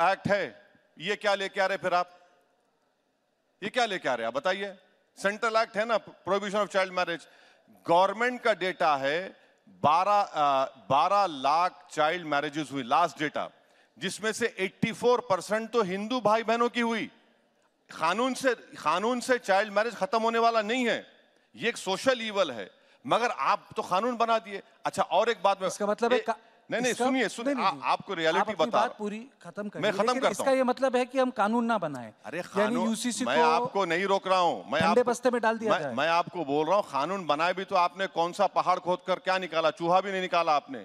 एक्ट है ये क्या लेके आ रहे फिर आप? ये क्या लेके आ रहे आप बताइए। सेंट्रल एक्ट है ना prohibition of child marriage. Government का डेटा है 12 12 लाख चाइल्ड मैरिजेस हुई लास्ट डेटा जिसमें से 84 परसेंट तो हिंदू भाई बहनों की हुई। कानून से कानून से चाइल्ड मैरिज खत्म होने वाला नहीं है ये एक सोशल ईवल है। मगर आप तो कानून बना दिए। अच्छा और एक बात में इसका मतलब है नहीं नहीं सुनिए सुनिए आपको रियलिटी आप बता बात पूरी खत्म कर मैं खत्म करता इसका ये मतलब है कि हम कानून ना बनाए। अरे यूसीसी मैं आपको नहीं रोक रहा हूँ। मैं आपको, बस्ते में डाल दिया मैं। मैं आपको बोल रहा हूँ कानून बनाए भी तो आपने कौन सा पहाड़ खोद कर क्या निकाला? चूहा भी नहीं निकाला आपने।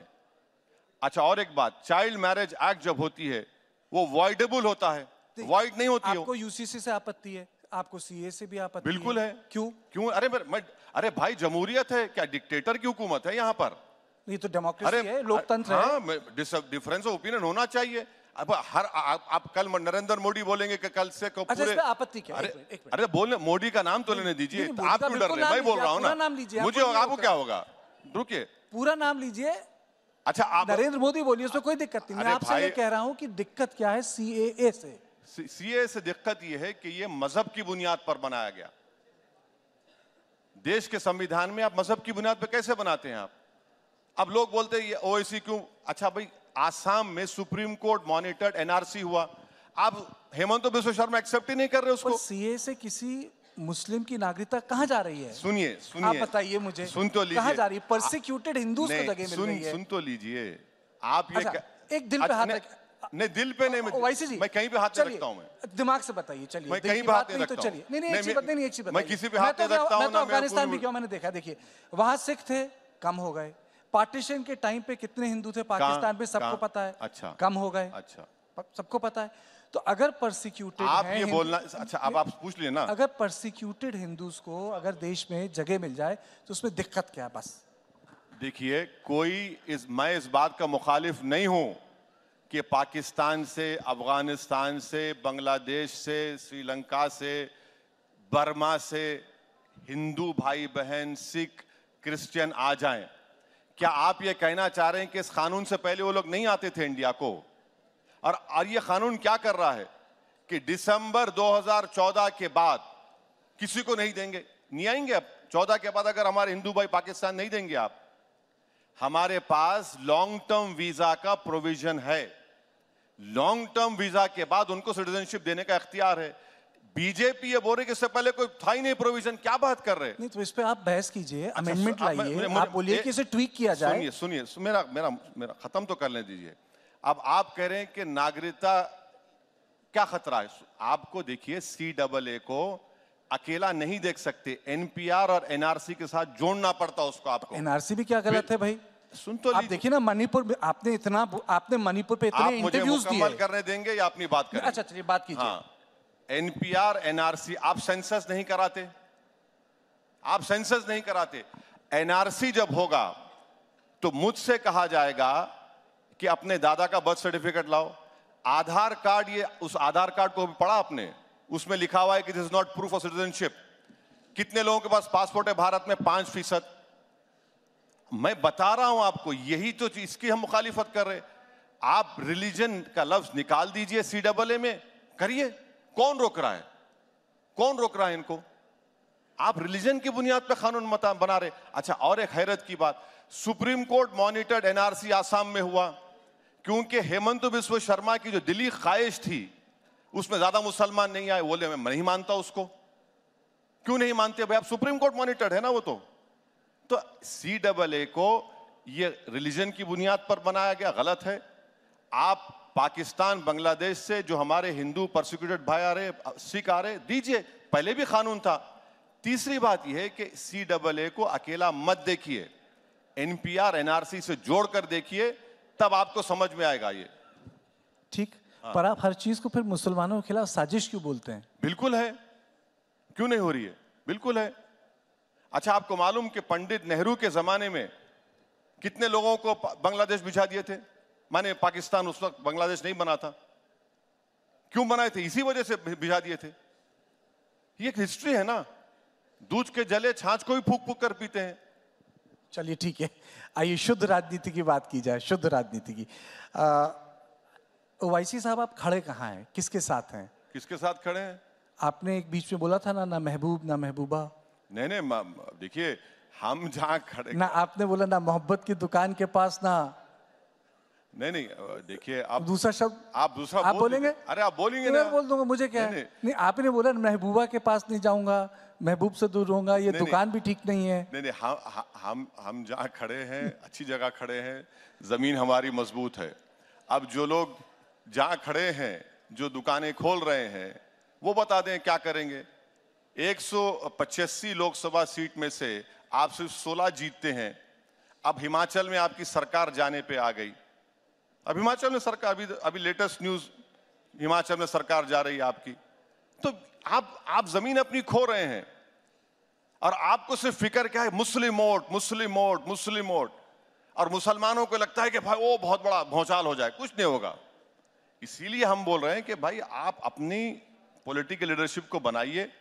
अच्छा और एक बात चाइल्ड मैरिज एक्ट जब होती है वो वॉइडेबल होता है। वॉइड नहीं होती आपको यूसीसी से आपत्ति है आपको सीए से भी आपत्ति बिल्कुल है। क्यों? क्यों? अरे मैं अरे भाई जमहूरियत है। क्या डिक्टेटर की हुकूमत है यहाँ पर? ये तो डेमोक्रेसी है लोकतंत्र हाँ, है। डिफरेंस ऑफ़ ओपिनियन होना चाहिए। अब हर आप, आप कल नरेंद्र मोदी बोलेंगे कि कल से को अच्छा, पूरे आपत्ति क्या? अरे एक। अरे बोलने मोदी का नाम तो लेने दीजिए आप क्यों डर रहे मैं बोल रहा हूँ ना। नाम लीजिए मुझे आपको क्या होगा? रुकिए। पूरा नाम लीजिए। अच्छा आप नरेंद्र मोदी बोलिए उसमें कोई दिक्कत नहीं। मैं आपसे ये कह रहा हूँ कि दिक्कत क्या है सीएए से? सीए से दिक्कत ये है कि ये मज़हब की बुनियाद पर बनाया गया। देश के संविधान में आप मज़हब की बुनियाद पर कैसे बनाते हैं आप? अब लोग बोलते हैं ये ओएसी क्यों? अच्छा भाई आसाम में सुप्रीम कोर्ट मॉनिटर्ड एनआरसी हुआ। अब हेमंत बिश्व शर्मा एक्सेप्ट ही नहीं कर रहे उसको। सीए से किसी मुस्लिम की नागरिकता कहाँ जा रही है? सुनिए सुनिए। आप बताइए मुझे। सुन तो लीजिए। कहाँ जा रही है? परसिक्यूटेड हिंदू को जगह मिल रही है। सुन तो लीजिए। आप ये अच्छा, एक दिल पे हाथ नहीं दिल पे नहीं वैसे जी। मैं कहीं पे हाथ रखता हूँ मैं। दिमाग से बताइए चलिए। मैं कहीं पे हाथ नहीं तो चलिए। नहीं नहीं एक चीज़ नहीं एक चीज़ मैं किसी पे हाथ नहीं रखता हूँ मैं तो अफ़गानिस्तान भी क्यों? मैंने देखा देखिए वहाँ सिख थे कम हो गए। पार्टीशन के टाइम पे कितने हिंदू थे पाकिस्तान में सबको पता है। अच्छा। कम हो गए। अच्छा। सबको पता है। तो अगर परसिक्यूटेड आप ये बोलना अच्छा अब आप पूछ लिए ना। अगर परसिक्यूटेड हिंदूज को अगर देश में जगह मिल जाए तो उसमें दिक्कत क्या बस? देखिए कोई इस मैं इस बात का मुखालिफ नहीं हूँ कि पाकिस्तान से अफ़गानिस्तान से बांग्लादेश से श्रीलंका से बर्मा से हिंदू भाई बहन सिख क्रिश्चियन आ जाएँ। क्या आप ये कहना चाह रहे हैं कि इस कानून से पहले वो लोग नहीं आते थे इंडिया को? और ये कानून क्या कर रहा है कि दिसंबर 2014 के बाद किसी को नहीं देंगे? नहीं आएँगे अब? 14 के बाद अगर हमारे हिंदू भाई पाकिस्तान नहीं देंगे आप? हमारे पास लॉन्ग टर्म वीज़ा का प्रोविज़न है। लॉन्ग टर्म वीज़ा के बाद उनको सिटीजनशिप देने का अख्तियार है। बीजेपी ये बोल रही कि इससे पहले कोई था ही नहीं प्रोविज़न क्या बात कर रहे नहीं तो इस पे आप बहस कीजिए अच्छा, अमेंडमेंट लाइए आप बोलिए कि इसे ट्वीक किया जाए। सुनिए सुनिए मेरा मेरा मेरा खत्म तो कर लें दीजिए। अब आप कह रहे हैं कि नागरिकता क्या खतरा है? आपको देखिए सी डबल ए को अकेला नहीं देख सकते। एनपीआर और एनआरसी के साथ जोड़ना पड़ता उसको आपको। एनआरसी भी क्या गलत है भाई? सुन तो आप देखिए ना मणिपुर में आपने इतना आपने मणिपुर पे इतने इंटरव्यूज़ दिए। करने देंगे या अपनी बात करें अच्छा चलिए बात कीजिए। हाँ, एनपीआर एनआरसी आप सेंसस नहीं कराते। आप सेंसस नहीं कराते। एनआरसी जब होगा तो मुझसे कहा जाएगा कि अपने दादा का बर्थ सर्टिफिकेट लाओ। आधार कार्ड ये, उस आधार कार्ड को भी पढ़ा आपने। उसमें लिखा हुआ है कि this is not proof of citizenship कितने लोगों के पास पासपोर्ट है? भारत में पाँच फ़ीसद। मैं बता रहा हूँ आपको, यही तो इसकी हम मुखालिफत कर रहे आप रिलीजन का लफ्ज निकाल दीजिए सी डबल ए में। करिए। कौन रोक रहा है? कौन रोक रहा है इनको? आप रिलीजन की बुनियाद पर कानून बना रहे। अच्छा और एक हैरत की बात। Supreme court monitored NRC Assam में हुआ, क्योंकि हेमंत बिस्व शर्मा की जो दिली ख्वाहिश थी, उसमें ज़्यादा मुसलमान नहीं आए। बोले, मैं नहीं मानता उसको। क्यों नहीं मानते भाई? आप सुप्रीम कोर्ट मॉनिटर्ड है ना वो तो। तो सी डबल ए को ये रिलीजन की बुनियाद पर बनाया गया। गलत है। आप पाकिस्तान बांग्लादेश से जो हमारे हिंदू प्रोसिक्यूटेड भाई आ रहे सिख आ रहे दीजिए पहले भी कानून था। तीसरी बात यह है कि सी डबल ए को अकेला मत देखिए। एनपीआर एनआरसी से जोड़कर देखिए तब आपको समझ में आएगा ये। ठीक? हाँ। पर आप हर चीज़ को फिर मुसलमानों के खिलाफ साजिश क्यों बोलते हैं? बिल्कुल है। क्यों नहीं हो रही है? बिल्कुल है। अच्छा आपको मालूम कि पंडित नेहरू के जमाने में कितने लोगों को बांग्लादेश भिजा दिए थे? माने पाकिस्तान उस वक्त बांग्लादेश नहीं बना था। क्यों बनाए थे? इसी वजह से भिजा दिए थे। ये एक हिस्ट्री है ना। दूध के जले छाछ को भी फूक फूक कर पीते हैं। चलिए ठीक है। आइए शुद्ध राजनीति की बात की जाए शुद्ध राजनीति की। ओवैसी साहब आप खड़े कहाँ हैं? किसके साथ हैं? किसके साथ खड़े हैं? आपने एक बीच में बोला था ना ना महबूब ना महबूबा। नहीं नहीं देखिए हम जहाँ खड़े ना आपने बोला ना मोहब्बत की दुकान के पास ना नहीं नहीं देखिए आप दूसरा शब्द आप दूसरा आप बोल बोलेंगे? अरे आप बोलेंगे मैं ना। बोल दूँगा मुझे क्या नहीं, है? नहीं। आपने बोला महबूबा के पास नहीं जाऊँगा महबूब से दूर रहूँगा ये नहीं, दुकान भी ठीक नहीं है। नहीं नहीं हम हम हम जहाँ खड़े हैं अच्छी जगह खड़े हैं ज़मीन हमारी मज़बूत है। अब जो लोग जहाँ खड़े हैं जो दुकानें खोल रहे हैं वो बता दें क्या करेंगे। एक लोकसभा सीट में से आप सिर्फ़ 16 जीतते हैं। अब हिमाचल में आपकी सरकार जाने पे आ गई। अब हिमाचल में सरकार, अभी अभी लेटेस्ट न्यूज़ हिमाचल में सरकार जा रही है आपकी। तो आप आप ज़मीन अपनी खो रहे हैं और आपको सिर्फ़ फ़िक्र क्या है? Muslim vote Muslim vote Muslim vote. और मुसलमानों को लगता है कि भाई वो बहुत बड़ा भौचाल हो जाए। कुछ नहीं होगा। इसीलिए हम बोल रहे हैं कि भाई, आप अपनी पॉलिटिकल लीडरशिप को बनाइए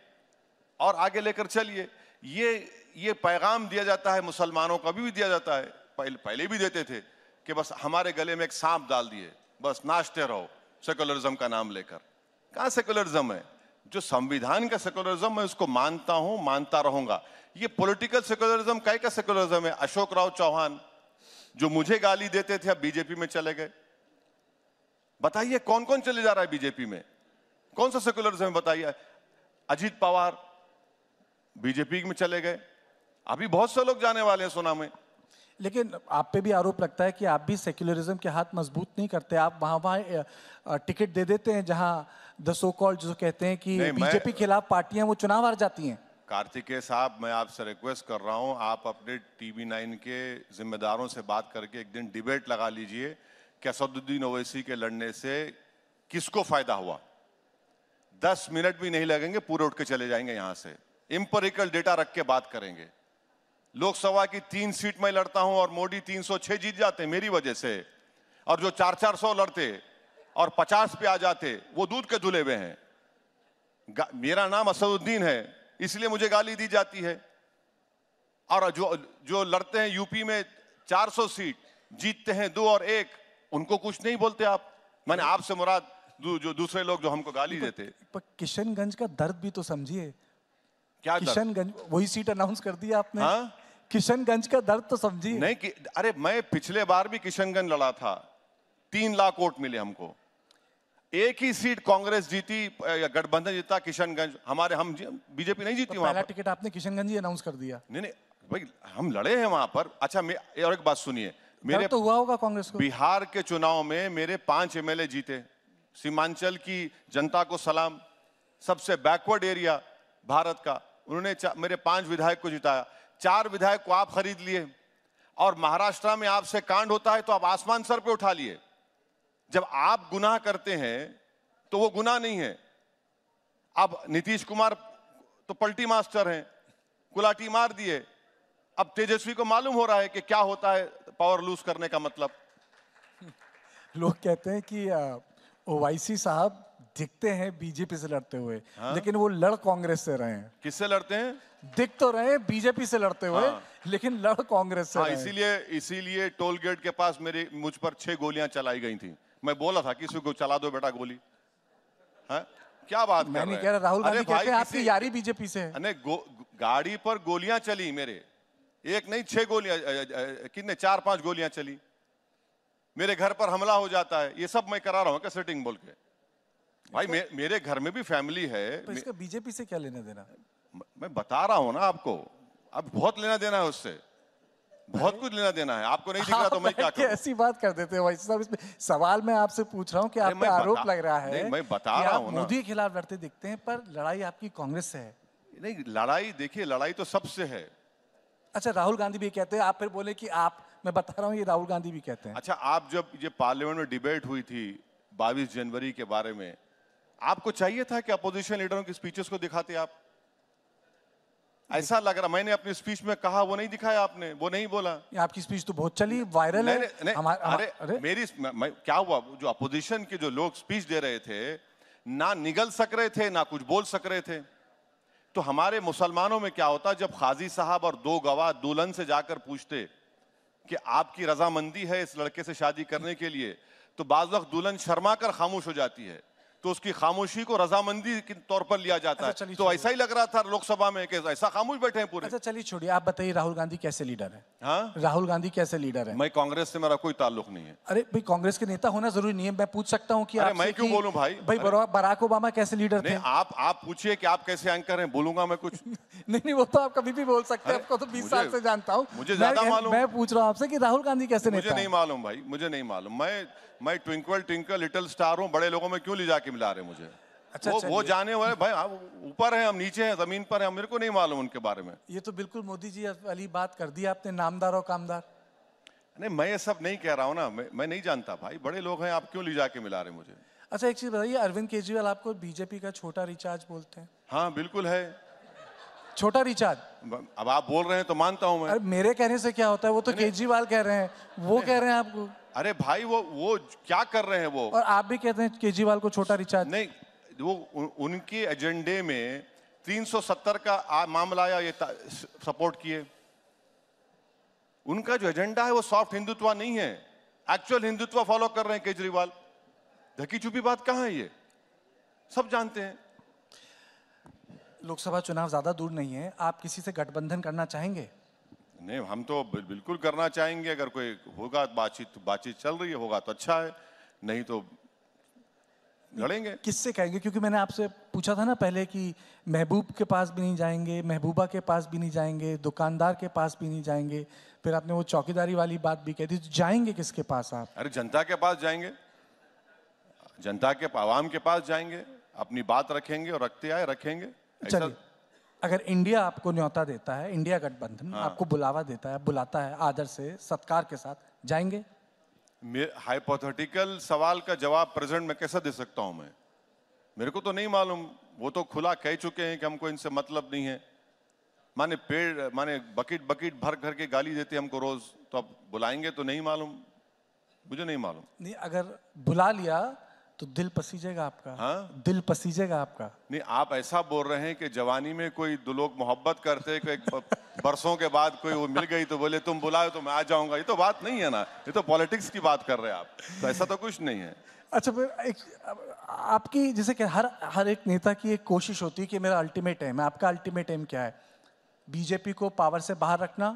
और आगे लेकर चलिए। ये ये पैगाम दिया जाता है, मुसलमानों को अभी भी दिया जाता है। पहले पहले भी देते थे। कि बस हमारे गले में एक सांप डाल दिए, बस नाचते रहो सेकुलरिज्म का नाम लेकर। कहाँ सेकुलरिज्म है? जो संविधान का सेकुलरिज्म मैं उसको मानता हूँ, मानता रहूँगा। ये पॉलिटिकल सेकुलरिज्म काय का सेकुलरिज्म है? अशोक राव चौहान, जो मुझे गाली देते थे, अब बीजेपी में चले गए। बताइए कौन कौन चले जा रहा है बीजेपी में? कौन सा सेकुलरिज्म बताइए। अजीत पवार, बीजेपी में चले गए। अभी बहुत से लोग जाने वाले हैं, सोना में। लेकिन आप पे भी आरोप लगता है कि आप भी सेक्युलरिज्म के हाथ मज़बूत नहीं करते। आप वहाँ वहाँ टिकट दे देते हैं जहाँ द सो कॉल्ड जो कहते हैं कि बीजेपी खिलाफ पार्टियाँ वो चुनाव हार जाती हैं। कार्तिकेय साहब मैं आपसे रिक्वेस्ट कर रहा हूँ आप अपने टीवी नाइन के जिम्मेदारों से बात करके एक दिन डिबेट लगा लीजिए कि असदुद्दीन ओवैसी के लड़ने से किसको फ़ायदा हुआ? दस मिनट भी नहीं लगेंगे पूरे उठ के चले जाएँगे यहाँ से। इंपोरिकल डेटा रख के बात करेंगे। लोकसभा की तीन सीट में लड़ता हूँ और मोदी 306 जीत जाते मेरी वजह से और जो चार चार सौ लड़ते और पचास पे आ जाते वो दूध के धुले हुए हैं। मेरा नाम असदुद्दीन है इसलिए मुझे गाली दी जाती है। और जो जो लड़ते हैं यूपी में 400 सीट जीतते हैं दो और एक उनको कुछ नहीं बोलते आप। मैंने आपसे मुराद दू, जो दूसरे लोग जो हमको गाली देते। पर किशनगंज का दर्द भी तो समझिए। क्या किशनगंज वही सीट अनाउंस कर दी आपने। हाँ? किशनगंज का दर्द तो समझिए। नहीं कि अरे मैं पिछले बार भी किशनगंज लड़ा था। तीन लाख वोट मिले हमको। एक ही सीट कांग्रेस जीती या गठबंधन जीता किशनगंज। हमारे हम बीजेपी नहीं जीती तो पहला टिकट आपने किशनगंज ही अनाउंस कर दिया। नहीं नहीं भाई हम लड़े हैं वहाँ पर। अच्छा मैं और एक बात सुनिए। मेरे मेरे तो हुआ होगा कांग्रेस को। बिहार के चुनाव में मेरे पाँच एमएलए जीते। सीमांचल की जनता को सलाम। सबसे बैकवर्ड एरिया भारत का। उन्होंने मेरे पाँच विधायक को जिताया। चार विधायक को आप खरीद लिए और महाराष्ट्र में आपसे कांड होता है तो आप आसमान सर पे उठा लिए। जब आप गुनाह करते हैं तो वो गुनाह नहीं है। अब नीतीश कुमार तो पलटी मास्टर हैं, कुलाटी मार दिए। अब तेजस्वी को मालूम हो रहा है कि क्या होता है पावर लूज करने का मतलब। लोग कहते हैं कि ओवैसी साहब दिखते हैं बीजेपी से लड़ते हुए हाँ? लेकिन वो लड़ कांग्रेस से रहे हैं। किससे लड़ते हैं? दिख तो रहे बीजेपी से लड़ते हुए हाँ। लेकिन लड़ कांग्रेस से हाँ इसीलिए इसीलिए टोल गेट के पास मेरी मुझ पर छह गोलियाँ चलाई गई थी। मैं बोला था किसी को चला दो बेटा गोली। हाँ? क्या बात मैं नहीं कह रहा राहुल गांधी कहते हैं आपकी यारी बीजेपी से है। गाड़ी पर गोलियाँ चली मेरे। एक नहीं छह गोलियाँ कितने चार पाँच गोलियाँ चली। मेरे घर पर हमला हो जाता है। ये सब मैं करा रहा हूँ क्या सेटिंग बोल के? भाई मे, मेरे घर में भी फैमिली है। तो इसका बीजेपी से क्या लेना देना? मैं बता रहा हूँ ना आपको। अब बहुत लेना देना है उससे। बहुत कुछ लेना देना है। आपको नहीं दिख रहा तो मैं क्या करूँ? ऐसी बात कर देते हैं भाई साहब इसमें सवाल मैं आपसे पूछ रहा हूँ कि आप पे आरोप लग रहा है नहीं, मैं बता रहा हूँ मोदी के खिलाफ लड़ते दिखते हैं पर लड़ाई आपकी कांग्रेस से है। नहीं लड़ाई देखिए लड़ाई तो सबसे है। अच्छा राहुल गांधी भी कहते हैं। आप फिर बोले कि आप मैं बता रहा हूँ ये राहुल गांधी भी कहते हैं। अच्छा आप जब ये पार्लियामेंट में डिबेट हुई थी 22 जनवरी के बारे में आपको चाहिए था कि अपोजिशन लीडरों की स्पीचेस को दिखाते आप? ऐसा लग रहा मैंने अपनी स्पीच में कहा वो नहीं दिखाया आपने वो नहीं बोला। आपकी स्पीच तो बहुत चली वायरल है। नहीं, हमार- हमा- अरे मेरी मैं, क्या हुआ जो अपोजिशन के जो लोग स्पीच दे रहे थे ना निगल सक रहे थे ना कुछ बोल सक रहे थे। तो हमारे मुसलमानों में क्या होता जब खाजी साहब और दो गवाह दुल्हन से जाकर पूछते कि आपकी रजामंदी है इस लड़के से शादी करने के लिए तो बाज वक्त दुल्हन शर्मा कर खामोश हो जाती है। तो उसकी खामोशी को रजामंदी के तौर पर लिया जाता अच्छा, है। तो ऐसा ही लग रहा था लोकसभा में कि ऐसा खामोश बैठे हैं पूरे। अच्छा चलिए छोड़िए आप बताइए राहुल गांधी कैसे लीडर है? हाँ? राहुल गांधी कैसे लीडर है? मैं कांग्रेस से मेरा कोई ताल्लुक नहीं है। अरे भाई कांग्रेस के नेता होना ज़रूरी नहीं है मैं पूछ सकता हूँ कि मैं क्यों बोलूँ भाई? भाई बराक ओबामा कैसे लीडर थे? आप आप पूछिए कि आप कैसे एंकर हैं बोलूँगा मैं कुछ। नहीं नहीं वो तो आप कभी भी बोल सकते हैं आपको तो 20 मुझे- साल से जानता हूँ। मुझे ज़्यादा मालूम- मैं पूछ रहा हूँ आपसे कि राहुल गांधी कैसे मुझे नहीं मालूम भाई मुझे नहीं मालूम। मैं मैं ट्विंकल ट्विंकल लिटिल स्टार हूँ बड़े लोगों में क्यों ले जाके मिला रहे मुझे? अच्छा, वो वो जाने वाले भाई आप ऊपर हैं हम नीचे हैं ज़मीन पर हैं मेरे को नहीं मालूम उनके बारे में। ये तो बिल्कुल मोदी जी वाली बात कर दी आपने नामदार और कामदार। नहीं मैं ये सब नहीं कह रहा हूँ ना मैं, मैं नहीं जानता भाई बड़े लोग हैं आप क्यों ले जाके मिला रहे मुझे? अच्छा एक चीज़ बताइए अरविंद केजरीवाल आपको बीजेपी का छोटा रिचार्ज बोलते हैं? हाँ बिल्कुल है। छोटा रिचार्ज? अब आप बोल रहे हैं तो मानता हूँ मैं। मेरे कहने से क्या होता है वो तो केजरीवाल कह रहे हैं वो कह रहे हैं आपको। अरे भाई वो वो क्या कर रहे हैं वो? और आप भी कहते हैं केजरीवाल को छोटा रिचार्ज। नहीं वो उन, उनके एजेंडे में 370 का आ, मामला आया ये सपोर्ट किए। उनका जो एजेंडा है वो सॉफ्ट हिंदुत्व नहीं है। एक्चुअल हिंदुत्व फॉलो कर रहे हैं केजरीवाल। धकी छुपी बात कहाँ है ये? सब जानते हैं। लोकसभा चुनाव ज़्यादा दूर नहीं है। आप किसी से गठबंधन करना चाहेंगे? नहीं हम तो बिल्कुल करना चाहेंगे अगर कोई होगा बातचीत बातचीत चल रही है होगा तो अच्छा है नहीं तो लड़ेंगे। किससे कहेंगे? क्योंकि मैंने आपसे पूछा था ना पहले कि महबूब के पास भी नहीं जाएँगे महबूबा के पास भी नहीं जाएँगे दुकानदार के पास भी नहीं जाएँगे फिर आपने वो चौकीदारी वाली बात भी कह दी तो जाएँगे किसके पास आप? अरे जनता के पास जाएँगे। जनता के आवाम के पास जाएँगे अपनी बात रखेंगे और रखते आए रखेंगे। चलिए। अगर इंडिया आपको न्योता देता है इंडिया गठबंधन हाँ। आपको बुलावा देता है बुलाता है आदर से सत्कार के साथ जाएँगे? हाइपोथेटिकल सवाल का जवाब प्रेजेंट में कैसे दे सकता हूँ मैं? मेरे को तो नहीं मालूम। वो तो खुला कह चुके हैं कि हमको इनसे मतलब नहीं है। माने पेड़ माने बकेट बकेट भर भर के गाली देते हमको रोज तो अब बुलाएँगे तो नहीं मालूम? मुझे नहीं मालूम। नहीं अगर बुला लिया तो दिल पसीजेगा आपका। हाँ? दिल पसीजेगा आपका। नहीं आप ऐसा बोल रहे हैं कि जवानी में कोई दो लोग मोहब्बत करते कोई बरसों के बाद कोई वो मिल गई तो बोले तुम बुलाओ तो मैं आ जाऊँगा। ये तो बात नहीं है ना। ये तो पॉलिटिक्स की बात कर रहे हैं आप। तो ऐसा तो कुछ नहीं है। अच्छा फिर एक आपकी जैसे कि हर हर एक नेता की एक कोशिश होती है कि मेरा अल्टीमेट एम है आपका अल्टीमेट एम क्या है? बीजेपी को पावर से बाहर रखना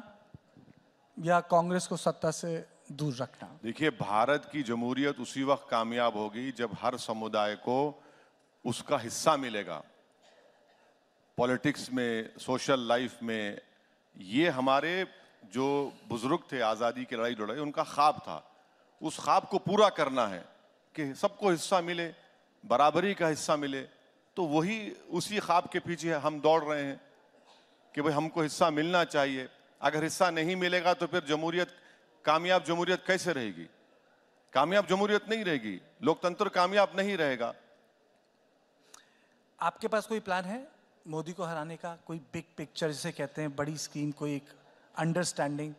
या कांग्रेस को सत्ता से दूर रखना। देखिए, भारत की जमहूरियत उसी वक्त कामयाब होगी जब हर समुदाय को उसका हिस्सा मिलेगा। पॉलिटिक्स में, सोशल लाइफ में, ये हमारे जो बुज़ुर्ग थे, आज़ादी की लड़ाई लड़ाई, उनका ख्वाब था। उस ख्वाब को पूरा करना है कि सबको हिस्सा मिले, बराबरी का हिस्सा मिले तो वही उसी ख्वाब के पीछे हम दौड़ रहे हैं कि भाई हमको हिस्सा मिलना चाहिए। अगर हिस्सा नहीं मिलेगा तो फिर जमहूरियत कामयाब जमहूरियत कैसे रहेगी? कामयाब जमहूरियत नहीं रहेगी। लोकतंत्र कामयाब नहीं रहेगा। आपके पास कोई प्लान है? मोदी को हराने का कोई बिग पिक्चर जिसे कहते हैं बड़ी स्कीम कोई एक अंडरस्टैंडिंग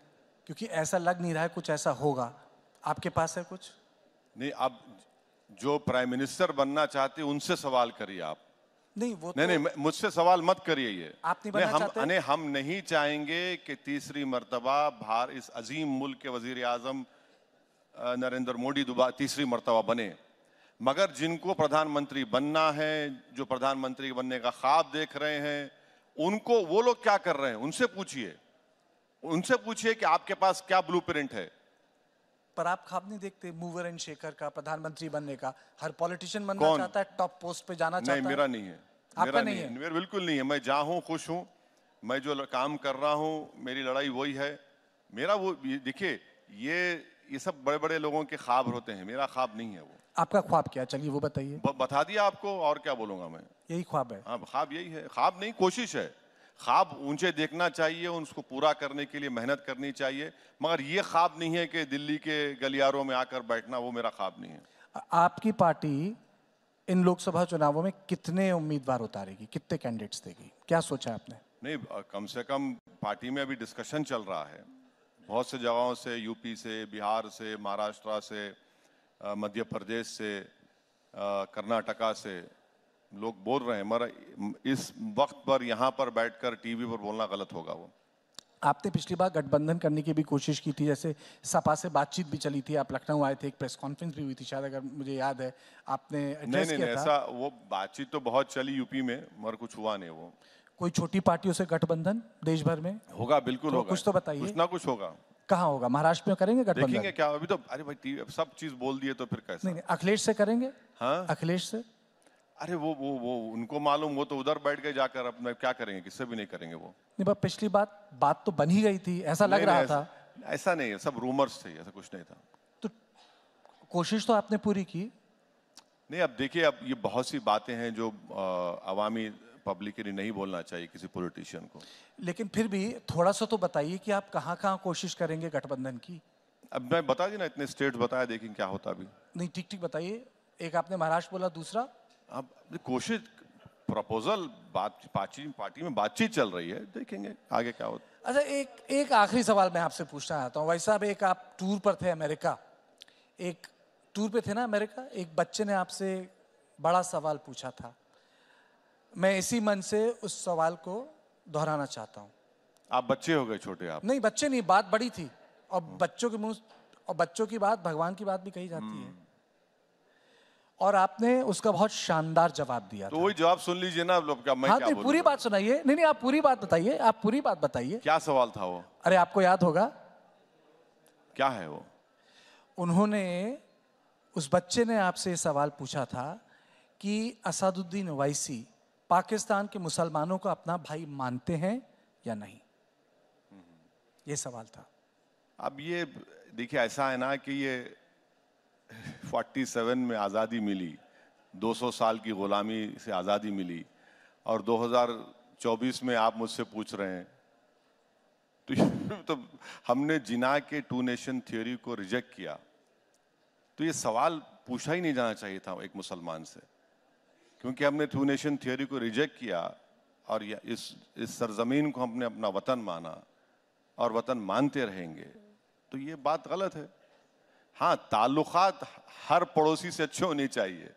क्योंकि ऐसा लग नहीं रहा है कुछ ऐसा होगा। आपके पास है कुछ? नहीं अब जो प्राइम मिनिस्टर बनना चाहते उनसे सवाल करिए आप। नहीं वो नहीं तो नहीं मुझसे सवाल मत करिए ये। आप नहीं बनना हम चाहते? नहीं हम नहीं चाहेंगे कि तीसरी मर्तबा भार इस अजीम मुल्क के वज़ीर आज़म नरेंद्र मोदी दोबारा तीसरी मर्तबा बने। मगर जिनको प्रधानमंत्री बनना है जो प्रधानमंत्री बनने का ख्वाब देख रहे हैं उनको वो लोग क्या कर रहे हैं? उनसे पूछिए। उनसे पूछिए कि आपके पास क्या ब्लूप्रिंट है। पर आप खाब नहीं देखते मूवर एंड शेखर का प्रधानमंत्री बनने का? हर पॉलिटिशियन बनना? चाहता है टॉप पोस्ट पे जाना चाहता नहीं है? मेरा नहीं है। आपका नहीं है? मेरा बिल्कुल नहीं है। मैं जहाँ हूँ खुश हूँ। मैं जो काम कर रहा हूँ मेरी लड़ाई वही है। मेरा वो देखिए ये ये सब बड़े बड़े लोगों के ख्वाब होते हैं। मेरा ख्वाब नहीं है वो। आपका ख्वाब क्या चलिए वो बताइए। बता दिया आपको और क्या बोलूँगा मैं? यही ख्वाब है। हाँ ख्वाब यही है। ख्वाब नहीं कोशिश है। ख्वाब ऊँचे देखना चाहिए उसको पूरा करने के लिए मेहनत करनी चाहिए। मगर ये ख्वाब नहीं है कि दिल्ली के गलियारों में आकर बैठना वो मेरा ख्वाब नहीं है। आपकी पार्टी इन लोकसभा चुनावों में कितने उम्मीदवार उतारेगी? कितने कैंडिडेट्स देगी? क्या सोचा है आपने? नहीं कम से कम पार्टी में अभी डिस्कशन चल रहा है। बहुत से जगहों से यूपी से, बिहार से, महाराष्ट्र से मध्य प्रदेश से कर्नाटका से लोग बोल रहे हैं, मगर इस वक्त पर यहाँ पर बैठकर टीवी पर बोलना गलत होगा वो। आपने पिछली बार गठबंधन करने की भी कोशिश की थी जैसे सपा से बातचीत भी चली थी आप लखनऊ आए थे एक प्रेस कॉन्फ्रेंस भी हुई थी शायद अगर मुझे याद है आपने नहीं नहीं ऐसा वो बातचीत तो बहुत चली यूपी में मगर कुछ हुआ नहीं वो। कोई छोटी पार्टियों से गठबंधन देश भर में? होगा बिल्कुल तो होगा। कुछ तो बताइए। कुछ ना कुछ होगा। कहाँ होगा? महाराष्ट्र में करेंगे गठबंधन? देखेंगे क्या अभी तो अरे भाई सब चीज़ बोल दिए तो फिर कैसे? नहीं नहीं अखिलेश से करेंगे? हाँ? अखिलेश से? अरे वो वो वो उनको मालूम वो तो उधर बैठ के जाकर अपना क्या करेंगे किससे भी नहीं करेंगे वो। नहीं पर पिछली बात बात तो बन ही गई थी ऐसा लग रहा था। ऐसा, नहीं है सब रूमर्स थे ऐसा कुछ नहीं था। तो कोशिश तो आपने पूरी की? नहीं अब देखिए अब ये बहुत सी बातें हैं जो अवामी पब्लिक के लिए नहीं बोलना चाहिए किसी पॉलिटिशियन को। लेकिन फिर भी थोड़ा सा तो बताइए कि आप कहाँ कहाँ कोशिश करेंगे गठबंधन की। अब मैं बता दी ना इतने स्टेट बताया देखें क्या होता अभी। नहीं ठीक ठीक बताइए। एक आपने महाराष्ट्र बोला दूसरा? अब कोशिश प्रपोजल बात पार्टी पार्टी में बातचीत चल रही है देखेंगे आगे क्या होता अच्छा एक एक आखिरी सवाल मैं आपसे पूछना चाहता हूँ। भाई साहब एक आप टूर पर थे अमेरिका। एक टूर पे थे ना अमेरिका? एक बच्चे ने आपसे बड़ा सवाल पूछा था। मैं इसी मन से उस सवाल को दोहराना चाहता हूँ। आप बच्चे हो गए छोटे आप। नहीं बच्चे नहीं बात बड़ी थी। और बच्चों के मुँह और बच्चों की बात भगवान की बात भी कही जाती है। और आपने उसका बहुत शानदार जवाब दिया तो वही जवाब सुन लीजिए ना लोग क्या मैं हाँ क्या नहीं पूरी बात सुनाइए। नहीं नहीं आप पूरी बात बताइए आप पूरी बात बताइए। क्या सवाल था वो? अरे आपको याद होगा? क्या है वो? उन्होंने उस बच्चे ने आपसे सवाल पूछा था कि असदुद्दीन ओवैसी पाकिस्तान के मुसलमानों को अपना भाई मानते हैं या नहीं? ये सवाल था। अब ये देखिए ऐसा है ना कि ये 47 में आज़ादी मिली 200 साल की गुलामी से आज़ादी मिली और 2024 में आप मुझसे पूछ रहे हैं। तो, तो हमने जिना के टू नेशन थ्योरी को रिजेक्ट किया। तो ये सवाल पूछा ही नहीं जाना चाहिए था एक मुसलमान से क्योंकि हमने टू नेशन थ्योरी को रिजेक्ट किया और इस इस सरजमीन को हमने अपना वतन माना और वतन मानते रहेंगे। तो ये बात गलत है। हाँ ताल्लुकात हर पड़ोसी से अच्छे होने चाहिए।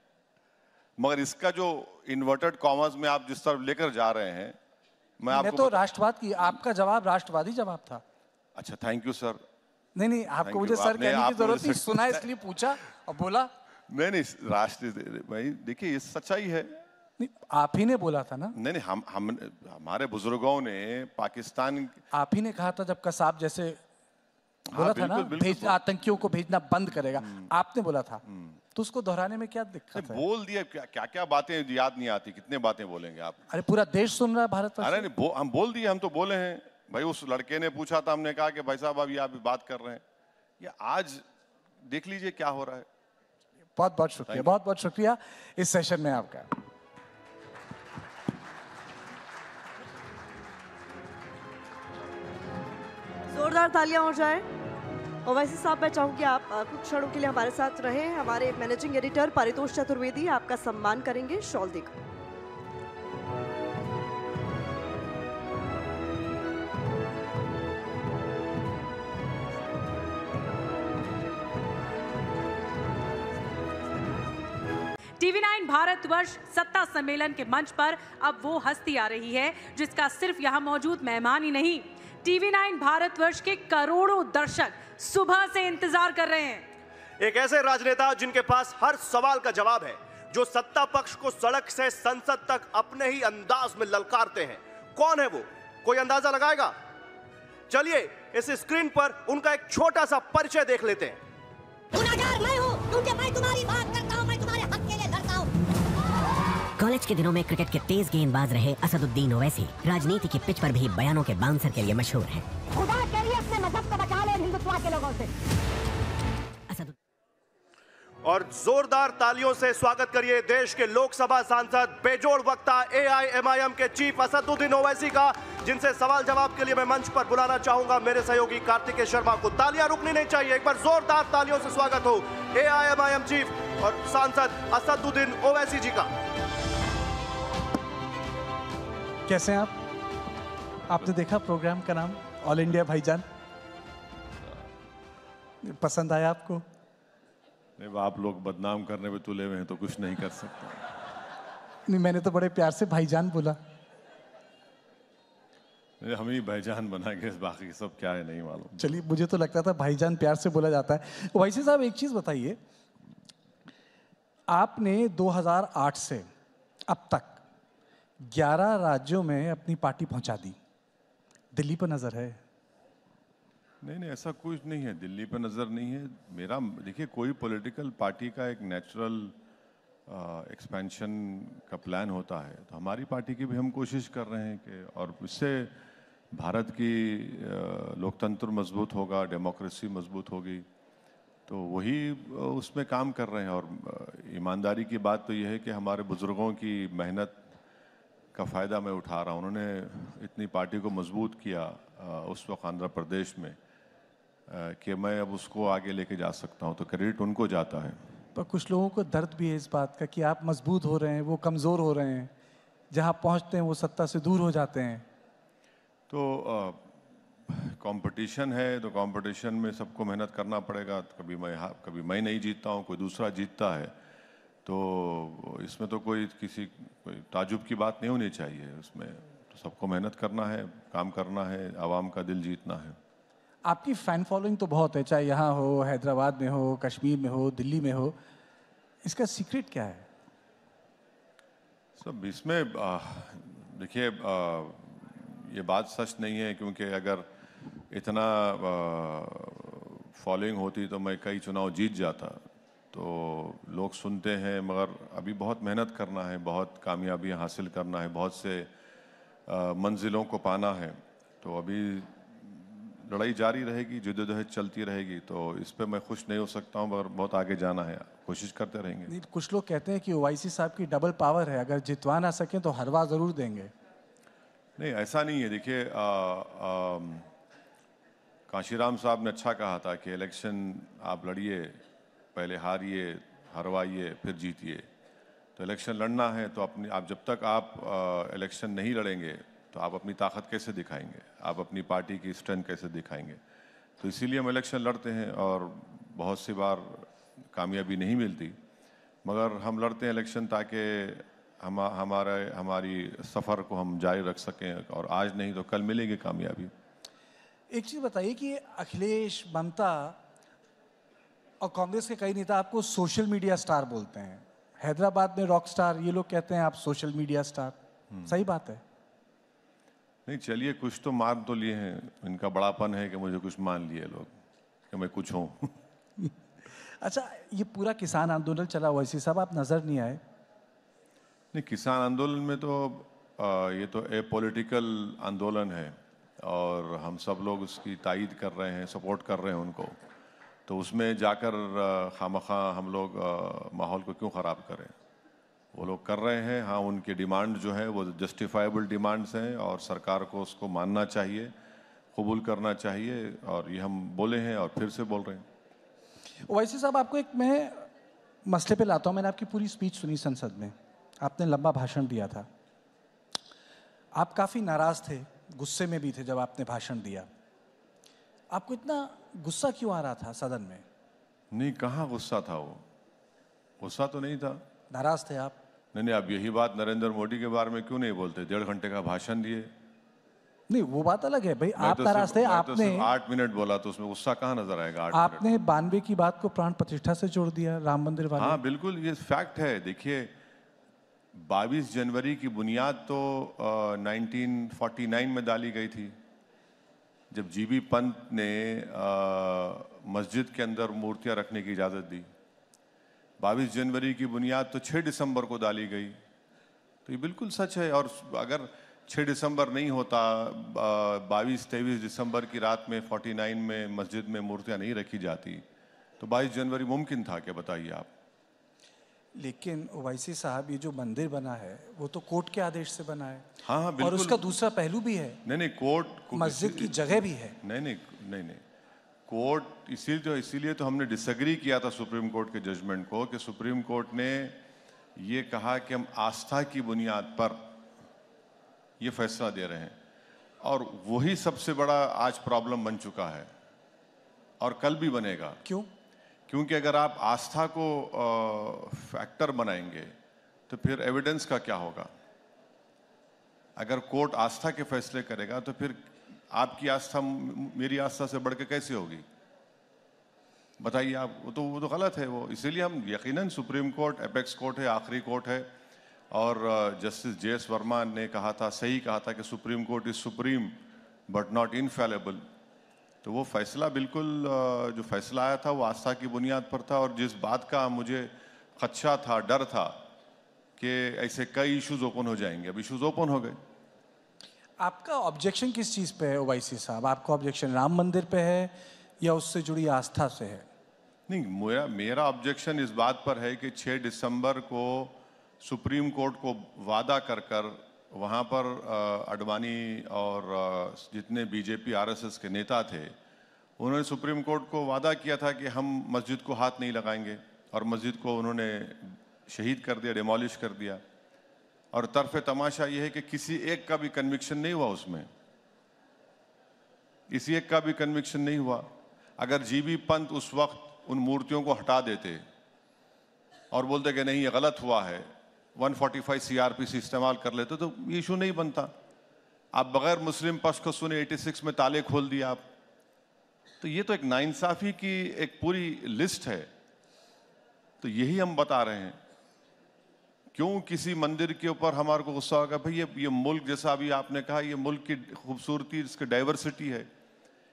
मगर इसका जो इन्वर्टेड कॉमर्स में आप जिस तरफ़ लेकर जा रहे हैं मैं मैं आपको तो राष्ट्रवाद की आपका जवाब राष्ट्रवादी जवाब था। अच्छा थैंक यू सर नहीं नहीं आपको मुझे सर कहने की ज़रूरत नहीं सुना इसलिए पूछा और बोला। नहीं नहीं राष्ट्र भाई देखिए ये सच्चाई है। नहीं आप ही ने बोला था ना। नहीं नहीं हम हम हमारे बुज़ुर्गों ने पाकिस्तान आप ही ने कहा था जब कसाब जैसे बोला था ना। भेज आतंकियों को भेजना बंद करेगा। आपने बोला था। तो उसको दोहराने में क्या दिक्कत है? बोल दिया क्या क्या क्या बातें याद नहीं आती कितने बातें बोलेंगे आप? अरे पूरा देश सुन रहा है भारत अरे नहीं बो, हम बोल दिए हम तो बोले हैं। भाई उस लड़के ने पूछा था हमने कहा कि भाई साहब ये आप बात कर रहे हैं। ये आज देख लीजिए क्या हो रहा है। बहुत बहुत शुक्रिया बहुत बहुत शुक्रिया। इस सेशन में आपका। जोरदार तालियाँ हो जाए। ओवैसी साहब, मैं चाहूँगी आप कुछ क्षणों के लिए हमारे साथ रहें। हमारे मैनेजिंग एडिटर परितोष चतुर्वेदी आपका सम्मान करेंगे। शॉल देकर टीवी नाइन भारतवर्ष सत्ता सम्मेलन के मंच पर अब वो हस्ती आ रही है, जिसका सिर्फ़ यहाँ मौजूद मेहमान ही नहीं टीवी नाइन भारतवर्ष के करोड़ों दर्शक सुबह से इंतज़ार कर रहे हैं। एक ऐसे राजनेता जिनके पास हर सवाल का जवाब है जो सत्ता पक्ष को सड़क से संसद तक अपने ही अंदाज में ललकारते हैं। कौन है वो? कोई अंदाज़ा लगाएगा? चलिए इस स्क्रीन पर उनका एक छोटा सा परिचय देख लेते हैं। मैं हूँ क्योंकि मैं तुम्हारी बात कॉलेज के दिनों में क्रिकेट के तेज गेंदबाज रहे असदुद्दीन ओवैसी। राजनीति की पिच पर भी बयानों के बाउंसर के लिए मशहूर हैं। खुदा के लिए अपने मज़हब को बचा ले हिंदुत्व के लोगों से। और जोरदार तालियों से स्वागत करिए देश के लोकसभा सांसद बेजोड़ वक्ता एआईएमआईएम के चीफ असदुद्दीन ओवैसी का जिनसे सवाल जवाब के लिए मैं मंच पर बुलाना चाहूँगा। मेरे सहयोगी कार्तिकेय शर्मा को तालियाँ रुकनी नहीं चाहिए। एक बार जोरदार तालियों से स्वागत हो एआईएमआईएम चीफ और सांसद असदुद्दीन ओवैसी जी का। कैसे हैं आप? आपने देखा प्रोग्राम का नाम ऑल इंडिया भाईजान पसंद आया आपको? नहीं आप लोग बदनाम करने में तुले हुए हैं तो कुछ नहीं कर सकते। नहीं मैंने तो बड़े प्यार से भाईजान बोला। हम ही भाईजान बना बनाएँगे बाकी सब क्या है नहीं मालूम। चलिए मुझे तो लगता था भाईजान प्यार से बोला जाता है। वैसे साहब एक चीज़ बताइए। आपने 2008 से अब तक 11 राज्यों में अपनी पार्टी पहुँचा दी। दिल्ली पर नज़र है। नहीं नहीं, ऐसा कुछ नहीं है। दिल्ली पर नज़र नहीं है। मेरा, देखिए, कोई पॉलिटिकल पार्टी का एक नेचुरल एक्सपेंशन का प्लान होता है। तो हमारी पार्टी की भी हम कोशिश कर रहे हैं कि, और इससे भारत की लोकतंत्र मज़बूत होगा डेमोक्रेसी मज़बूत होगी। तो वही, उसमें काम कर रहे हैं। और ईमानदारी की बात तो यह है कि हमारे बुज़ुर्गों की मेहनत का फ़ायदा मैं उठा रहा हूँ। उन्होंने इतनी पार्टी को मज़बूत किया उस वक्त आंध्र प्रदेश में कि मैं अब उसको आगे लेके जा सकता हूँ तो क्रेडिट उनको जाता है। पर कुछ लोगों को दर्द भी है इस बात का कि आप मज़बूत हो रहे हैं वो कमज़ोर हो रहे हैं जहाँ पहुँचते हैं वो सत्ता से दूर हो जाते हैं। तो कंपटीशन है तो कंपटीशन में सबको मेहनत करना पड़ेगा कभी मैं कभी मैं नहीं जीतता हूँ कोई दूसरा जीतता है। तो इसमें तो कोई किसी कोई ताजुब की बात नहीं होनी चाहिए। उसमें तो सबको मेहनत करना है काम करना है आवाम का दिल जीतना है। आपकी फ़ैन फॉलोइंग तो बहुत है चाहे यहाँ हो हैदराबाद में हो कश्मीर में हो दिल्ली में हो। इसका सीक्रेट क्या है? सब इसमें देखिए ये बात सच नहीं है क्योंकि अगर इतना फॉलोइंग होती तो मैं कई चुनाव जीत जाता। तो लोग सुनते हैं मगर अभी बहुत मेहनत करना है बहुत कामयाबी हासिल करना है बहुत से मंजिलों को पाना है। तो अभी लड़ाई जारी रहेगी जदोजहद चलती रहेगी तो इस पर मैं खुश नहीं हो सकता हूँ मगर बहुत आगे जाना है। कोशिश करते रहेंगे। नहीं कुछ लोग कहते हैं कि ओवैसी साहब की डबल पावर है अगर जितवा ना सकें तो हरवा ज़रूर देंगे। नहीं ऐसा नहीं है। देखिए काशीराम साहब ने अच्छा कहा था कि इलेक्शन आप लड़िए पहले हारिए, हरवाइए, फिर जीतिए। तो इलेक्शन लड़ना है तो अपनी, आप जब तक आप इलेक्शन नहीं लड़ेंगे तो आप अपनी ताकत कैसे दिखाएँगे? आप अपनी पार्टी की स्ट्रेंथ कैसे दिखाएँगे? तो इसीलिए हम इलेक्शन लड़ते हैं और बहुत सी बार कामयाबी नहीं मिलती। मगर हम लड़ते हैं इलेक्शन ताकि हम, हमारे, हमारी सफ़र को हम जारी रख सकें और आज नहीं तो कल मिलेगी कामयाबी। एक चीज़ बताइए कि अखिलेश ममता और कांग्रेस के कई नेता आपको सोशल मीडिया स्टार बोलते हैं। हैदराबाद में रॉक स्टार ये लोग कहते हैं आप सोशल मीडिया स्टार सही बात है। नहीं चलिए कुछ तो मान तो लिए हैं। इनका बड़ापन है कि मुझे कुछ मान लिए लोग कि मैं कुछ हूँ। अच्छा ये पूरा किसान आंदोलन चला हुआ इसी साहब आप नज़र नहीं आए? नहीं किसान आंदोलन में तो आ, ये तो ए पॉलिटिकल आंदोलन है। और हम सब लोग उसकी तायद कर रहे हैं सपोर्ट कर रहे हैं उनको। तो उसमें जाकर खामखा हम लोग माहौल को क्यों ख़राब करें? वो लोग कर रहे हैं। हाँ उनकी डिमांड जो है, वो जस्टिफाइबल डिमांड्स हैं और सरकार को उसको मानना चाहिए, कबूल करना चाहिए और ये हम बोले हैं और फिर से बोल रहे हैं। वैसे साहब, आपको एक मैं मसले पे लाता हूँ। मैंने आपकी पूरी स्पीच सुनी संसद में। आपने लंबा भाषण दिया था। आप काफ़ी नाराज़ थे, गुस्से में भी थे जब आपने भाषण दिया। आपको इतना गुस्सा क्यों आ रहा था सदन में? नहीं कहाँ गुस्सा था वो? गुस्सा तो नहीं था। नाराज़ थे आप। नहीं नहीं अब यही बात नरेंद्र मोदी के बारे में क्यों नहीं बोलते? डेढ़ घंटे का भाषण दिए। नहीं वो बात अलग है। भाई आप तो नाराज़ थे तो आपने आठ मिनट बोला तो उसमें गुस्सा कहाँ नज़र आएगा आठ आपने बानवे की बात को प्राण प्रतिष्ठा से जोड़ दिया राम मंदिर वाले। हाँ बिल्कुल ये फैक्ट है। देखिए 22 जनवरी की बुनियाद तो अ, 1949 में डाली गई थी। जब जीबी पंत ने मस्जिद के अंदर मूर्तियाँ रखने की इजाज़त दी। 22 जनवरी की बुनियाद तो 6 दिसंबर को डाली गई। तो ये बिल्कुल सच है और अगर 6 दिसंबर नहीं होता बाईस, तेईस दिसंबर की रात में 49 में मस्जिद में मूर्तियाँ नहीं रखी जाती तो 22 जनवरी मुमकिन था क्या बताइए आप। लेकिन ओवैसी साहब ये जो मंदिर बना है वो तो कोर्ट के आदेश से बना है। हाँ हाँ और उसका दूसरा पहलू भी है। नहीं नहीं कोर्ट मस्जिद की जगह भी है। नहीं नहीं नहीं नहीं। कोर्ट इसीलिए तो इसीलिए तो हमने डिसग्री किया था सुप्रीम कोर्ट के जजमेंट को कि सुप्रीम कोर्ट ने ये कहा कि हम आस्था की बुनियाद पर ये फैसला दे रहे हैं। और वही सबसे बड़ा आज प्रॉब्लम बन चुका है। और कल भी बनेगा। क्यों? क्योंकि अगर आप आस्था को फैक्टर बनाएँगे तो फिर एविडेंस का क्या होगा? अगर कोर्ट आस्था के फैसले करेगा तो फिर आपकी आस्था मेरी आस्था से बढ़ के कैसे होगी? बताइए आप, वो तो वो तो गलत है वो। इसीलिए हम यकीनन सुप्रीम कोर्ट एपेक्स कोर्ट है, आखिरी कोर्ट है। और जस्टिस जे एस वर्मा ने कहा था, सही कहा था कि supreme court is supreme but not infallible तो वो फैसला बिल्कुल जो फैसला आया था वो आस्था की बुनियाद पर था और जिस बात का मुझे खदशा था डर था कि ऐसे कई इश्यूज़ ओपन हो जाएँगे। अब इश्यूज़ ओपन हो गए। आपका ऑब्जेक्शन किस चीज़ पे है ओवैसी साहब? आपका ऑब्जेक्शन राम मंदिर पे है या उससे जुड़ी आस्था से है? नहीं मेरा मेरा ऑब्जेक्शन इस बात पर है कि 6 दिसंबर को सुप्रीम कोर्ट को वादा कर कर वहाँ पर अडवाणी और जितने बीजेपी, आरएसएस के नेता थे, उन्होंने सुप्रीम कोर्ट को वादा किया था कि हम मस्जिद को हाथ नहीं लगाएँगे और मस्जिद को उन्होंने शहीद कर दिया डिमोलिश कर दिया। और तरफ़ तमाशा यह है कि किसी एक का भी कन्विक्शन नहीं हुआ उसमें। इसी एक का भी कन्विक्शन नहीं हुआ। अगर जीबी पंत उस वक्त उन मूर्तियों को हटा देते और बोलते कि नहीं, ये गलत हुआ है 145 सीआरपीसी इस्तेमाल कर लेते तो इशू नहीं बनता। आप बगैर मुस्लिम पक्ष को सुने 86 में ताले खोल दिया आप। तो ये तो एक नाइंसाफी की एक पूरी लिस्ट है। तो यही हम बता रहे हैं। क्यों किसी मंदिर के ऊपर हमारे को गुस्सा होगा भाई ये ये मुल्क जैसा अभी आपने कहा, ये मुल्क की खूबसूरती, इसकी डाइवर्सिटी है।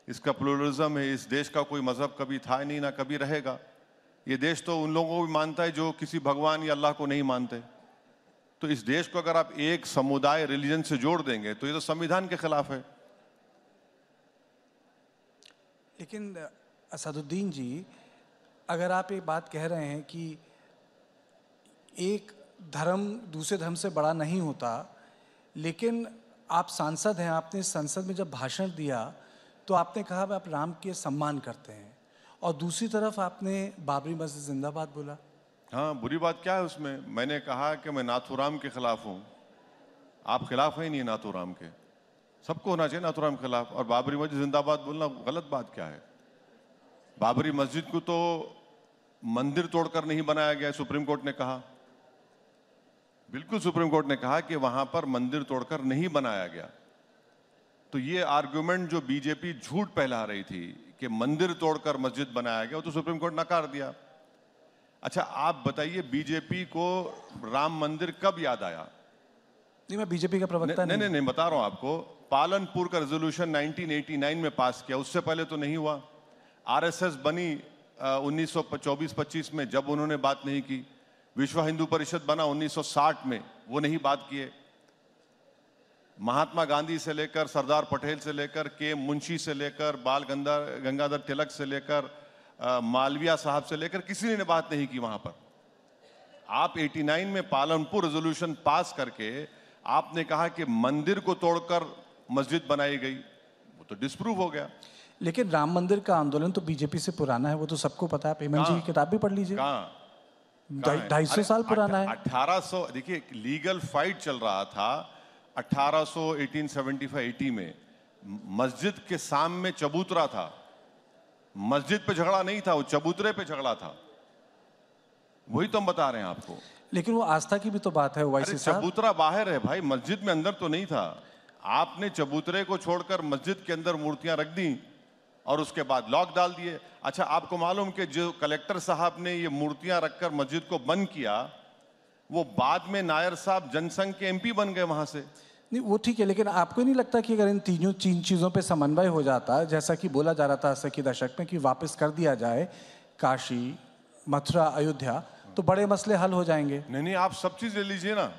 इसका प्लूरलिज्म है, इस देश का कोई मज़हब कभी था नहीं, ना कभी रहेगा। ये देश तो उन लोगों को भी मानता है जो किसी भगवान या अल्लाह को नहीं मानते। तो इस देश को अगर आप एक समुदाय रिलीजन से जोड़ देंगे तो ये तो संविधान के खिलाफ है। लेकिन असदुद्दीन जी, अगर आप एक बात कह रहे हैं कि एक धर्म दूसरे धर्म से बड़ा नहीं होता, लेकिन आप सांसद हैं, आपने संसद में जब भाषण दिया तो आपने कहा आप राम के सम्मान करते हैं। और दूसरी तरफ़ आपने बाबरी मस्जिद जिंदाबाद बोला। हाँ बुरी बात क्या है उसमें? मैंने कहा कि मैं नाथुराम के खिलाफ हूँ। आप खिलाफ है नहीं नाथुराम के। सबको होना चाहिए नाथुराम के खिलाफ। और बाबरी मस्जिद जिंदाबाद बोलना गलत बात क्या है? बाबरी मस्जिद को तो मंदिर तोड़कर नहीं बनाया गया सुप्रीम कोर्ट ने कहा। बिल्कुल सुप्रीम कोर्ट ने कहा कि वहाँ पर मंदिर तोड़कर नहीं बनाया गया। तो ये आर्ग्यूमेंट जो बीजेपी झूठ फैला रही थी कि मंदिर तोड़कर मस्जिद बनाया गया, वो तो सुप्रीम कोर्ट नकार दिया। अच्छा आप बताइए बीजेपी को राम मंदिर कब याद आया? नहीं मैं बीजेपी का प्रवक्ता नहीं नहीं। नहीं बता रहा हूँ आपको। पालनपुर का रेजोल्यूशन 1989 में पास किया। उससे पहले तो नहीं हुआ। आरएसएस बनी उन्नीस सौ में जब उन्होंने बात नहीं की। विश्व हिंदू परिषद बना 1960 में वो नहीं बात किए। महात्मा गांधी से लेकर सरदार पटेल से लेकर के मुंशी से लेकर बाल गंगा गंगाधर तिलक से लेकर मालविया साहब से लेकर किसी ने बात नहीं की वहाँ पर। आप 89 में पालनपुर रेजोल्यूशन पास करके आपने कहा कि मंदिर को तोड़कर मस्जिद बनाई गई। वो तो डिस्प्रूव हो गया। लेकिन राम मंदिर का आंदोलन तो बीजेपी से पुराना है वो तो सबको पता है। हेमंत जी की किताब भी पढ़ लीजिए। ढाई सौ साल पुराना है। अठारह सौ देखिए लीगल फाइट चल रहा था 1800 1875 80 में मस्जिद के सामने चबूतरा था। मस्जिद पे झगड़ा नहीं था वो चबूतरे पे झगड़ा था। वही तो हम बता रहे हैं आपको। लेकिन वो आस्था की भी तो बात है साहब। चबूतरा बाहर है भाई मस्जिद में अंदर तो नहीं था। आपने चबूतरे को छोड़कर मस्जिद के अंदर मूर्तियाँ रख दी और उसके बाद लॉक डाल दिए। अच्छा आपको मालूम कि जो कलेक्टर साहब ने ये मूर्तियाँ रखकर मस्जिद को बंद किया वो बाद में नायर साहब जनसंघ के एमपी बन गए वहाँ से। नहीं, वो ठीक है, लेकिन आपको नहीं लगता कि अगर इन तीनों, तीन चीज़ों पे समन्वय हो जाता, जैसा कि बोला जा रहा था अस्सी के दशक में कि वापस कर दिया जाए काशी, मथुरा, अयोध्या तो बड़े मसले हल हो जाएँगे। नहीं नहीं, आप सब चीज़ ले लीजिए ना।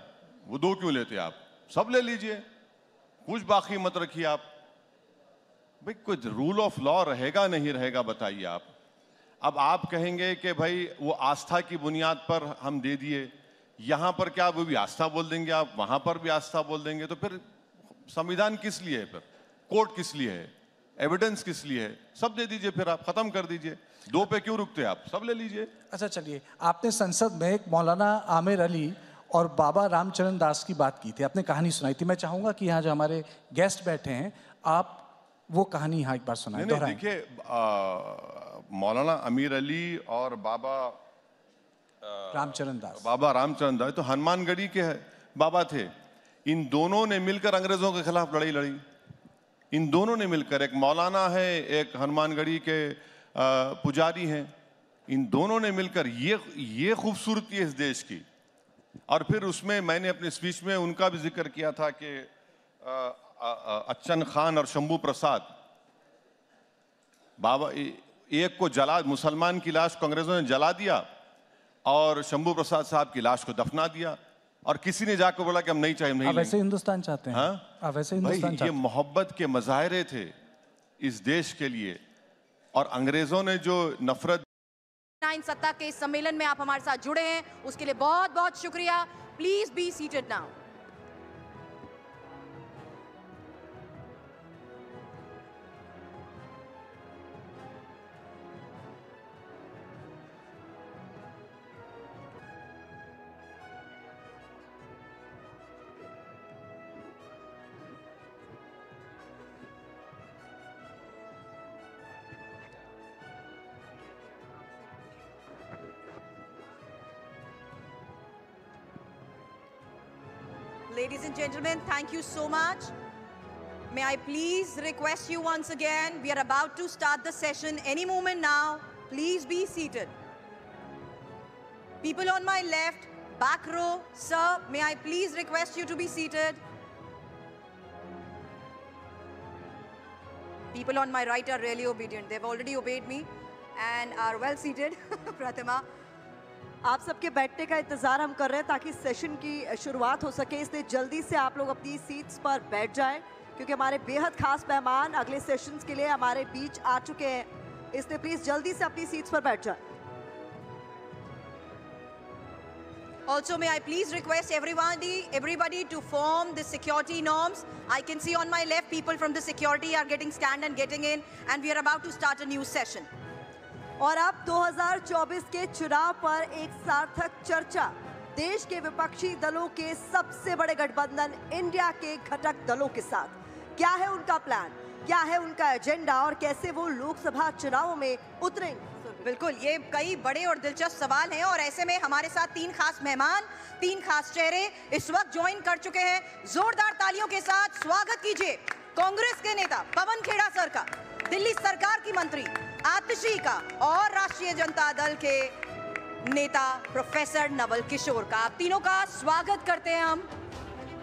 वो दो क्यों लेते आप? सब ले लीजिए। कुछ बाकी मत रखिए आप। भाई, कुछ रूल ऑफ़ लॉ रहेगा नहीं रहेगा बताइए आप। अब आप कहेंगे कि भाई, वो आस्था की बुनियाद पर हम दे दिए। यहाँ पर क्या वो भी आस्था बोल देंगे आप? वहाँ पर भी आस्था बोल देंगे तो फिर संविधान किस लिए है फिर? कोर्ट किस लिए है? एविडेंस किस लिए है? सब दे दीजिए फिर आप खत्म कर दीजिए। दो पे क्यों रुकते हैं आप? सब ले लीजिए। अच्छा चलिए। आपने संसद में एक मौलाना आमिर अली और बाबा रामचरण दास की बात की थी। आपने कहानी सुनाई थी। मैं चाहूँगा कि यहाँ जो हमारे गेस्ट बैठे हैं आप वो कहानी यहाँ एक बार सुनाएँ। देखिए मौलाना अमीर अली और बाबा रामचरण दास। बाबा रामचरण दास तो हनुमानगढ़ी के बाबा थे। इन दोनों ने मिलकर अंग्रेज़ों के खिलाफ लड़ाई लड़ी। इन दोनों ने मिलकर, एक मौलाना है, एक हनुमानगढ़ी के पुजारी हैं। इन दोनों ने मिलकर ये ये खूबसूरती है इस देश की। और फिर उसमें मैंने अपने स्पीच में उनका भी ज़िक्र किया था कि अच्छन खान और शंभू प्रसाद, बाबा एक को जला, मुसलमान की लाश को अंग्रेज़ों ने जला दिया। और शंभू प्रसाद साहब की लाश को दफना दिया और किसी ने जाकर बोला कि हम नहीं चाहिए नहीं वैसे हिंदुस्तान चाहते हैं। हाँ? वैसे हिंदुस्तान ये चाहते हैं। मोहब्बत के मजाहरे थे इस देश के लिए और अंग्रेज़ों ने जो नफरत नाइन सत्ता के इस सम्मेलन में आप हमारे साथ जुड़े हैं उसके लिए बहुत बहुत शुक्रिया। Please be seated now Ladies and gentlemen, thank you so much. May I please request you once again, we are about to start the session any moment now. Please be seated. People on my left, back row, sir, may I please request you to be seated? People on my right are really obedient. They've already obeyed me and are well seated. Pratima. आप सबके बैठने का इंतज़ार हम कर रहे हैं ताकि सेशन की शुरुआत हो सके इसलिए जल्दी से आप लोग अपनी सीट्स पर बैठ जाएँ क्योंकि हमारे बेहद खास मेहमान अगले सेशंस के लिए हमारे बीच आ चुके हैं इसलिए प्लीज़ जल्दी से अपनी सीट्स पर बैठ जाएँ Also, may I please request everybody, everybody to form the security norms. I can see on my left people from the security are getting stand and getting in, and we are about to start a new session. और अब 2024 के चुनाव पर एक सार्थक चर्चा। देश के विपक्षी दलों के सबसे बड़े गठबंधन इंडिया के घटक दलों के साथ। क्या है उनका प्लान क्या है उनका एजेंडा और कैसे वो लोकसभा चुनाव में उतरेंगे? बिल्कुल, ये कई बड़े और दिलचस्प सवाल हैं और ऐसे में हमारे साथ तीन खास मेहमान, तीन खास चेहरे इस वक्त ज्वाइन कर चुके हैं। जोरदार तालियों के साथ स्वागत कीजिए कांग्रेस के नेता पवन खेड़ा सर का, दिल्ली सरकार की मंत्री आतिशी का और राष्ट्रीय जनता दल के नेता प्रोफेसर नवल किशोर का आप तीनों का स्वागत करते हैं हम।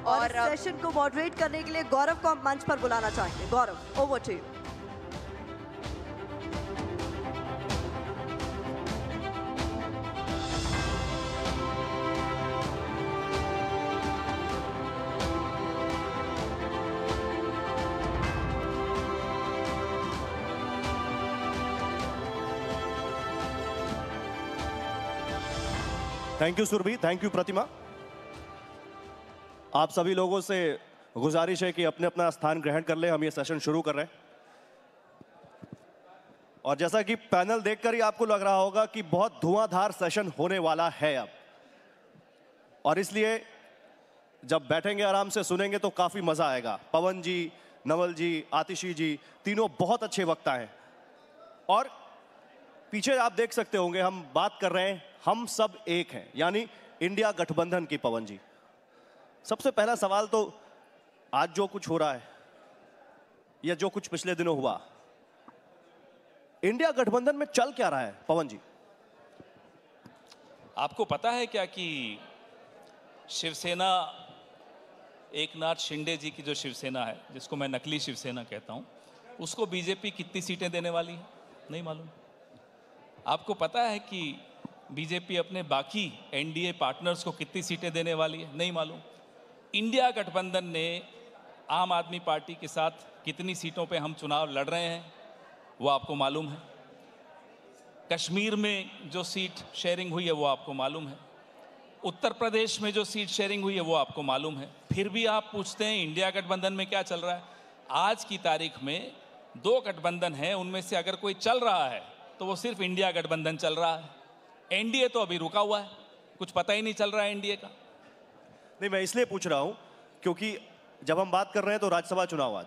और और सेशन को मॉडरेट करने के लिए गौरव को हम मंच पर बुलाना चाहेंगे। Gaurav over to you thank you Surabhi thank you Pratima आप सभी लोगों से गुजारिश है कि अपने अपना स्थान ग्रहण कर ले। हम ये सेशन शुरू कर रहे हैं। और जैसा कि पैनल देखकर ही आपको लग रहा होगा कि बहुत धुआंधार सेशन होने वाला है अब। और इसलिए जब बैठेंगे आराम से, सुनेंगे तो काफ़ी मज़ा आएगा। पवन जी, नवल जी, आतिशी जी, तीनों बहुत अच्छे वक्ता हैं। और पीछे आप देख सकते होंगे, हम बात कर रहे हैं हम सब एक हैं, यानी इंडिया गठबंधन की पवन जी। सबसे पहला सवाल तो आज जो कुछ हो रहा है, या जो कुछ पिछले दिनों हुआ, इंडिया गठबंधन में चल क्या रहा है, पवन जी? आपको पता है क्या कि शिवसेना एक नाथ शिंदे जी की जो शिवसेना है, जिसको मैं नकली शिवसेना कहता हूँ, उसको बीजेपी कितनी सीटें देने वाली है? नहीं मालूम। आपको पता है कि बीजेपी अपने बाकी एनडीए पार्टनर्स को कितनी सीटें देने वाली है? नहीं मालूम। इंडिया गठबंधन ने आम आदमी पार्टी के साथ कितनी सीटों पे हम चुनाव लड़ रहे हैं, वो आपको मालूम है। कश्मीर में जो सीट शेयरिंग हुई है, वो आपको मालूम है। उत्तर प्रदेश में जो सीट शेयरिंग हुई है, वो आपको मालूम है। फिर भी आप पूछते हैं, इंडिया गठबंधन में क्या चल रहा है? आज की तारीख में दो गठबंधन हैं, उनमें से अगर कोई चल रहा है तो वो सिर्फ़ इंडिया गठबंधन चल रहा है। एनडीए तो अभी रुका हुआ है। कुछ पता ही नहीं चल रहा है एनडीए का। नहीं मैं इसलिए पूछ रहा हूँ क्योंकि जब हम बात कर रहे हैं तो राज्यसभा चुनाव आज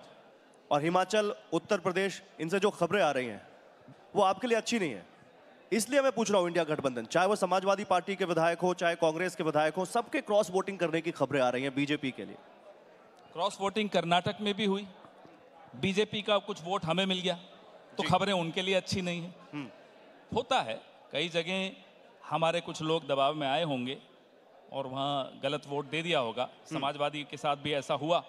और हिमाचल उत्तर प्रदेश इनसे जो खबरें आ रही हैं वो आपके लिए अच्छी नहीं है। इसलिए मैं पूछ रहा हूँ इंडिया गठबंधन चाहे वो समाजवादी पार्टी के विधायक हो चाहे कांग्रेस के विधायक हो सबके क्रॉस वोटिंग करने की खबरें आ रही हैं बीजेपी के लिए। क्रॉस वोटिंग कर्नाटक में भी हुई। बीजेपी का कुछ वोट हमें मिल गया तो खबरें उनके लिए अच्छी नहीं है। होता है कई जगह हमारे कुछ लोग दबाव में आए होंगे और वहाँ गलत वोट दे दिया होगा। समाजवादी के साथ भी ऐसा हुआ।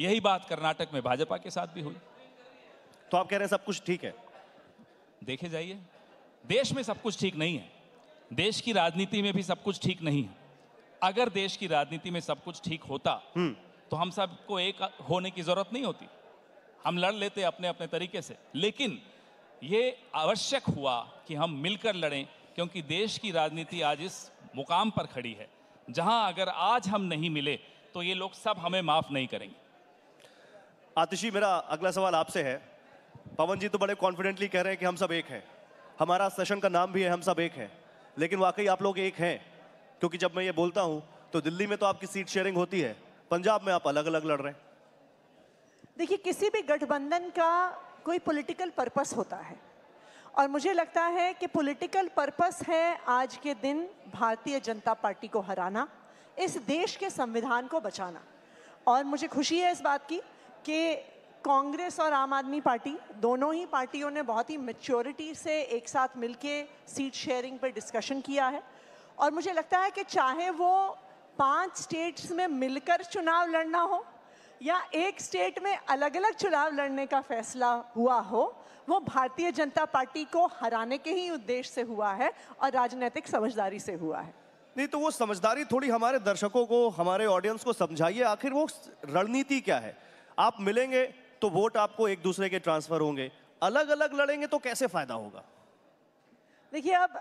यही बात कर्नाटक में भाजपा के साथ भी हुई। तो आप कह रहे हैं सब कुछ ठीक है? देखे जाइए। देश में सब कुछ ठीक नहीं है। देश की राजनीति में भी सब कुछ ठीक नहीं है। अगर देश की राजनीति में सब कुछ ठीक होता तो हम सबको एक होने की ज़रूरत नहीं होती। हम लड़ लेते अपने अपने तरीके से। लेकिन ये आवश्यक हुआ कि हम मिलकर लड़ें क्योंकि देश की राजनीति आज इस मुकाम पर खड़ी है। जहाँ अगर आज हम नहीं मिले तो ये लोग सब हमें माफ़ नहीं करेंगे। आतिशी मेरा अगला सवाल आपसे है। पवन जी तो बड़े कॉन्फिडेंटली कह रहे हैं कि हम सब एक हैं। हमारा सेशन का नाम भी है हम सब एक हैं। लेकिन वाकई आप लोग एक हैं। क्योंकि जब मैं ये बोलता हूँ तो दिल्ली में तो आपकी सीट शेयरिंग होती है। पंजाब में आप अलग अलग लड़ रहे हैं। देखिए किसी भी गठबंधन का कोई पॉलिटिकल पर्पस होता है। और मुझे लगता है कि पॉलिटिकल पर्पस है आज के दिन भारतीय जनता पार्टी को हराना, इस देश के संविधान को बचाना। और मुझे खुशी है इस बात की कि कांग्रेस और आम आदमी पार्टी, दोनों ही पार्टियों ने बहुत ही मेच्योरिटी से एक साथ मिलके सीट शेयरिंग पर डिस्कशन किया है। और मुझे लगता है कि चाहे वो पाँच स्टेट्स में मिलकर चुनाव लड़ना हो या एक स्टेट में अलग अलग चुनाव लड़ने का फैसला हुआ हो वो भारतीय जनता पार्टी को हराने के ही उद्देश्य से हुआ है और राजनीतिक समझदारी से हुआ है। नहीं तो वो समझदारी थोड़ी हमारे दर्शकों को हमारे ऑडियंस को समझाइए आखिर वो रणनीति क्या है? आप मिलेंगे तो वोट आपको एक दूसरे के ट्रांसफ़र होंगे। अलग अलग लड़ेंगे तो कैसे फ़ायदा होगा? देखिए अब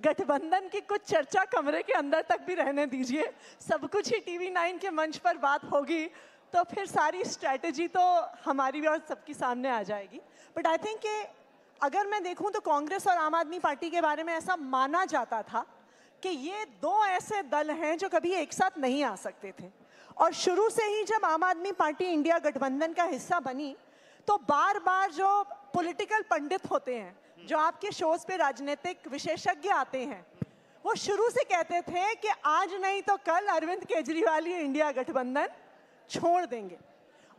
गठबंधन की कुछ चर्चा कमरे के अंदर तक भी रहने दीजिए। सब कुछ ही टीवी नाइन के मंच पर बात होगी। तो फिर सारी स्ट्रैटेजी तो हमारी भी और सबके सामने आ जाएगी। बट आई थिंक अगर मैं देखूँ तो कांग्रेस और आम आदमी पार्टी के बारे में ऐसा माना जाता था कि ये दो ऐसे दल हैं जो कभी एक साथ नहीं आ सकते थे। और शुरू से ही जब आम आदमी पार्टी इंडिया गठबंधन का हिस्सा बनी तो बार बार जो पॉलिटिकल पंडित होते हैं, जो आपके शोज़ पे राजनीतिक विशेषज्ञ आते हैं, वो शुरू से कहते थे कि आज नहीं तो कल अरविंद केजरीवाल ही इंडिया गठबंधन छोड़ देंगे।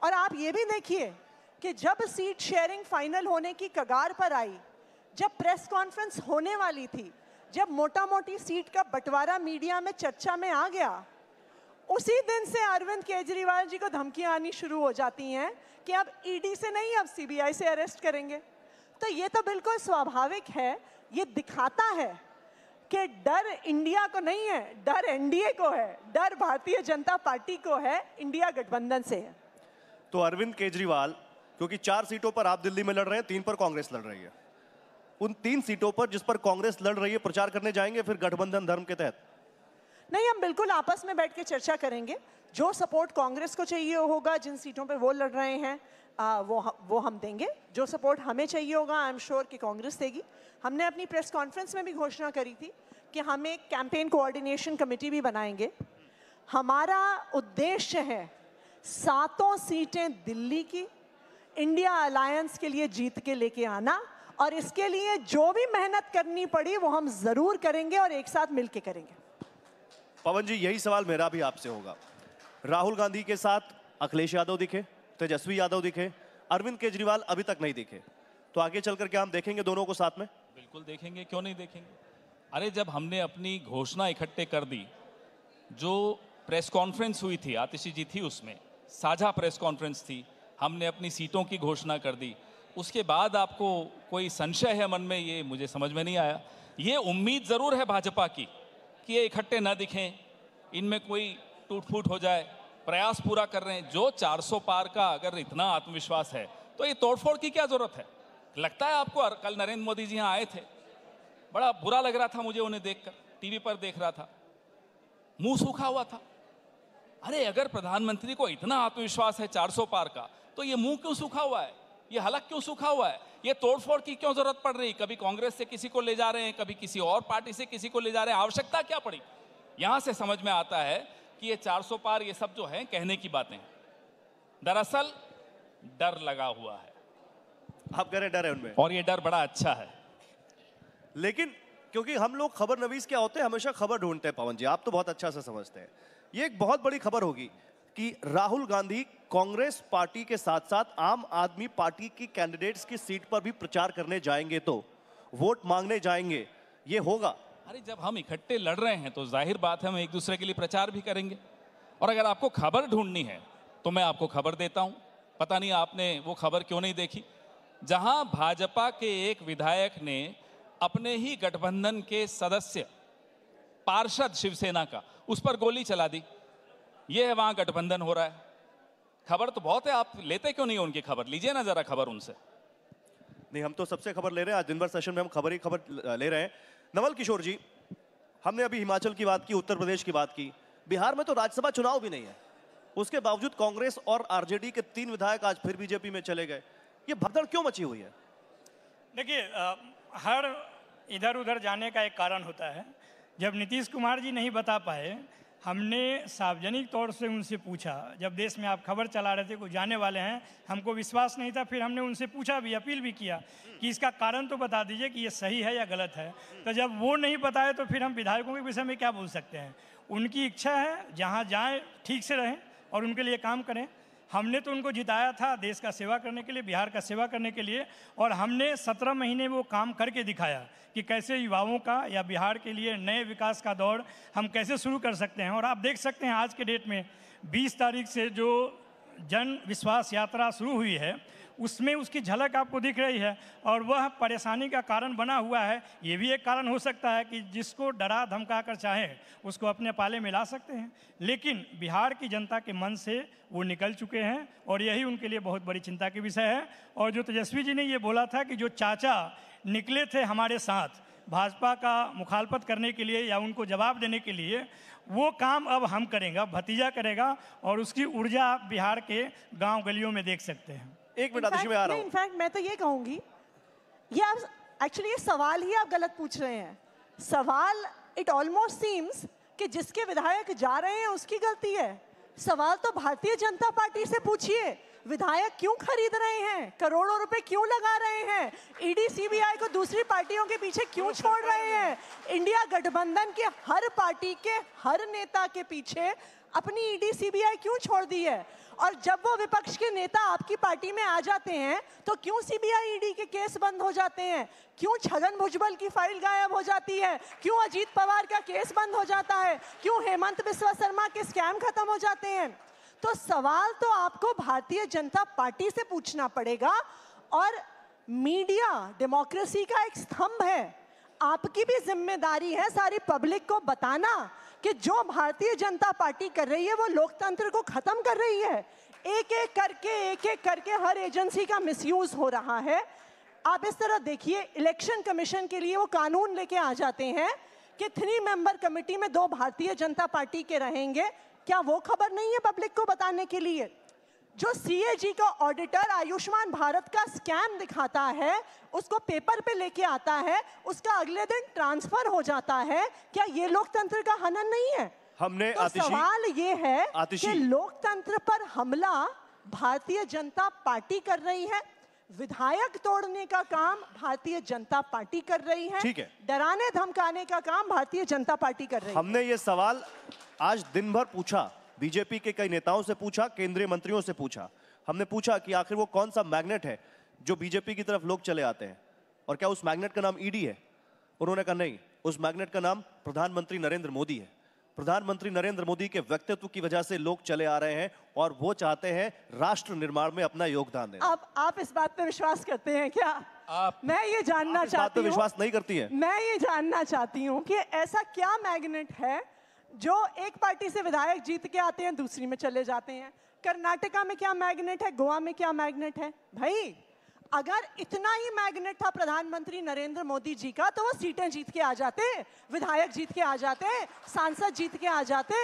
और आप ये भी देखिए कि जब सीट शेयरिंग फाइनल होने की कगार पर आई, जब प्रेस कॉन्फ्रेंस होने वाली थी, जब मोटा मोटी सीट का बंटवारा मीडिया में, चर्चा में आ गया, उसी दिन से अरविंद केजरीवाल जी को धमकियाँ आनी शुरू हो जाती हैं कि अब ईडी से नहीं, अब सीबीआई से अरेस्ट करेंगे। तो ये तो बिल्कुल स्वाभाविक है, ये दिखाता है कि डर इंडिया को नहीं है डर एनडीए को है डर भारतीय जनता पार्टी को है इंडिया गठबंधन से है। तो अरविंद केजरीवाल क्योंकि चार सीटों पर आप दिल्ली में लड़ रहे हैं तीन पर कांग्रेस लड़ रही है। उन तीन सीटों पर जिस पर कांग्रेस लड़ रही है प्रचार करने जाएँगे फिर गठबंधन धर्म के तहत? नहीं हम बिल्कुल आपस में बैठ के चर्चा करेंगे। जो सपोर्ट कांग्रेस को चाहिए होगा जिन सीटों पे वो लड़ रहे हैं आ, वो वो हम देंगे। जो सपोर्ट हमें चाहिए होगा आई एम श्योर कि कांग्रेस देगी। हमने अपनी प्रेस कॉन्फ्रेंस में भी घोषणा करी थी कि हम एक कैंपेन कोऑर्डिनेशन कमेटी भी बनाएँगे। हमारा उद्देश्य है सातों सीटें दिल्ली की इंडिया अलायंस के लिए जीत के लेके आना और इसके लिए जो भी मेहनत करनी पड़ी वो हम ज़रूर करेंगे और एक साथ मिलके करेंगे। पवन जी यही सवाल मेरा भी आपसे होगा। राहुल गांधी के साथ अखिलेश यादव दिखे। तेजस्वी यादव दिखे, अरविंद केजरीवाल अभी तक नहीं दिखे। तो आगे चलकर क्या हम देखेंगे दोनों को साथ में? बिल्कुल देखेंगे, क्यों नहीं देखेंगे? अरे जब हमने अपनी घोषणा इकट्ठे कर दी, जो प्रेस कॉन्फ्रेंस हुई थी, आतिशी जी थी उसमें, साझा प्रेस कॉन्फ्रेंस थी, हमने अपनी सीटों की घोषणा कर दी, उसके बाद आपको कोई संशय है मन में, ये मुझे समझ में नहीं आया। ये उम्मीद ज़रूर है भाजपा की, कि ये इकट्ठे न दिखें, इनमें कोई टूट फूट हो जाए प्रयास पूरा कर रहे हैं। जो 400 पार का अगर इतना आत्मविश्वास है तो ये तोड़फोड़ की क्या ज़रूरत है? लगता है आपको, कल नरेंद्र मोदी जी यहाँ आए थे। बड़ा बुरा लग रहा था मुझे उन्हें देखकर। टीवी पर देख रहा था। मुँह सूखा हुआ था। अरे, अगर प्रधानमंत्री को इतना आत्मविश्वास है 400 पार का तो ये मुँह क्यों सूखा हुआ है? ये हलक क्यों सूखा हुआ है? ये तोड़फोड़ की क्यों ज़रूरत पड़ रही? कभी कांग्रेस से किसी को ले जा रहे हैं, कभी किसी और पार्टी से किसी को ले जा रहे हैं। आवश्यकता क्या पड़ी? यहाँ से समझ में आता है कि ये 400 पार ये सब जो है कहने की बातें दरअसल डर लगा हुआ है। आप कह रहे डर है उनमें? और ये डर बड़ा अच्छा है। लेकिन क्योंकि हम लोग खबर नवीस क्या होते हैं हमेशा खबर ढूंढते हैं पवन जी। आप तो बहुत अच्छा से समझते हैं। ये एक बहुत बड़ी खबर होगी कि राहुल गांधी कांग्रेस पार्टी के साथ साथ आम आदमी पार्टी की कैंडिडेट्स की सीट पर भी प्रचार करने जाएँगे तो वोट मांगने जाएँगे। ये होगा। अरे जब हम इकट्ठे लड़ रहे हैं तो ज़ाहिर बात है हम एक दूसरे के लिए प्रचार भी करेंगे। और अगर आपको खबर ढूंढनी है तो मैं आपको खबर देता हूँ। पता नहीं आपने वो खबर क्यों नहीं देखी? जहाँ भाजपा के एक विधायक ने अपने ही गठबंधन के सदस्य, पार्षद शिवसेना का, उस पर गोली चला दी। ये है वहाँ गठबंधन हो रहा है। खबर तो बहुत है, आप लेते क्यों नहीं उनकी खबर? लीजिए ना जरा खबर उनसे। नहीं, हम तो सबसे खबर ले रहे हैं। आज दिन भर सेशन में हम खबर ही खबर ले रहे हैं। नवल किशोर जी, हमने अभी हिमाचल की बात की, उत्तर प्रदेश की बात की। बिहार में तो राज्यसभा चुनाव भी नहीं है। उसके बावजूद कांग्रेस और आरजेडी के तीन विधायक आज फिर बीजेपी में चले गए। ये भगदड़ क्यों मची हुई है? देखिए हर इधर उधर जाने का एक कारण होता है। जब नीतीश कुमार जी नहीं बता पाए हमने सार्वजनिक तौर से उनसे पूछा, जब देश में आप खबर चला रहे थे कुछ जाने वाले हैं, हमको विश्वास नहीं था, फिर हमने उनसे पूछा, भी अपील भी किया कि इसका कारण तो बता दीजिए कि ये सही है या गलत है। तो जब वो नहीं बताए तो फिर हम विधायकों के विषय में क्या बोल सकते हैं? उनकी इच्छा है, जहाँ जाएँ, ठीक से रहें और उनके लिए काम करें। हमने तो उनको जिताया था देश का सेवा करने के लिए, बिहार का सेवा करने के लिए, और हमने सत्रह महीने वो काम करके दिखाया कि कैसे युवाओं का या बिहार के लिए नए विकास का दौर हम कैसे शुरू कर सकते हैं। और आप देख सकते हैं आज के डेट में 20 तारीख से जो जन विश्वास यात्रा शुरू हुई है उसमें उसकी झलक आपको दिख रही है और वह परेशानी का कारण बना हुआ है। ये भी एक कारण हो सकता है कि जिसको डरा धमका कर चाहे, उसको अपने पाले में ला सकते हैं। लेकिन बिहार की जनता के मन से वो निकल चुके हैं और यही उनके लिए बहुत बड़ी चिंता की विषय है। और जो तेजस्वी जी ने ये बोला था कि जो चाचा निकले थे हमारे साथ भाजपा का मुखालपत करने के लिए या उनको जवाब देने के लिए, वो काम अब हम करेंगे भतीजा करेगा और उसकी ऊर्जा बिहार के गाँव गलियों में देख सकते हैं। एक मिनट आतिशी में आ रहा हूँ। इनफैक्ट मैं तो ये कहूँगी ये आप एक्चुअली ये सवाल ही आप गलत पूछ रहे हैं। सवाल इट ऑलमोस्ट सीम्स कि जिसके विधायक जा रहे हैं उसकी गलती है। सवाल तो भारतीय जनता पार्टी से पूछिए विधायक क्यों खरीद रहे हैं? करोड़ों रुपए क्यों लगा रहे हैं? ईडी सीबीआई को दूसरी पार्टियों के पीछे क्यों छोड़ रहे हैं? इंडिया गठबंधन के हर पार्टी के हर नेता के पीछे अपनी ईडी सीबीआई क्यों छोड़ दी है? और जब वो विपक्ष के नेता आपकी पार्टी में आ जाते हैं तो क्यों सीबीआई ईडी के केस बंद हो जाते हैं? क्यों छगन भुजबल की फ़ाइल गायब हो जाती है? क्यों अजीत पवार का केस बंद हो जाता है? क्यों हेमंत बिस्वा शर्मा के स्कैम खत्म हो जाते हैं? तो सवाल तो आपको भारतीय जनता पार्टी से पूछना पड़ेगा और मीडिया डेमोक्रेसी का एक स्तंभ है। आपकी भी ज़िम्मेदारी है सारी पब्लिक को बताना कि जो भारतीय जनता पार्टी कर रही है, वो लोकतंत्र को खत्म कर रही है। एक एक करके एक एक करके हर एजेंसी का मिसयूज हो रहा है। आप इस तरह देखिए, इलेक्शन कमीशन के लिए वो कानून लेके आ जाते हैं कि थ्री मेंबर कमेटी में दो भारतीय जनता पार्टी के रहेंगे। क्या वो खबर नहीं है पब्लिक को बताने के लिए? जो सीएजी का ऑडिटर आयुष्मान भारत का स्कैम दिखाता है उसको पेपर पे लेके आता है उसका अगले दिन ट्रांसफ़र हो जाता है। क्या ये लोकतंत्र का हनन नहीं है? हमने तो सवाल ये है कि लोकतंत्र पर हमला भारतीय जनता पार्टी कर रही है। विधायक तोड़ने का काम भारतीय जनता पार्टी कर रही है। ठीक है। डराने धमकाने का काम भारतीय जनता पार्टी कर रही है। हमने ये सवाल आज दिन भर पूछा। बीजेपी के कई नेताओं से पूछा केंद्रीय मंत्रियों से पूछा। हमने पूछा कि आखिर वो कौन सा मैग्नेट है जो बीजेपी की तरफ़ लोग चले आते हैं? और क्या उस मैग्नेट का नाम ईडी है? उन्होंने कहा नहीं उस मैग्नेट का नाम प्रधानमंत्री नरेंद्र मोदी है। प्रधानमंत्री नरेंद्र मोदी के व्यक्तित्व की वजह से लोग चले आ रहे हैं और वो चाहते हैं राष्ट्र निर्माण में अपना योगदान देना आप आप इस बात पे विश्वास करते हैं क्या? आप मैं ये जानना आप इस चाहती हूँ विश्वास नहीं करती है। मैं ये जानना चाहती हूँ कि ऐसा क्या मैग्नेट है जो एक पार्टी से विधायक जीत के आते हैं दूसरी में चले जाते हैं। कर्नाटका में क्या मैग्नेट है? गोवा में क्या मैग्नेट है? भाई अगर इतना ही मैग्नेट था प्रधानमंत्री नरेंद्र मोदी जी का तो वो सीटें जीत के आ जाते विधायक जीत के आ जाते सांसद जीत के आ जाते।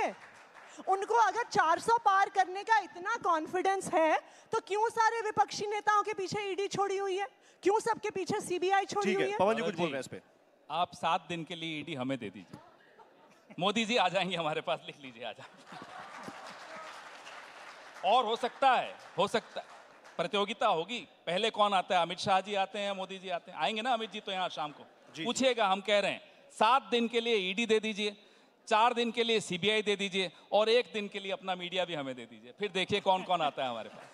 उनको अगर 400 पार करने का इतना कॉन्फिडेंस है तो क्यों सारे विपक्षी नेताओं के पीछे ईडी छोड़ी हुई है? क्यों सबके पीछे सीबीआई छोड़ी हुई है? पवन जी कुछ बोल रहे हैं इस पे। आप सात दिन के लिए ईडी हमें दे दीजिए। मोदी जी आ जाएँगे हमारे पास लिख लीजिए आ जाए और हो सकता है हो सकता है। प्रतियोगिता होगी। पहले कौन आता है? अमित शाह जी आते हैं या मोदी जी आते हैं। आएँगे ना अमित जी तो यहाँ शाम को? पूछिएगा हम कह रहे हैं सात दिन के लिए ईडी दे दीजिए चार दिन के लिए सीबीआई दे दीजिए और एक दिन के लिए अपना मीडिया भी हमें दे दीजिए। फिर देखिए कौन कौन आता है हमारे पास।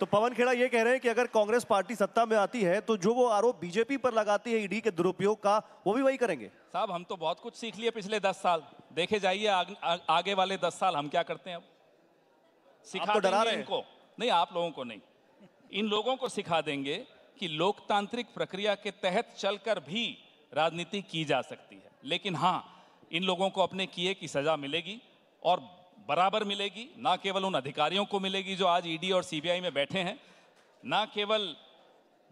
तो पवन खेड़ा ये कह रहे हैं कि अगर कांग्रेस पार्टी सत्ता में आती है तो जो वो आरोप बीजेपी पर लगाती है ईडी के दुरुपयोग का वो भी वही करेंगे। साहब हम तो बहुत कुछ सीख लिए पिछले दस साल। देखे जाइए आग, आ, आगे वाले दस साल हम क्या करते हैं अब? सिखा तो डरा रहे हैं। इनको। नहीं आप लोगों को नहीं। इन लोगों को सिखा देंगे कि लोकतांत्रिक प्रक्रिया के तहत चलकर भी राजनीति की जा सकती है। लेकिन हाँ इन लोगों को अपने किए की सजा मिलेगी और बराबर मिलेगी, ना केवल उन अधिकारियों को मिलेगी जो आज ईडी और सीबीआई में बैठे हैं, ना केवल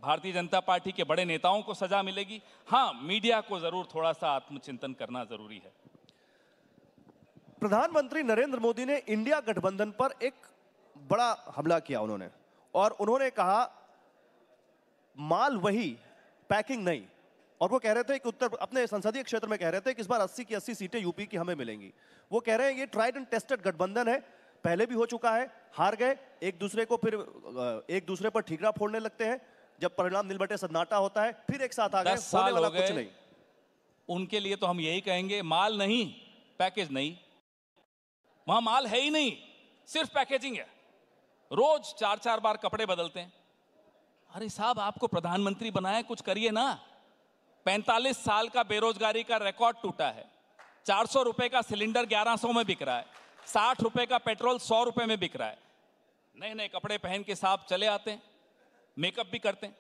भारतीय जनता पार्टी के बड़े नेताओं को सजा मिलेगी। हाँ मीडिया को ज़रूर थोड़ा सा आत्मचिंतन करना ज़रूरी है। प्रधानमंत्री नरेंद्र मोदी ने इंडिया गठबंधन पर एक बड़ा हमला किया उन्होंने, और उन्होंने कहा, माल वही, पैकिंग नहीं। और वो कह रहे थे कि उत्तर अपने संसदीय क्षेत्र में कह रहे थे कि इस बार 80 की 80 सीटें यूपी की हमें मिलेंगी। वो कह रहे हैं ये ट्राइड एंड टेस्टेड गठबंधन है पहले भी हो चुका है हार गए एक दूसरे को फिर एक दूसरे पर ठीकरा फोड़ने लगते हैं जब परिणाम निलबटे सन्नाटा होता है फिर एक साथ आ गए होने वाला कुछ नहीं। उनके लिए तो हम यही कहेंगे माल नहीं पैकेज नहीं। वहाँ माल है ही नहीं सिर्फ़ पैकेजिंग है। रोज चार चार बार कपड़े बदलते हैं। अरे साहब आपको प्रधानमंत्री बनाया कुछ करिए ना। पैंतालीस साल का बेरोजगारी का रिकॉर्ड टूटा है। चार सौ का सिलेंडर ग्यारह सौ में बिक रहा है। साठ रुपए का पेट्रोल सौ रुपए में बिक रहा है। नए नए कपड़े पहन के साहब चले आते हैं मेकअप भी करते हैं,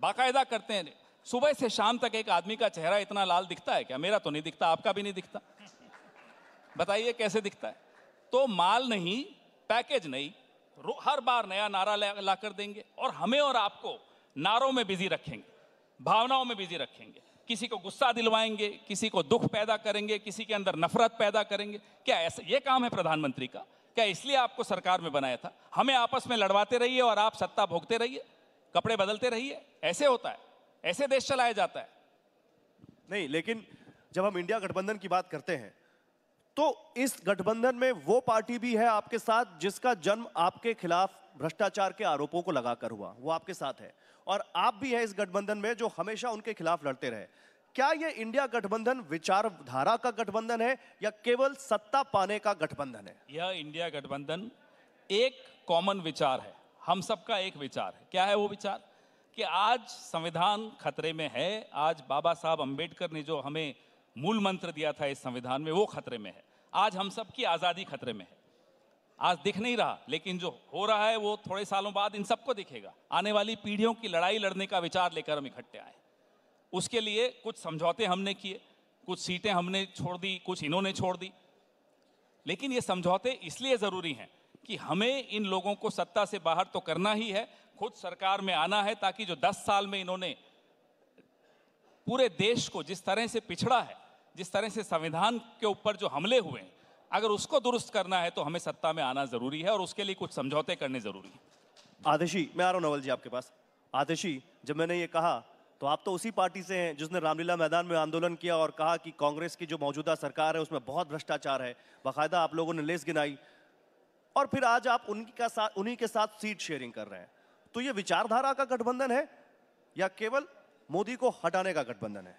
बाकायदा करते हैं। सुबह से शाम तक एक आदमी का चेहरा इतना लाल दिखता है क्या? मेरा तो नहीं दिखता, आपका भी नहीं दिखता। बताइए कैसे दिखता है? तो माल नहीं पैकेज नहीं हर बार नया नारा ला ला कर देंगे और हमें और आपको नारों में बिज़ी रखेंगे। भावनाओं में बिज़ी रखेंगे। किसी को गुस्सा दिलवाएँगे, किसी को दुख पैदा करेंगे, किसी के अंदर नफरत पैदा करेंगे। क्या ऐसा, ये काम है प्रधानमंत्री का? क्या इसलिए आपको सरकार में बनाया था? हमें आपस में लड़वाते रहिए और आप सत्ता भोगते रहिए, कपड़े बदलते रहिए। ऐसे होता है, ऐसे देश चलाया जाता है। नहीं, लेकिन जब हम इंडिया गठबंधन की बात करते हैं तो इस गठबंधन में वो पार्टी भी है आपके साथ जिसका जन्म आपके खिलाफ भ्रष्टाचार के आरोपों को लगाकर हुआ, वो आपके साथ है। और आप भी है इस गठबंधन में जो हमेशा उनके खिलाफ लड़ते रहे। क्या ये इंडिया गठबंधन विचारधारा का गठबंधन है या केवल सत्ता पाने का गठबंधन है? यह इंडिया गठबंधन एक कॉमन विचार है। हम सबका एक विचार है। क्या है वो विचार? कि आज संविधान खतरे में है। आज बाबा साहब अंबेडकर ने जो हमें मूल मंत्र दिया था इस संविधान में, वो खतरे में है। आज हम सबकी आज़ादी खतरे में है। आज दिख नहीं रहा, लेकिन जो हो रहा है वो थोड़े सालों बाद इन सबको दिखेगा। आने वाली पीढ़ियों की लड़ाई लड़ने का विचार लेकर हम इकट्ठे आए। उसके लिए कुछ समझौते हमने किए, कुछ सीटें हमने छोड़ दी, कुछ इन्होंने छोड़ दी। लेकिन ये समझौते इसलिए ज़रूरी हैं कि हमें इन लोगों को सत्ता से बाहर तो करना ही है, खुद सरकार में आना है ताकि जो 10 साल में इन्होंने पूरे देश को जिस तरह से पिछड़ा है, जिस तरह से संविधान के ऊपर जो हमले हुए हैं अगर उसको दुरुस्त करना है तो हमें सत्ता में आना ज़रूरी है और उसके लिए कुछ समझौते करने ज़रूरी हैं। मैं आ रहा हूँ नवल जी आपके पास। आतिशी जब मैंने ये कहा तो आप तो उसी पार्टी से हैं जिसने रामलीला मैदान में आंदोलन किया और कहा कि कांग्रेस की जो मौजूदा सरकार है उसमें बहुत भ्रष्टाचार है। बाकायदा आप लोगों ने लेस गिनाई। और फिर आज आप उनकी का साथ उन्हीं के साथ सीट शेयरिंग कर रहे हैं। तो ये विचारधारा का गठबंधन है या केवल मोदी को हटाने का गठबंधन है?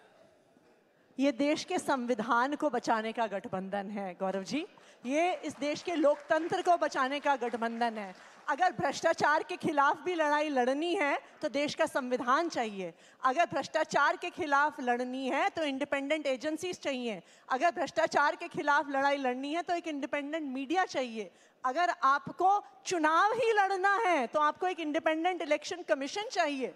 ये देश के संविधान को बचाने का गठबंधन है, गौरव जी। ये इस देश के लोकतंत्र को बचाने का गठबंधन है। अगर भ्रष्टाचार के खिलाफ भी लड़ाई लड़नी है तो देश का संविधान चाहिए। अगर भ्रष्टाचार के खिलाफ लड़नी है तो इंडिपेंडेंट एजेंसीज चाहिए। अगर भ्रष्टाचार के खिलाफ लड़ाई लड़नी है तो एक इंडिपेंडेंट मीडिया चाहिए। अगर आपको चुनाव ही लड़ना है तो आपको एक इंडिपेंडेंट इलेक्शन कमीशन चाहिए।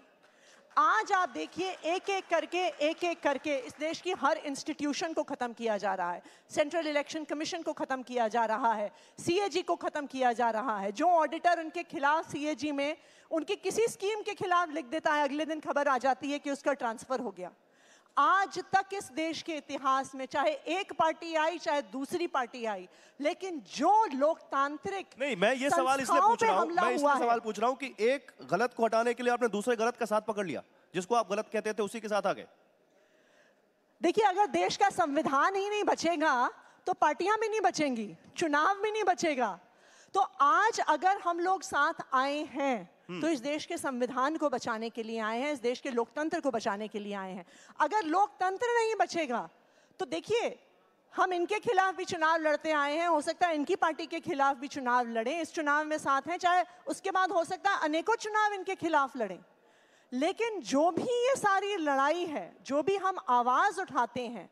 आज आप देखिए एक एक करके एक एक करके इस देश की हर इंस्टीट्यूशन को खत्म किया जा रहा है। सेंट्रल इलेक्शन कमीशन को खत्म किया जा रहा है। सीएजी को खत्म किया जा रहा है। जो ऑडिटर उनके खिलाफ सीएजी में, उनकी किसी स्कीम के खिलाफ लिख देता है, अगले दिन खबर आ जाती है कि उसका ट्रांसफ़र हो गया। आज तक इस देश के इतिहास में चाहे एक पार्टी आई चाहे दूसरी पार्टी आई लेकिन जो लोकतांत्रिक नहीं मैं ये सवाल इसलिए पूछ रहा हूँ मैं इसलिए सवाल पूछ रहा हूँ कि एक गलत को हटाने के लिए आपने दूसरे गलत का साथ पकड़ लिया जिसको आप गलत कहते थे उसी के साथ आ गए देखिए अगर देश का संविधान ही नहीं बचेगा तो पार्टियाँ भी नहीं बचेंगी चुनाव भी नहीं बचेगा। तो आज अगर हम लोग साथ आए हैं तो इस देश के संविधान को बचाने के लिए आए हैं इस देश के लोकतंत्र को बचाने के लिए आए हैं। अगर लोकतंत्र नहीं बचेगा तो देखिए हम इनके खिलाफ भी चुनाव लड़ते आए हैं हो सकता है इनकी पार्टी के खिलाफ भी चुनाव लड़ें इस चुनाव में साथ हैं चाहे उसके बाद हो सकता है अनेकों चुनाव इनके खिलाफ लड़ें। लेकिन जो भी ये सारी लड़ाई है जो भी हम आवाज़ उठाते हैं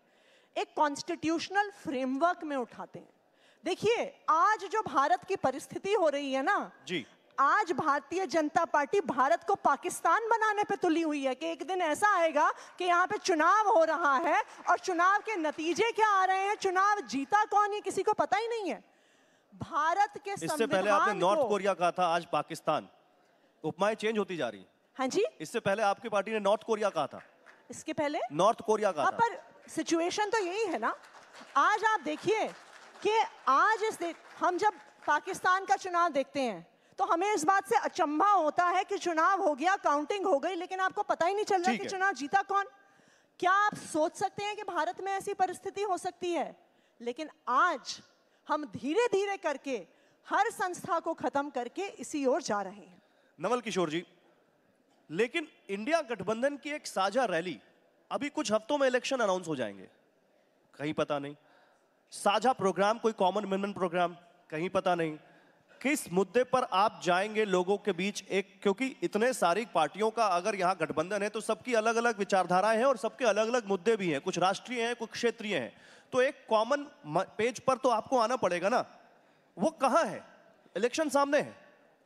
एक कॉन्स्टिट्यूशनल फ्रेमवर्क में उठाते हैं। देखिए आज जो भारत की परिस्थिति हो रही है ना जी। आज भारतीय जनता पार्टी भारत को पाकिस्तान बनाने पे तुली हुई है कि एक दिन ऐसा आएगा कि यहाँ पे चुनाव हो रहा है और चुनाव के नतीजे क्या आ रहे हैं? चुनाव जीता कौन है? किसी को पता ही नहीं है। भारत के इससे पहले आपने नॉर्थ कोरिया कहा था आज पाकिस्तान। उपमाएँ चेंज होती जा रही हाँ। जी। इससे पहले आपकी पार्टी ने नॉर्थ कोरिया कहा था। इसके पहले? नॉर्थ कोरिया कहा हाँ पर सिचुएशन तो यही है ना। आज आप देखिए कि आज इस हम जब पाकिस्तान का चुनाव देखते हैं तो हमें इस बात से अचंभा होता है कि चुनाव हो गया काउंटिंग हो गई लेकिन आपको पता ही नहीं चल रहा कि चुनाव जीता कौन? क्या आप सोच सकते हैं कि भारत में ऐसी परिस्थिति हो सकती है? लेकिन आज हम धीरे धीरे करके हर संस्था को खत्म करके इसी ओर जा रहे हैं। नवल किशोर जी लेकिन इंडिया गठबंधन की एक साझा रैली अभी कुछ हफ्तों में इलेक्शन अनाउंस हो जाएँगे। कहीं पता नहीं। साझा प्रोग्राम कोई कॉमन मिनिमम प्रोग्राम कहीं पता नहीं। किस मुद्दे पर आप जाएँगे लोगों के बीच एक, क्योंकि इतने सारी पार्टियों का अगर यहाँ गठबंधन है तो सबकी अलग अलग विचारधाराएँ हैं और सबके अलग अलग मुद्दे भी हैं। कुछ राष्ट्रीय हैं, कुछ क्षेत्रीय हैं। तो एक कॉमन पेज पर तो आपको आना पड़ेगा ना। वो कहाँ है? इलेक्शन सामने है।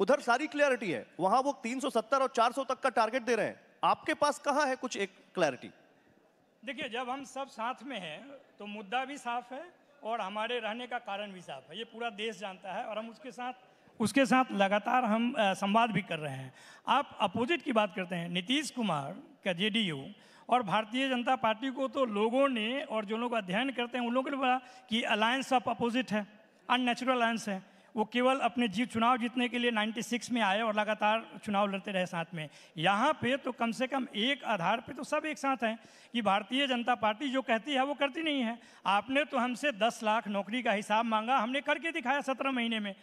उधर सारी क्लैरिटी है। वहाँ वो 370 और 400 तक का टारगेट दे रहे हैं। आपके पास कहाँ है कुछ एक क्लैरिटी देखिए, जब हम सब साथ में हैं तो मुद्दा भी साफ़ है और हमारे रहने का कारण भी साफ़ है। ये पूरा देश जानता है और हम उसके साथ उसके साथ लगातार हम संवाद भी कर रहे हैं। आप अपोजिट की बात करते हैं, नीतीश कुमार का जेडीयू और भारतीय जनता पार्टी को तो लोगों ने और जो लोग अध्ययन करते हैं उन लोगों ने बोला कि अलायंस ऑफ़ अपोजिट है अननेचुरल अलायंस है। वो केवल अपने जीत चुनाव जीतने के लिए 96 में आए और लगातार चुनाव लड़ते रहे साथ में। यहाँ पे तो कम से कम एक आधार पे तो सब एक साथ हैं कि भारतीय जनता पार्टी जो कहती है वो करती नहीं है। आपने तो हमसे 10 लाख नौकरी का हिसाब मांगा, हमने करके दिखाया सत्रह महीने में।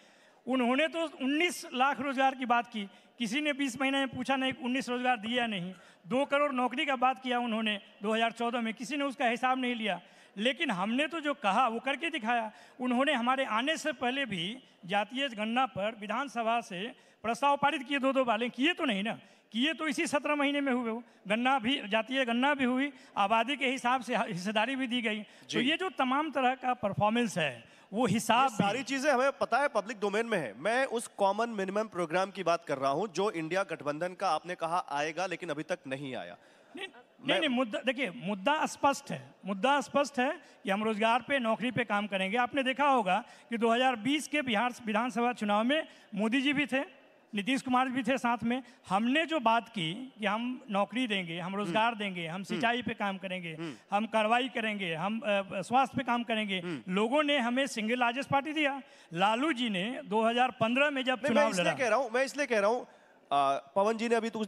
उन्होंने तो 19 लाख रोज़गार की बात की। किसी ने 20 महीने में पूछा नहीं 19 रोज़गार दिया नहीं। दो करोड़ नौकरी का बात किया उन्होंने 2014 में, किसी ने उसका हिसाब नहीं लिया। लेकिन हमने तो जो कहा वो करके दिखाया। उन्होंने हमारे आने से पहले भी जातीय गणना पर विधानसभा से प्रस्ताव पारित किए दो दो वाले किए तो नहीं ना। किए तो इसी सत्रह महीने में हुए। गन्ना भी जातीय गन्ना भी हुई आबादी के हिसाब से हिस्सेदारी भी दी गई। तो ये जो तमाम तरह का परफॉर्मेंस है वो हिसाब सारी चीज़ें हमें पता है पब्लिक डोमेन में है। मैं उस कॉमन मिनिमम प्रोग्राम की बात कर रहा हूँ जो इंडिया गठबंधन का आपने कहा आएगा लेकिन अभी तक नहीं आया। नहीं नहीं नहीं मुद्दा देखिए मुद्दा स्पष्ट है। मुद्दा स्पष्ट है कि हम रोज़गार पे नौकरी पे काम करेंगे। आपने देखा होगा कि 2020 के बिहार विधानसभा चुनाव में मोदी जी भी थे नीतीश कुमार भी थे साथ में। हमने जो बात की कि हम नौकरी देंगे हम रोज़गार देंगे हम सिंचाई पे काम करेंगे हम कार्रवाई करेंगे हम स्वास्थ्य पे काम करेंगे लोगों ने हमें सिंगल लार्जेस्ट पार्टी दिया। लालू जी ने 2015 में जब मैं चुनाव इसलिए लड़ा। कह रहा हूँ मैं इसलिए कह रहा हूँ पवन जी ने अभी तो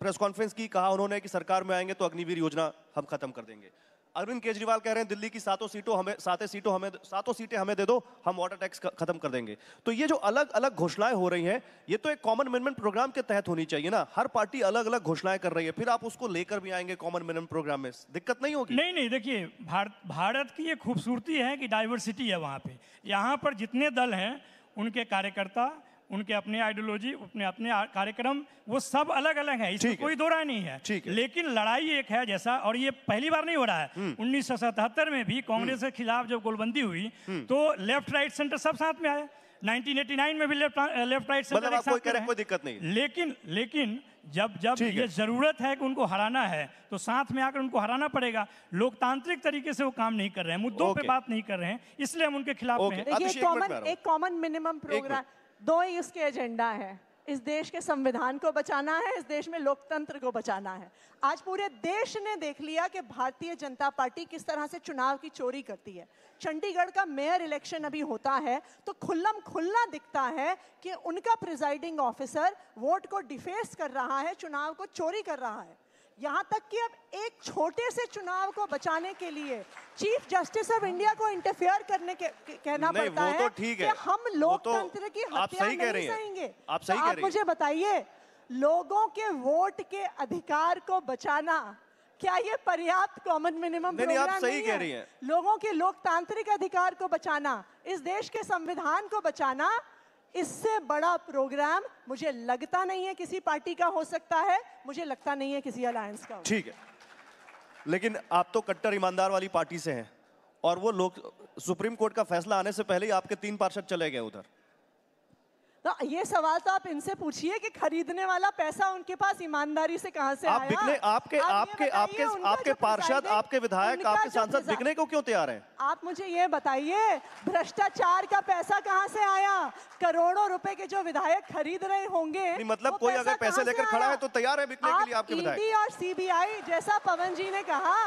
प्रेस कॉन्फ्रेंस की कहा उन्होंने कि सरकार में आएँगे तो अग्निवीर योजना हम खत्म कर देंगे। अरविंद केजरीवाल कह रहे हैं, दिल्ली की सातों सीटों हमें, सातों सीटों हमें, सातों सीटें हमें दे दो, हम वाटर टैक्स खत्म कर देंगे। तो ये जो अलग अलग घोषणाएँ हो रही हैं, ये तो एक कॉमन मिनिमम प्रोग्राम के तहत होनी चाहिए ना। हर पार्टी अलग अलग घोषणाएँ कर रही है, फिर आप उसको लेकर भी आएँगे कॉमन मिनिमम प्रोग्राम में। दिक्कत नहीं होगी? नहीं नहीं, देखिए भारत भारत की ये खूबसूरती है कि डाइवर्सिटी है वहाँ पे। यहाँ पर जितने दल हैं, उनके कार्यकर्ता उनके अपने आइडियोलॉजी अपने अपने कार्यक्रम वो सब अलग अलग है। इसमें कोई दो राय नहीं है। ठीक है। लेकिन लड़ाई एक है जैसा और ये पहली बार नहीं हो रहा है। उन्नीस सौ सतहत्तर में भी कांग्रेस के खिलाफ जब गोलबंदी हुई तो लेफ़्ट राइट सेंटर सब साथ में आए। 1989 में भी लेफ़्ट लेफ़्ट राइट सेंटर मतलब कोई कोई दिक्कत नहीं। लेकिन लेकिन जब जब ये ज़रूरत है कि उनको हराना है तो साथ में आकर उनको हराना पड़ेगा। लोकतांत्रिक तरीके से वो काम नहीं कर रहे हैं। मुद्दों पे बात नहीं कर रहे हैं इसलिए हम उनके खिलाफ में हैं। एक कॉमन मिनिमम प्रोग्राम दो ही उसके एजेंडा है। इस देश के संविधान को बचाना है, इस देश में लोकतंत्र को बचाना है। आज पूरे देश ने देख लिया कि भारतीय जनता पार्टी किस तरह से चुनाव की चोरी करती है। चंडीगढ़ का मेयर इलेक्शन अभी होता है तो खुल्लम खुल्ला दिखता है कि उनका प्रिजाइडिंग ऑफिसर वोट को डिफेस कर रहा है, चुनाव को चोरी कर रहा है। यहाँ तक कि अब एक छोटे से चुनाव को बचाने के लिए चीफ जस्टिस ऑफ़ इंडिया को इंटरफेयर करने के कहना पड़ता है तो ठीक है। कि हम तो लोकतंत्र की हत्या सही कह नहीं रही सहेंगे आप सही तो कह आप रही मुझे बताइए लोगों के वोट के अधिकार को बचाना क्या ये पर्याप्त कॉमन मिनिमम नहीं, नहीं, आप सही नहीं कह है? रही हैं। लोगों के लोकतांत्रिक अधिकार को बचाना इस देश के संविधान को बचाना इससे बड़ा प्रोग्राम मुझे लगता नहीं है किसी पार्टी का हो सकता है, मुझे लगता नहीं है किसी अलायंस का ठीक है। लेकिन आप तो कट्टर ईमानदार वाली पार्टी से हैं और वो लोग सुप्रीम कोर्ट का फैसला आने से पहले ही आपके तीन पार्षद चले गए उधर। तो ये सवाल तो आप इनसे पूछिए कि खरीदने वाला पैसा उनके पास ईमानदारी से कहाँ से आप आया? बिकने आपके आप आपके आपके आपके पार्षद आपके विधायक आपके सांसद बिकने को क्यों तैयार हैं? आप मुझे ये बताइए भ्रष्टाचार का पैसा कहाँ से आया? करोड़ों रुपए के जो विधायक खरीद रहे होंगे मतलब कोई अगर पैसे लेकर खड़ा है तो तैयार है बिकने के लिए आपके ईडी और सीबीआई जैसा पवन जी ने कहा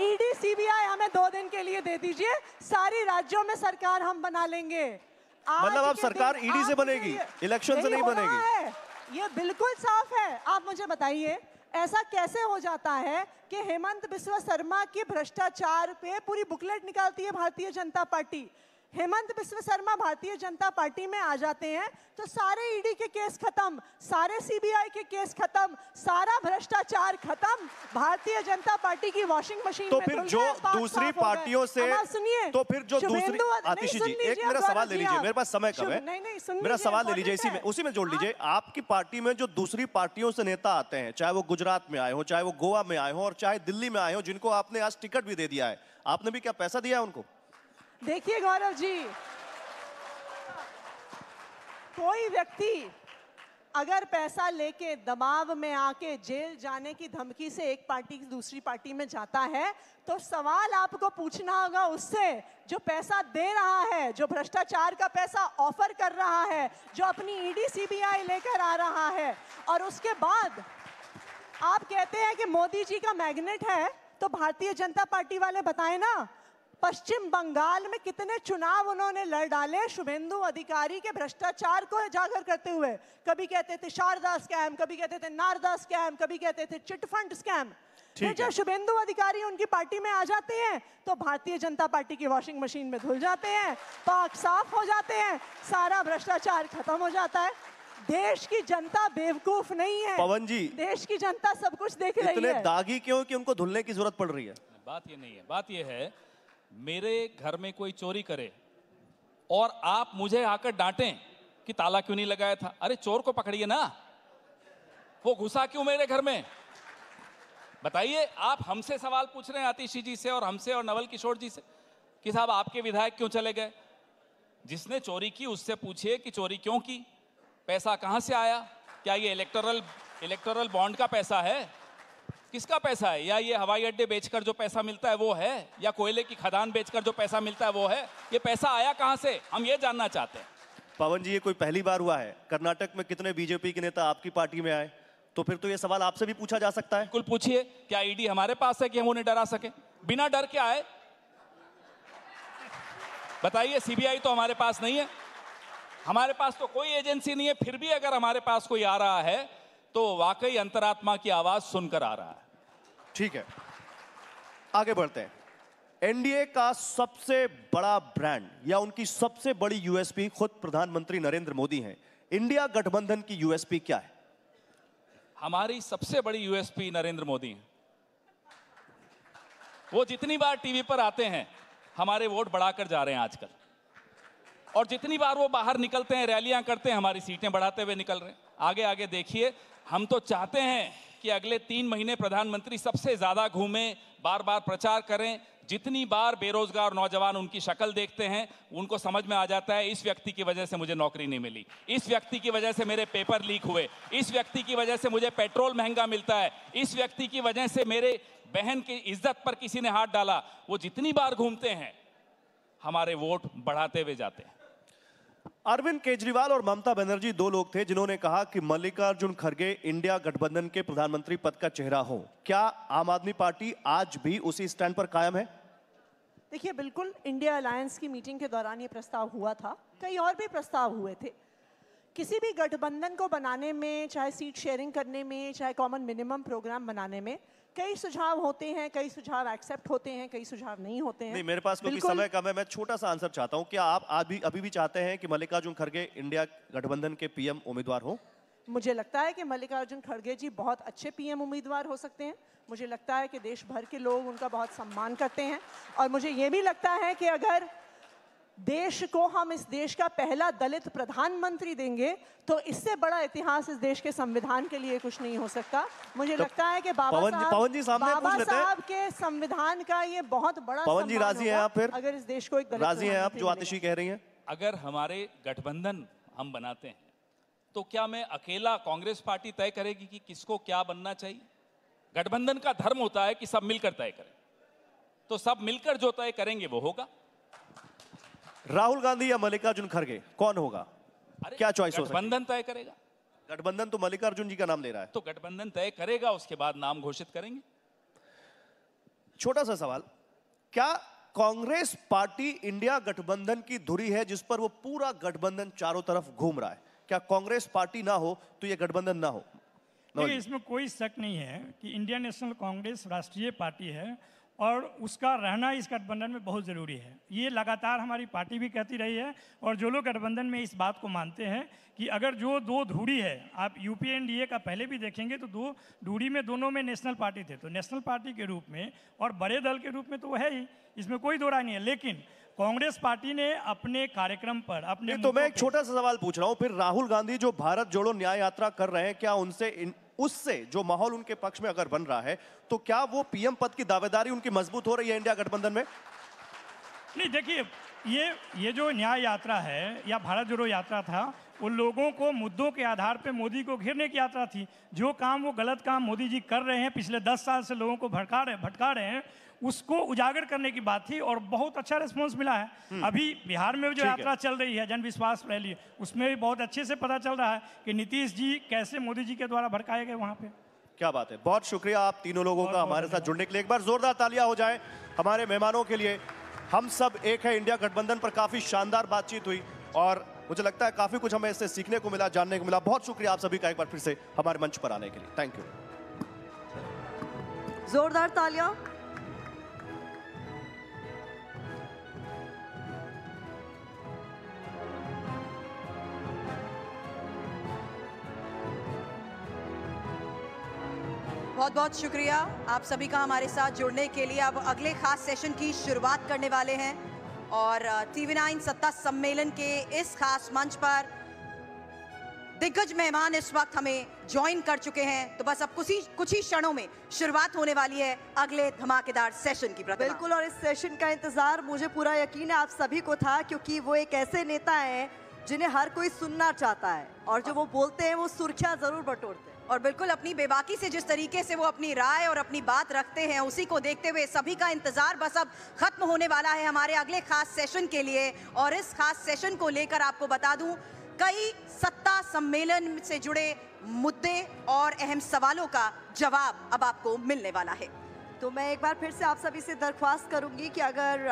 ईडी सीबीआई हमें दो दिन के लिए दे दीजिए सारी राज्यों में सरकार हम बना लेंगे। मतलब आप सरकार ईडी से बनेगी, इलेक्शन से नहीं बनेगी। ये बिल्कुल साफ़ है। आप मुझे बताइए ऐसा कैसे हो जाता है कि हेमंत बिस्वा शर्मा की भ्रष्टाचार पे पूरी बुकलेट निकालती है भारतीय जनता पार्टी? हेमंत बिस्व शर्मा भारतीय जनता पार्टी में आ जाते हैं तो सारे ईडी के केस खत्म सारे सीबीआई के केस खत्म सारा भ्रष्टाचार खत्म भारतीय जनता पार्टी की वॉशिंग मशीन तो फिर जो दूसरी हो। पार्टियों से सुनिए। तो फिर जो दूसरी आतिशी जी एक मेरा सवाल ले लीजिए मेरे पास समय कम है। नहीं नहीं मेरा सवाल ले लीजिए इसी में उसी में जोड़ लीजिए आपकी पार्टी में जो दूसरी पार्टियों से नेता आते हैं चाहे वो गुजरात में आए हो चाहे वो गोवा में आए हो और चाहे दिल्ली में आए हो जिनको आपने आज टिकट भी दे दिया है आपने भी क्या पैसा दिया है उनको? देखिए गौरव जी, कोई व्यक्ति अगर पैसा लेके दबाव में आके जेल जाने की धमकी से एक पार्टी की दूसरी पार्टी में जाता है तो सवाल आपको पूछना होगा उससे, जो पैसा दे रहा है, जो भ्रष्टाचार का पैसा ऑफ़र कर रहा है, जो अपनी ईडी सीबीआई लेकर आ रहा है, और उसके बाद आप कहते हैं कि मोदी जी का मैग्नेट है तो भारतीय जनता पार्टी वाले बताएँ ना पश्चिम बंगाल में कितने चुनाव उन्होंने लड़ डाले? शुभेंदु अधिकारी के भ्रष्टाचार को उजागर करते हुए। कभी कहते थे शारदा स्कैम कभी कहते थे नारदा स्कैम कभी कहते थे चिट फंड स्कैम। फिर जब शुभेंदु अधिकारी उनकी पार्टी में आ जाते हैं तो भारतीय जनता पार्टी की वॉशिंग मशीन में धुल जाते हैं पाक साफ़ हो जाते हैं सारा भ्रष्टाचार खत्म हो जाता है। देश की जनता बेवकूफ़ नहीं है। पवन जी। देश की जनता सब कुछ देख रही है। दागी क्यों कि उनको धुलने की ज़रूरत पड़ रही है? बात ये नहीं है। बात ये है मेरे घर में कोई चोरी करे और आप मुझे आकर डांटें कि ताला क्यों नहीं लगाया था? अरे, चोर को पकड़िए ना। वो घुसा क्यों मेरे घर में? बताइए, आप हमसे सवाल पूछ रहे हैं आतिशी जी से और हमसे और नवल किशोर जी से कि साहब, आपके विधायक क्यों चले गए? जिसने चोरी की, उससे पूछिए कि चोरी क्यों की? पैसा कहाँ से आया? क्या ये इलेक्टोरल इलेक्टोरल बॉन्ड का पैसा है? किसका पैसा है? या ये हवाई अड्डे बेचकर जो पैसा मिलता है वो है? या कोयले की खदान बेचकर जो पैसा मिलता है वो है? ये पैसा आया कहाँ से? हम ये जानना चाहते हैं। पवन जी ये कोई पहली बार हुआ है? कर्नाटक में कितने बीजेपी के नेता आपकी पार्टी में आए? तो फिर तो ये सवाल आपसे भी पूछा जा सकता है। बिल्कुल पूछिए क्या ईडी हमारे पास है कि हम उन्हें डरा सके? बिना डर के आए। बताइए सीबीआई तो हमारे पास नहीं है। हमारे पास तो कोई एजेंसी नहीं है फिर भी अगर हमारे पास कोई आ रहा है तो वाकई अंतरात्मा की आवाज़ सुनकर आ रहा है। ठीक है। आगे बढ़ते हैं। एनडीए का सबसे बड़ा ब्रांड या उनकी सबसे बड़ी यूएसपी खुद प्रधानमंत्री नरेंद्र मोदी हैं। इंडिया गठबंधन की यूएसपी क्या है? हमारी सबसे बड़ी यूएसपी नरेंद्र मोदी है। वो जितनी बार टीवी पर आते हैं हमारे वोट बढ़ाकर जा रहे हैं आजकल। और जितनी बार वो बाहर निकलते हैं रैलियाँ करते हैं हमारी सीटें बढ़ाते हुए निकल रहे हैं। आगे आगे देखिए हम तो चाहते हैं कि अगले तीन महीने प्रधानमंत्री सबसे ज़्यादा घूमें बार बार प्रचार करें। जितनी बार बेरोजगार नौजवान उनकी शक्ल देखते हैं, उनको समझ में आ जाता है, इस व्यक्ति की वजह से मुझे नौकरी नहीं मिली। इस व्यक्ति की वजह से मेरे पेपर लीक हुए। इस व्यक्ति की वजह से मुझे पेट्रोल महँगा मिलता है। इस व्यक्ति की वजह से मेरे बहन की इज़्ज़त पर किसी ने हाथ डाला। वो जितनी बार घूमते हैं, हमारे वोट बढ़ाते हुए जाते हैं। अरविंद केजरीवाल और ममता बनर्जी दो लोग थे जिन्होंने कहा कि मल्लिकार्जुन खड़गे इंडिया गठबंधन के प्रधानमंत्री पद का चेहरा हो। क्या आम आदमी पार्टी आज भी उसी स्टैंड पर कायम है? देखिए, बिल्कुल इंडिया अलायंस की मीटिंग के दौरान ये प्रस्ताव हुआ था। कई और भी प्रस्ताव हुए थे। किसी भी गठबंधन को बनाने में, चाहे सीट शेयरिंग करने में, चाहे कॉमन मिनिमम प्रोग्राम बनाने में कई सुझाव होते हैं कई सुझाव एक्सेप्ट होते हैं कई सुझाव नहीं होते हैं। नहीं मेरे पास क्योंकि समय कम है मैं छोटा सा आंसर चाहता हूँ क्या आप आज भी अभी भी चाहते हैं कि मल्लिकार्जुन खड़गे इंडिया गठबंधन के पीएम उम्मीदवार हो? मुझे लगता है कि मल्लिकार्जुन खड़गे जी बहुत अच्छे पीएम उम्मीदवार हो सकते हैं। मुझे लगता है कि देश भर के लोग उनका बहुत सम्मान करते हैं। और मुझे ये भी लगता है कि अगर देश को हम इस देश का पहला दलित प्रधानमंत्री देंगे तो इससे बड़ा इतिहास इस देश के संविधान के लिए कुछ नहीं हो सकता। मुझे तो लगता है कि बाबा पवन जी- साहब पवन जी सामने बाबा पूछ लेते हैं। साहब के संविधान का ये बहुत बड़ा पवन जी राज़ी हैं आप फिर? अगर इस देश को एक दलित राज़ी हैं आप जो आतिशी कह रही हैं? अगर हमारे गठबंधन हम बनाते हैं तो क्या मैं अकेला कांग्रेस पार्टी तय करेगी कि किसको क्या बनना चाहिए? गठबंधन का धर्म होता है कि सब मिलकर तय करें। तो सब मिलकर जो तय करेंगे वो होगा। राहुल गांधी या मल्लिकार्जुन खड़गे कौन होगा? क्या चॉइस हो गठबंधन तय करेगा। गठबंधन तो मल्लिकार्जुन जी का नाम ले रहा है। तो गठबंधन तय करेगा उसके बाद नाम घोषित करेंगे। छोटा सा सवाल क्या कांग्रेस पार्टी इंडिया गठबंधन की धुरी है जिस पर वो पूरा गठबंधन चारों तरफ़ घूम रहा है? क्या कांग्रेस पार्टी ना हो तो ये गठबंधन ना हो? जी। इसमें कोई शक नहीं है कि इंडियन नेशनल कांग्रेस राष्ट्रीय पार्टी है और उसका रहना इस गठबंधन में बहुत ज़रूरी है। ये लगातार हमारी पार्टी भी कहती रही है और जो लोग गठबंधन में इस बात को मानते हैं कि अगर जो दो धूरी है आप यूपीए एनडीए का पहले भी देखेंगे तो दो धूरी में दोनों में नेशनल पार्टी थे। तो नेशनल पार्टी के रूप में और बड़े दल के रूप में तो वो है ही इसमें कोई दो राय नहीं है। लेकिन कांग्रेस पार्टी ने अपने कार्यक्रम पर अपने तो मैं एक छोटा सा सवाल पूछ रहा हूँ फिर राहुल गांधी जो भारत जोड़ो न्याय यात्रा कर रहे हैं क्या उनसे इन, उससे जो माहौल उनके पक्ष में अगर बन रहा है तो क्या वो पीएम पद की दावेदारी उनकी मज़बूत हो रही है इंडिया गठबंधन में? नहीं, देखिए, ये ये जो न्याय यात्रा है, या भारत जोड़ो यात्रा था वो लोगों को मुद्दों के आधार पर मोदी को घेरने की यात्रा थी। जो काम वो गलत काम मोदी जी कर रहे हैं, पिछले दस साल से लोगों को भड़का रहे, भटका रहे हैं उसको उजागर करने की बात थी और बहुत अच्छा रिस्पॉन्स मिला है। अभी बिहार में जो यात्रा चल रही है जन विश्वास रैली उसमें भी बहुत अच्छे से पता चल रहा है कि नीतीश जी कैसे मोदी जी के द्वारा भड़काए गए वहाँ पे। क्या बात है। बहुत शुक्रिया आप तीनों लोगों का हमारे साथ जुड़ने के लिए। एक बार जोरदार तालियाँ हो जाए हमारे मेहमानों के लिए। हम सब एक है इंडिया गठबंधन पर काफ़ी शानदार बातचीत हुई और मुझे लगता है काफ़ी कुछ हमें इससे सीखने को मिला जानने को मिला। बहुत शुक्रिया आप सभी का एक बार फिर से हमारे मंच पर आने के लिए। थैंक यू जोरदार तालियाँ। बहुत बहुत शुक्रिया आप सभी का हमारे साथ जुड़ने के लिए। अब अगले खास सेशन की शुरुआत करने वाले हैं और टीवी नाइन सत्ता सम्मेलन के इस खास मंच पर दिग्गज मेहमान इस वक्त हमें ज्वाइन कर चुके हैं। तो बस अब कुछ ही कुछ ही क्षणों में शुरुआत होने वाली है अगले धमाकेदार सेशन की प्रतिमा। बिल्कुल और इस सेशन का इंतज़ार मुझे पूरा यकीन है आप सभी को था क्योंकि वो एक ऐसे नेता हैं जिन्हें हर कोई सुनना चाहता है और जो वो बोलते हैं वो सुर्खियाँ ज़रूर बटोरते हैं। और बिल्कुल अपनी बेबाकी से जिस तरीके से वो अपनी राय और अपनी बात रखते हैं, उसी को देखते हुए सभी का इंतज़ार बस अब खत्म होने वाला है हमारे अगले खास सेशन के लिए। और इस खास सेशन को लेकर आपको बता दूँ, कई सत्ता सम्मेलन से जुड़े मुद्दे और अहम सवालों का जवाब अब आपको मिलने वाला है। तो मैं एक बार फिर से आप सभी से दरख्वास्त करूँगी कि अगर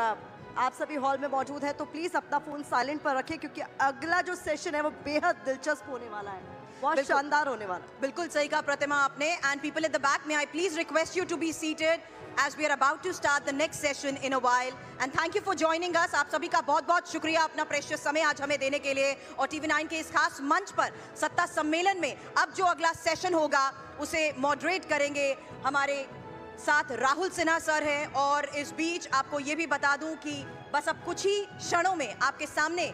आप सभी हॉल में मौजूद हैं तो प्लीज़ अपना फ़ोन साइलेंट पर रखें, क्योंकि अगला जो सेशन है, वो बेहद दिलचस्प होने वाला है। बहुत शानदार होने वाला। बिल्कुल सही कहा प्रतिमा आपने। And people at the back में I please request you to be seated as we are about to start the next session in a while. And thank you for joining us. आप सभी का बहुत बहुत शुक्रिया अपना प्रेशियस समय आज हमें देने के लिए। और टीवी नाइन के इस खास मंच पर सत्ता सम्मेलन में अब जो अगला सेशन होगा उसे मॉडरेट करेंगे हमारे साथ राहुल सिन्हा सर हैं। और इस बीच आपको ये भी बता दूँ कि बस अब कुछ ही क्षणों में आपके सामने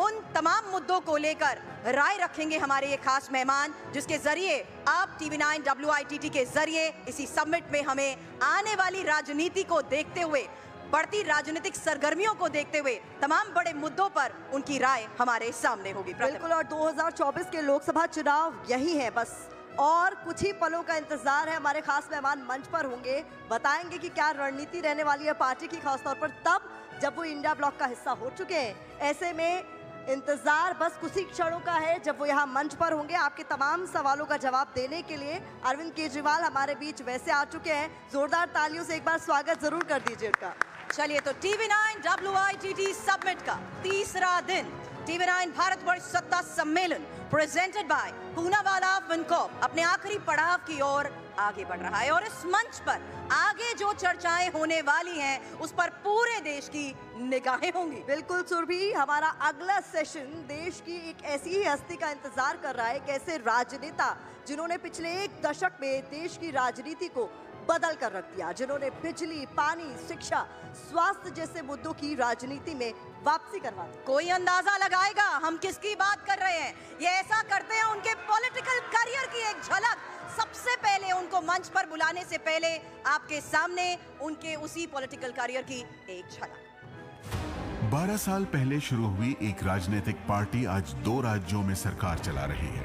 उन तमाम मुद्दों को लेकर राय रखेंगे हमारे ये खास मेहमान, जिसके ज़रिए आप टीवी नाइन डब्ल्यू के ज़रिए इसी समिट में हमें आने वाली राजनीति को देखते हुए, बढ़ती राजनीतिक सरगर्मियों को देखते हुए तमाम बड़े मुद्दों पर उनकी राय हमारे सामने होगी। बिल्कुल, और 2024 के लोकसभा चुनाव यही है बस। और कुछ ही पलों का इंतज़ार है, हमारे खास मेहमान मंच पर होंगे, बताएँगे कि क्या रणनीति रहने वाली है पार्टी की, खासतौर पर तब जब वो इंडिया ब्लॉक का हिस्सा हो चुके हैं। ऐसे में इंतज़ार बस कुछ ही क्षणों का है जब वो यहाँ मंच पर होंगे आपके तमाम सवालों का जवाब देने के लिए। अरविंद केजरीवाल हमारे बीच वैसे आ चुके हैं। जोरदार तालियों से एक बार स्वागत ज़रूर कर दीजिए उनका। चलिए तो TV nine W I T T summit का तीसरा दिन। टीवी भारतवर्ष सत्ता सम्मेलन प्रेजेंटेड बाय पूनावाला फिनकॉप अपने आखिरी पड़ाव की ओर आगे बढ़ रहा है। और इस मंच पर आगे जो चर्चाएँ होने वाली हैं, उस पर पूरे देश की निगाहें होंगी। बिल्कुल, सुरभि। हमारा अगला सेशन देश की एक ऐसी ही हस्ती का इंतज़ार कर रहा है एक ऐसे राजनेता, जिन्होंने पिछले एक दशक में देश की राजनीति को बदल कर रख दिया जिन्होंने बिजली पानी शिक्षा स्वास्थ्य जैसे मुद्दों की राजनीति में वापसी करवा दी। कोई अंदाज़ा लगाएगा हम किसकी बात कर रहे हैं? ये ऐसा करते हैं उनके पॉलिटिकल करियर की एक झलक। सबसे पहले उनको मंच पर बुलाने से पहले आपके सामने उनके उसी पॉलिटिकल करियर की एक झलक। बारह साल पहले शुरू हुई एक राजनीतिक पार्टी आज दो राज्यों में सरकार चला रही है।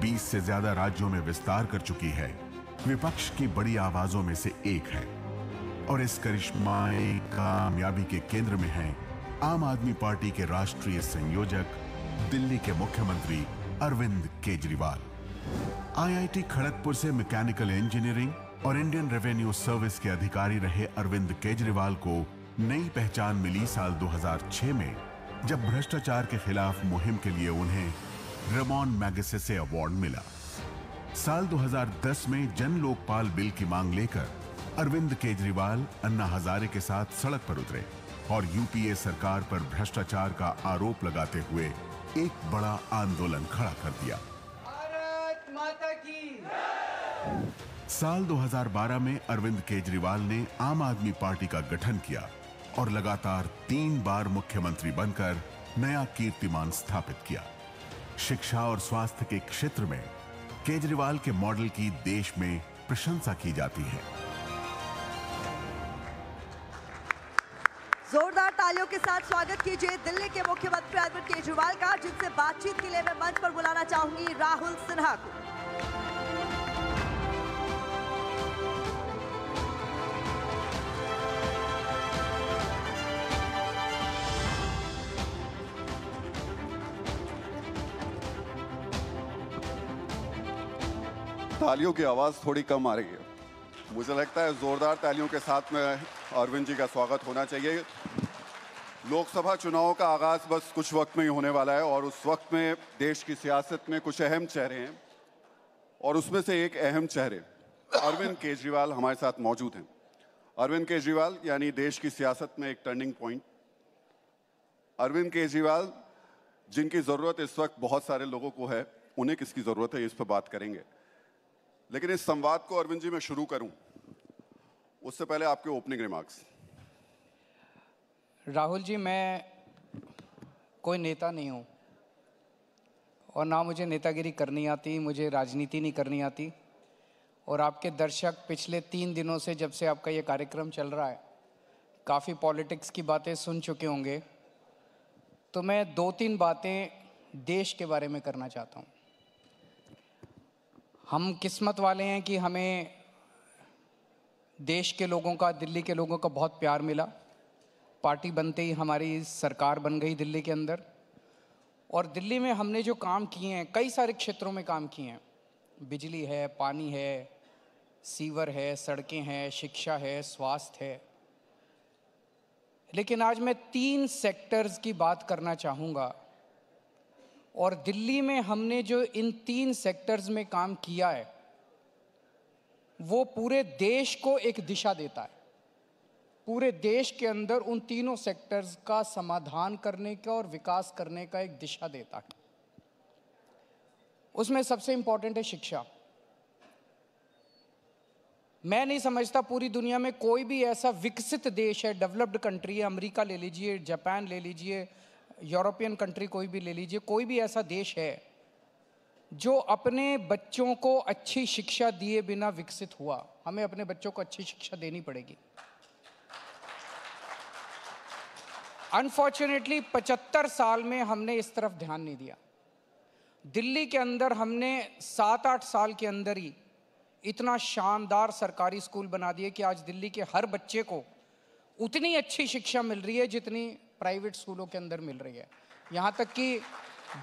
बीस से ज़्यादा राज्यों में विस्तार कर चुकी है। विपक्ष की बड़ी आवाजों में से एक है और इस करिश्माई कामयाबी के केंद्र में है आम आदमी पार्टी के राष्ट्रीय संयोजक, दिल्ली के मुख्यमंत्री अरविंद केजरीवाल। आईआईटी खड़गपुर से मैकेनिकल इंजीनियरिंग और इंडियन रेवेन्यू सर्विस के अधिकारी रहे अरविंद केजरीवाल को नई पहचान मिली साल 2006 में, जब भ्रष्टाचार के खिलाफ मुहिम के लिए उन्हें रेमॉन मैगसेसे अवार्ड मिला। साल 2010 में जन लोकपाल बिल की मांग लेकर अरविंद केजरीवाल अन्ना हजारे के साथ सड़क पर उतरे और यूपीए सरकार पर भ्रष्टाचार का आरोप लगाते हुए एक बड़ा आंदोलन खड़ा कर दिया। भारत माता की। साल 2012 में अरविंद केजरीवाल ने आम आदमी पार्टी का गठन किया और लगातार तीन बार मुख्यमंत्री बनकर नया कीर्तिमान स्थापित किया। शिक्षा और स्वास्थ्य के क्षेत्र में केजरीवाल के मॉडल की देश में प्रशंसा की जाती है। जोरदार तालियों के साथ स्वागत कीजिए दिल्ली के मुख्यमंत्री अरविंद केजरीवाल का, जिनसे बातचीत के लिए मैं मंच पर बुलाना चाहूँगी राहुल सिन्हा को। तालियों की आवाज़ थोड़ी कम आ रही है। मुझे लगता है जोरदार तालियों के साथ में अरविंद जी का स्वागत होना चाहिए। लोकसभा चुनाव का आगाज़ बस कुछ वक्त में ही होने वाला है और उस वक्त में देश की सियासत में कुछ अहम चेहरे हैं और उसमें से एक अहम चेहरे अरविंद केजरीवाल हमारे साथ मौजूद हैं। अरविंद केजरीवाल, यानी देश की सियासत में एक टर्निंग पॉइंट अरविंद केजरीवाल, जिनकी ज़रूरत इस वक्त बहुत सारे लोगों को है, उन्हें किसकी ज़रूरत है इस पर बात करेंगे। लेकिन इस संवाद को अरविंद जी मैं शुरू करूँ। उससे पहले आपके ओपनिंग रिमार्क्स राहुल जी, मैं कोई नेता नहीं हूँ और ना मुझे नेतागिरी करनी आती, मुझे राजनीति नहीं करनी आती। और आपके दर्शक पिछले तीन दिनों से जब से आपका ये कार्यक्रम चल रहा है, काफ़ी पॉलिटिक्स की बातें सुन चुके होंगे। तो मैं दो तीन बातें देश के बारे में करना चाहता हूँ। हम किस्मत वाले हैं कि हमें देश के लोगों का, दिल्ली के लोगों का बहुत प्यार मिला। पार्टी बनते ही हमारी सरकार बन गई दिल्ली के अंदर। और दिल्ली में हमने जो काम किए हैं, कई सारे क्षेत्रों में काम किए हैं। बिजली है, पानी है, सीवर है, सड़कें हैं, शिक्षा है, स्वास्थ्य है। लेकिन आज मैं तीन सेक्टर्स की बात करना चाहूँगा। और दिल्ली में हमने जो इन तीन सेक्टर्स में काम किया है, वो पूरे देश को एक दिशा देता है। पूरे देश के अंदर उन तीनों सेक्टर्स का समाधान करने का और विकास करने का एक दिशा देता है। उसमें सबसे इंपॉर्टेंट है शिक्षा। मैं नहीं समझता पूरी दुनिया में कोई भी ऐसा विकसित देश है डेवलप्ड कंट्री है, अमेरिका ले लीजिए, जापान ले लीजिए यूरोपियन कंट्री कोई भी ले लीजिए, कोई भी ऐसा देश है जो अपने बच्चों को अच्छी शिक्षा दिए बिना विकसित हुआ। हमें अपने बच्चों को अच्छी शिक्षा देनी पड़ेगी। अनफॉर्चुनेटली 75 साल में हमने इस तरफ़ ध्यान नहीं दिया। दिल्ली के अंदर हमने सात आठ साल के अंदर ही इतना शानदार सरकारी स्कूल बना दिए कि आज दिल्ली के हर बच्चे को उतनी अच्छी शिक्षा मिल रही है जितनी प्राइवेट स्कूलों के अंदर मिल रही है। यहाँ तक कि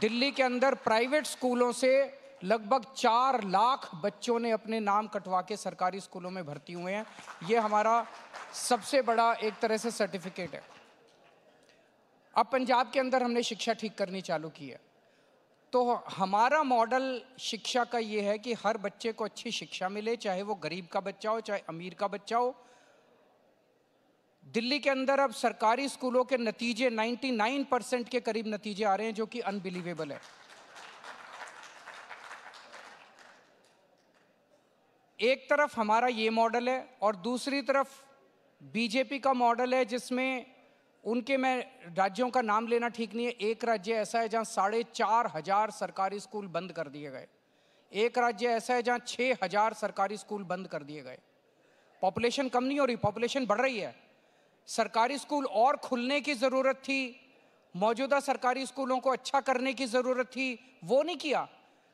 दिल्ली के अंदर प्राइवेट स्कूलों से लगभग चार लाख बच्चों ने अपने नाम कटवा के सरकारी स्कूलों में भर्ती हुए हैं। ये हमारा सबसे बड़ा एक तरह से सर्टिफिकेट है। अब पंजाब के अंदर हमने शिक्षा ठीक करनी चालू की है। तो हमारा मॉडल शिक्षा का ये है कि हर बच्चे को अच्छी शिक्षा मिले, चाहे वो गरीब का बच्चा हो, चाहे अमीर का बच्चा हो दिल्ली के अंदर अब सरकारी स्कूलों के नतीजे 99 परसेंट के करीब नतीजे आ रहे हैं, जो कि अनबिलीवेबल है। एक तरफ़ हमारा ये मॉडल है और दूसरी तरफ़ बीजेपी का मॉडल है, जिसमें उनके मैं राज्यों का नाम लेना ठीक नहीं है। एक राज्य ऐसा है जहाँ साढ़े चार हज़ार सरकारी स्कूल बंद कर दिए गए। एक राज्य ऐसा है जहाँ छः हज़ार सरकारी स्कूल बंद कर दिए गए। पॉपुलेशन कम नहीं हो रही, पॉपुलेशन बढ़ रही है। सरकारी स्कूल और खुलने की ज़रूरत थी, मौजूदा सरकारी स्कूलों को अच्छा करने की ज़रूरत थी, वो नहीं किया।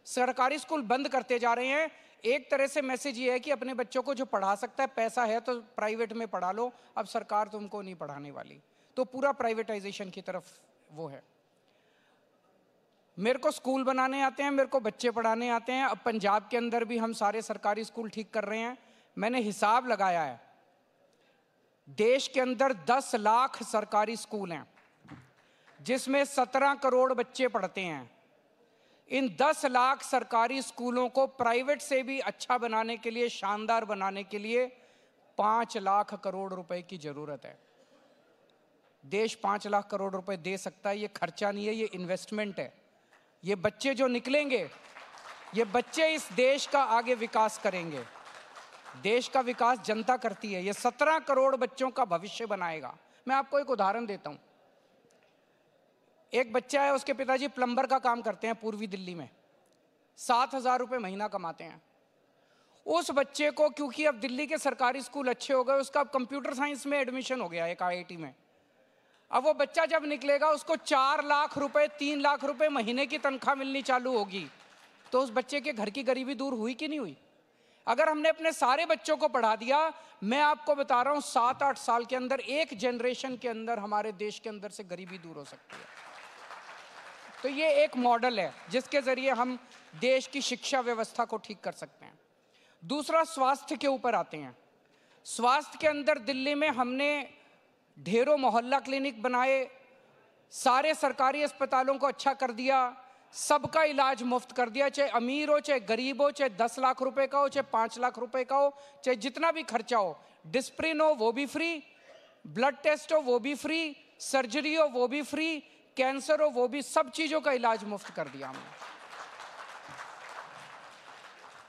सरकारी स्कूल बंद करते जा रहे हैं। एक तरह से मैसेज ये है कि अपने बच्चों को जो पढ़ा सकता है, पैसा है तो प्राइवेट में पढ़ा लो, अब सरकार तुमको नहीं पढ़ाने वाली। तो पूरा प्राइवेटाइजेशन की तरफ़ वो है। मेरे को स्कूल बनाने आते हैं, मेरे को बच्चे पढ़ाने आते हैं, अब पंजाब के अंदर भी हम सारे सरकारी स्कूल ठीक कर रहे हैं। मैंने हिसाब लगाया है। देश के अंदर 10 लाख सरकारी स्कूल हैं, जिसमें 17 करोड़ बच्चे पढ़ते हैं। इन 10 लाख सरकारी स्कूलों को प्राइवेट से भी अच्छा बनाने के लिए, शानदार बनाने के लिए पाँच लाख करोड़ रुपए की ज़रूरत है। देश पाँच लाख करोड़ रुपए दे सकता है, ये खर्चा नहीं है, ये इन्वेस्टमेंट है। ये बच्चे जो निकलेंगे, ये बच्चे इस देश का आगे विकास करेंगे। देश का विकास जनता करती है, ये सत्रह करोड़ बच्चों का भविष्य बनाएगा। मैं आपको एक उदाहरण देता हूँ। एक बच्चा है, उसके पिताजी प्लम्बर का काम करते हैं पूर्वी दिल्ली में। सात हज़ार रुपये महीना कमाते हैं। उस बच्चे को, क्योंकि अब दिल्ली के सरकारी स्कूल अच्छे हो गए, उसका अब कंप्यूटर साइंस में एडमिशन हो गया एक आईआईटी में। अब वो बच्चा जब निकलेगा, उसको चार लाख रुपए तीन लाख रुपए महीने की तनख्वाह मिलनी चालू होगी। तो उस बच्चे के घर की गरीबी दूर हुई कि नहीं हुई? अगर हमने अपने सारे बच्चों को पढ़ा दिया, मैं आपको बता रहा हूँ सात आठ साल के अंदर, एक जनरेशन के अंदर हमारे देश के अंदर से गरीबी दूर हो सकती है। तो ये एक मॉडल है, जिसके ज़रिए हम देश की शिक्षा व्यवस्था को ठीक कर सकते हैं। दूसरा, स्वास्थ्य के ऊपर आते हैं। स्वास्थ्य के अंदर दिल्ली में हमने ढेरों मोहल्ला क्लिनिक बनाए, सारे सरकारी अस्पतालों को अच्छा कर दिया सबका इलाज मुफ़्त कर दिया, चाहे अमीर हो, चाहे गरीब हो, चाहे दस लाख रुपए का हो, चाहे पाँच लाख रुपए का हो, चाहे जितना भी खर्चा हो, डिस्प्रिन हो, वो भी फ्री, ब्लड टेस्ट हो, वो भी फ्री, सर्जरी हो, वो भी फ्री, कैंसर हो, वो भी, सब चीज़ों का इलाज मुफ़्त कर दिया हमने।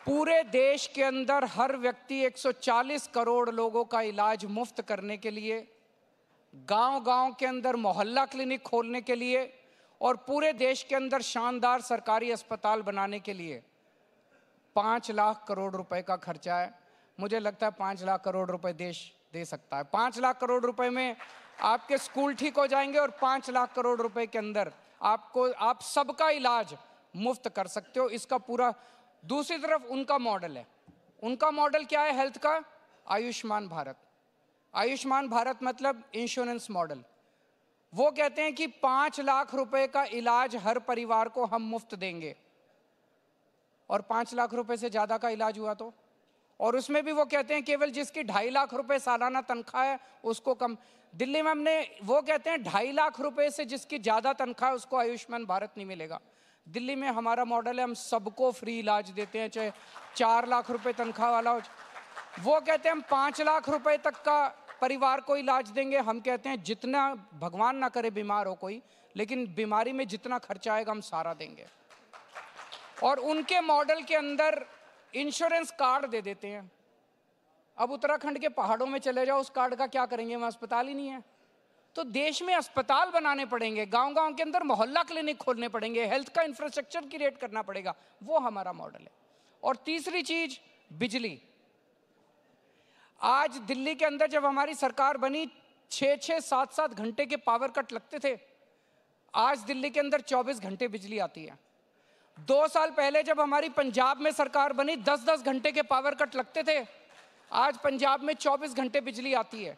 पूरे देश के अंदर हर व्यक्ति 140 करोड़ लोगों का इलाज मुफ़्त करने के लिए गाँव गाँव के अंदर मोहल्ला क्लिनिक खोलने के लिए और पूरे देश के अंदर शानदार सरकारी अस्पताल बनाने के लिए पाँच लाख करोड़ रुपए का खर्चा है। मुझे लगता है पाँच लाख करोड़ रुपए देश दे सकता है। पाँच लाख करोड़ रुपए में आपके स्कूल ठीक हो जाएँगे और पाँच लाख करोड़ रुपए के अंदर आपको, आप सबका इलाज मुफ़्त कर सकते हो। इसका पूरा, दूसरी तरफ़ उनका मॉडल है। उनका मॉडल क्या है हेल्थ का? आयुष्मान भारत। आयुष्मान भारत मतलब इंश्योरेंस मॉडल। वो कहते हैं कि पाँच लाख रुपए का इलाज हर परिवार को हम मुफ़्त देंगे। और पाँच लाख रुपए से ज़्यादा का इलाज हुआ तो? और उसमें भी वो कहते हैं केवल जिसकी ढाई लाख रुपए सालाना तनख्वाह है, उसको कम। दिल्ली में हमने वो कहते हैं ढाई लाख रुपए से जिसकी ज़्यादा तनख्वाह है, उसको आयुष्मान भारत नहीं मिलेगा। दिल्ली में हमारा मॉडल है, हम सबको फ्री इलाज देते हैं, चाहे चार लाख रुपए तनख्वाह वाला हो। वो कहते हैं हम पाँच लाख रुपए तक का परिवार को इलाज देंगे, हम कहते हैं, जितना भगवान ना करे बीमार हो कोई, लेकिन बीमारी में जितना खर्चा आएगा, हम सारा देंगे। और उनके मॉडल के अंदर इंश्योरेंस कार्ड दे देते हैं। अब उत्तराखंड के पहाड़ों में चले जाओ, उस कार्ड का क्या करेंगे, वहाँ अस्पताल ही नहीं है। तो देश में अस्पताल बनाने पड़ेंगे गाँव गाँव के अंदर मोहल्ला क्लिनिक खोलने पड़ेंगे, हेल्थ का इंफ्रास्ट्रक्चर क्रिएट करना पड़ेगा, वो हमारा मॉडल है। और तीसरी चीज़, बिजली। आज दिल्ली के अंदर जब हमारी सरकार बनी छः छः सात सात घंटे के पावर कट लगते थे। आज दिल्ली के अंदर 24 घंटे बिजली आती है। दो साल पहले जब हमारी पंजाब में सरकार बनी 10-10 घंटे के पावर कट लगते थे। आज पंजाब में 24 घंटे बिजली आती है।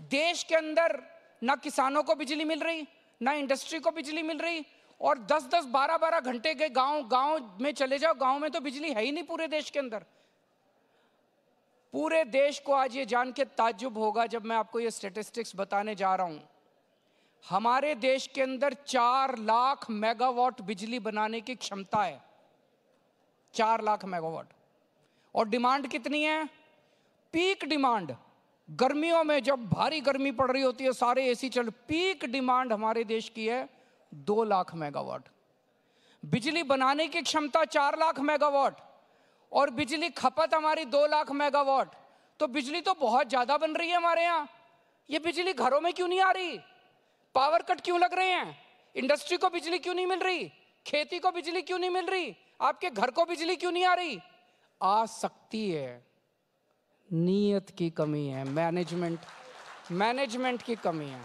देश के अंदर ना किसानों को बिजली मिल रही, ना इंडस्ट्री को बिजली मिल रही और 10-10 12-12 घंटे के गाँव गाँव में चले जाओ, गाँव में तो बिजली है ही नहीं पूरे देश के अंदर। पूरे देश को आज ये जान के ताज्जुब होगा जब मैं आपको ये स्टेटिस्टिक्स बताने जा रहा हूँ। हमारे देश के अंदर चार लाख मेगावाट बिजली बनाने की क्षमता है। चार लाख मेगावाट और डिमांड कितनी है? पीक डिमांड गर्मियों में जब भारी गर्मी पड़ रही होती है, सारे एसी चल पीक डिमांड हमारे देश की है दो लाख मेगावाट बिजली बनाने की क्षमता चार लाख मेगावाट और बिजली खपत हमारी दो लाख मेगावाट। तो बिजली तो बहुत ज़्यादा बन रही है हमारे यहाँ। ये बिजली घरों में क्यों नहीं आ रही? पावर कट क्यों लग रहे हैं? इंडस्ट्री को बिजली क्यों नहीं मिल रही? खेती को बिजली क्यों नहीं मिल रही? आपके घर को बिजली क्यों नहीं आ रही? आ सकती है। नीयत की कमी है। मैनेजमेंट मैनेजमेंट की कमी है।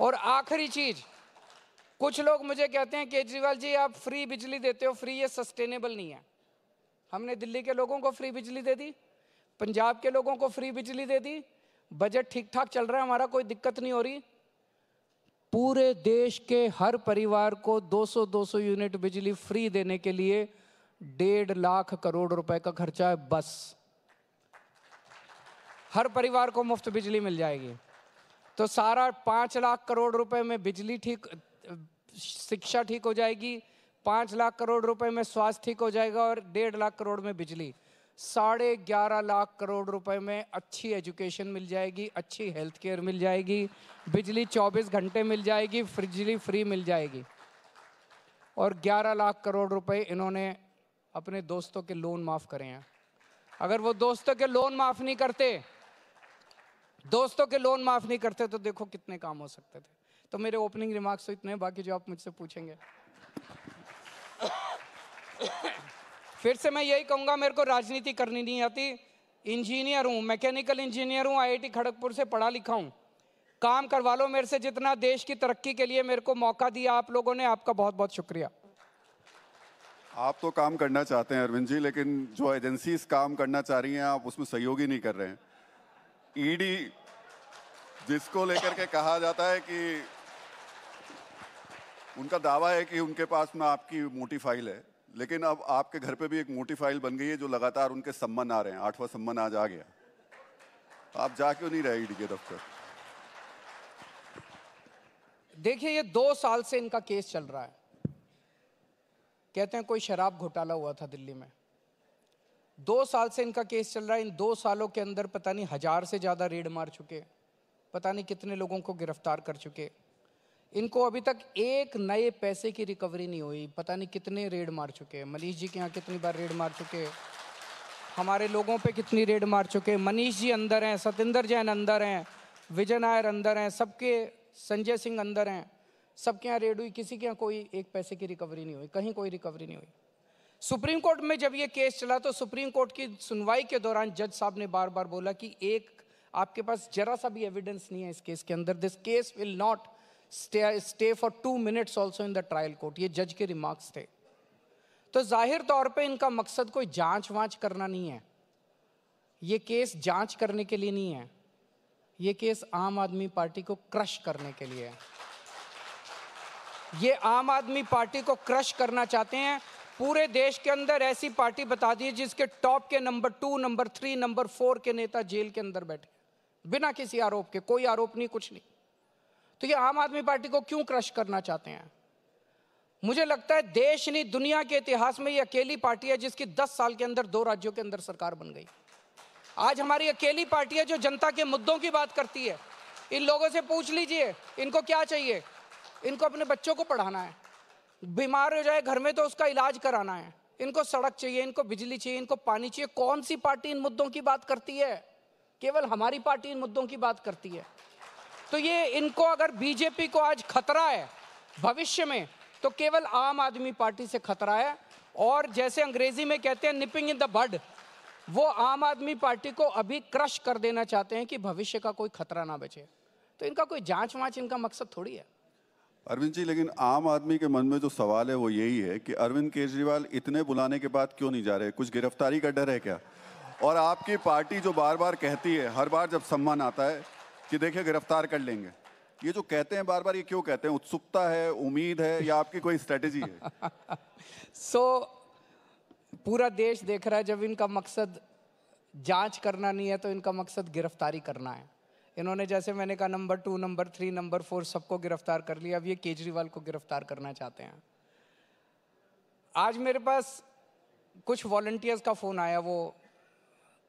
और आखिरी चीज़, कुछ लोग मुझे कहते हैं, केजरीवाल जी, आप फ्री बिजली देते हो, फ्री ये सस्टेनेबल नहीं है। हमने दिल्ली के लोगों को फ्री बिजली दे दी, पंजाब के लोगों को फ्री बिजली दे दी बजट ठीक ठाक चल रहा है, हमारा कोई दिक्कत नहीं हो रही। पूरे देश के हर परिवार को 200-200 यूनिट बिजली फ्री देने के लिए डेढ़ लाख करोड़ रुपए का खर्चा है, बस। हर परिवार को मुफ़्त बिजली मिल जाएगी। तो सारा पाँच लाख करोड़ रुपए में बिजली ठीक, शिक्षा ठीक हो जाएगी पाँच लाख करोड़ रुपए में स्वास्थ्य ठीक हो जाएगा और डेढ़ लाख करोड़ में बिजली। साढ़े ग्यारह लाख करोड़ रुपए में अच्छी एजुकेशन मिल जाएगी, अच्छी हेल्थ केयर मिल जाएगी, बिजली 24 घंटे मिल जाएगी, बिजली फ्री मिल जाएगी। और 11 लाख करोड़ रुपए इन्होंने अपने दोस्तों के लोन माफ़ करे हैं। अगर वो दोस्तों के लोन माफ़ नहीं करते, दोस्तों के लोन माफ़ नहीं करते तो देखो कितने काम हो सकते थे। तो मेरे ओपनिंग रिमार्क्स तो इतने बाकी जो आप मुझसे पूछेंगे। फिर से मैं यही कहूँगा, मेरे को राजनीति करनी नहीं आती। इंजीनियर हूँ, मैकेनिकल इंजीनियर हूँ, आईआईटी खड़गपुर से पढ़ा लिखा हूँ। काम करवा लो मेरे से जितना देश की तरक्की के लिए मेरे को मौका दिया आप लोगों ने, आपका बहुत बहुत शुक्रिया। आप तो काम करना चाहते हैं अरविंद जी, लेकिन जो एजेंसीज काम करना चाह रही हैं, आप उसमें सहयोग ही नहीं कर रहे हैं। ईडी जिसको लेकर के कहा जाता है कि उनका दावा है कि उनके पास में आपकी मोटी फ़ाइल है। लेकिन अब आपके घर पे भी एक मोटी फ़ाइल बन गई है जो लगातार उनके सम्मन आ रहे हैं। आठवां सम्मन आज आ गया। आप जा क्यों नहीं रहे ईडी के दफ्तर? देखिए, ये दो साल से इनका केस चल रहा है। कहते हैं कोई शराब घोटाला हुआ था दिल्ली में। दो साल से इनका केस चल रहा है। इन दो सालों के अंदर पता नहीं हज़ार से ज़्यादा रेड मार चुके पता नहीं कितने लोगों को गिरफ़्तार कर चुके इनको अभी तक एक नए पैसे की रिकवरी नहीं हुई। पता नहीं कितने रेड मार चुके हैं। मनीष जी के यहाँ कितनी बार रेड मार चुके हैं। हमारे लोगों पे कितनी रेड मार चुके हैं। मनीष जी अंदर हैं, सतेंद्र जैन अंदर हैं, विजय नायर अंदर हैं, सबके, संजय सिंह अंदर हैं। सबके यहाँ रेड हुई, किसी के यहाँ कोई एक पैसे की रिकवरी नहीं हुई, कहीं कोई रिकवरी नहीं हुई। सुप्रीम कोर्ट में जब ये केस चला तो सुप्रीम कोर्ट की सुनवाई के दौरान जज साहब ने बार बार बोला कि एक, आपके पास जरा सा भी एविडेंस नहीं है इस केस के अंदर। This case will not stay stay for two minutes also in the trial court ये जज के रिमार्क्स थे। तो ज़ाहिर तौर पे इनका मकसद कोई जाँच वांच करना नहीं है। ये केस जाँच करने के लिए नहीं है। ये केस आम आदमी पार्टी को क्रश करने के लिए है। ये आम आदमी पार्टी को क्रश करना चाहते हैं। पूरे देश के अंदर ऐसी पार्टी बता दी जिसके टॉप के number two, number three, number four के नेता जेल के अंदर बैठे बिना किसी आरोप के, कोई आरोप नहीं, कुछ नहीं। तो ये आम आदमी पार्टी को क्यों क्रश करना चाहते हैं? मुझे लगता है देश नहीं, दुनिया के इतिहास में ये अकेली पार्टी है जिसकी 10 साल के अंदर, दो राज्यों के अंदर सरकार बन गई। आज हमारी अकेली पार्टी है जो जनता के मुद्दों की बात करती है। इन लोगों से पूछ लीजिए, इनको क्या चाहिए? इनको अपने बच्चों को पढ़ाना है। बीमार हो जाए घर में तो उसका इलाज कराना है। इनको सड़क चाहिए, इनको बिजली चाहिए, इनको पानी चाहिए। कौन सी पार्टी इन मुद्दों की बात करती है? केवल हमारी पार्टी इन मुद्दों की बात करती है। तो ये इनको अगर बीजेपी को आज खतरा है भविष्य में तो केवल आम आदमी पार्टी से खतरा है। और जैसे अंग्रेज़ी में कहते हैं निपिंग इन द बड वो आम आदमी पार्टी को अभी क्रश कर देना चाहते हैं कि भविष्य का कोई खतरा ना बचे। तो इनका कोई जाँच वांच इनका मकसद थोड़ी है। अरविंद जी, लेकिन आम आदमी के मन में जो सवाल है, वो यही है कि अरविंद केजरीवाल इतने बुलाने के बाद क्यों नहीं जा रहे? कुछ गिरफ्तारी का डर है क्या? और आपकी पार्टी जो बार बार कहती है, हर बार जब सम्मान आता है कि देखिए गिरफ़्तार कर लेंगे। ये जो कहते हैं बार बार ये क्यों कहते हैं? उत्सुकता है उम्मीद है या आपकी कोई स्ट्रेटेजी है? सो so, पूरा देश देख रहा है जब इनका मकसद जाँच करना नहीं है तो इनका मकसद गिरफ्तारी करना है। इन्होंने जैसे मैंने कहा number two number three number four सबको गिरफ़्तार कर लिया। अब ये केजरीवाल को गिरफ़्तार करना चाहते हैं। आज मेरे पास कुछ वॉल्टियर्स का फ़ोन आया वो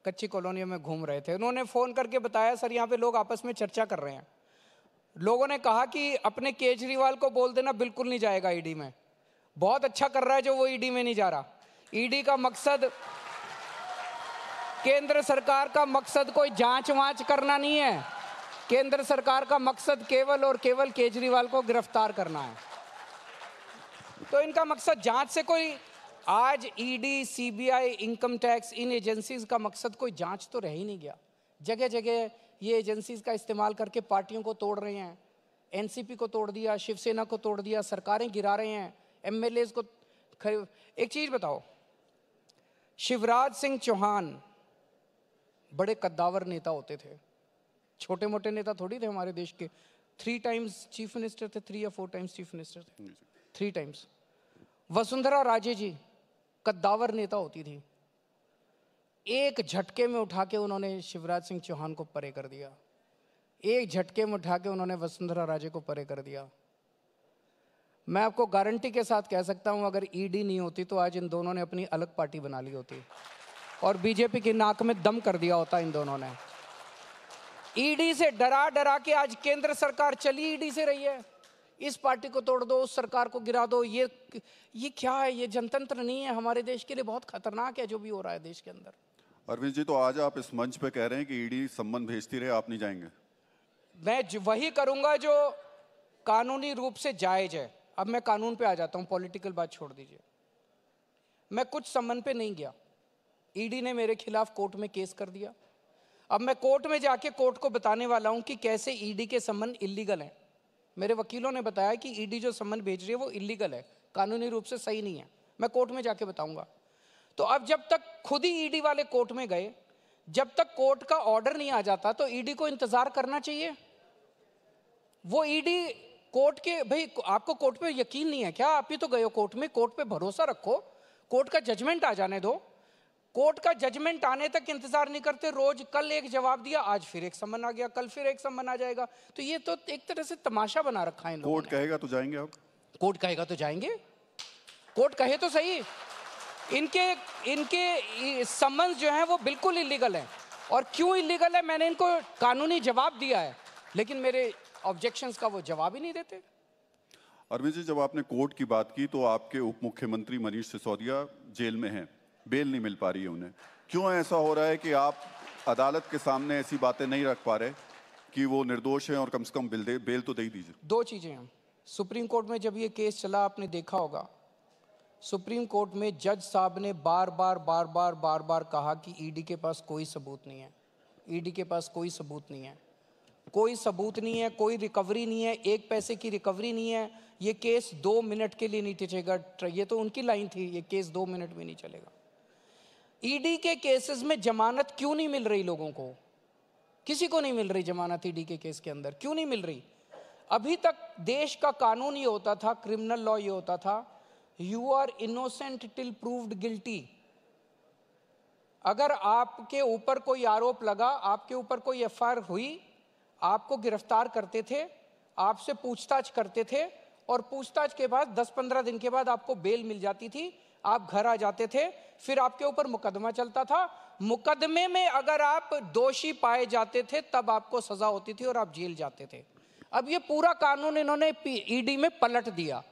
कच्ची कॉलोनी में घूम रहे थे। उन्होंने फ़ोन करके बताया, सर, यहाँ पे लोग आपस में चर्चा कर रहे हैं। लोगों ने कहा कि अपने केजरीवाल को बोल देना बिल्कुल नहीं जाएगा ईडी में। बहुत अच्छा कर रहा है जो वो ईडी में नहीं जा रहा। ईडी का मकसद, केंद्र सरकार का मकसद कोई जाँच वांच करना नहीं है। केंद्र सरकार का मकसद केवल और केवल केजरीवाल को गिरफ़्तार करना है। तो इनका मकसद जाँच से कोई आज ईडी सीबीआई इनकम टैक्स इन एजेंसीज का मकसद कोई जाँच तो रह ही नहीं गया। जगह जगह ये एजेंसीज का इस्तेमाल करके पार्टियों को तोड़ रहे हैं। एनसीपी को तोड़ दिया शिवसेना को तोड़ दिया सरकारें गिरा रहे हैं एमएलए को खरी एक चीज़ बताओ। शिवराज सिंह चौहान बड़े कद्दावर नेता होते थे। छोटे मोटे नेता थोड़ी थे हमारे देश के। थ्री टाइम्स चीफ मिनिस्टर थे थ्री या फोर टाइम्स चीफ मिनिस्टर थे। थ्री टाइम्स वसुंधरा राजे जी कद्दावर नेता होती थी। एक झटके में उठा के उन्होंने शिवराज सिंह चौहान को परे कर दिया। एक झटके में उठा के उन्होंने वसुंधरा राजे को परे कर दिया। मैं आपको गारंटी के साथ कह सकता हूँ, अगर ईडी नहीं होती तो आज इन दोनों ने अपनी अलग पार्टी बना ली होती। और बीजेपी की नाक में दम कर दिया होता इन दोनों ने। ईडी से डरा डरा के आज केंद्र सरकार चली ईडी से रही है। इस पार्टी को तोड़ दो उस सरकार को गिरा दो ये ये क्या है? ये जनतंत्र नहीं है हमारे देश के लिए बहुत खतरनाक है जो भी हो रहा है देश के अंदर। अरविंद जी तो आज आप इस मंच पे कह रहे हैं कि ईडी सम्मन भेजती रहे आप नहीं जाएँगे? मैं वही करूँगा जो कानूनी रूप से जायज़ है। अब मैं कानून पे आ जाता हूँ पॉलिटिकल बात छोड़ दीजिए। मैं कुछ सम्मन पे नहीं गया। ईडी ने मेरे खिलाफ कोर्ट में केस कर दिया। अब मैं कोर्ट में जाके कोर्ट को बताने वाला हूँ कि कैसे ईडी के संबंध इलीगल हैं। मेरे वकीलों ने बताया कि ईडी जो संबंध भेज रही है वो इलीगल है। कानूनी रूप से सही नहीं है। मैं कोर्ट में जाके बताऊँगा। तो अब जब तक खुद ही ईडी वाले कोर्ट में गए, जब तक कोर्ट का ऑर्डर नहीं आ जाता तो ईडी को इंतज़ार करना चाहिए। वो ईडी कोर्ट के, भाई, आपको कोर्ट पे यकीन नहीं है क्या? आप ही तो गए हो कोर्ट में। कोर्ट पे भरोसा रखो। कोर्ट का जजमेंट आ जाने दो। कोर्ट का जजमेंट आने तक इंतज़ार नहीं करते रोज कल एक जवाब दिया आज फिर एक सम्मन आ गया कल फिर एक सम्मन आ जाएगा। तो ये तो एक तरह से तमाशा बना रखा है कोर्ट कहेगा तो जाएँगे आप। कोर्ट कहेगा तो जाएँगे। कोर्ट कहे तो सही। इनके इनके सम्मन जो है वो बिल्कुल इलीगल है। और क्यों इलीगल है मैंने इनको कानूनी जवाब दिया है लेकिन मेरे ऑब्जेक्शंस का वो जवाब ही नहीं देते। अरविंद जी जब आपने कोर्ट की बात की तो आपके उप मुख्यमंत्री मनीष सिसोदिया जेल में हैं। बेल नहीं मिल पा रही है उन्हें। क्यों ऐसा हो रहा है कि आप अदालत के सामने ऐसी बातें नहीं रख पा रहे कि वो निर्दोष हैं और कम से कम बिल दे, बेल तो दे ही दीजिए। दो चीज़ें हैं। सुप्रीम कोर्ट में जब ये केस चला, आपने देखा होगा। सुप्रीम कोर्ट में जज साहब ने बार बार बार बार बार बार कहा कि ईडी के पास कोई सबूत नहीं है। ईडी के पास कोई सबूत नहीं है। कोई सबूत नहीं है, कोई रिकवरी नहीं है, एक पैसे की रिकवरी नहीं है। ये केस दो मिनट के लिए नहीं टिचेगा ये तो उनकी लाइन थी, ये केस दो मिनट में नहीं चलेगा। ईडी के केसेस में जमानत क्यों नहीं मिल रही लोगों को? किसी को नहीं मिल रही जमानत ईडी के केस के अंदर? क्यों नहीं मिल रही? अभी तक देश का कानून ये होता था क्रिमिनल लॉ ये होता था you are innocent till proved guilty अगर आपके ऊपर कोई आरोप लगा, आपके ऊपर कोई एफ़ हुई, आपको गिरफ़्तार करते थे, आपसे पूछताछ करते थे, और पूछताछ के बाद 10-15 दिन के बाद आपको बेल मिल जाती थी आप घर आ जाते थे, फिर आपके ऊपर मुकदमा चलता था। मुकदमे में अगर आप दोषी पाए जाते थे, तब आपको सजा होती थी और आप जेल जाते थे। अब ये पूरा कानून इन्होंने ईडी में पलट दिया।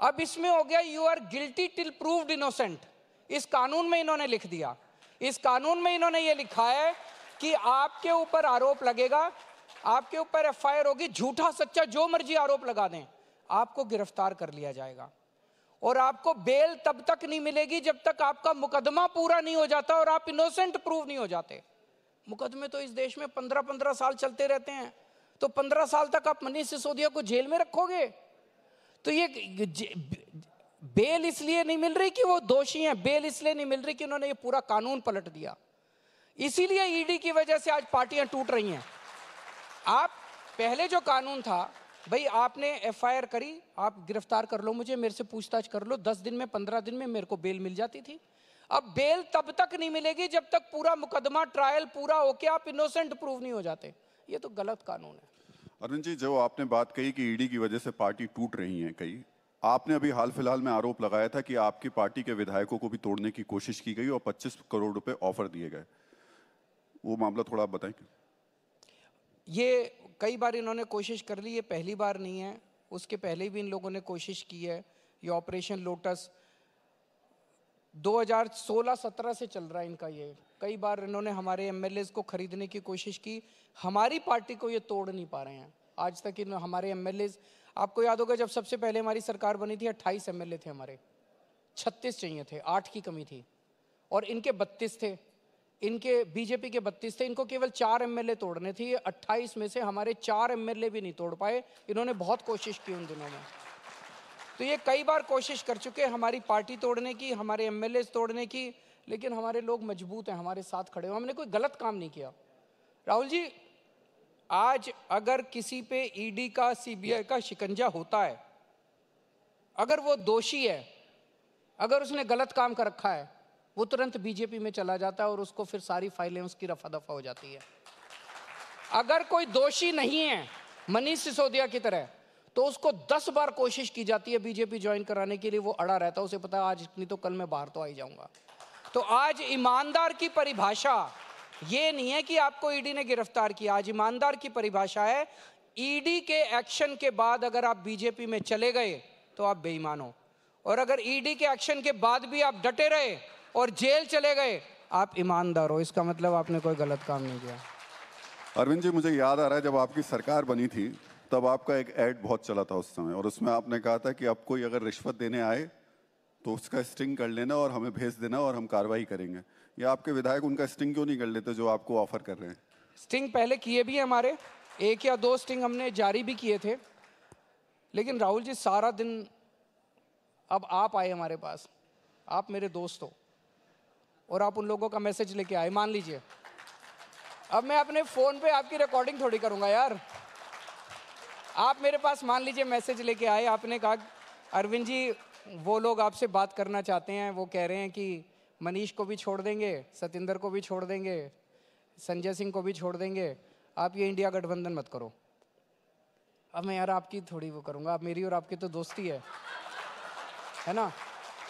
अब इसमें हो गया you are guilty till proved innocent इस कानून में इन्होंने लिख दिया। इस कानून में इन्होंने ये लिखा है कि आपके ऊपर आरोप लगेगा, आपके ऊपर एफआईआर होगी, झूठा सच्चा जो मर्ज़ी आरोप लगा दें, आपको गिरफ़्तार कर लिया जाएगा। और आपको बेल तब तक नहीं मिलेगी जब तक आपका मुकदमा पूरा नहीं हो जाता और आप इनोसेंट प्रूव नहीं हो जाते। मुकदमे तो इस देश में पंद्रह पंद्रह साल चलते रहते हैं। तो पंद्रह साल तक आप मनीष सिसोदिया को जेल में रखोगे? तो ये बेल इसलिए नहीं मिल रही कि वो दोषी हैं। बेल इसलिए नहीं मिल रही कि उन्होंने ये पूरा कानून पलट दिया। इसीलिए ईडी की वजह से आज पार्टियाँ टूट रही हैं। आप, पहले जो कानून था भाई आपने एफआईआर करी आप गिरफ़्तार कर लो मुझे मेरे से पूछताछ कर लो। दस दिन में पंद्रह दिन में मेरे को बेल मिल जाती थी। अब बेल तब तक नहीं मिलेगी जब तक पूरा मुकदमा ट्रायल पूरा होके आप इनोसेंट प्रूव नहीं हो जाते। ये तो गलत कानून है। अरुण जी जो आपने बात कही कि ईडी की वजह से पार्टी टूट रही है कई आपने अभी हाल फ़िलहाल में आरोप लगाया था कि आपकी पार्टी के विधायकों को भी तोड़ने की कोशिश की गई और 25 करोड़ रुपए ऑफ़र दिए गए। वो मामला थोड़ा आप बताएँ ये कई बार इन्होंने कोशिश कर ली, ये पहली बार नहीं है। उसके पहले भी इन लोगों ने कोशिश की है। ये ऑपरेशन लोटस 2016-17 से चल रहा है इनका ये। कई बार इन्होंने हमारे एम को खरीदने की कोशिश की। हमारी पार्टी को ये तोड़ नहीं पा रहे हैं। आज तक इन हमारे एम आपको याद होगा जब सबसे पहले हमारी सरकार बनी थी, अट्ठाईस एम थे हमारे। छत्तीस चाहिए थे, आठ की कमी थी। और इनके बत्तीस थे। इनके, बीजेपी के बत्तीस थे, इनको केवल चार एमएलए तोड़ने थे। ये अट्ठाईस में से हमारे चार एमएलए भी नहीं तोड़ पाए। इन्होंने बहुत कोशिश की उन दिनों में। तो ये कई बार कोशिश कर चुके हमारी पार्टी तोड़ने की, हमारे एमएलए तोड़ने की, लेकिन हमारे लोग मज़बूत हैं, हमारे साथ खड़े हो। हमने कोई गलत काम नहीं किया। राहुल जी, आज अगर किसी पे ईडी का, सीबीआई का शिकंजा होता है, अगर वो दोषी है, अगर उसने गलत काम कर रखा है वो तुरंत बीजेपी में चला जाता है और उसको फिर सारी फाइलें उसकी रफा दफ़ा हो जाती है। अगर कोई दोषी नहीं है, मनीष सिसोदिया की तरह तो उसको दस बार कोशिश की जाती है बीजेपी ज्वाइन कराने के लिए, वो अड़ा रहता है। उसे पता आज इतनी तो कल मैं बाहर तो आ ही जाऊँगा। तो आज ईमानदार की परिभाषा, ये नहीं है कि आपको ईडी ने गिरफ़्तार किया। आज ईमानदार की परिभाषा है ईडी के एक्शन के बाद अगर आप बीजेपी में चले गए तो आप बेईमान हो। और अगर ईडी के एक्शन के बाद भी आप डटे रहे और जेल चले गए। आप ईमानदार हो इसका मतलब आपने कोई गलत काम नहीं किया। अरविंद जी मुझे याद आ रहा है जब आपकी सरकार बनी थी तब आपका एक एड बहुत चला था उस समय और उसमें आपने कहा था कि अब कोई अगर रिश्वत देने आए तो उसका स्टिंग कर लेना और हमें भेज देना और हम कार्रवाई करेंगे। या आपके विधायक उनका स्टिंग क्यों नहीं कर लेते जो आपको ऑफ़र कर रहे हैं? स्टिंग पहले किए भी हमारे एक या दो स्टिंग हमने जारी भी किए थे। लेकिन राहुल जी सारा दिन अब आप आए हमारे पास आप मेरे दोस्त हो। और आप उन लोगों का मैसेज लेके आए, मान लीजिए। अब मैं अपने फ़ोन पे आपकी रिकॉर्डिंग थोड़ी करूँगा यार। आप मेरे पास मान लीजिए मैसेज लेके आए, आपने कहा, अरविंद जी, वो लोग आपसे बात करना चाहते हैं, वो कह रहे हैं कि मनीष को भी छोड़ देंगे, सतिंदर को भी छोड़ देंगे, संजय सिंह को भी छोड़ देंगे। आप ये इंडिया गठबंधन मत करो। अब मैं यार आपकी थोड़ी वो करूँगा, आप मेरी और आपकी तो दोस्ती है। है ना?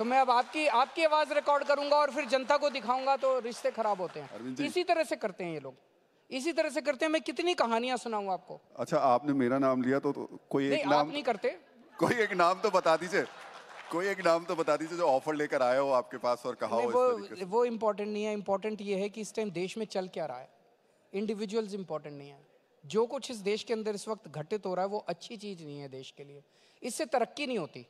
तो मैं अब आपकी आपकी आवाज़ रिकॉर्ड करूँगा और फिर जनता को दिखाऊँगा तो रिश्ते खराब होते हैं। इसी तरह से करते हैं ये लोग। इसी तरह से करते हैं। मैं कितनी कहानियाँ सुनाऊँगा आपको? अच्छा आपने मेरा नाम लिया तो, तो कोई एक नाम आप नहीं करते। कोई एक नाम तो बता दीजिए। कोई एक नाम तो बता दीजिए जो ऑफ़र लेकर आया हो आपके पास और कहा हो वो वो इम्पोर्टेंट नहीं है। इम्पोर्टेंट ये है कि इस टाइम देश में चल क्या रहा है। इंडिविजुअल्स इम्पोर्टेंट नहीं है। जो कुछ इस देश के अंदर इस वक्त घटित हो रहा है वो अच्छी चीज़ नहीं है देश के लिए। इससे तरक्की नहीं होती।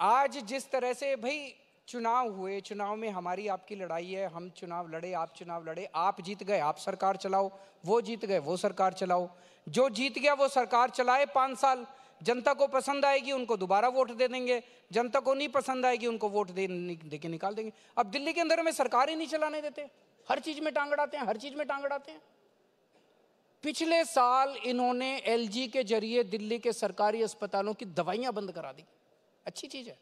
आज जिस तरह से भाई चुनाव हुए, चुनाव में हमारी आपकी लड़ाई है, हम चुनाव लड़े, आप चुनाव लड़े, आप जीत गए, आप सरकार चलाओ, वो जीत गए, वो सरकार चलाओ। जो जीत गया, वो सरकार चलाए पाँच साल, जनता को पसंद आएगी, उनको दोबारा वोट दे देंगे। जनता को नहीं पसंद आएगी, उनको वोट दे दे के निकाल देंगे। अब दिल्ली के अंदर हमें सरकार ही नहीं चलाने देते। हर चीज़ में टांग अड़ाते हैं, हर चीज़ में टांग अड़ाते हैं। पिछले साल इन्होंने एलजी के ज़रिए दिल्ली के सरकारी अस्पतालों की दवाइयाँ बंद करा दी। अच्छी चीज़ है।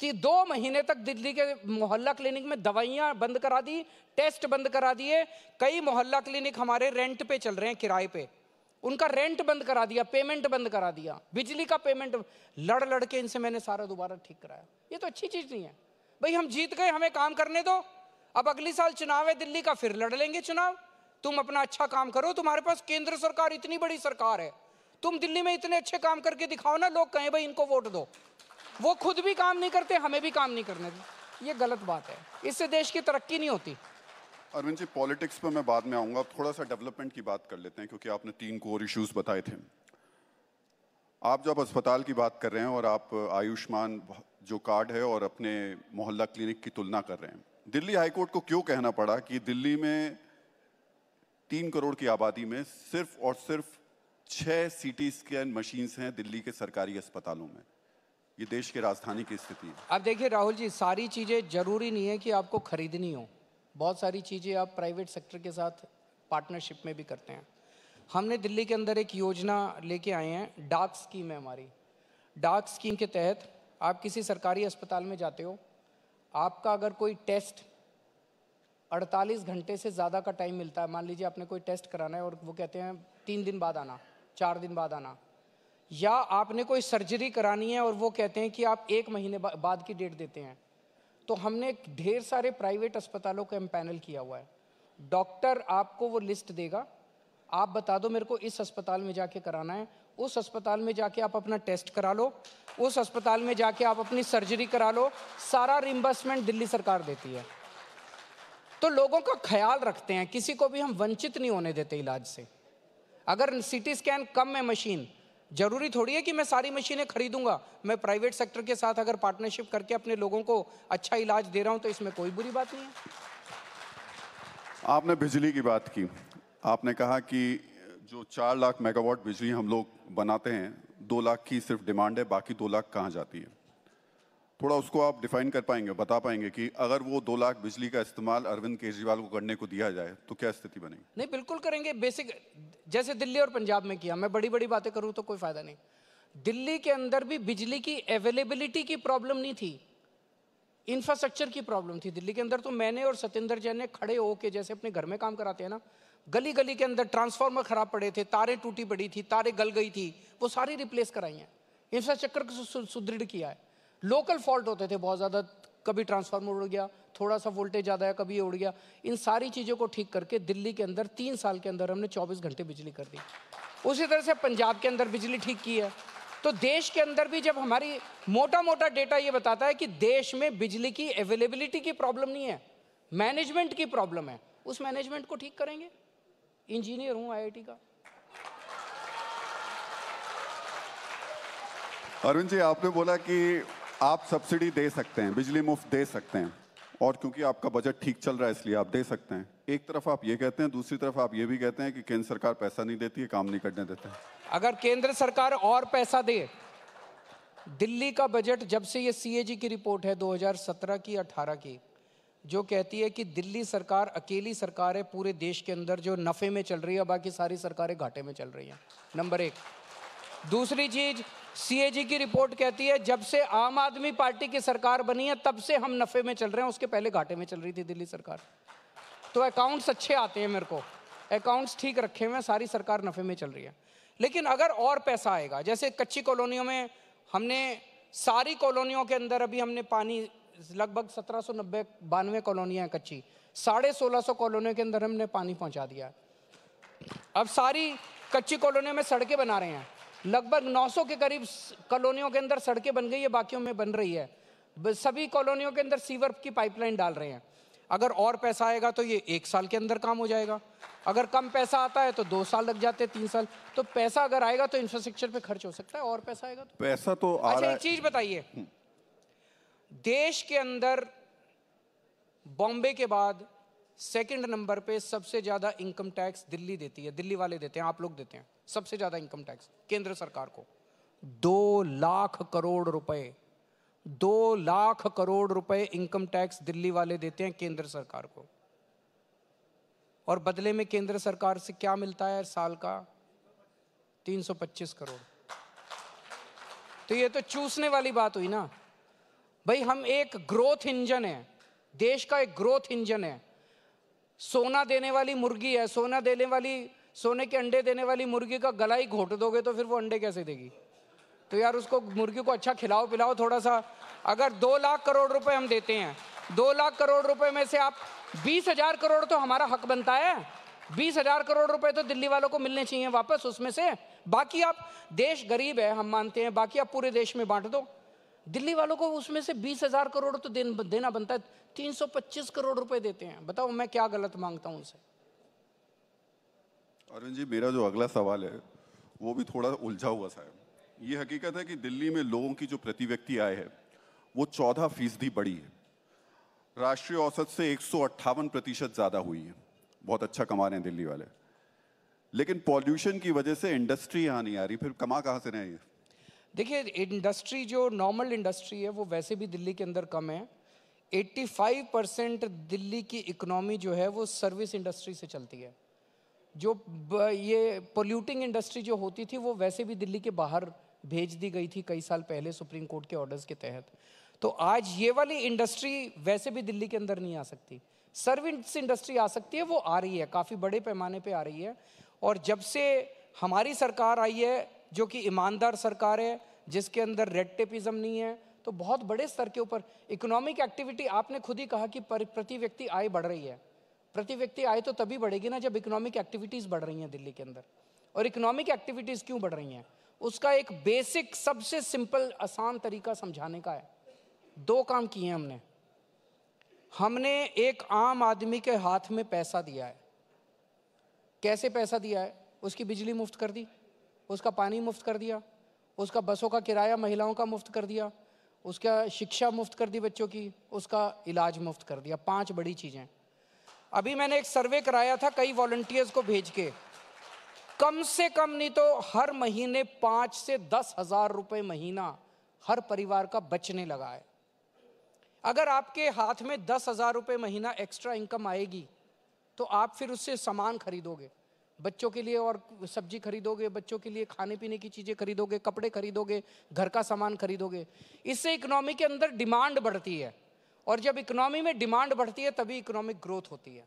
कि दो महीने तक दिल्ली के मोहल्ला क्लिनिक में दवाइयाँ बंद करा दी, टेस्ट बंद करा दिए। कई मोहल्ला क्लिनिक हमारे रेंट पे चल रहे हैं किराए पे। उनका रेंट बंद करा दिया, पेमेंट बंद करा दिया। बिजली का पेमेंट, लड़ लड़ के इनसे मैंने सारा दोबारा ठीक कराया। ये तो अच्छी चीज़ नहीं है। भाई, हम जीत गए, हमें काम करने दो। अब अगली साल चुनाव है, दिल्ली का फिर लड़ लेंगे चुनाव। तुम अपना अच्छा काम करो, तुम्हारे पास केंद्र सरकार, इतनी बड़ी सरकार है। तुम दिल्ली में इतने अच्छे काम करके दिखाओ ना, लोग कहें, भाई, इनको वोट दो। वो खुद भी काम नहीं करते, हमें भी काम नहीं करने ये गलत बात है। इससे देश की तरक्की नहीं होती। अरविंद जी, पॉलिटिक्स पर मैं बाद में आऊँगा। थोड़ा सा डेवलपमेंट की बात कर लेते हैं, क्योंकि आपने तीन कोर इश्यूज़ बताए थे। आप जब अस्पताल की बात कर रहे हैं और आप आयुष्मान जो कार्ड है और अपने मोहल्ला क्लिनिक की तुलना कर रहे हैं, दिल्ली हाईकोर्ट को क्यों कहना पड़ा कि दिल्ली में तीन करोड़ की आबादी में सिर्फ़ और सिर्फ़ छह सीटी स्कैन मशीन्स हैं दिल्ली के सरकारी अस्पतालों में। ये देश के राजधानी की स्थिति है। अब देखिए राहुल जी, सारी चीज़ें ज़रूरी नहीं है कि आपको खरीदनी हो। बहुत सारी चीज़ें आप प्राइवेट सेक्टर के साथ पार्टनरशिप में भी करते हैं। हमने दिल्ली के अंदर एक योजना लेके आए हैं डाक स्कीम है हमारी। डाक स्कीम के तहत आप किसी सरकारी अस्पताल में जाते हो, आपका अगर कोई टेस्ट 48 घंटे से ज़्यादा का टाइम मिलता है, मान लीजिए आपने कोई टेस्ट कराना है और वो कहते हैं तीन दिन बाद आना। चार दिन बाद आना। या आपने कोई सर्जरी करानी है और वो कहते हैं कि आप एक महीने बा, बाद की डेट देते हैं। तो हमने ढेर सारे प्राइवेट अस्पतालों को एम्पैनल किया हुआ है। डॉक्टर आपको वो लिस्ट देगा। आप बता दो मेरे को इस अस्पताल में जाके कराना है। उस अस्पताल में जाके आप अपना टेस्ट करा लो। उस अस्पताल में जाके आप अपनी सर्जरी करा लो। सारा रिम्बर्समेंट दिल्ली सरकार देती है। तो लोगों का ख्याल रखते हैं। किसी को भी हम वंचित नहीं होने देते इलाज से। अगर सीटी स्कैन कम है मशीन, ज़रूरी थोड़ी है कि मैं सारी मशीनें खरीदूँगा। मैं प्राइवेट सेक्टर के साथ अगर पार्टनरशिप करके अपने लोगों को अच्छा इलाज दे रहा हूँ तो इसमें कोई बुरी बात नहीं है। आपने बिजली की बात की। आपने कहा कि जो चार लाख मेगावाट बिजली हम लोग बनाते हैं, दो लाख की सिर्फ़ डिमांड है, बाकी दो लाख कहाँ जाती है? थोड़ा उसको आप डिफाइन कर पाएँगे, बता पाएँगे कि अगर वो दो लाख बिजली का इस्तेमाल अरविंद केजरीवाल को करने को दिया जाए तो क्या स्थिति बनेगी? नहीं, बिल्कुल करेंगे। बेसिक जैसे दिल्ली और पंजाब में किया, मैं बड़ी बड़ी बातें करूँ तो कोई फ़ायदा नहीं। दिल्ली के अंदर भी बिजली की अवेलेबिलिटी की प्रॉब्लम नहीं थी। इंफ्रास्ट्रक्चर की प्रॉब्लम थी। दिल्ली के अंदर तो मैंने और सत्येंद्र जैन ने खड़े होके जैसे अपने घर में काम कराते हैं ना गली गली के अंदर ट्रांसफार्मर खराब पड़े थे, तारें टूटी पड़ी थी, तारें गल गई थी, वो सारी रिप्लेस कराई हैं। इंफ्रास्ट्रक्चर को सुदृढ़ किया है। लोकल फॉल्ट होते थे, बहुत ज़्यादा। कभी ट्रांसफार्मर उड़ गया, थोड़ा सा वोल्टेज ज़्यादा है, कभी उड़ गया। इन सारी चीज़ों को ठीक करके दिल्ली के अंदर तीन साल के अंदर हमने 24 घंटे बिजली कर दी। उसी तरह से पंजाब के अंदर बिजली ठीक की है। तो देश के अंदर भी जब हमारी मोटा मोटा डेटा ये बताता है कि देश में बिजली की अवेलेबिलिटी की प्रॉब्लम नहीं है मैनेजमेंट की प्रॉब्लम है, उस मैनेजमेंट को ठीक करेंगे? इंजीनियर हूँ आईआईटी का। अरुण जी, आपने बोला कि आप सब्सिडी दे सकते हैं, बिजली मुफ़्त दे सकते हैं, और क्योंकि आपका बजट ठीक चल रहा है, इसलिए आप दे सकते हैं। एक तरफ़ आप ये कहते हैं, दूसरी तरफ़ आप ये भी कहते हैं कि केंद्र सरकार पैसा नहीं देती है, काम नहीं करने देते अगर केंद्र सरकार और पैसा दे, दिल्ली का बजट जब से ये सीएजी की रिपोर्ट है 2017 की 18 की, जो कहती है कि दिल्ली सरकार, अकेली सरकार है, पूरे देश के अंदर जो नफ़े में चल रही है बाकी सारी सरकारें घाटे में चल रही हैं। नंबर एक। दूसरी चीज़ सीएजी की रिपोर्ट कहती है, जब से आम आदमी पार्टी की सरकार बनी है, तब से हम नफ़े में चल रहे हैं, उसके पहले घाटे में चल रही थी दिल्ली सरकार। तो अकाउंट्स अच्छे आते हैं मेरे को। अकाउंट्स ठीक रखे हुए सारी सरकार नफ़े में चल रही है। लेकिन अगर और पैसा आएगा, जैसे कच्ची कॉलोनियों में हमने, सारी कॉलोनियों के अंदर अभी हमने पानी, लगभग सत्रह सौ नब्बे, बानवे कॉलोनियाँ कच्ची। साढ़े सोलह सौ कॉलोनियों के अंदर हमने पानी पहुँचा दिया। अब सारी कच्ची कॉलोनियों में सड़कें बना रहे हैं। लगभग 900 के करीब कॉलोनियों के अंदर सड़कें बन गई है बाकियों में बन रही है। सभी कॉलोनियों के अंदर सीवर की पाइपलाइन डाल रहे हैं। अगर और पैसा आएगा तो ये एक साल के अंदर काम हो जाएगा। अगर कम पैसा आता है तो दो साल लग जाते हैं तीन साल। तो पैसा अगर आएगा तो इंफ्रास्ट्रक्चर पे खर्च हो सकता है और पैसा आएगा तो। पैसा तो आ अच्छा एक चीज़ बताइए। देश के अंदर बॉम्बे के बाद सेकंड नंबर पे सबसे ज़्यादा इनकम टैक्स दिल्ली देती है दिल्ली वाले देते हैं आप लोग देते हैं। सबसे ज़्यादा इनकम टैक्स केंद्र सरकार को। दो लाख करोड़ रुपए, दो लाख करोड़ रुपए इनकम टैक्स दिल्ली वाले देते हैं केंद्र सरकार को। और बदले में केंद्र सरकार से क्या मिलता है साल का? 325 करोड़। तो ये तो चूसने वाली बात हुई ना। भाई, हम एक ग्रोथ इंजन है। देश का एक ग्रोथ इंजन है। सोना देने वाली मुर्गी है, सोना देने वाली सोने के अंडे देने वाली मुर्गी का गला ही घोट दोगे तो फिर वो अंडे कैसे देगी? तो यार उसको मुर्गी को अच्छा खिलाओ पिलाओ थोड़ा सा। अगर दो लाख करोड़ रुपए हम देते हैं दो लाख करोड़ रुपए में से आप बीस हज़ार करोड़ तो हमारा हक बनता है। बीस हज़ार करोड़ रुपए तो दिल्ली वालों को मिलने चाहिए वापस उसमें से। बाकी आप देश गरीब है हम मानते हैं बाकी आप पूरे देश में बांट दो। दिल्ली वालों को उसमें से बीस हज़ार करोड़ तो देन, बनता है। तीन सौ पच्चीस करोड़ रुपए देते हैं। बताओ मैं क्या गलत माँगता हूँ उनसे? अरुण जी, मेरा जो अगला सवाल है, वो भी थोड़ा उलझा हुआ सा है। ये हकीकत है कि दिल्ली में लोगों की जो प्रति व्यक्ति आय है, वो चौदह फ़ीसदी बढ़ी है। राष्ट्रीय औसत से एक प्रतिशत ज़्यादा हुई है। बहुत अच्छा कमा रहे हैं दिल्ली वाले। लेकिन पॉल्यूशन की वजह से इंडस्ट्री यहाँ नहीं आ रही, फिर कमा कहाँ से रहे देखिए, इंडस्ट्री जो नॉर्मल इंडस्ट्री है, वो वैसे भी दिल्ली के अंदर कम है। 85 परसेंट दिल्ली की इकोनॉमी जो है, वो सर्विस इंडस्ट्री से चलती है। जो ये पोल्यूटिंग इंडस्ट्री जो होती थी, वो वैसे भी दिल्ली के बाहर भेज दी गई थी कई साल पहले सुप्रीम कोर्ट के ऑर्डर्स के तहत। तो आज ये वाली इंडस्ट्री वैसे भी दिल्ली के अंदर नहीं आ सकती। सर्विस इंडस्ट्री आ सकती है, वो आ रही है, काफ़ी बड़े पैमाने पे आ रही है। और जब से हमारी सरकार आई है, जो कि ईमानदार सरकार है, जिसके अंदर रेड टेपिज्म नहीं है तो बहुत बड़े स्तर के ऊपर इकोनॉमिक एक्टिविटी आपने खुद ही कहा कि प्रति व्यक्ति आय बढ़ रही है। प्रति व्यक्ति आय तो तभी बढ़ेगी ना जब इकोनॉमिक एक्टिविटीज़ बढ़ रही हैं दिल्ली के अंदर। और इकोनॉमिक एक्टिविटीज़ क्यों बढ़ रही हैं? उसका एक बेसिक सबसे सिंपल आसान तरीका समझाने का है। दो काम किए हमने। हमने एक आम आदमी के हाथ में पैसा दिया है। कैसे पैसा दिया है? उसकी बिजली मुफ़्त कर दी, उसका पानी मुफ़्त कर दिया, उसका बसों का किराया महिलाओं का मुफ़्त कर दिया, उसका शिक्षा मुफ़्त कर दी बच्चों की, उसका इलाज मुफ़्त कर दिया। पाँच बड़ी चीज़ें। अभी मैंने एक सर्वे कराया था कई वॉल्टियर्स को भेज के। कम से कम नहीं तो हर महीने पाँच से दस हज़ार रुपए महीना हर परिवार का बचने लगा है। अगर आपके हाथ में दस हज़ार रुपये महीना एक्स्ट्रा इनकम आएगी तो आप फिर उससे सामान खरीदोगे। बच्चों के लिए और सब्ज़ी खरीदोगे, बच्चों के लिए खाने पीने की चीज़ें खरीदोगे, कपड़े खरीदोगे, घर का सामान खरीदोगे। इससे इकोनॉमी के अंदर डिमांड बढ़ती है। और जब इकोनॉमी में डिमांड बढ़ती है, तभी इकोनॉमिक ग्रोथ होती है।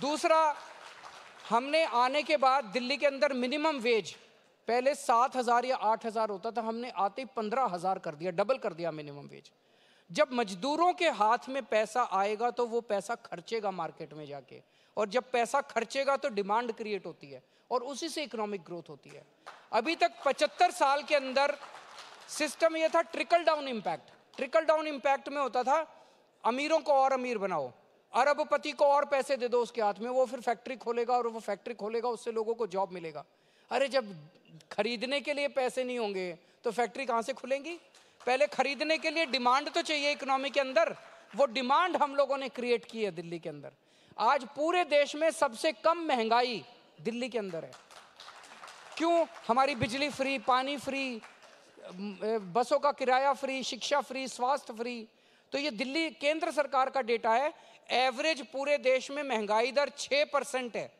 दूसरा, हमने आने के बाद दिल्ली के अंदर मिनिमम वेज पहले सात हज़ार या आठ हज़ार होता था, हमने आते ही पंद्रह हज़ार कर दिया, डबल कर दिया मिनिमम वेज। जब मजदूरों के हाथ में पैसा आएगा तो वो पैसा खर्चेगा मार्केट में जाके। और जब पैसा खर्चेगा तो डिमांड क्रिएट होती है और उसी से इकोनॉमिक ग्रोथ होती है। अभी तक 75 साल के अंदर सिस्टम ये था, trickle down impact. Trickle down impact में होता था, अमीरों को और अमीर बनाओ। अरबपति को और पैसे दे दो उसके हाथ में, वो फिर फैक्ट्री खोलेगा और वो फैक्ट्री खोलेगा, उससे लोगों को जॉब मिलेगा। अरे जब खरीदने के लिए पैसे नहीं होंगे तो फैक्ट्री कहाँ से खुलेंगी? पहले खरीदने के लिए डिमांड तो चाहिए इकोनॉमी के अंदर, वो डिमांड हम लोगों ने क्रिएट की है दिल्ली के अंदर। आज पूरे देश में सबसे कम महँगाई दिल्ली के अंदर है। क्यों? हमारी बिजली फ्री पानी फ्री बसों का किराया फ्री शिक्षा फ्री स्वास्थ्य फ्री। तो ये दिल्ली केंद्र सरकार का डेटा है एवरेज पूरे देश में महँगाई दर छः परसेंट है।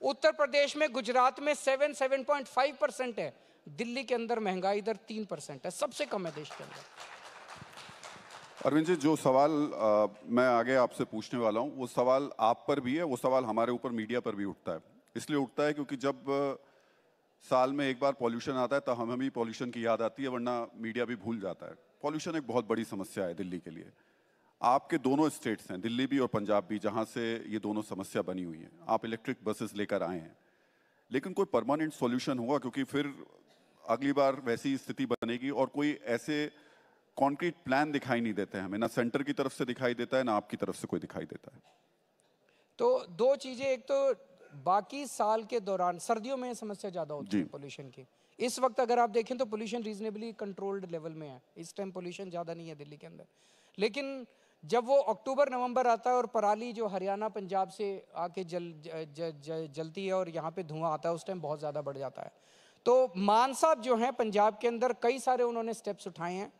उत्तर प्रदेश में गुजरात में seven seven point five percent है। दिल्ली के अंदर महँगाई दर तीन परसेंट है। सबसे कम है देश के अंदर। अरविंद जी जो सवाल आ, मैं आगे आपसे पूछने वाला हूँ वो सवाल आप पर भी है वो सवाल हमारे ऊपर मीडिया पर भी उठता है। इसलिए उठता है क्योंकि जब साल में एक बार पॉल्यूशन आता है तो हमें भी पॉल्यूशन की याद आती है, वरना मीडिया भी भूल जाता है। पॉल्यूशन एक बहुत बड़ी समस्या है दिल्ली के लिए। आपके दोनों स्टेट्स हैं, दिल्ली भी और पंजाब भी, जहाँ से ये दोनों समस्या बनी हुई है। आप इलेक्ट्रिक बसेस लेकर आए हैं। लेकिन कोई परमानेंट सॉल्यूशन होगा, क्योंकि फिर अगली बार वैसी स्थिति बनेगी और कोई ऐसे कॉन्क्रीट प्लान दिखाई नहीं देते हमें। ना सेंटर की तरफ़ से दिखाई देता है, ना आपकी तरफ़ से कोई दिखाई देता है। तो दो चीज़ें, एक तो बाकी साल के दौरान सर्दियों में समस्या ज़्यादा होती है पोल्यूशन की। इस वक्त अगर आप देखें तो पोल्यूशन रीजनेबली कंट्रोल्ड लेवल में है। इस टाइम पोल्यूशन ज़्यादा नहीं है दिल्ली के अंदर। लेकिन जब वो अक्टूबर नवंबर आता है और पराली जो हरियाणा पंजाब से आके जल ज, ज, ज, जलती है और यहाँ पे धुआँ आता है उस टाइम बहुत ज़्यादा बढ़ जाता है। तो मान साहब जो हैं पंजाब के अंदर कई सारे उन्होंने स्टेप्स उठाए हैं।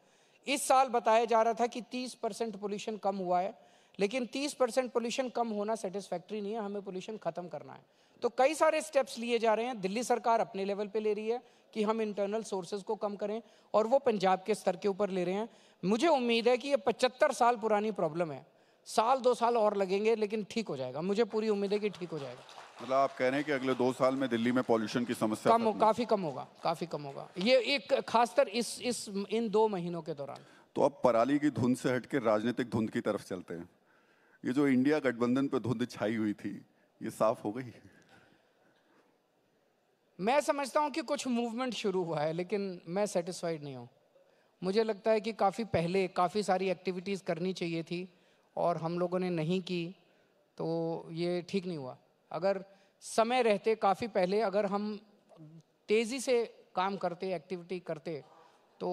इस साल बताया जा रहा था कि 30 परसेंट पोल्यूशन कम हुआ है। लेकिन 30 परसेंट पोल्यूशन कम होना सेटिस्फैक्ट्री नहीं है हमें पोल्यूशन खत्म करना है। तो कई सारे स्टेप्स लिए जा रहे हैं। दिल्ली सरकार अपने लेवल पे ले रही है कि हम इंटरनल सोर्सेज को कम करें और वो पंजाब के स्तर के ऊपर ले रहे हैं। मुझे उम्मीद है कि ये पचहत्तर साल पुरानी प्रॉब्लम है। साल दो साल और लगेंगे लेकिन ठीक हो जाएगा। मुझे पूरी उम्मीद है कि ठीक हो जाएगा। मतलब आप कह रहे हैं कि अगले दो साल में दिल्ली में पॉल्यूशन की समस्या कम हो काफ़ी कम होगा काफ़ी कम होगा। ये एक खासकर इस इस इन दो महीनों के दौरान। तो अब पराली की धुंध से हट के राजनीतिक धुंध की तरफ़ चलते हैं। ये जो इंडिया गठबंधन पे धुंध छाई हुई थी ये साफ़ हो गई? मैं समझता हूँ कि कुछ मूवमेंट शुरू हुआ है लेकिन मैं सेटिस्फाइड नहीं हूँ। मुझे लगता है कि काफ़ी पहले काफ़ी सारी एक्टिविटीज़ करनी चाहिए थी और हम लोगों ने नहीं की तो ये ठीक नहीं हुआ। अगर समय रहते काफ़ी पहले अगर हम तेज़ी से काम करते एक्टिविटी करते तो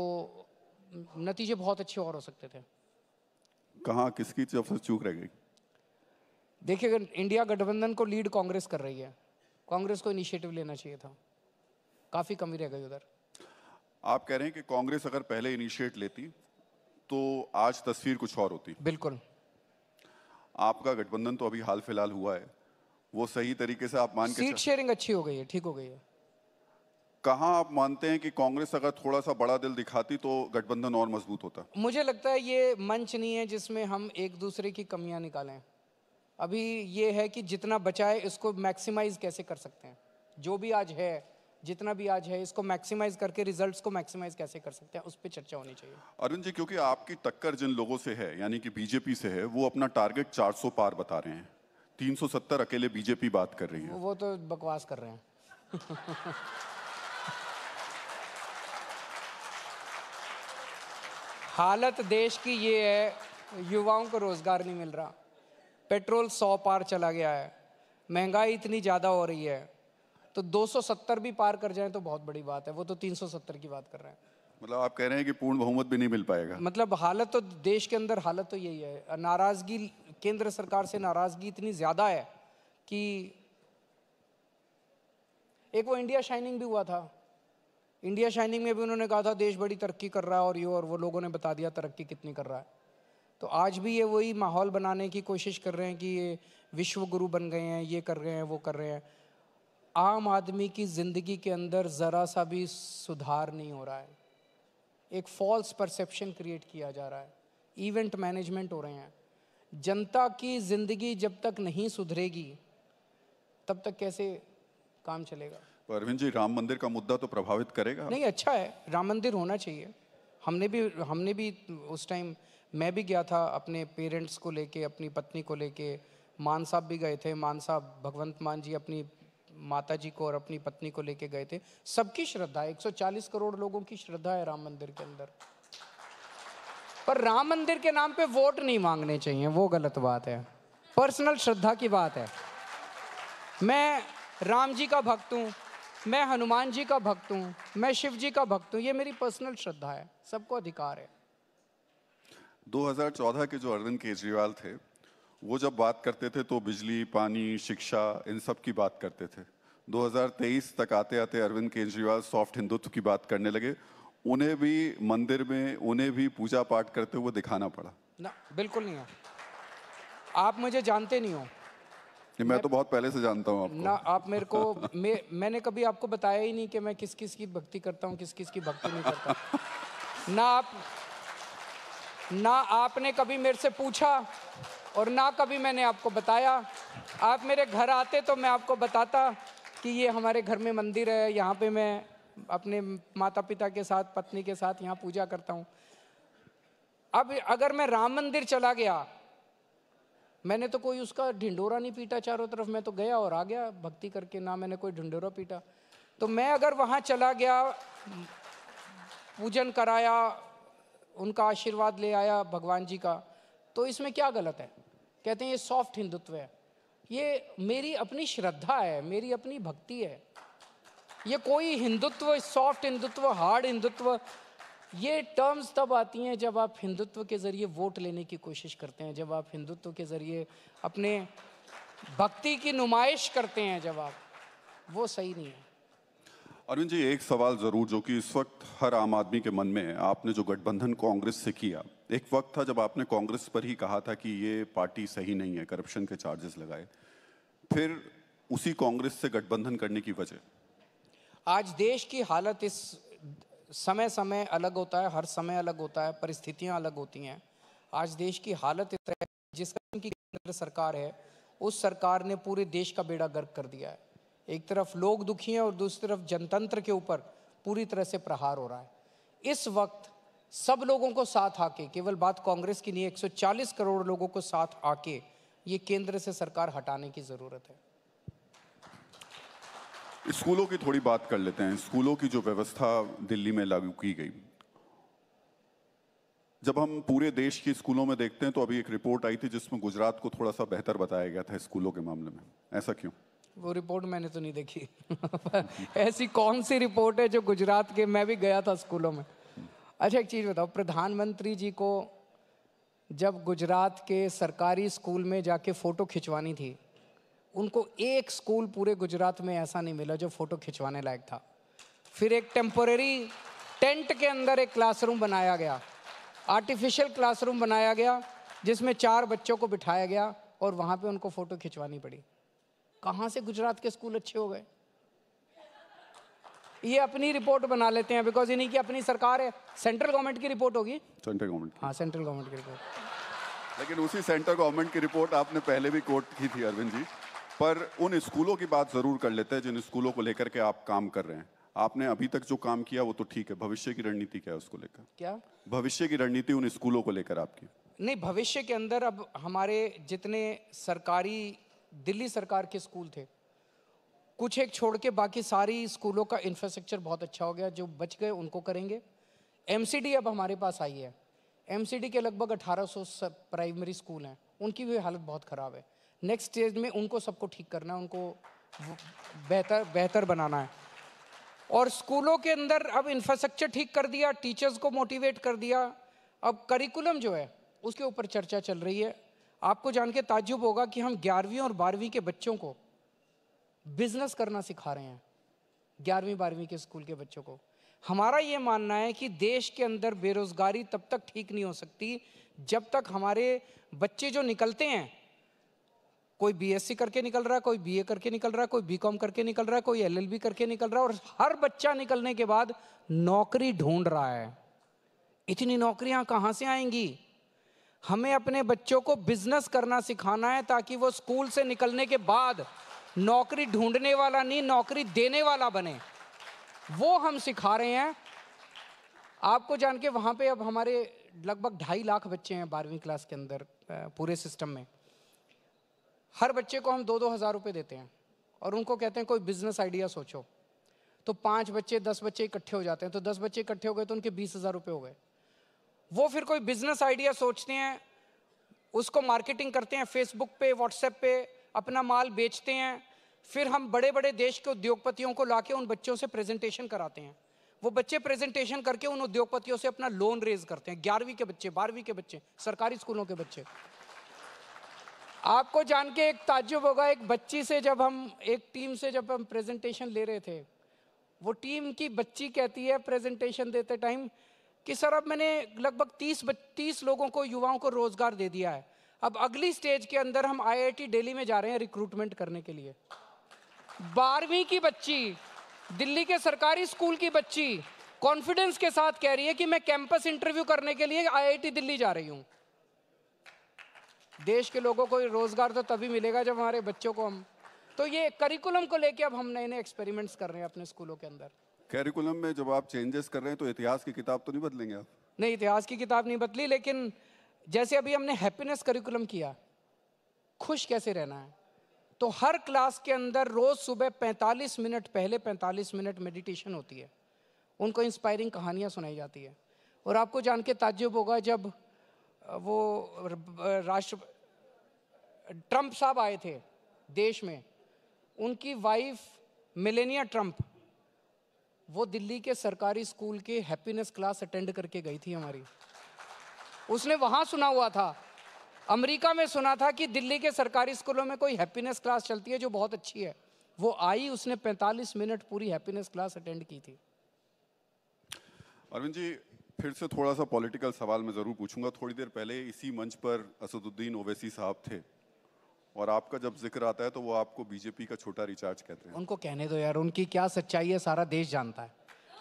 नतीजे बहुत अच्छे और हो सकते थे। कहाँ किसकी तरफ़ से चूक रह गई? देखिए अगर इंडिया गठबंधन को लीड कांग्रेस कर रही है कांग्रेस को इनिशिएटिव लेना चाहिए था। काफ़ी कमी रह गई उधर। आप कह रहे हैं कि कांग्रेस अगर पहले इनिशिएट लेती तो आज तस्वीर कुछ और होती। बिल्कुल। आपका गठबंधन तो अभी हाल फ़िलहाल हुआ है। वो सही तरीके से आप मान के सीट शेयरिंग अच्छी हो गई है ठीक हो गई है। कहाँ आप मानते हैं कि कांग्रेस अगर थोड़ा सा बड़ा दिल दिखाती तो गठबंधन और मज़बूत होता? मुझे लगता है ये मंच नहीं है जिसमें हम एक दूसरे की कमियाँ निकालें। अभी ये है कि जितना बचा है इसको मैक्सिमाइज कैसे कर सकते हैं? जो भी आज है जितना भी आज है इसको मैक्सिमाइज करके रिजल्ट्स को मैक्सिमाइज कैसे कर सकते हैं? उस पर चर्चा होनी चाहिए। अरुण जी क्योंकि आपकी टक्कर जिन लोगों से है यानी कि बीजेपी से है वो अपना टारगेट 400 पार बता रहे हैं। 370 अकेले बीजेपी बात कर रही है। वो तो बकवास कर रहे हैं। हालत देश की ये है युवाओं को रोज़गार नहीं मिल रहा। पेट्रोल सौ पार चला गया है। महँगाई इतनी ज़्यादा हो रही है। तो 270 भी पार कर जाए तो बहुत बड़ी बात है। वो तो 370 की बात कर रहे हैं। मतलब आप कह रहे हैं कि पूर्ण बहुमत भी नहीं मिल पाएगा। मतलब हालत तो देश के अंदर हालत तो यही है। नाराज़गी केंद्र सरकार से नाराज़गी इतनी ज़्यादा है कि एक वो इंडिया शाइनिंग भी हुआ था। इंडिया शाइनिंग में भी उन्होंने कहा था देश बड़ी तरक्की कर रहा है और ये और वो लोगों ने बता दिया तरक्की कितनी कर रहा है। तो आज भी ये वही माहौल बनाने की कोशिश कर रहे हैं कि ये विश्व गुरु बन गए हैं ये कर रहे हैं वो कर रहे हैं। आम आदमी की ज़िंदगी के अंदर ज़रा सा भी सुधार नहीं हो रहा है। एक फॉल्स परसेप्शन क्रिएट किया जा रहा है। इवेंट मैनेजमेंट हो रहे हैं। जनता की ज़िंदगी जब तक नहीं सुधरेगी तब तक कैसे काम चलेगा? तो अरविंद जी राम मंदिर का मुद्दा तो प्रभावित करेगा। नहीं अच्छा है। राम मंदिर होना चाहिए। हमने भी हमने भी उस टाइम मैं भी गया था अपने पेरेंट्स को लेके, अपनी पत्नी को लेके। मान साहब भी गए थे, मान साहब, भगवंत मान जी अपनी माता जी को और अपनी पत्नी को लेके गए थे। सबकी श्रद्धा है 140 करोड़ लोगों की श्रद्धा है राम मंदिर के अंदर। पर राम मंदिर के नाम पे वोट नहीं मांगने चाहिए, वो गलत बात है। पर्सनल श्रद्धा की बात है। मैं राम जी का भक्त हूँ, मैं हनुमान जी का भक्त हूँ, मैं शिव जी का भक्त हूँ, ये मेरी पर्सनल श्रद्धा है, सबको अधिकार है। 2014 के जो अरविंद केजरीवाल थे वो जब बात करते थे तो बिजली पानी शिक्षा इन सब की बात करते थे। 2023 तक आते आते अरविंद केजरीवाल सॉफ्ट हिंदुत्व की बात करने लगे। उन्हें भी मंदिर में उन्हें भी पूजा पाठ करते हुए दिखाना पड़ा। ना बिल्कुल नहीं है। आप मुझे जानते नहीं हो। ये मैं तो बहुत पहले से जानता हूँ आपको। ना आप मेरे को मैं मैंने कभी आपको बताया ही नहीं कि मैं किस किस की भक्ति करता हूँ किस किस की भक्ति नहीं करता। ना आप ना आपने कभी मेरे से पूछा और ना कभी मैंने आपको बताया। आप मेरे घर आते तो मैं आपको बताता कि ये हमारे घर में मंदिर है, यहाँ पे मैं अपने माता पिता के साथ, पत्नी के साथ यहाँ पूजा करता हूँ। अब अगर मैं राम मंदिर चला गया, मैंने तो कोई उसका ढिंडोरा नहीं पीटा चारों तरफ़, मैं तो गया और आ गया भक्ति करके, ना मैंने कोई ढिंडोरा पीटा। तो मैं अगर वहाँ चला गया, पूजन कराया उनका आशीर्वाद ले आया भगवान जी का। तो इसमें क्या गलत है? कहते हैं ये सॉफ्ट हिंदुत्व है। ये मेरी अपनी श्रद्धा है, मेरी अपनी भक्ति है। ये कोई हिंदुत्व सॉफ्ट हिंदुत्व हार्ड हिंदुत्व, ये टर्म्स तब आती हैं जब आप हिंदुत्व के ज़रिए वोट लेने की कोशिश करते हैं, जब आप हिंदुत्व के ज़रिए अपने भक्ति की नुमाइश करते हैं, जब आप। वो सही नहीं है। अरविंद जी, एक सवाल ज़रूर जो कि इस वक्त हर आम आदमी के मन में है। आपने जो गठबंधन कांग्रेस से किया, एक वक्त था जब आपने कांग्रेस पर ही कहा था कि ये पार्टी सही नहीं है, करप्शन के चार्जेस लगाए। फिर उसी कांग्रेस से गठबंधन करने की वजह? आज देश की हालत इस समय समय अलग होता है, हर समय अलग होता है, परिस्थितियाँ अलग होती हैं। आज देश की हालत इस जिस की केंद्र सरकार है, उस सरकार ने पूरे देश का बेड़ा गर्क कर दिया है। एक तरफ़ लोग दुखी हैं और दूसरी तरफ़ जनतंत्र के ऊपर पूरी तरह से प्रहार हो रहा है। इस वक्त सब लोगों को साथ आके, केवल बात कांग्रेस की नहीं है 140 करोड़ लोगों को साथ आके ये केंद्र से सरकार हटाने की ज़रूरत है। स्कूलों की थोड़ी बात कर लेते हैं। स्कूलों की जो व्यवस्था दिल्ली में लागू की गई। जब हम पूरे देश की स्कूलों में देखते हैं तो अभी एक रिपोर्ट आई थी जिसमें गुजरात को थोड़ा सा बेहतर बताया गया था स्कूलों के मामले में। ऐसा क्यों? वो रिपोर्ट मैंने तो नहीं देखी। ऐसी कौन सी रिपोर्ट है जो गुजरात के, मैं भी गया था स्कूलों में। अच्छा एक चीज़ बताओ, प्रधानमंत्री जी को जब गुजरात के सरकारी स्कूल में जाके फ़ोटो खिंचवानी थी, उनको एक स्कूल पूरे गुजरात में ऐसा नहीं मिला जो फ़ोटो खिंचवाने लायक था। फिर एक टेम्पोरेरी टेंट के अंदर एक क्लासरूम बनाया गया। आर्टिफिशियल क्लासरूम बनाया गया, जिसमें चार बच्चों को बिठाया गया और वहाँ पे उनको फ़ोटो खिंचवानी पड़ी। कहाँ से गुजरात के स्कूल अच्छे हो गए? ये अपनी रिपोर्ट बना लेते हैं बिकॉज़ इन्हीं की अपनी सरकार है। सेंट्रल गवर्नमेंट की रिपोर्ट होगी? सेंट्रल गवर्नमेंट हाँ सेंट्रल गवर्नमेंट की रिपोर्ट। लेकिन उसी सेंट्रल गवर्नमेंट की रिपोर्ट आपने पहले भी कोट की थी अरविंद जी। पर उन स्कूलों की बात ज़रूर कर लेते हैं जिन स्कूलों को लेकर के आप काम कर रहे हैं। आपने अभी तक जो काम किया वो तो ठीक है। भविष्य की रणनीति क्या है उसको लेकर? क्या? भविष्य की रणनीति उन स्कूलों को लेकर आपकी। नहीं भविष्य के अंदर अब हमारे जितने सरकारी दिल्ली सरकार के स्कूल थे। कुछ एक छोड़ के बाकी सारी स्कूलों का इंफ्रास्ट्रक्चर बहुत अच्छा हो गया, जो बच गए उनको करेंगे। एमसीडी अब हमारे पास आई है। एमसीडी के लगभग 1800 प्राइमरी स्कूल हैं। उनकी भी हालत बहुत ख़राब है। नेक्स्ट स्टेज में उनको सबको ठीक करना है, उनको बेहतर बेहतर बनाना है। और स्कूलों के अंदर अब इंफ्रास्ट्रक्चर ठीक कर दिया टीचर्स को मोटिवेट कर दिया। अब करिकुलम जो है, उसके ऊपर चर्चा चल रही है। आपको जान के ताजुब होगा कि हम ग्यारहवीं और बारहवीं के बच्चों को बिज़नेस करना सिखा रहे हैं। ग्यारहवीं, बारहवीं के स्कूल के बच्चों को। हमारा ये मानना है कि देश के अंदर बेरोजगारी तब तक ठीक नहीं हो सकती जब तक हमारे बच्चे जो निकलते हैं, कोई बीएससी करके निकल रहा है, कोई बीए करके निकल रहा है, कोई बीकॉम करके निकल रहा है, कोई एलएलबी करके निकल रहा है, और हर बच्चा निकलने के बाद नौकरी ढूंढ रहा है। इतनी नौकरियाँ कहाँ से आएँगी? हमें अपने बच्चों को बिज़नेस करना सिखाना है ताकि वो स्कूल से निकलने के बाद नौकरी ढूँढने वाला नहीं, नौकरी देने वाला बने। वो हम सिखा रहे हैं। आपको जान के वहाँ पे अब हमारे लगभग ढाई लाख बच्चे हैं बारहवीं क्लास के अंदर पूरे सिस्टम में। हर बच्चे को हम दो दो हज़ार रुपये देते हैं और उनको कहते हैं, कोई बिज़नेस आइडिया सोचो। तो पाँच बच्चे, दस बच्चे इकट्ठे हो जाते हैं। तो दस बच्चे इकट्ठे हो गए तो उनके बीस हज़ार रुपये हो गए। वो फिर कोई बिज़नेस आइडिया सोचते हैं, उसको मार्केटिंग करते हैं फेसबुक पे व्हाट्सएप पे, अपना माल बेचते हैं, फिर हम बड़े बड़े देश के उद्योगपतियों को लाके उन बच्चों से प्रेजेंटेशन कराते हैं। वो बच्चे प्रेजेंटेशन करके उन उद्योगपतियों से अपना लोन रेज करते हैं, ग्यारहवीं के बच्चे, बारहवीं के बच्चे, सरकारी स्कूलों के बच्चे। आपको जान के एक ताज्जुब होगा, एक बच्ची से जब हम, एक टीम से जब हम प्रेजेंटेशन ले रहे थे, वो टीम की बच्ची कहती है प्रेजेंटेशन देते टाइम कि सर अब मैंने लगभग तीस तीस लोगों को, युवाओं को रोज़गार दे दिया है। अब अगली स्टेज के अंदर हम आईआईटी दिल्ली में जा रहे हैं रिक्रूटमेंट करने के लिए। बारहवीं की बच्ची, दिल्ली के सरकारी स्कूल की बच्ची कॉन्फिडेंस के साथ कह रही है कि मैं कैंपस इंटरव्यू करने के लिए आईआईटी दिल्ली जा रही हूँ। देश के लोगों को रोज़गार तो तभी मिलेगा जब हमारे बच्चों को हम तो ये करिकुलम को लेके अब हम नए नए एक्सपेरिमेंट्स कर रहे हैं अपने स्कूलों के अंदर। कैरिकुलम में जब आप चेंजेस कर रहे हैं तो इतिहास की किताब तो नहीं बदलेंगे आप? नहीं, इतिहास की किताब नहीं बदली, लेकिन जैसे अभी हमने हैप्पीनेस करिकुलम किया, खुश कैसे रहना है? तो हर क्लास के अंदर रोज सुबह 45 मिनट पहले 45 मिनट मेडिटेशन होती है। उनको इंस्पायरिंग कहानियाँ सुनाई जाती है। और आपको जान के ताज्जुब होगा जब वो राष्ट्र, ट्रंप साहब आए थे देश में, उनकी वाइफ मिलेनिया ट्रंप वो दिल्ली के सरकारी स्कूल के हैप्पीनेस क्लास अटेंड करके गई थी हमारी। उसने वहाँ सुना हुआ था। अमेरिका में सुना था कि दिल्ली के सरकारी स्कूलों में कोई हैप्पीनेस क्लास चलती है जो बहुत अच्छी है। वो आई, उसने 45 मिनट पूरी हैप्पीनेस क्लास अटेंड की थी। अरविंद जी, फिर से थोड़ा सा पॉलिटिकल सवाल मैं ज़रूर पूछूँगा। थोड़ी देर पहले इसी मंच पर असदुद्दीन ओवैसी साहब थे। और आपका जब ज़िक्र आता है तो वो आपको बीजेपी का छोटा रिचार्ज कहते हैं। उनको कहने दो यार उनकी क्या सच्चाई है सारा देश जानता है।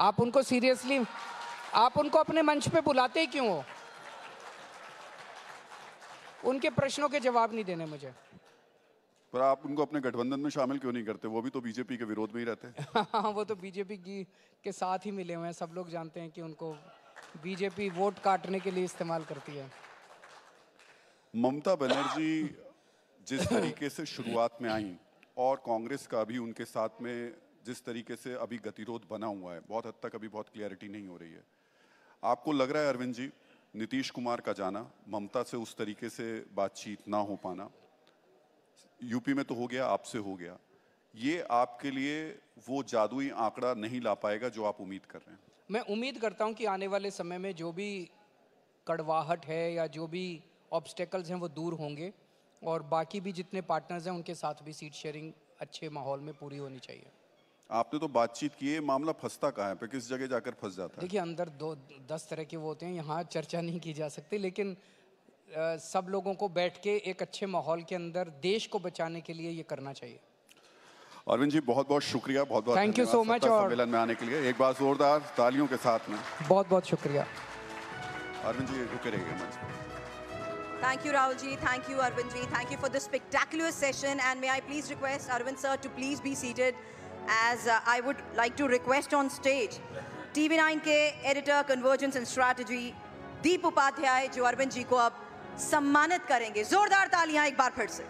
आप उनको सीरियसली आप उनको अपने मंच पे बुलाते ही क्यों हो? उनके प्रश्नों के जवाब नहीं देने मुझे। पर आप उनको अपने गठबंधन में शामिल क्यों नहीं करते? वो भी तो बीजेपी के विरोध में ही रहते हैं। हाँ वो तो बीजेपी की के साथ ही मिले हुए हैं। सब लोग जानते हैं कि उनको बीजेपी वोट काटने के लिए इस्तेमाल करती है। ममता बनर्जी जिस तरीके से शुरुआत में आई और कांग्रेस का भी उनके साथ में जिस तरीके से अभी गतिरोध बना हुआ है बहुत हद तक अभी बहुत क्लियरिटी नहीं हो रही है। आपको लग रहा है अरविंद जी नीतीश कुमार का जाना ममता से उस तरीके से बातचीत ना हो पाना? यूपी में तो हो गया आपसे हो गया। ये आपके लिए वो जादुई आंकड़ा नहीं ला पाएगा जो आप उम्मीद कर रहे हैं? मैं उम्मीद करता हूँ कि आने वाले समय में जो भी कड़वाहट है या जो भी ऑब्स्टेकल्स हैं वो दूर होंगे। और बाकी भी जितने पार्टनर्स हैं उनके साथ भी सीट शेयरिंग अच्छे माहौल में पूरी होनी चाहिए। आपने तो बातचीत की है मामला फंसता कहाँ है? पे किस जगह जाकर फंस जाता है? देखिए अंदर दो दस तरह के वो होते हैं यहाँ चर्चा नहीं की जा सकती लेकिन अ, सब लोगों को बैठ के एक अच्छे माहौल के अंदर देश को बचाने के लिए ये करना चाहिए। अरविंद जी बहुत बहुत शुक्रिया बहुत बहुत धन्यवाद much सत्ता और- सम्मेलन में आने के लिए। एक बार जोरदार तालियों के साथ में। बहुत बहुत शुक्रिया। अरविंद जी रुके रहिए मंच पर। Thank you, Rahul ji. Thank you, Arvind ji. Thank you for this spectacular session. And may I please request Arvind sir to please be seated as uh, I would like to request on stage TV9 के editor convergence and strategy दीप उपाध्याय जो अरविंद जी को अब सम्मानित करेंगे जोरदार तालियां एक बार फिर से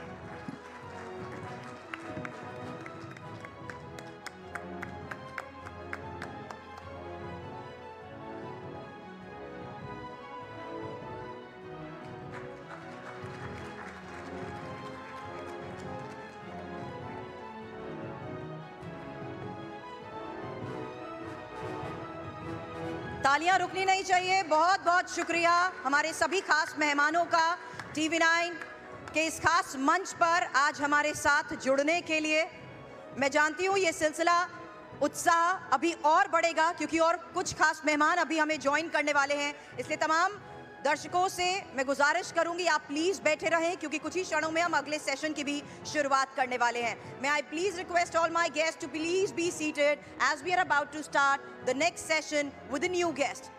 चाहिए। बहुत बहुत शुक्रिया हमारे सभी खास मेहमानों का, टीवी नाइन के इस खास मंच पर आज हमारे साथ जुड़ने के लिए। मैं जानती हूँ ये सिलसिला उत्साह अभी और बढ़ेगा क्योंकि और कुछ खास मेहमान अभी हमें ज्वाइन करने वाले हैं। इसलिए तमाम दर्शकों से मैं गुजारिश करूँगी आप प्लीज़ बैठे रहें क्योंकि कुछ ही क्षणों में हम अगले सेशन की भी शुरुआत करने वाले हैं। May I please request all my guest to please be seated as we are about to start the next session with new guest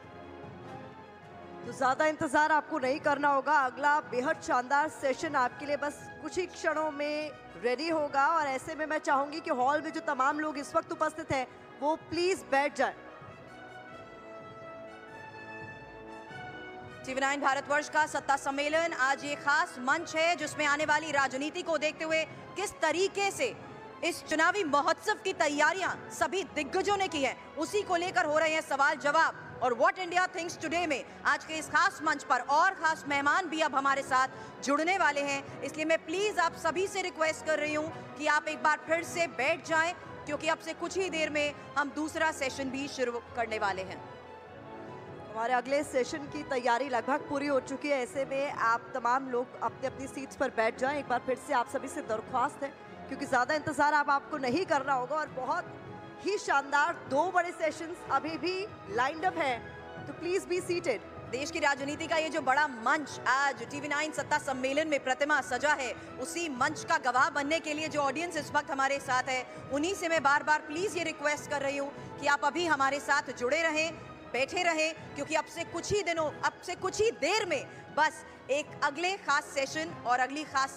तो ज़्यादा इंतज़ार आपको नहीं करना होगा। अगला बेहद शानदार सेशन आपके लिए। बस कुछ ही क्षणों में रेडी होगा और ऐसे में मैं चाहूँगी कि हॉल में जो तमाम लोग इस वक्त उपस्थित हैं, वो प्लीज़ बैठ जाए। टीवी नाइन भारतवर्ष का सत्ता सम्मेलन आज ये खास मंच है, जिसमें आने वाली राजनीति को देखते हुए किस तरीके से इस चुनावी महोत्सव की तैयारियाँ सभी दिग्गजों ने की है, उसी को लेकर हो रहे हैं सवाल जवाब और व्हाट इंडिया थिंग्स टुडे में आज के इस खास मंच पर और खास मेहमान भी अब हमारे साथ जुड़ने वाले हैं। इसलिए मैं प्लीज़ आप सभी से रिक्वेस्ट कर रही हूँ कि आप एक बार फिर से बैठ जाएँ, क्योंकि अब से कुछ ही देर में हम दूसरा सेशन भी शुरू करने वाले हैं। हमारे अगले सेशन की तैयारी लगभग पूरी हो चुकी है। ऐसे में आप तमाम लोग अपने अपनी सीट्स पर बैठ जाएँ। एक बार फिर से आप सभी से दरख्वास्त है, क्योंकि ज़्यादा इंतज़ार आप आपको नहीं करना होगा और बहुत ही शानदार दो बड़े सेशंस अभी भी लाइंड अप हैं। तो प्लीज़ बी सीटेड देश की राजनीति का ये जो बड़ा मंच आज टीवी नाइन सत्ता सम्मेलन में प्रतिमा सजा है, उसी मंच का गवाह बनने के लिए जो ऑडियंस इस वक्त हमारे साथ है, उन्हीं से मैं बार बार प्लीज़ ये रिक्वेस्ट कर रही हूँ कि आप अभी हमारे साथ जुड़े रहें, बैठे रहें, क्योंकि अब से कुछ ही दिनों, अब से कुछ ही देर में बस एक अगले खास सेशन और अगली खास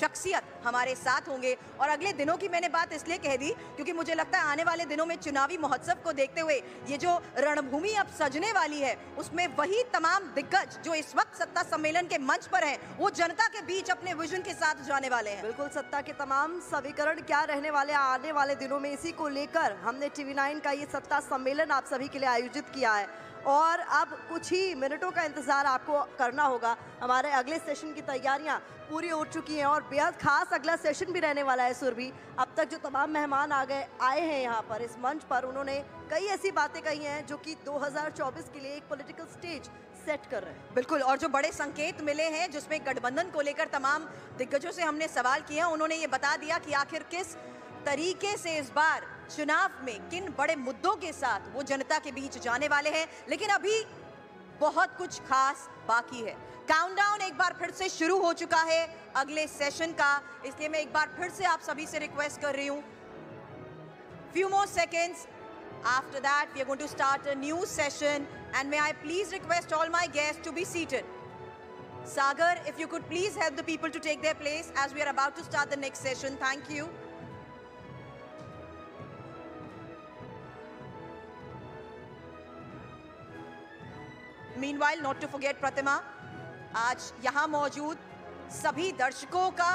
शख्सियत हमारे साथ होंगे। और अगले दिनों की मैंने बात इसलिए कह दी क्योंकि मुझे लगता है आने वाले दिनों में चुनावी महोत्सव को देखते हुए ये जो रणभूमि अब सजने वाली है, उसमें वही तमाम दिग्गज जो इस वक्त सत्ता सम्मेलन के मंच पर हैं, वो जनता के बीच अपने विजन के साथ जाने वाले हैं। बिल्कुल, सत्ता के तमाम समीकरण क्या रहने वाले आने वाले दिनों में, इसी को लेकर हमने टीवी नाइन का ये सत्ता सम्मेलन आप सभी के लिए आयोजित किया है। और अब कुछ ही मिनटों का इंतज़ार आपको करना होगा। हमारे अगले सेशन की तैयारियाँ पूरी हो चुकी हैं और बेहद खास अगला सेशन भी रहने वाला है सुरभि। अब तक जो तमाम मेहमान आ गए, आए हैं यहाँ पर, इस मंच पर उन्होंने कई ऐसी बातें कही हैं जो कि 2024 के लिए एक पॉलिटिकल स्टेज सेट कर रहे हैं। बिल्कुल, और जो बड़े संकेत मिले हैं, जिसमें गठबंधन को लेकर तमाम दिग्गजों से हमने सवाल हैं, उन्होंने ये बता दिया कि आखिर किस तरीके से इस बार चुनाव में किन बड़े मुद्दों के साथ वो जनता के बीच जाने वाले हैं? लेकिन अभी बहुत कुछ खास बाकी है। काउंटडाउन एक बार फिर से शुरू हो चुका है अगले सेशन का। इसलिए मैं एक बार फिर से आप सभी से रिक्वेस्ट कर रही हूँ। Few more seconds after that we are going to start a new session and may I please request all my guest to be seated Sagar if you could please help the people to take their place as we are about to start the next session thank you Meanwhile, not to forget Pratima, आज यहाँ मौजूद सभी दर्शकों का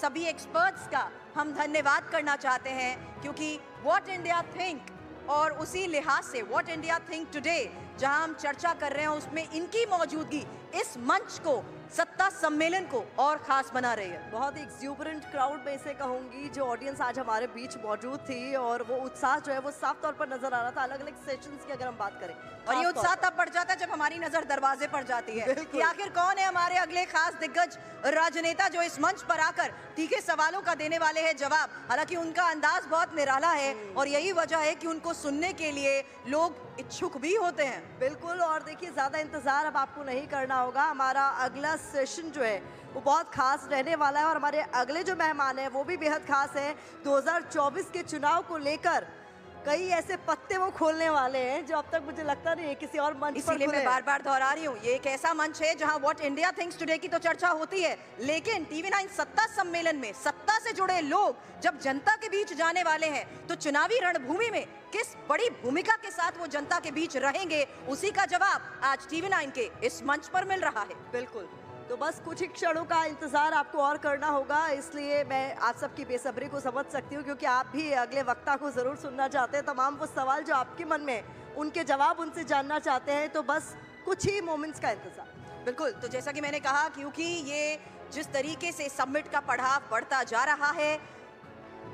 सभी experts का हम धन्यवाद करना चाहते हैं क्योंकि वॉट इंडिया थिंक और उसी लिहाज से वॉट इंडिया थिंक टूडे जहाँ हम चर्चा कर रहे हैं उसमें इनकी मौजूदगी इस मंच को सत्ता सम्मेलन को और खास बना रही है। बहुत ही एक्सूबरेंट क्राउड में से कहूँगी जो ऑडियंस आज हमारे बीच मौजूद थी और वो उत्साह जो है वो साफ़ तौर पर नज़र आ रहा था। अलग अलग सेशंस की अगर हम बात करें और ये उत्साह तब बढ़ जाता है जब हमारी नज़र दरवाजे पर जाती है। कि आखिर कौन है हमारे अगले खास दिग्गज राजनेता जो इस मंच पर आकर तीखे सवालों का देने वाले हैं? जवाब हालाँकि उनका अंदाज बहुत निराला है और यही वजह है कि उनको सुनने के लिए लोग इच्छुक भी होते हैं। बिल्कुल और देखिए ज़्यादा इंतज़ार अब आपको नहीं करना होगा। हमारा अगला सेशन जो है वो बहुत खास रहने वाला है और हमारे अगले जो मेहमान हैं वो भी बेहद खास हैं। 2024 के चुनाव को लेकर कई ऐसे पत्ते वो खोलने वाले हैं जो अब तक मुझे लगता नहीं है किसी और मंच पर इसीलिए मैं बार बार दोहरा रही हूँ। ये एक ऐसा मंच है जहाँ व्हाट इंडिया थिंक्स टुडे की तो चर्चा होती है लेकिन टीवी नाइन सत्ता सम्मेलन में सत्ता से जुड़े लोग जब जनता के बीच जाने वाले हैं तो चुनावी रणभूमि में किस बड़ी भूमिका के साथ वो जनता के बीच रहेंगे उसी का जवाब आज टीवी नाइन के इस मंच पर मिल रहा है। बिल्कुल। तो बस कुछ ही क्षणों का इंतज़ार आपको और करना होगा, इसलिए मैं आप सबकी बेसब्री को समझ सकती हूँ, क्योंकि आप भी अगले वक्ता को ज़रूर सुनना चाहते हैं। तमाम वो सवाल जो आपके मन में, उनके जवाब उनसे जानना चाहते हैं तो बस कुछ ही मोमेंट्स का इंतज़ार। बिल्कुल तो जैसा कि मैंने कहा, क्योंकि ये जिस तरीके से सबमिट का पढ़ाव बढ़ता जा रहा है,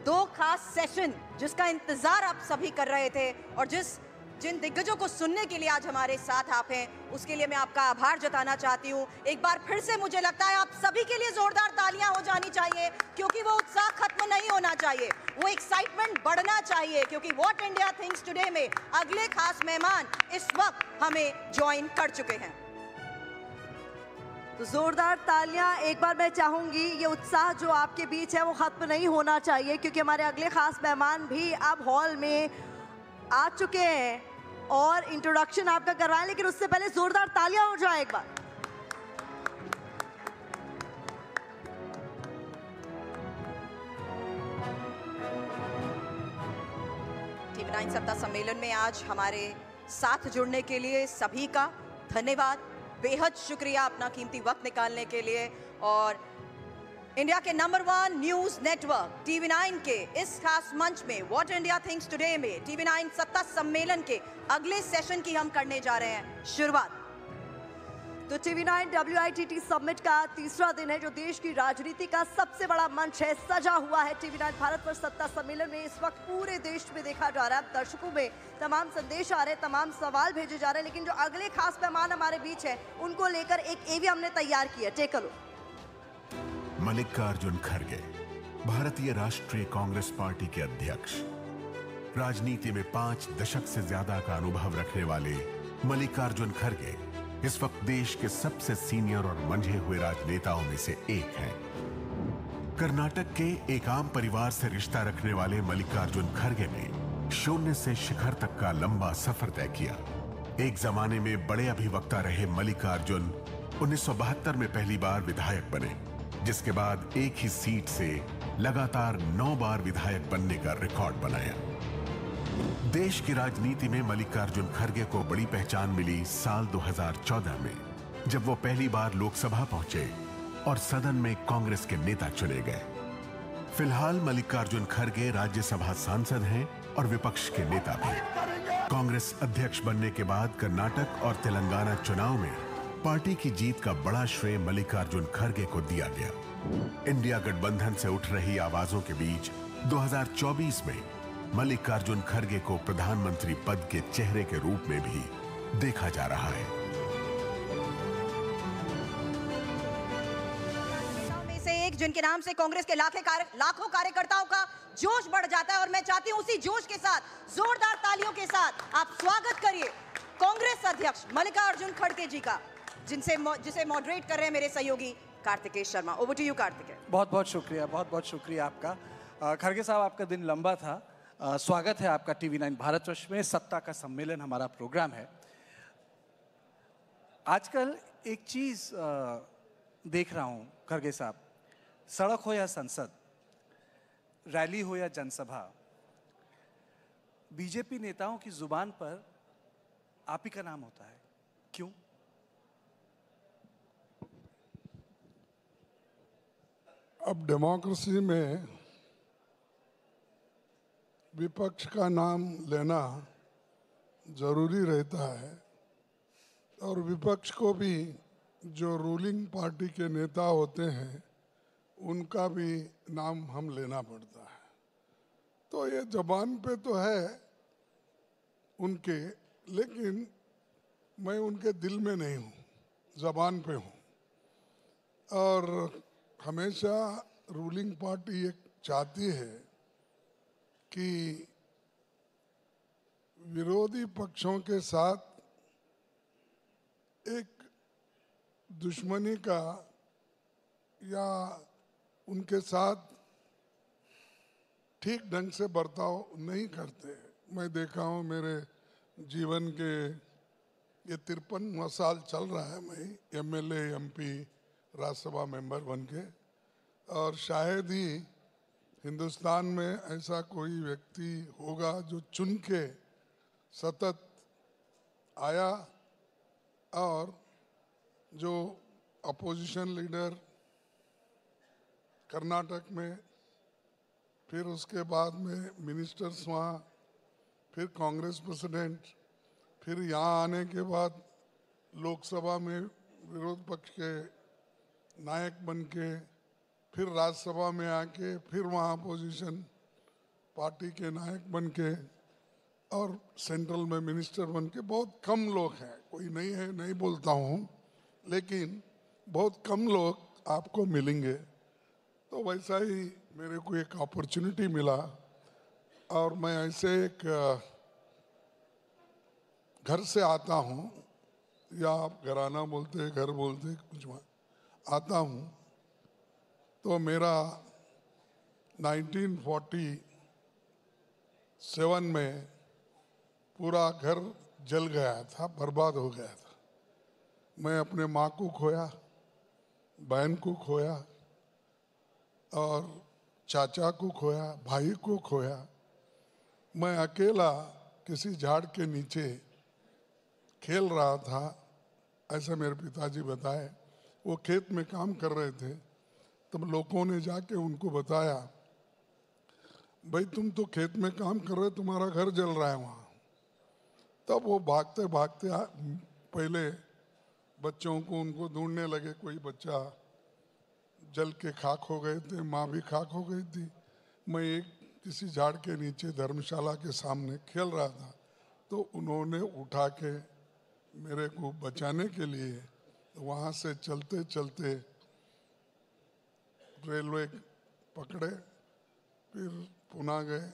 दो खास सेशन जिसका इंतज़ार आप सभी कर रहे थे, और जिस जिन दिग्गजों को सुनने के लिए आज हमारे साथ आप हैं, उसके लिए मैं आपका आभार जताना चाहती हूँ। एक बार फिर से मुझे लगता है आप सभी के लिए जोरदार तालियाँ हो जानी चाहिए, क्योंकि वो उत्साह खत्म नहीं होना चाहिए, वो एक्साइटमेंट बढ़ना चाहिए, क्योंकि वॉट इंडिया थिंग्स टुडे में अगले खास मेहमान इस वक्त हमें ज्वाइन कर चुके हैं। तो जोरदार तालियाँ, एक बार मैं चाहूँगी ये उत्साह जो आपके बीच है, वो खत्म नहीं होना चाहिए, क्योंकि हमारे अगले खास मेहमान भी अब हॉल में आ चुके हैं और इंट्रोडक्शन आपका करवाएँ लेकिन उससे पहले जोरदार तालियाँ हो जाए एक बार। टीवी नाइन सत्ता सम्मेलन में आज हमारे साथ जुड़ने के लिए सभी का धन्यवाद। बेहद शुक्रिया अपना कीमती वक्त निकालने के लिए और इंडिया के number one news network TV nine के इस खास मंच में व्हाट इंडिया थिंग्स टुडे में टीवी नाइन सत्ता सम्मेलन के अगले सेशन की हम करने जा रहे हैं। शुरुआत। तो टीवी नाइन डब्ल्यू समिट का तीसरा दिन है, जो देश की राजनीति का सबसे बड़ा मंच है। सजा हुआ है टीवी नाइन भारत वर्ष सत्ता सम्मेलन में। इस वक्त पूरे देश में देखा जा रहा है। दर्शकों में तमाम संदेश आ रहे हैं, तमाम सवाल भेजे जा रहे हैं, लेकिन जो अगले खास मेहमान हमारे बीच है, उनको लेकर एक एवी हमने तैयार किया टेक लो मल्लिकार्जुन खड़गे, भारतीय राष्ट्रीय कांग्रेस पार्टी के अध्यक्ष। राजनीति में पाँच दशक से ज़्यादा का अनुभव रखने वाले मल्लिकार्जुन खड़गे इस वक्त देश के सबसे सीनियर और मंझे हुए राजनेताओं में से एक हैं। कर्नाटक के एक आम परिवार से रिश्ता रखने वाले मल्लिकार्जुन खड़गे ने शून्य से शिखर तक का लंबा सफ़र तय किया। एक जमाने में बड़े अभिवक्ता रहे मल्लिकार्जुन 1972 में पहली बार विधायक बने। जिसके बाद एक ही सीट से लगातार नौ बार विधायक बनने का रिकॉर्ड बनाया। देश की राजनीति में मल्लिकार्जुन खड़गे को बड़ी पहचान मिली साल 2014 में, जब वो पहली बार लोकसभा पहुँचे और सदन में कांग्रेस के नेता चुने गए। फ़िलहाल मल्लिकार्जुन खड़गे राज्यसभा सांसद हैं और विपक्ष के नेता भी। कांग्रेस अध्यक्ष बनने के बाद कर्नाटक और तेलंगाना चुनाव में पार्टी की जीत का बड़ा श्रेय मल्लिकार्जुन खड़गे को दिया गया। इंडिया गठबंधन से उठ रही आवाजों के बीच 2024 में मल्लिकार्जुन खड़गे को प्रधानमंत्री पद के चेहरे के रूप में भी देखा जा रहा है। जिनके नाम से कांग्रेस के लाखे कार्य, लाखों कार्यकर्ताओं का जोश बढ़ जाता है और मैं चाहती हूँ उसी जोश के साथ जोरदार तालियों के साथ आप स्वागत करिए कांग्रेस अध्यक्ष मल्लिकार्जुन खड़गे जी का। जिनसे जिसे मॉडरेट कर रहे हैं मेरे सहयोगी Kartikeya Sharma. Over to you Kartikeya. बहुत बहुत शुक्रिया, बहुत बहुत शुक्रिया आपका। खड़गे साहब, आपका दिन लंबा था। स्वागत है आपका टीवी नाइन भारतवर्ष में। सत्ता का सम्मेलन हमारा प्रोग्राम है। आजकल एक चीज़ देख रहा हूँ खरगे साहब। सड़क हो या संसद, रैली हो या जनसभा, बीजेपी नेताओं की ज़ुबान पर आप ही का नाम होता है क्यों अब डेमोक्रेसी में विपक्ष का नाम लेना ज़रूरी रहता है। और विपक्ष को भी जो रूलिंग पार्टी के नेता होते हैं, उनका भी नाम हम लेना पड़ता है। तो ये जबान पे तो है उनके, लेकिन मैं उनके दिल में नहीं हूँ, जबान पे हूँ। और हमेशा रूलिंग पार्टी ये चाहती है कि विरोधी पक्षों के साथ एक दुश्मनी का या उनके साथ ठीक ढंग से बर्ताव नहीं करते। मैं देखा हूँ मेरे जीवन के ये तिरपन साल चल रहा है, मैं एमएलए एमपी राज्यसभा मेंबर बन के। और शायद ही हिंदुस्तान में ऐसा कोई व्यक्ति होगा जो चुन के सतत आया और जो अपोजिशन लीडर कर्नाटक में, फिर उसके बाद में मिनिस्टर्स वहाँ, फिर कांग्रेस प्रेसिडेंट फिर यहाँ आने के बाद लोकसभा में विरोध पक्ष के नायक बन के फिर राज्यसभा में आके फिर वहाँ अपोजिशन पार्टी के नायक बन के और सेंट्रल में मिनिस्टर बन के बहुत कम लोग हैं। कोई नहीं है, नहीं बोलता हूँ, लेकिन बहुत कम लोग आपको मिलेंगे। तो वैसा ही मेरे को एक अपॉर्चुनिटी मिला और मैं ऐसे एक घर से आता हूँ, या आप घराना बोलते, घर बोलते कुछ आता हूँ। तो मेरा 1947 में पूरा घर जल गया था, बर्बाद हो गया था। मैं अपने माँ को खोया, बहन को खोया, और चाचा को खोया, भाई को खोया। मैं अकेला किसी झाड़ के नीचे खेल रहा था, ऐसा मेरे पिताजी बताए। वो खेत में काम कर रहे थे तब लोगों ने जाके उनको बताया, भाई, तुम तो खेत में काम कर रहे तुम्हारा घर जल रहा है वहाँ। तब वो भागते भागते पहले बच्चों को उनको ढूँढने लगे, कोई बच्चा जल के खाक हो गए थे, माँ भी खाक हो गई थी। मैं एक किसी झाड़ के नीचे धर्मशाला के सामने खेल रहा था तो उन्होंने उठा के मेरे को बचाने के लिए वहाँ से चलते चलते रेलवे पकड़े, फिर पुणे गए।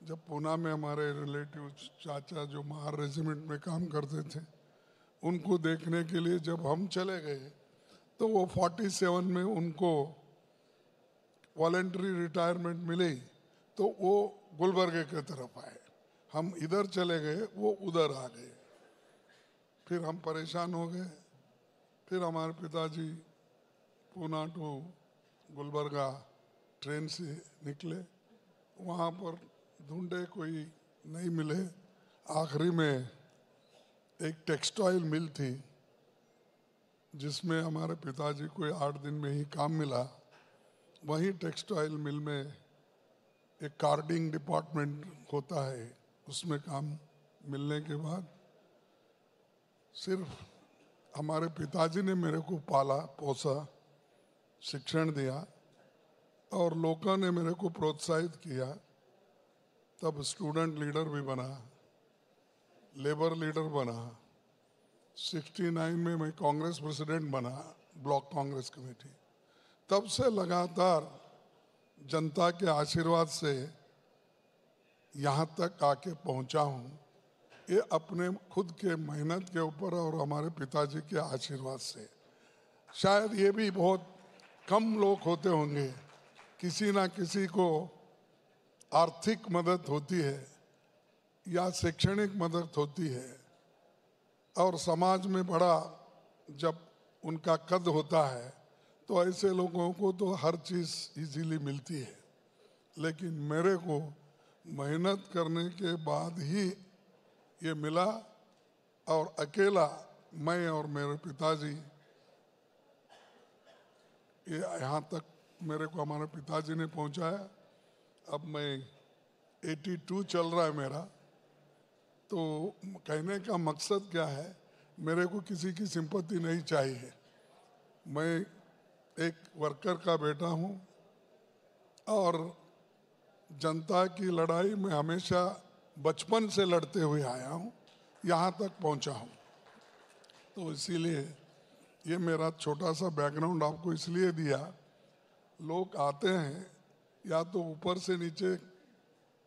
जब पुणे में हमारे रिलेटिव चाचा जो महार रेजिमेंट में काम करते थे, उनको देखने के लिए जब हम चले गए तो वो 47 में उनको वॉलेंट्री रिटायरमेंट मिली तो वो गुलबर्गे के तरफ़ आए। हम इधर चले गए, वो उधर आ गए। फिर हम परेशान हो गए। फिर हमारे पिताजी पूना टू गुलबर्गा ट्रेन से निकले, वहाँ पर ढूंढे कोई नहीं मिले। आखिरी में एक टेक्सटाइल मिल थी, जिसमें हमारे पिताजी को आठ दिन में ही काम मिला। वहीं टेक्सटाइल मिल में एक कार्डिंग डिपार्टमेंट होता है, उसमें काम मिलने के बाद सिर्फ़ हमारे पिताजी ने मेरे को पाला, पोसा। शिक्षण दिया और लोगों ने मेरे को प्रोत्साहित किया, तब स्टूडेंट लीडर भी बना लेबर लीडर बना। 69 में मैं कांग्रेस प्रेसिडेंट बना, ब्लॉक कांग्रेस कमेटी। तब से लगातार जनता के आशीर्वाद से यहाँ तक आके पहुँचा हूँ। ये अपने खुद के मेहनत के ऊपर और हमारे पिताजी के आशीर्वाद से। शायद ये भी बहुत कम लोग होते होंगे, किसी ना किसी को आर्थिक मदद होती है या शैक्षणिक मदद होती है। और समाज में बड़ा जब उनका कद होता है तो ऐसे लोगों को तो हर चीज़ इजीली मिलती है। लेकिन मेरे को मेहनत करने के बाद ही ये मिला और अकेला मैं और मेरे पिताजी ये यहाँ तक मेरे को हमारे पिताजी ने पहुँचाया। अब मैं 82 चल रहा है मेरा। तो कहने का मकसद क्या है? मेरे को किसी की सिंपत्ति नहीं चाहिए। मैं एक वर्कर का बेटा हूँ और जनता की लड़ाई में हमेशा बचपन से लड़ते हुए आया हूँ। यहाँ तक पहुँचा हूँ। तो इसीलिए ये मेरा छोटा सा बैकग्राउंड आपको इसलिए दिया। लोग आते हैं, या तो ऊपर से नीचे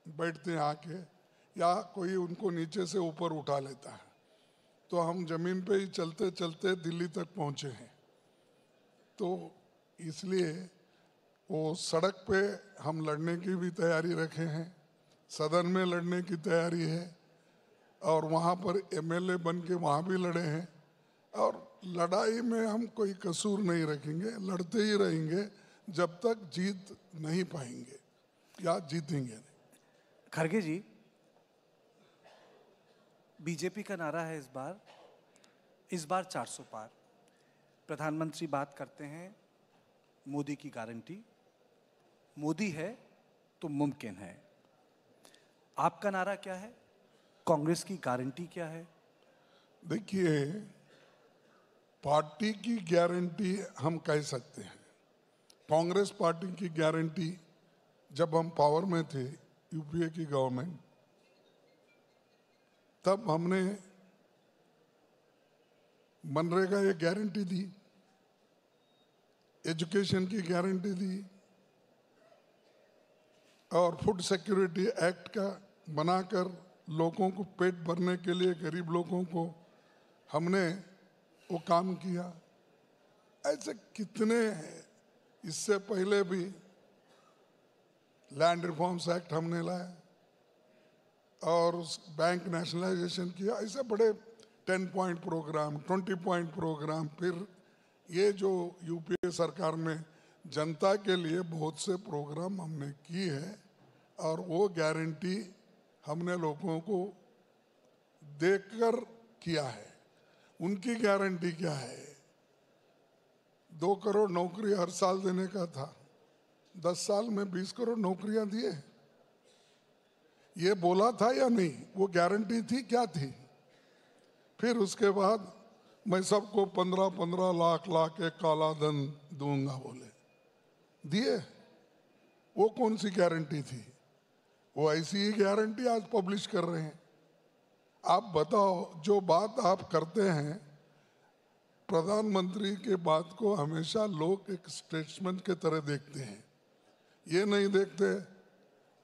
बैठते हैं आके, या कोई उनको नीचे से ऊपर उठा लेता है। तो हम ज़मीन पे ही चलते चलते दिल्ली तक पहुँचे हैं। तो इसलिए वो सड़क पे हम लड़ने की भी तैयारी रखे हैं। सदन में लड़ने की तैयारी है। और वहाँ पर एमएलए बन के वहाँ भी लड़े हैं। और लड़ाई में हम कोई कसूर नहीं रखेंगे लड़ते ही रहेंगे जब तक जीत नहीं पाएँगे या जीतेंगे नहीं। खरगे जी बीजेपी का नारा है इस बार। इस बार 400 पार। प्रधानमंत्री बात करते हैं मोदी की गारंटी। मोदी है तो मुमकिन है। आपका नारा क्या है? कांग्रेस की गारंटी क्या है? देखिए पार्टी की गारंटी हम कह सकते हैं। कांग्रेस पार्टी की गारंटी, जब हम पावर में थे, यूपीए की गवर्नमेंट, तब हमने मनरेगा ये गारंटी दी, एजुकेशन की गारंटी दी, और फ़ूड सिक्योरिटी एक्ट का बनाकर लोगों को पेट भरने के लिए, गरीब लोगों को हमने वो काम किया। ऐसे कितने हैं? इससे पहले भी लैंड रिफॉर्म्स एक्ट हमने लाया और उस बैंक नेशनलाइजेशन किया। ऐसे बड़े ten point programme twenty point programme फिर ये जो यूपीए सरकार में जनता के लिए बहुत से प्रोग्राम हमने की है और वो गारंटी हमने लोगों को देकर किया है। उनकी गारंटी क्या है? दो करोड़ नौकरी हर साल देने का था। दस साल में बीस करोड़ नौकरियाँ दिए। ये बोला था या नहीं? वो गारंटी थी, क्या थी? फिर उसके बाद मैं सबको पंद्रह पंद्रह लाख लाख के काला धन दूँगा बोले। दिए? वो कौन सी गारंटी थी? वो ऐसी ही गारंटी आज पब्लिश कर रहे हैं। आप बताओ, जो बात आप करते हैं, प्रधानमंत्री के बात को हमेशा लोग एक स्टेटसमेंट के तरह देखते हैं। ये नहीं देखते,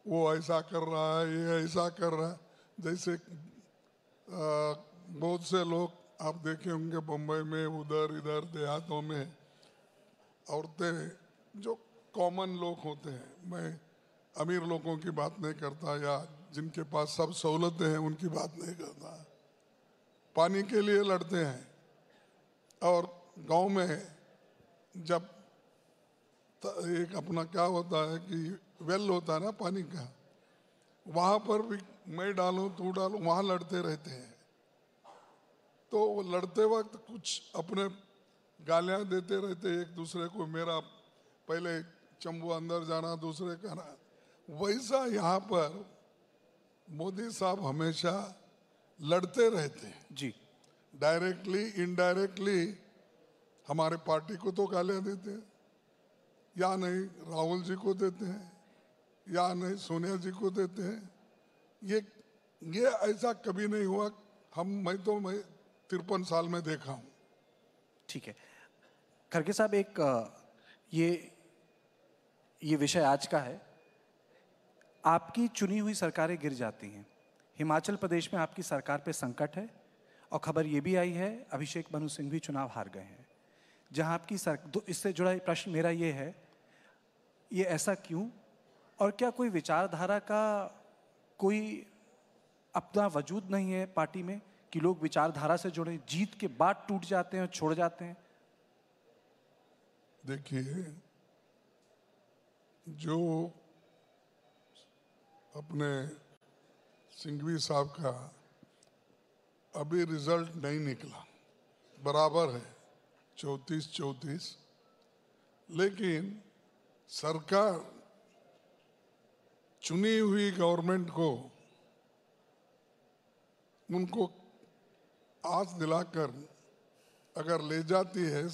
वो ऐसा कर रहा है, ये ऐसा कर रहा है। जैसे बहुत से लोग आप देखे होंगे, बम्बई में, उधर, इधर, देहातों में औरतें जो कॉमन लोग होते हैं। मैं अमीर लोगों की बात नहीं करता या जिनके पास सब सहूलतें हैं, उनकी बात नहीं करता पानी के लिए लड़ते हैं और गाँव में जब एक अपना क्या होता है कि वेल होता है ना पानी का, वहाँ पर भी मैं डालूं, तू डालूं, वहाँ लड़ते रहते हैं। तो वो लड़ते वक्त कुछ अपने गालियाँ देते रहते, एक दूसरे को मेरा पहले चंबू अंदर जाना, दूसरे का ना। वैसा यहाँ पर मोदी साहब हमेशा लड़ते रहते हैं। जी। डायरेक्टली इनडायरेक्टली हमारे पार्टी को तो गालियाँ देते हैं या नहीं राहुल जी को देते हैं या नहीं सोनिया जी को देते हैं। ये ये ऐसा कभी नहीं हुआ हम मैं तो मैं तिरपन साल में देखा हूँ। ठीक है। खड़गे साहब एक ये ये विषय आज का है। आपकी चुनी हुई सरकारें गिर जाती हैं। हिमाचल प्रदेश में आपकी सरकार पे संकट है और खबर ये भी आई है, अभिषेक मनु सिंह भी चुनाव हार गए हैं। जहाँ आपकी सर इससे जुड़ा प्रश्न मेरा ये है, ये ऐसा क्यों? और क्या कोई विचारधारा का कोई अपना वजूद नहीं है पार्टी में कि लोग विचारधारा से जुड़े, जीत के बाद टूट जाते हैं और छोड़ जाते हैं? देखिए, जो अपने सिंघवी साहब का अभी रिज़ल्ट नहीं निकला। बराबर है, चौंतीस चौंतीस। लेकिन सरकार चुनी हुई गवर्नमेंट को उनको आस दिलाकर अगर ले जाती है,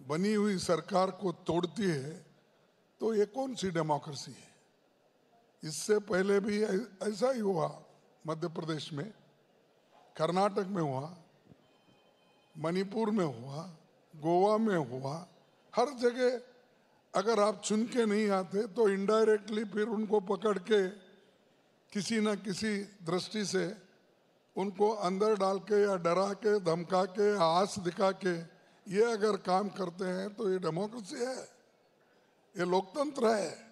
बनी हुई सरकार को तोड़ती है तो ये कौन सी डेमोक्रेसी है? इससे पहले भी ऐसा ही हुआ, मध्य प्रदेश में, कर्नाटक में हुआ, मणिपुर में हुआ, गोवा में हुआ, हर जगह अगर आप चुन के नहीं आते तो इनडायरेक्टली फिर उनको पकड़ के किसी न किसी दृष्टि से उनको अंदर डाल के या डरा के, धमका के, आस दिखा के ये अगर काम करते हैं तो ये डेमोक्रेसी है, ये लोकतंत्र है।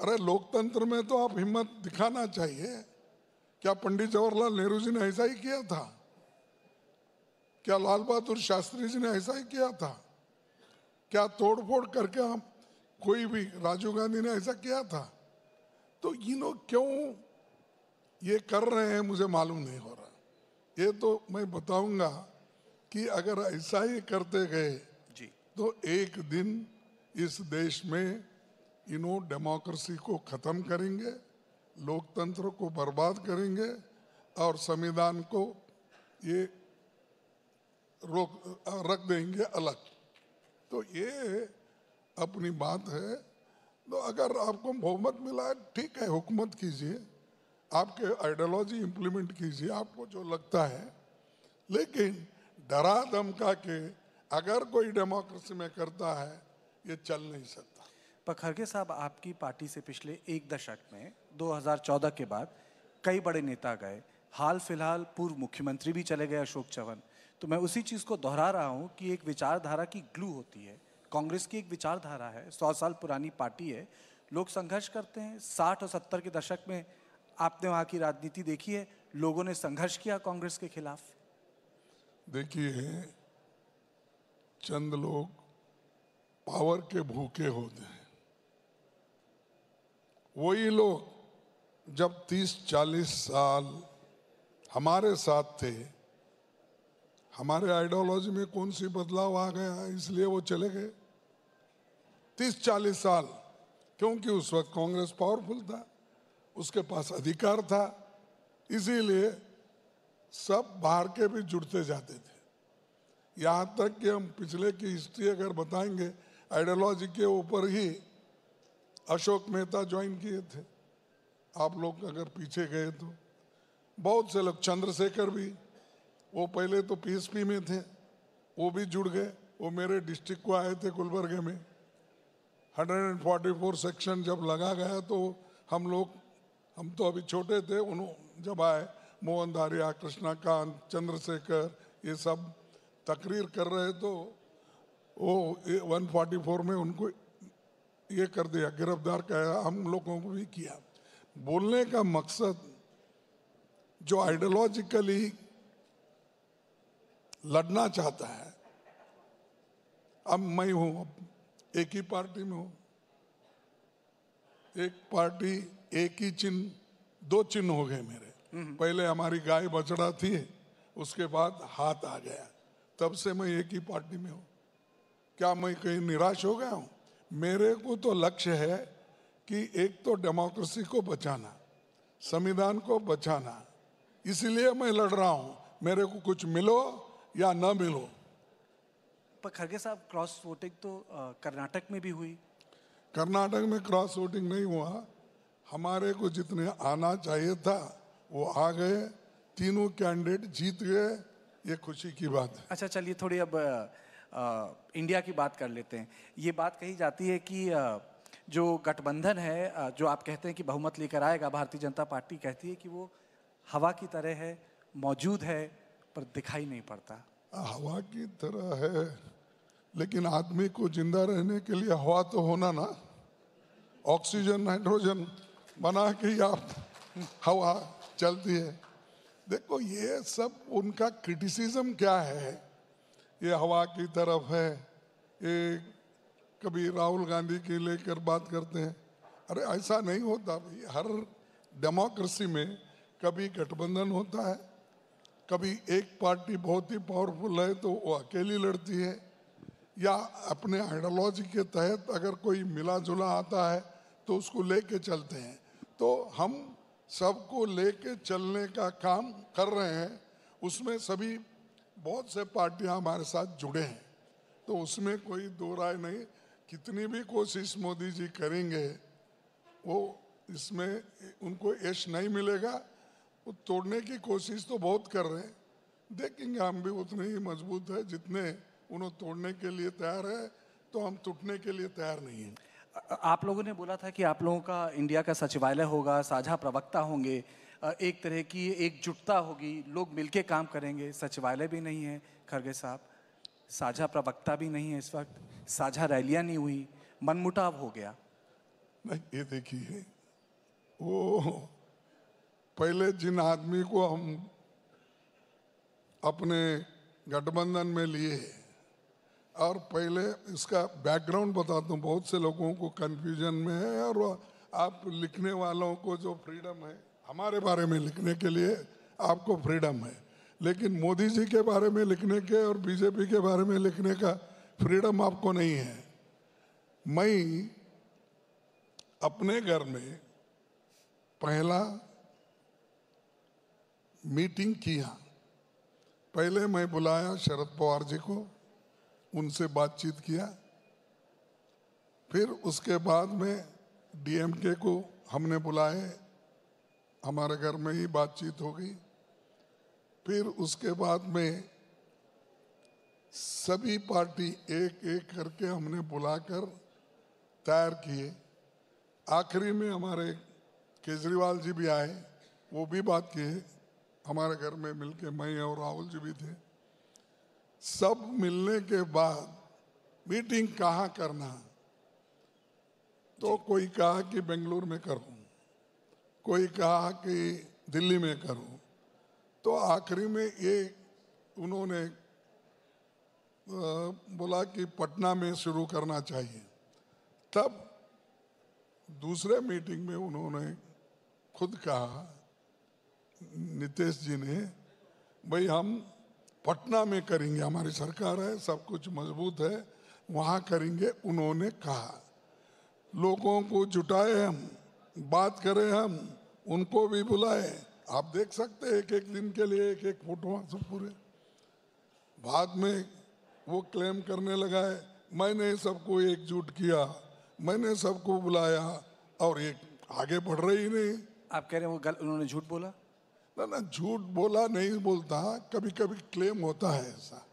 अरे लोकतंत्र में तो आप हिम्मत दिखाना चाहिए। क्या पंडित जवाहरलाल नेहरू जी ने ऐसा ही किया था? क्या लाल बहादुर शास्त्री जी ने ऐसा ही किया था? क्या तोड़फोड़ करके हम कोई भी राजीव गांधी ने ऐसा किया था? तो ये लोग क्यों ये कर रहे हैं मुझे मालूम नहीं हो रहा। ये तो मैं बताऊँगा कि अगर ऐसा ही करते गए जी। तो एक दिन इस देश में इन्हों डेमोक्रेसी को खत्म करेंगे, लोकतंत्र को बर्बाद करेंगे और संविधान को ये रोक, रख देंगे अलग। तो ये अपनी बात है। तो अगर आपको बहुमत मिला है, ठीक है, हुकूमत कीजिए। आपके आइडियोलॉजी इम्प्लीमेंट कीजिए, आपको जो लगता है। लेकिन डरा धमका के अगर कोई डेमोक्रेसी में करता है, ये चल नहीं सकता। पर खरगे साहब आपकी पार्टी से पिछले एक दशक में 2014 के बाद कई बड़े नेता गए। हाल फ़िलहाल पूर्व मुख्यमंत्री भी चले गए अशोक चौहान तो मैं उसी चीज़ को दोहरा रहा हूँ कि एक विचारधारा की ग्लू होती है। कांग्रेस की एक विचारधारा है, सौ साल पुरानी पार्टी है। लोग संघर्ष करते हैं। साठ और सत्तर के दशक में आपने वहाँ की राजनीति देखी है। लोगों ने संघर्ष किया कांग्रेस के खिलाफ। देखिए, चंद लोग पावर के भूखे होते हैं वही लोग जब 30-40 साल हमारे साथ थे, हमारे आइडियोलॉजी में कौन सी बदलाव आ गया? इसलिए वो चले गए। 30-40 साल, क्योंकि उस वक्त कांग्रेस पावरफुल था, उसके पास अधिकार था, इसीलिए सब बाहर के भी जुड़ते जाते थे। यहाँ तक कि हम पिछले की हिस्ट्री अगर बताएँगे आइडियोलॉजी के ऊपर ही अशोक मेहता ज्वाइन किए थे। आप लोग अगर पीछे गए तो। बहुत से लोग, चंद्रशेखर भी। वो पहले तो पीएसपी में थे। वो भी जुड़ गए। वो मेरे डिस्ट्रिक्ट को आए थे गुलबर्गे में। 144 सेक्शन जब लगा गया तो हम लोग, हम तो अभी छोटे थे। उन्होंने जब आए, मोहन धारिया, कृष्णाकांत, चंद्रशेखर, ये सब तकरीर कर रहे तो वो 144 में उनको ये कर दिया गिरफ़्तार किया हम लोगों को भी किया। बोलने का मकसद जो आइडियोलॉजिकली लड़ना चाहता है अब मैं हूँ अब एक ही पार्टी में हूँ। एक पार्टी एक ही चिन्ह दो चिन्ह हो गए मेरे। पहले हमारी गाय बछड़ा थी उसके बाद हाथ आ गया। तब से मैं एक ही पार्टी में हूँ। क्या मैं कहीं निराश हो गया हूँ? मेरे को तो लक्ष्य है कि एक तो डेमोक्रेसी को बचाना संविधान को बचाना। इसलिए मैं लड़ रहा हूँ मेरे को कुछ मिलो या न मिलो। पर खरगे साहब क्रॉस वोटिंग तो कर्नाटक में भी हुई। कर्नाटक में क्रॉस वोटिंग नहीं हुआ। हमारे को जितने आना चाहिए था वो आ गए। तीनों कैंडिडेट जीत गए। ये खुशी की बात है। अच्छा चलिए थोड़ी अब इंडिया की बात कर लेते हैं। ये बात कही जाती है कि जो गठबंधन है जो आप कहते हैं कि बहुमत लेकर आएगा, भारतीय जनता पार्टी कहती है कि वो हवा की तरह है, मौजूद है, पर दिखाई नहीं पड़ता। हवा की तरह है, लेकिन आदमी को ज़िंदा रहने के लिए हवा तो होना ना। ऑक्सीजन नाइट्रोजन बना के ही आप हवा चलती है। देखो, ये सब उनका क्रिटिसिज्म क्या है? ये हवा की तरफ़ है। ये कभी राहुल गांधी की लेकर बात करते हैं। अरे ऐसा नहीं होता भाई। हर डेमोक्रेसी में कभी गठबंधन होता है, कभी एक पार्टी बहुत ही पावरफुल है तो वो अकेली लड़ती है। या अपने आइडियोलॉजी के तहत अगर कोई मिला जुला आता है तो उसको लेके चलते हैं। तो हम सबको लेके चलने का काम कर रहे हैं। उसमें सभी बहुत से पार्टियाँ हमारे साथ जुड़े हैं। तो उसमें कोई दो राय नहीं, कितनी भी कोशिश मोदी जी करेंगे, वो इसमें उनको यश नहीं मिलेगा। वो तोड़ने की कोशिश तो बहुत कर रहे हैं। देखेंगे हम भी उतने ही मज़बूत है जितने उन्हें तोड़ने के लिए तैयार है तो हम टूटने के लिए तैयार नहीं हैं। आप लोगों ने बोला था कि आप लोगों का इंडिया का सचिवालय होगा, साझा प्रवक्ता होंगे। एक तरह की एकजुटता होगी। लोग मिलके काम करेंगे। सचिवालय भी नहीं है, खरगे साहब। साझा प्रवक्ता भी नहीं है इस वक्त। साझा रैलियाँ नहीं हुई। मनमुटाव हो गया। ये देखिए, वो पहले जिन आदमी को हम अपने गठबंधन में लिए और पहले इसका बैकग्राउंड बताता हूँ बहुत से लोगों को कंफ्यूजन में है, और आप लिखने वालों को जो फ्रीडम है हमारे बारे में लिखने के लिए आपको फ्रीडम है। लेकिन मोदी जी के बारे में लिखने के और बीजेपी के बारे में लिखने का फ्रीडम आपको नहीं है। मैं अपने घर में पहला मीटिंग किया। पहले मैं बुलाया शरद पवार जी को, उनसे बातचीत किया। फिर उसके बाद में डीएमके को हमने बुलाए हमारे घर में ही बातचीत हो गई। फिर उसके बाद में सभी पार्टी एक एक करके हमने बुलाकर तैयार किए। आखिरी में हमारे केजरीवाल जी भी आए, वो भी बात किए। हमारे घर में मिलके मैं और राहुल जी भी थे। सब मिलने के बाद मीटिंग कहाँ करना? तो कोई कहा कि बेंगलुरु में करूँ। कोई कहा कि दिल्ली में करूँ तो आखिरी में ये उन्होंने बोला कि पटना में शुरू करना चाहिए। तब दूसरे मीटिंग में उन्होंने खुद कहा, नितेश जी ने, भाई हम पटना में करेंगे, हमारी सरकार है, सब कुछ मज़बूत है, वहाँ करेंगे। उन्होंने कहा। लोगों को जुटाए हम। बात करें हम उनको भी बुलाए। आप देख सकते हैं एक एक दिन के लिए एक एक फ़ोटो सब पूरे। बाद में वो क्लेम करने लगा है मैंने सबको एकजुट किया मैंने सबको बुलाया और ये आगे बढ़ रही नहीं। आप कह रहे हैं वो गल, उन्होंने झूठ बोला? ना ना झूठ बोला नहीं बोलता कभी कभी क्लेम होता है ऐसा।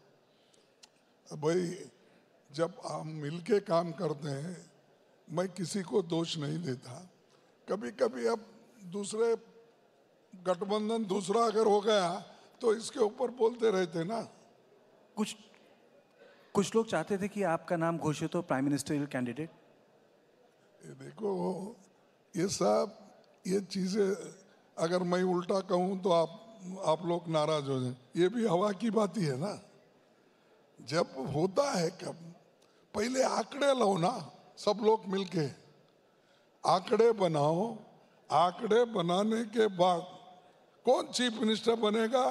भाई जब हम मिलके काम करते हैं मैं किसी को दोष नहीं देता। कभी कभी अब दूसरे गठबंधन दूसरा अगर हो गया तो इसके ऊपर बोलते रहते ना। कुछ कुछ लोग चाहते थे कि आपका नाम घोषित हो प्राइम मिनिस्टरियल कैंडिडेट ये देखो ये सब ये चीज़ें अगर मैं उल्टा कहूँ तो आप आप लोग नाराज़ हो जाए। ये भी हवा की बात ही है ना। जब होता है कब पहले आंकड़े लो ना सब लोग मिलके। आंकड़े बनाओ। आंकड़े बनाने के बाद कौन चीफ मिनिस्टर बनेगा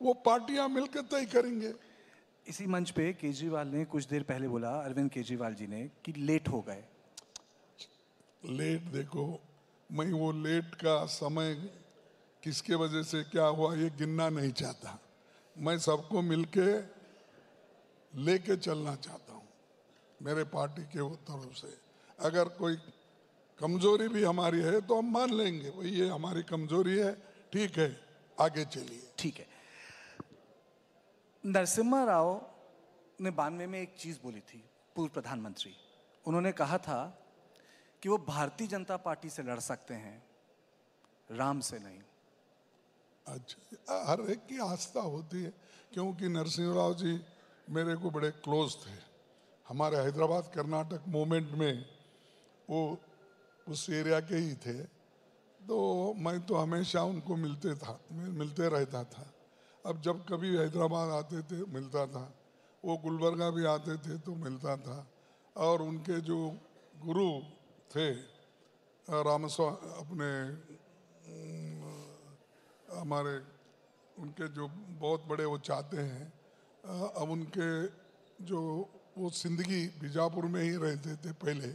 वो पार्टियाँ मिलकर तय करेंगे। इसी मंच पे केजरीवाल ने कुछ देर पहले बोला अरविंद केजरीवाल जी ने कि लेट हो गए। लेट देखो मैं वो लेट का समय किसके वजह से क्या हुआ ये गिनना नहीं चाहता। मैं सबको मिलके लेके चलना चाहता हूँ मेरे पार्टी के वो तरफ़ से। अगर कोई कमज़ोरी भी हमारी है तो हम मान लेंगे भाई ये हमारी कमज़ोरी है ठीक है आगे चलिए। ठीक है। नरसिम्हा राव ने बानवे में एक चीज़ बोली थी पूर्व प्रधानमंत्री। उन्होंने कहा था कि वो भारतीय जनता पार्टी से लड़ सकते हैं राम से नहीं। अच्छा हर एक की आस्था होती है क्योंकि नरसिंह राव जी मेरे को बड़े क्लोज थे। हमारे हैदराबाद कर्नाटक मूवमेंट में वो उस एरिया के ही थे। तो मैं तो हमेशा उनको मिलते था मिलते रहता था। अब जब कभी हैदराबाद आते थे, मिलता था। वो गुलबर्गा भी आते थे तो मिलता था। और उनके जो गुरु थे, रामस्वा, अपने हमारे, उनके जो बहुत बड़े वो चाहते हैं अब उनके जो वो ज़िंदगी बीजापुर में ही रहते थे पहले।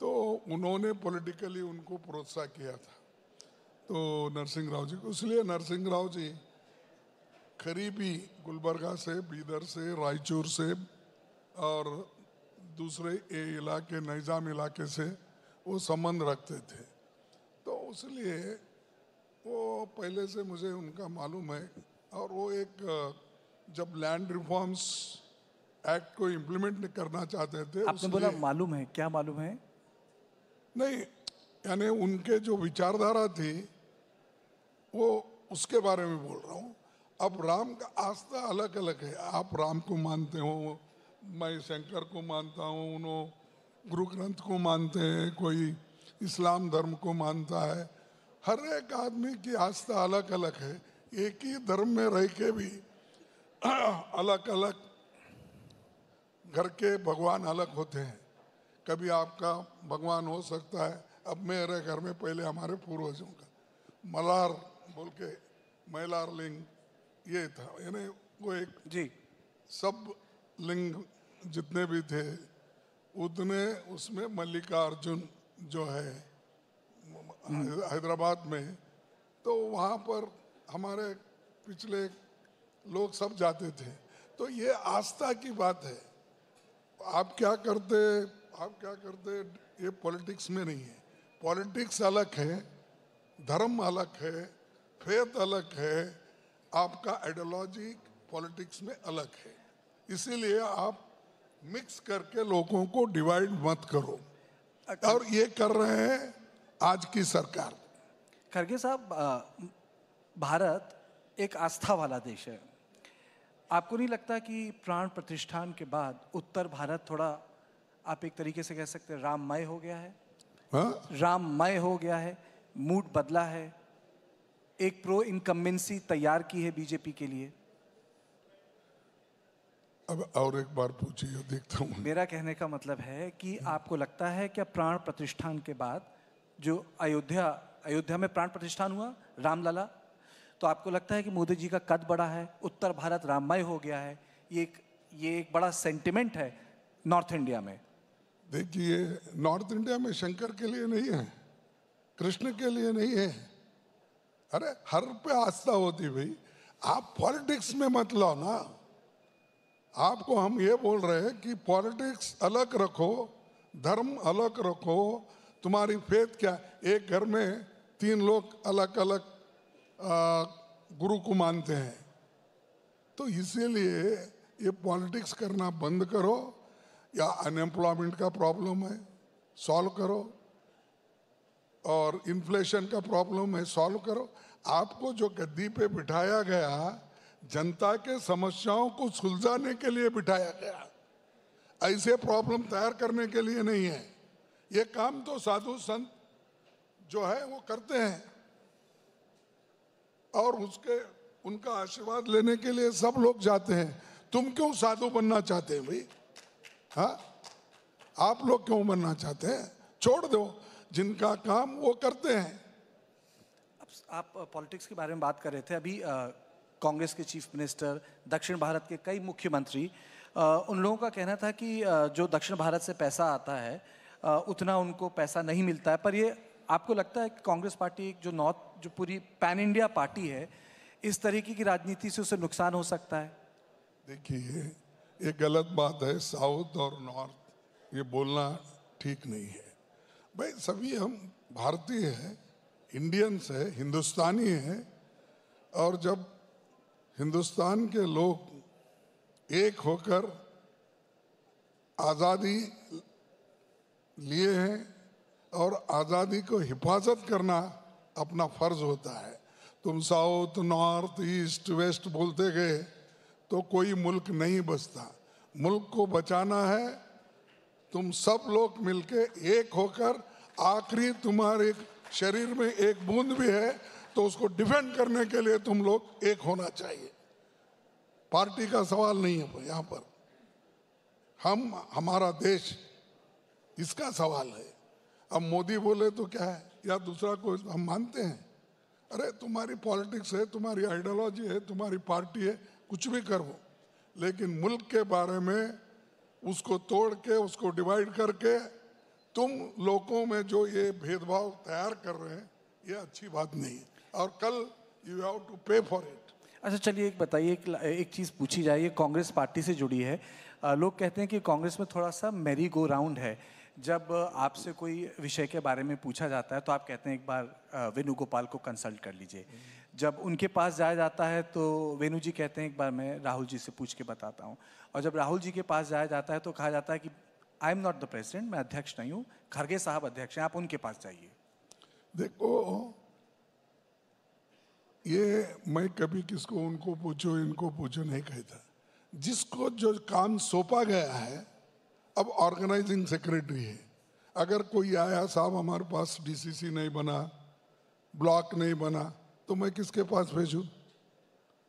तो उन्होंने पॉलिटिकली उनको प्रोत्साह किया था। तो नरसिंह राव जी को इसलिए नरसिंह राव जी करीबी गुलबर्गा से बीदर से रायचूर से और दूसरे ये इलाके नैजाम इलाके से वो संबंध रखते थे। तो इसलिए वो पहले से मुझे उनका मालूम है और वो एक जब लैंड रिफॉर्म्स एक्ट को इम्प्लीमेंट करना चाहते थे आपने बोला मालूम है क्या मालूम है? नहीं, यानी उनके जो विचारधारा थी, वो उसके बारे में बोल रहा हूँ। अब राम का आस्था अलग अलग है। आप राम को मानते हो, मैं शंकर को मानता हूँ उन्होंने गुरु ग्रंथ को मानते हैं, कोई इस्लाम धर्म को मानता है। हर एक आदमी की आस्था अलग अलग है। एक ही धर्म में रह के भी अलग अलग घर के भगवान अलग होते हैं। कभी आपका भगवान हो सकता है अब मेरे घर में पहले हमारे पूर्वजों का। मलार बोल के मैलार लिंग ये था यानी वो एक जी। सब लिंग जितने भी थे उतने उसमें मल्लिकार्जुन जो है हैदराबाद में तो वहाँ पर हमारे पिछले लोग सब जाते थे। तो ये आस्था की बात है। आप क्या करते आप क्या करते ये पॉलिटिक्स में नहीं है। पॉलिटिक्स अलग है धर्म अलग है फेथ अलग है आपका आइडियोलॉजी पॉलिटिक्स में अलग है। इसीलिए आप मिक्स करके लोगों को डिवाइड मत करो। और ये कर रहे हैं आज की सरकार। खड़गे साहब भारत एक आस्था वाला देश है। आपको नहीं लगता कि प्राण प्रतिष्ठान के बाद उत्तर भारत थोड़ा आप एक तरीके से कह सकते हैं राममय हो गया है। हाँ? राममय हो गया है मूड बदला है एक प्रो इनकम्बेंसी तैयार की है बीजेपी के लिए। अब और एक बार पूछिए देखता हूँ। मेरा कहने का मतलब है कि आपको लगता है क्या प्राण प्रतिष्ठान के बाद जो अयोध्या अयोध्या में प्राण प्रतिष्ठान हुआ रामलला? तो आपको लगता है कि मोदी जी का कद बड़ा है उत्तर भारत राममय हो गया है ये एक ये एक बड़ा सेंटिमेंट है नॉर्थ इंडिया में। देखिए, नॉर्थ इंडिया में शंकर के लिए नहीं है, कृष्ण के लिए नहीं है। अरे, हर पे आस्था होती भाई। आप पॉलिटिक्स में मत लो ना। आपको हम ये बोल रहे हैं कि पॉलिटिक्स अलग रखो, धर्म अलग रखो। तुम्हारी फेथ क्या? एक घर में तीन लोग अलग अलग गुरु को मानते हैं। तो इसीलिए ये पॉलिटिक्स करना बंद करो। या अनएम्प्लॉयमेंट का प्रॉब्लम है सॉल्व करो। और इन्फ्लेशन का प्रॉब्लम है सॉल्व करो। आपको जो गद्दी पे बिठाया गया, जनता के समस्याओं को सुलझाने के लिए बिठाया गया। ऐसे प्रॉब्लम तैयार करने के लिए नहीं है। ये काम तो साधु संत जो है, वो करते हैं। और उसके, उनका आशीर्वाद लेने के लिए सब लोग जाते हैं। तुम क्यों साधु बनना चाहते हैं भाई? हाँ? आप लोग क्यों बनना चाहते हैं? छोड़ दो। जिनका काम वो करते हैं। आप पॉलिटिक्स के बारे में बात कर रहे थे। अभी कांग्रेस के चीफ मिनिस्टर दक्षिण भारत के कई मुख्यमंत्री उन लोगों का कहना था कि अ, जो दक्षिण भारत से पैसा आता है अ, उतना उनको पैसा नहीं मिलता है। पर ये आपको लगता है कि कांग्रेस पार्टी एक जो नॉर्थ जो पूरी पैन इंडिया पार्टी है इस तरीके की राजनीति से उसे नुकसान हो सकता है? देखिए ये गलत बात है, साउथ और नॉर्थ, ये बोलना ठीक नहीं है। भाई, सभी हम भारतीय हैं, इंडियंस है, हिंदुस्तानी हैं, और जब हिंदुस्तान के लोग एक होकर आज़ादी लिए हैं और आज़ादी को हिफाजत करना अपना फ़र्ज़ होता है, तुम साउथ, नॉर्थ, ईस्ट, वेस्ट बोलते गए तो कोई मुल्क नहीं बचता। मुल्क को बचाना है, तुम सब लोग मिलके एक होकर आखिरी तुम्हारे शरीर में एक बूंद भी है तो उसको डिफेंड करने के लिए तुम लोग एक होना चाहिए। पार्टी का सवाल नहीं है यहाँ पर। हम, हमारा देश इसका सवाल है। अब मोदी बोले तो क्या है? या दूसरा कोई हम मानते हैं? अरे, तुम्हारी पॉलिटिक्स है, तुम्हारी आइडियोलॉजी है, तुम्हारी पार्टी है कुछ भी करो लेकिन मुल्क के बारे में उसको तोड़ के उसको डिवाइड करके तुम लोगों में जो ये भेदभाव तैयार कर रहे हैं ये अच्छी बात नहीं और कल you have to pay for it अच्छा चलिए एक बताइए एक, एक चीज़ पूछी जाए ये कांग्रेस पार्टी से जुड़ी है। आ, लोग कहते हैं कि कांग्रेस में थोड़ा सा मेरी गो राउंड है। जब आपसे कोई विषय के बारे में पूछा जाता है तो आप कहते हैं एक बार वेणुगोपाल को कंसल्ट कर लीजिए। जब उनके पास जाया जाता है तो वेणु जी कहते हैं, एक बार मैं राहुल जी से पूछ के बताता हूँ। और जब राहुल जी के पास जाया जाता है तो कहा जाता है कि I am not the president मैं अध्यक्ष नहीं हूँ, खरगे साहब अध्यक्ष हैं, आप उनके पास जाइए। देखो, ये मैं कभी किसको, उनको पूछो, इनको पूछो नहीं कहता। जिसको जो काम सौंपा गया है, अब ऑर्गेनाइजिंग सेक्रेटरी है। अगर कोई आया, साहब हमारे पास डीसीसी नहीं बना ब्लॉक नहीं बना तो मैं किसके पास भेजू?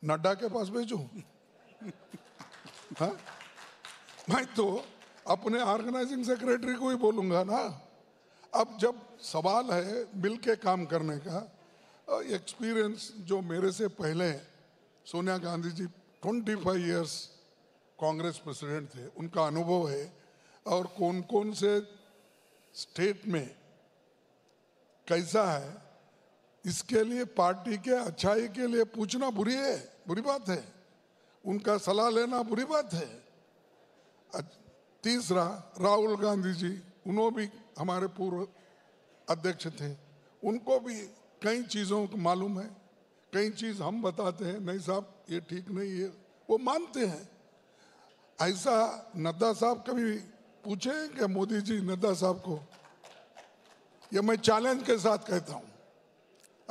नड्डा के पास भेजू? हाँ? मैं तो अपने ऑर्गेनाइजिंग सेक्रेटरी को ही बोलूँगा ना। अब जब सवाल है मिल के काम करने का एक्सपीरियंस जो मेरे से पहले Sonia Gandhi ji 25 five years Congress president थे, उनका अनुभव है, और कौन कौन से स्टेट में कैसा है इसके लिए पार्टी के, अच्छाई के लिए पूछना बुरी है, बुरी बात है। उनका सलाह लेना बुरी बात है। तीसरा, राहुल गांधी जी उन्होंने भी हमारे पूर्व अध्यक्ष थे। उनको भी कई चीज़ों को मालूम है। कई चीज़ हम बताते हैं, नहीं साहब, ये ठीक नहीं है। वो मानते हैं। ऐसा नड्डा साहब कभी पूछे क्या मोदी जी नड्डा साहब को? ये मैं चैलेंज के साथ कहता हूँ।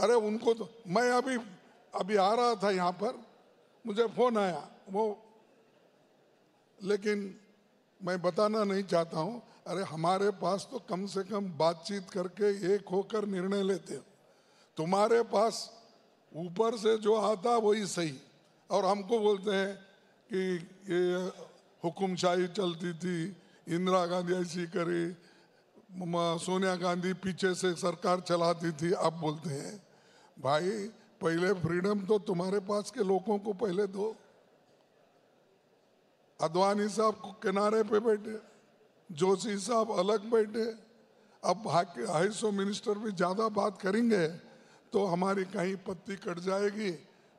अरे उनको तो मैं अभी अभी आ रहा था यहाँ पर, मुझे फ़ोन आया, वो, लेकिन मैं बताना नहीं चाहता हूँ, अरे हमारे पास तो कम से कम बातचीत करके एक होकर निर्णय लेते हो। तुम्हारे पास ऊपर से जो आता वही सही। और हमको बोलते हैं कि ये हुकुमशाही चलती थी, इंदिरा गांधी ऐसी करी सोनिया गांधी पीछे से सरकार चलाती थी, अब बोलते हैं। भाई पहले फ्रीडम तो तुम्हारे पास के लोगों को पहले दो। अदवानी साहब को किनारे पे बैठे जोशी साहब अलग बैठे। अब हाई सो मिनिस्टर भी ज़्यादा बात करेंगे तो हमारी कहीं पत्ती कट जाएगी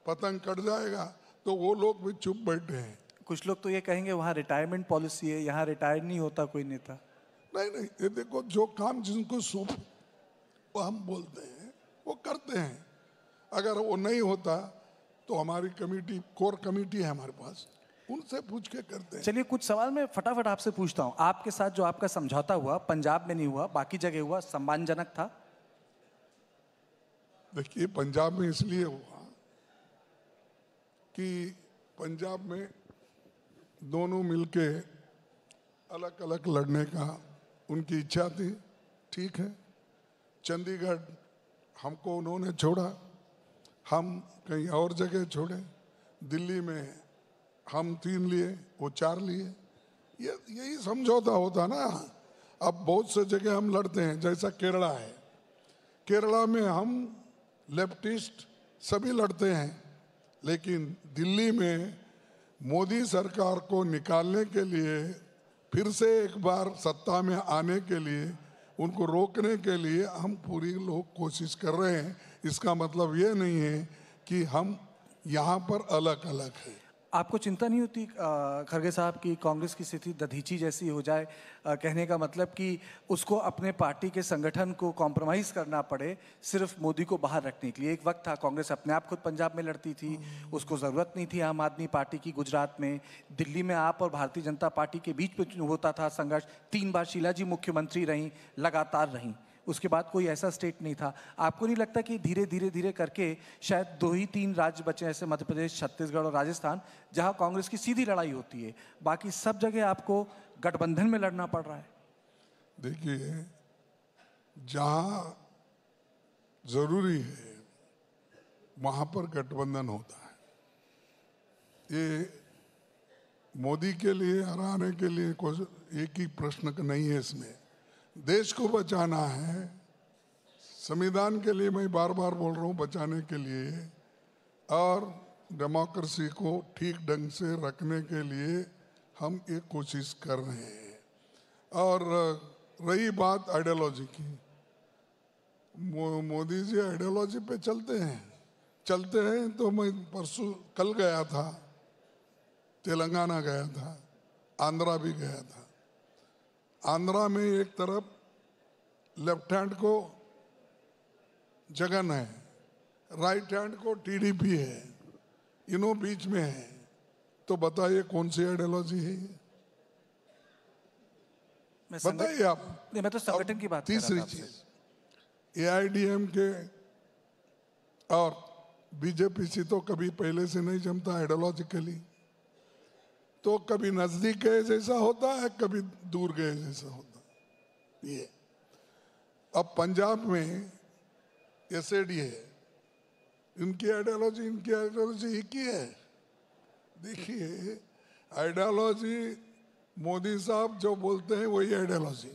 पतंग कट जाएगा तो वो लोग भी चुप बैठे हैं। कुछ लोग तो ये कहेंगे वहाँ रिटायरमेंट पॉलिसी है यहाँ रिटायर नहीं होता कोई नेता। नहीं नहीं ये देखो जो काम जिनको सौंप वो हम बोलते हैं वो करते हैं। अगर वो नहीं होता तो हमारी कमेटी कोर कमेटी है हमारे पास। उनसे पूछ के करते हैं। चलिए कुछ सवाल मैं फटाफट आपसे पूछता हूँ। आपके साथ जो आपका समझौता हुआ पंजाब में नहीं हुआ बाकी जगह हुआ सम्मानजनक था? देखिए पंजाब में इसलिए हुआ कि पंजाब में दोनों मिलके अलग अलग लड़ने का उनकी इच्छा थी। ठीक है। चंडीगढ़ हमको उन्होंने छोड़ा। हम कहीं और जगह छोड़े, दिल्ली में हम तीन लिए, वो चार लिए। ये, यही समझौता होता ना। अब बहुत से जगह हम लड़ते हैं, जैसा केरला है। केरला में हम लेफ्टिस्ट सभी लड़ते हैं, लेकिन दिल्ली में मोदी सरकार को निकालने के लिए, फिर से एक बार सत्ता में आने के लिए, उनको रोकने के लिए हम पूरी लोग कोशिश कर रहे हैं। इसका मतलब ये नहीं है कि हम यहाँ पर अलग अलग हैं। आपको चिंता नहीं होती खरगे साहब की कांग्रेस की स्थिति दधीची जैसी हो जाए? आ, कहने का मतलब कि उसको अपने पार्टी के संगठन को कॉम्प्रोमाइज़ करना पड़े सिर्फ़ मोदी को बाहर रखने के लिए। एक वक्त था कांग्रेस अपने आप खुद पंजाब में लड़ती थी उसको ज़रूरत नहीं थी आम आदमी पार्टी की गुजरात में। दिल्ली में आप और भारतीय जनता पार्टी के बीच में होता था संघर्ष। तीन बार शीला जी मुख्यमंत्री रहीं लगातार रहीं। उसके बाद कोई ऐसा स्टेट नहीं था। आपको नहीं लगता कि धीरे धीरे धीरे करके शायद दो ही, तीन राज्य बचे ऐसे मध्य प्रदेश, छत्तीसगढ़ और राजस्थान, जहाँ कांग्रेस की सीधी लड़ाई होती है। बाकी सब जगह आपको गठबंधन में लड़ना पड़ रहा है। देखिए, जहाँ ज़रूरी है, वहाँ पर गठबंधन होता है। ये मोदी के लिए, हराने के लिए कोई एक ही प्रश्न नहीं है इसमें। देश को बचाना है। संविधान के लिए मैं बार बार बोल रहा हूँ बचाने के लिए। और डेमोक्रेसी को ठीक ढंग से रखने के लिए हम एक कोशिश कर रहे हैं। और रही बात आइडियोलॉजी की। मो, मोदी जी आइडियोलॉजी पे चलते हैं। चलते हैं तो मैं परसों कल गया था तेलंगाना गया था आंध्रा भी गया था। आंध्रा में एक तरफ़ लेफ़्ट हैंड को जगन है राइट हैंड को टीडीपी है इन्हों बीच में है तो बताइए कौन सी आइडियोलॉजी है ये? बताइए आप नहीं मैं तो संगठन की बात तीसरी। चीज़ एआईडीएम के और बीजेपी से तो कभी पहले से नहीं जमता आइडियोलॉजिकली तो कभी नज़दीक गए जैसा होता है, कभी दूर गए जैसा होता है। ये अब पंजाब में एसएडी है। इनकी आइडियोलॉजी इनकी आइडियोलॉजी एक ही है। देखिए आइडियोलॉजी मोदी साहब जो बोलते हैं वही आइडियोलॉजी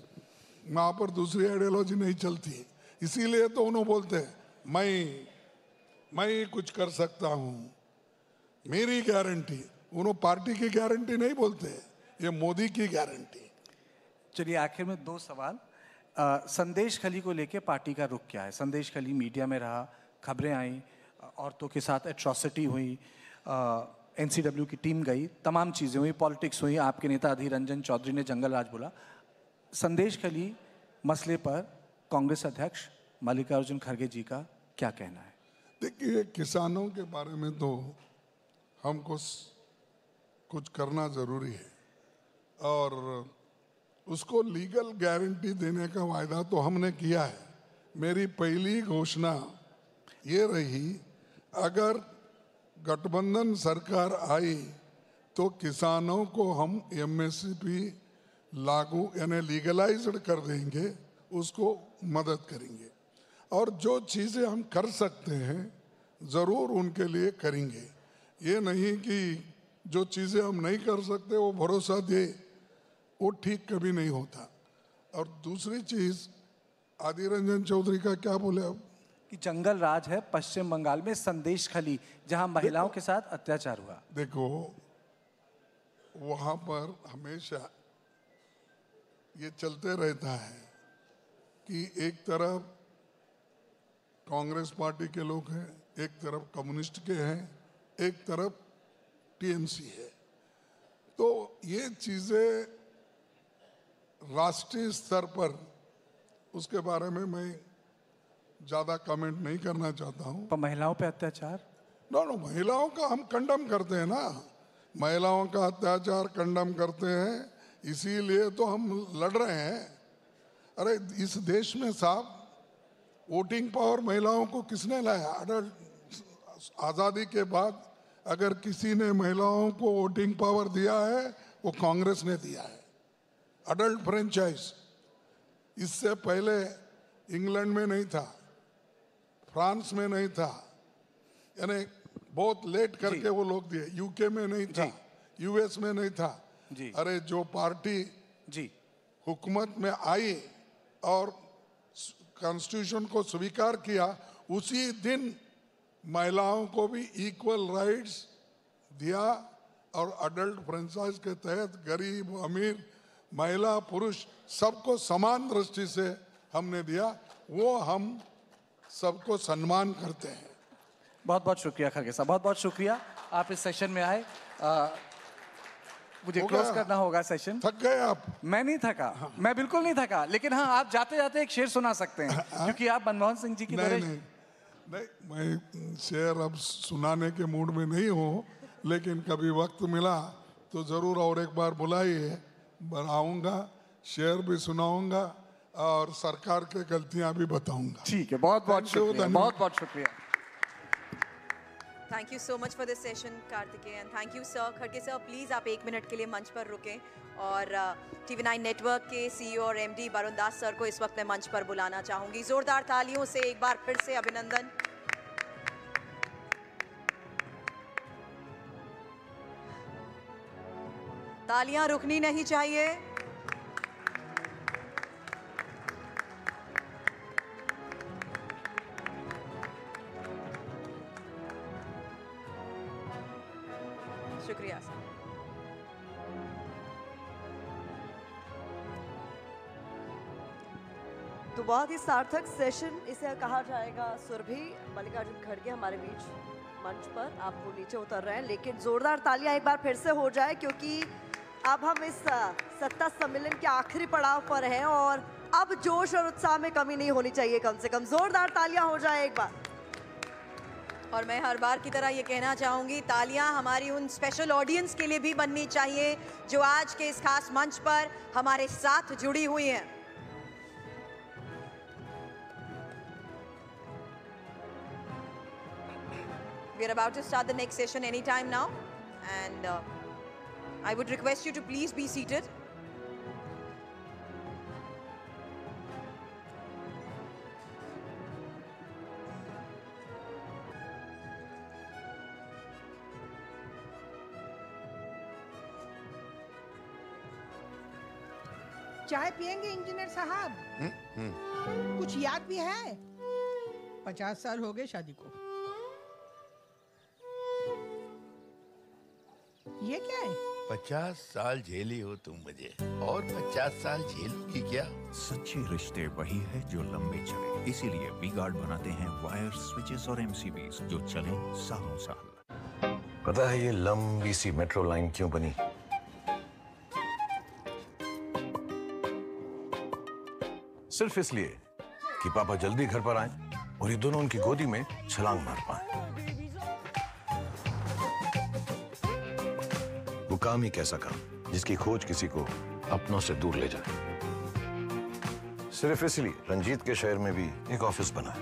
वहाँ पर दूसरी आइडियोलॉजी नहीं चलती इसीलिए तो उन्होंने बोलते हैं, मैं मैं कुछ कर सकता हूँ। मेरी गारंटी उन्होंने पार्टी की गारंटी नहीं बोलते ये मोदी की गारंटी चलिए आखिर में दो सवाल। अ, संदेश खली को लेके पार्टी का रुख क्या है? संदेश खली मीडिया में रहा खबरें आई औरतों के साथ एट्रॉसिटी हुई एनसीडब्ल्यू की टीम गई तमाम चीज़ें हुई पॉलिटिक्स हुई आपके नेता अधीर रंजन चौधरी ने जंगल राज बोला। संदेश खली मसले पर कांग्रेस अध्यक्ष मल्लिकार्जुन खड़गे जी का क्या कहना है? देखिए किसानों के बारे में तो हमको कुछ करना ज़रूरी है। और उसको लीगल गारंटी देने का वायदा तो हमने किया है। मेरी पहली घोषणा ये रही, अगर गठबंधन सरकार आई तो किसानों को हम एमएसपी लागू यानी लीगलाइज्ड कर देंगे, उसको मदद करेंगे। और जो चीज़ें हम कर सकते हैं, ज़रूर उनके लिए करेंगे। ये नहीं कि जो चीज़ें हम नहीं कर सकते वो भरोसा दे वो ठीक कभी नहीं होता। और दूसरी चीज़ आदि रंजन चौधरी का क्या बोले अब कि जंगल राज है पश्चिम बंगाल में संदेश खली जहाँ महिलाओं के साथ अत्याचार हुआ। देखो वहाँ पर हमेशा ये चलते रहता है कि एक तरफ़ कांग्रेस पार्टी के लोग हैं एक तरफ़ कम्युनिस्ट के हैं एक तरफ़ टीएमसी है। तो ये चीज़ें राष्ट्रीय स्तर पर उसके बारे में मैं ज़्यादा कमेंट नहीं करना चाहता हूँ। पर महिलाओं पे अत्याचार? नो नो महिलाओं का हम कंडम करते हैं ना। महिलाओं का अत्याचार कंडम करते हैं। इसीलिए तो हम लड़ रहे हैं। अरे इस देश में साहब वोटिंग पावर महिलाओं को किसने लाया? अडल्ट आज़ादी के बाद अगर किसी ने महिलाओं को वोटिंग पावर दिया है वो कांग्रेस ने दिया है। अडल्ट फ्रेंचाइज इससे पहले इंग्लैंड में नहीं था फ्रांस में नहीं था यानी बहुत लेट करके वो लोग दिए। यूके में नहीं था यूएस में नहीं था। जी। अरे जो पार्टी जी। हुकूमत में आई और कॉन्स्टिट्यूशन को स्वीकार किया उसी दिन महिलाओं को भी इक्वल राइट्स दिया और अडल्ट फ्रेंचाइज के तहत गरीब अमीर महिला पुरुष सबको समान दृष्टि से हमने दिया वो हम सबको सम्मान करते हैं। बहुत बहुत शुक्रिया खड़गे साहब। बहुत बहुत शुक्रिया। आप इस सेशन में आए। आ, मुझे क्लोज करना होगा सेशन थक गए आप। मैं नहीं थका। हाँ। मैं बिल्कुल नहीं थका। लेकिन हाँ आप जाते जाते एक शेर सुना सकते हैं हाँ। क्योंकि आप मनमोहन सिंह जी की नहीं तरह नहीं मैं शेर अब सुनाने के मूड में नहीं हूँ लेकिन कभी वक्त मिला तो ज़रूर और एक बार बुलाइए। बनाऊँगा शेर भी सुनाऊँगा और सरकार के गलतियाँ भी बताऊँगा। ठीक है बहुत बहुत शुक्रिया बहुत बहुत शुक्रिया। Thank you so much for this session Karthikeyan thank you sir खड़के sir please आप एक मिनट के लिए मंच पर रुकें। और टीवी नाइन नेटवर्क के सीईओ और एमडी वरुण दास सर को इस वक्त मैं मंच पर बुलाना चाहूँगी। जोरदार तालियों से एक बार फिर से अभिनंदन। तालियाँ रुकनी नहीं चाहिए। बहुत ही सार्थक सेशन इसे कहा जाएगा। सुरभि, मल्लिकार्जुन खड़गे हमारे बीच मंच पर आप वो नीचे उतर रहे हैं, लेकिन जोरदार तालियाँ एक बार फिर से हो जाए, क्योंकि अब हम इस सत्ता सम्मेलन के आखिरी पड़ाव पर हैं और अब जोश और उत्साह में कमी नहीं होनी चाहिए कम से कम। जोरदार तालियाँ हो जाए एक बार। और मैं हर बार की तरह ये कहना चाहूँगी, तालियाँ हमारी उन स्पेशल ऑडियंस के लिए भी बननी चाहिए, जो आज के इस खास मंच पर हमारे साथ जुड़ी हुई हैं। We are about to start the next session anytime now, and uh, I would request you to please be seated. चाय पियेंगे इंजीनियर साहब कुछ याद भी है पचास साल हो गए शादी को ये क्या है? पचास साल झेली हो तुम मुझे। और पचास साल झेलूँगी क्या? सच्चे रिश्ते वही है जो लंबे चले। इसीलिए वी गार्ड बनाते हैं वायर स्विचेस और एमसीबीज जो चले सालों साल। पता है ये लंबी सी मेट्रो लाइन क्यों बनी? सिर्फ़ इसलिए कि पापा जल्दी घर पर आए और ये दोनों उनकी गोदी में छलांग मार पाए। वो काम ही कैसा काम? जिसकी खोज किसी को अपनों से दूर ले जाए। सिर्फ़ इसलिए, रंजीत के शहर में भी एक ऑफ़िस बना है।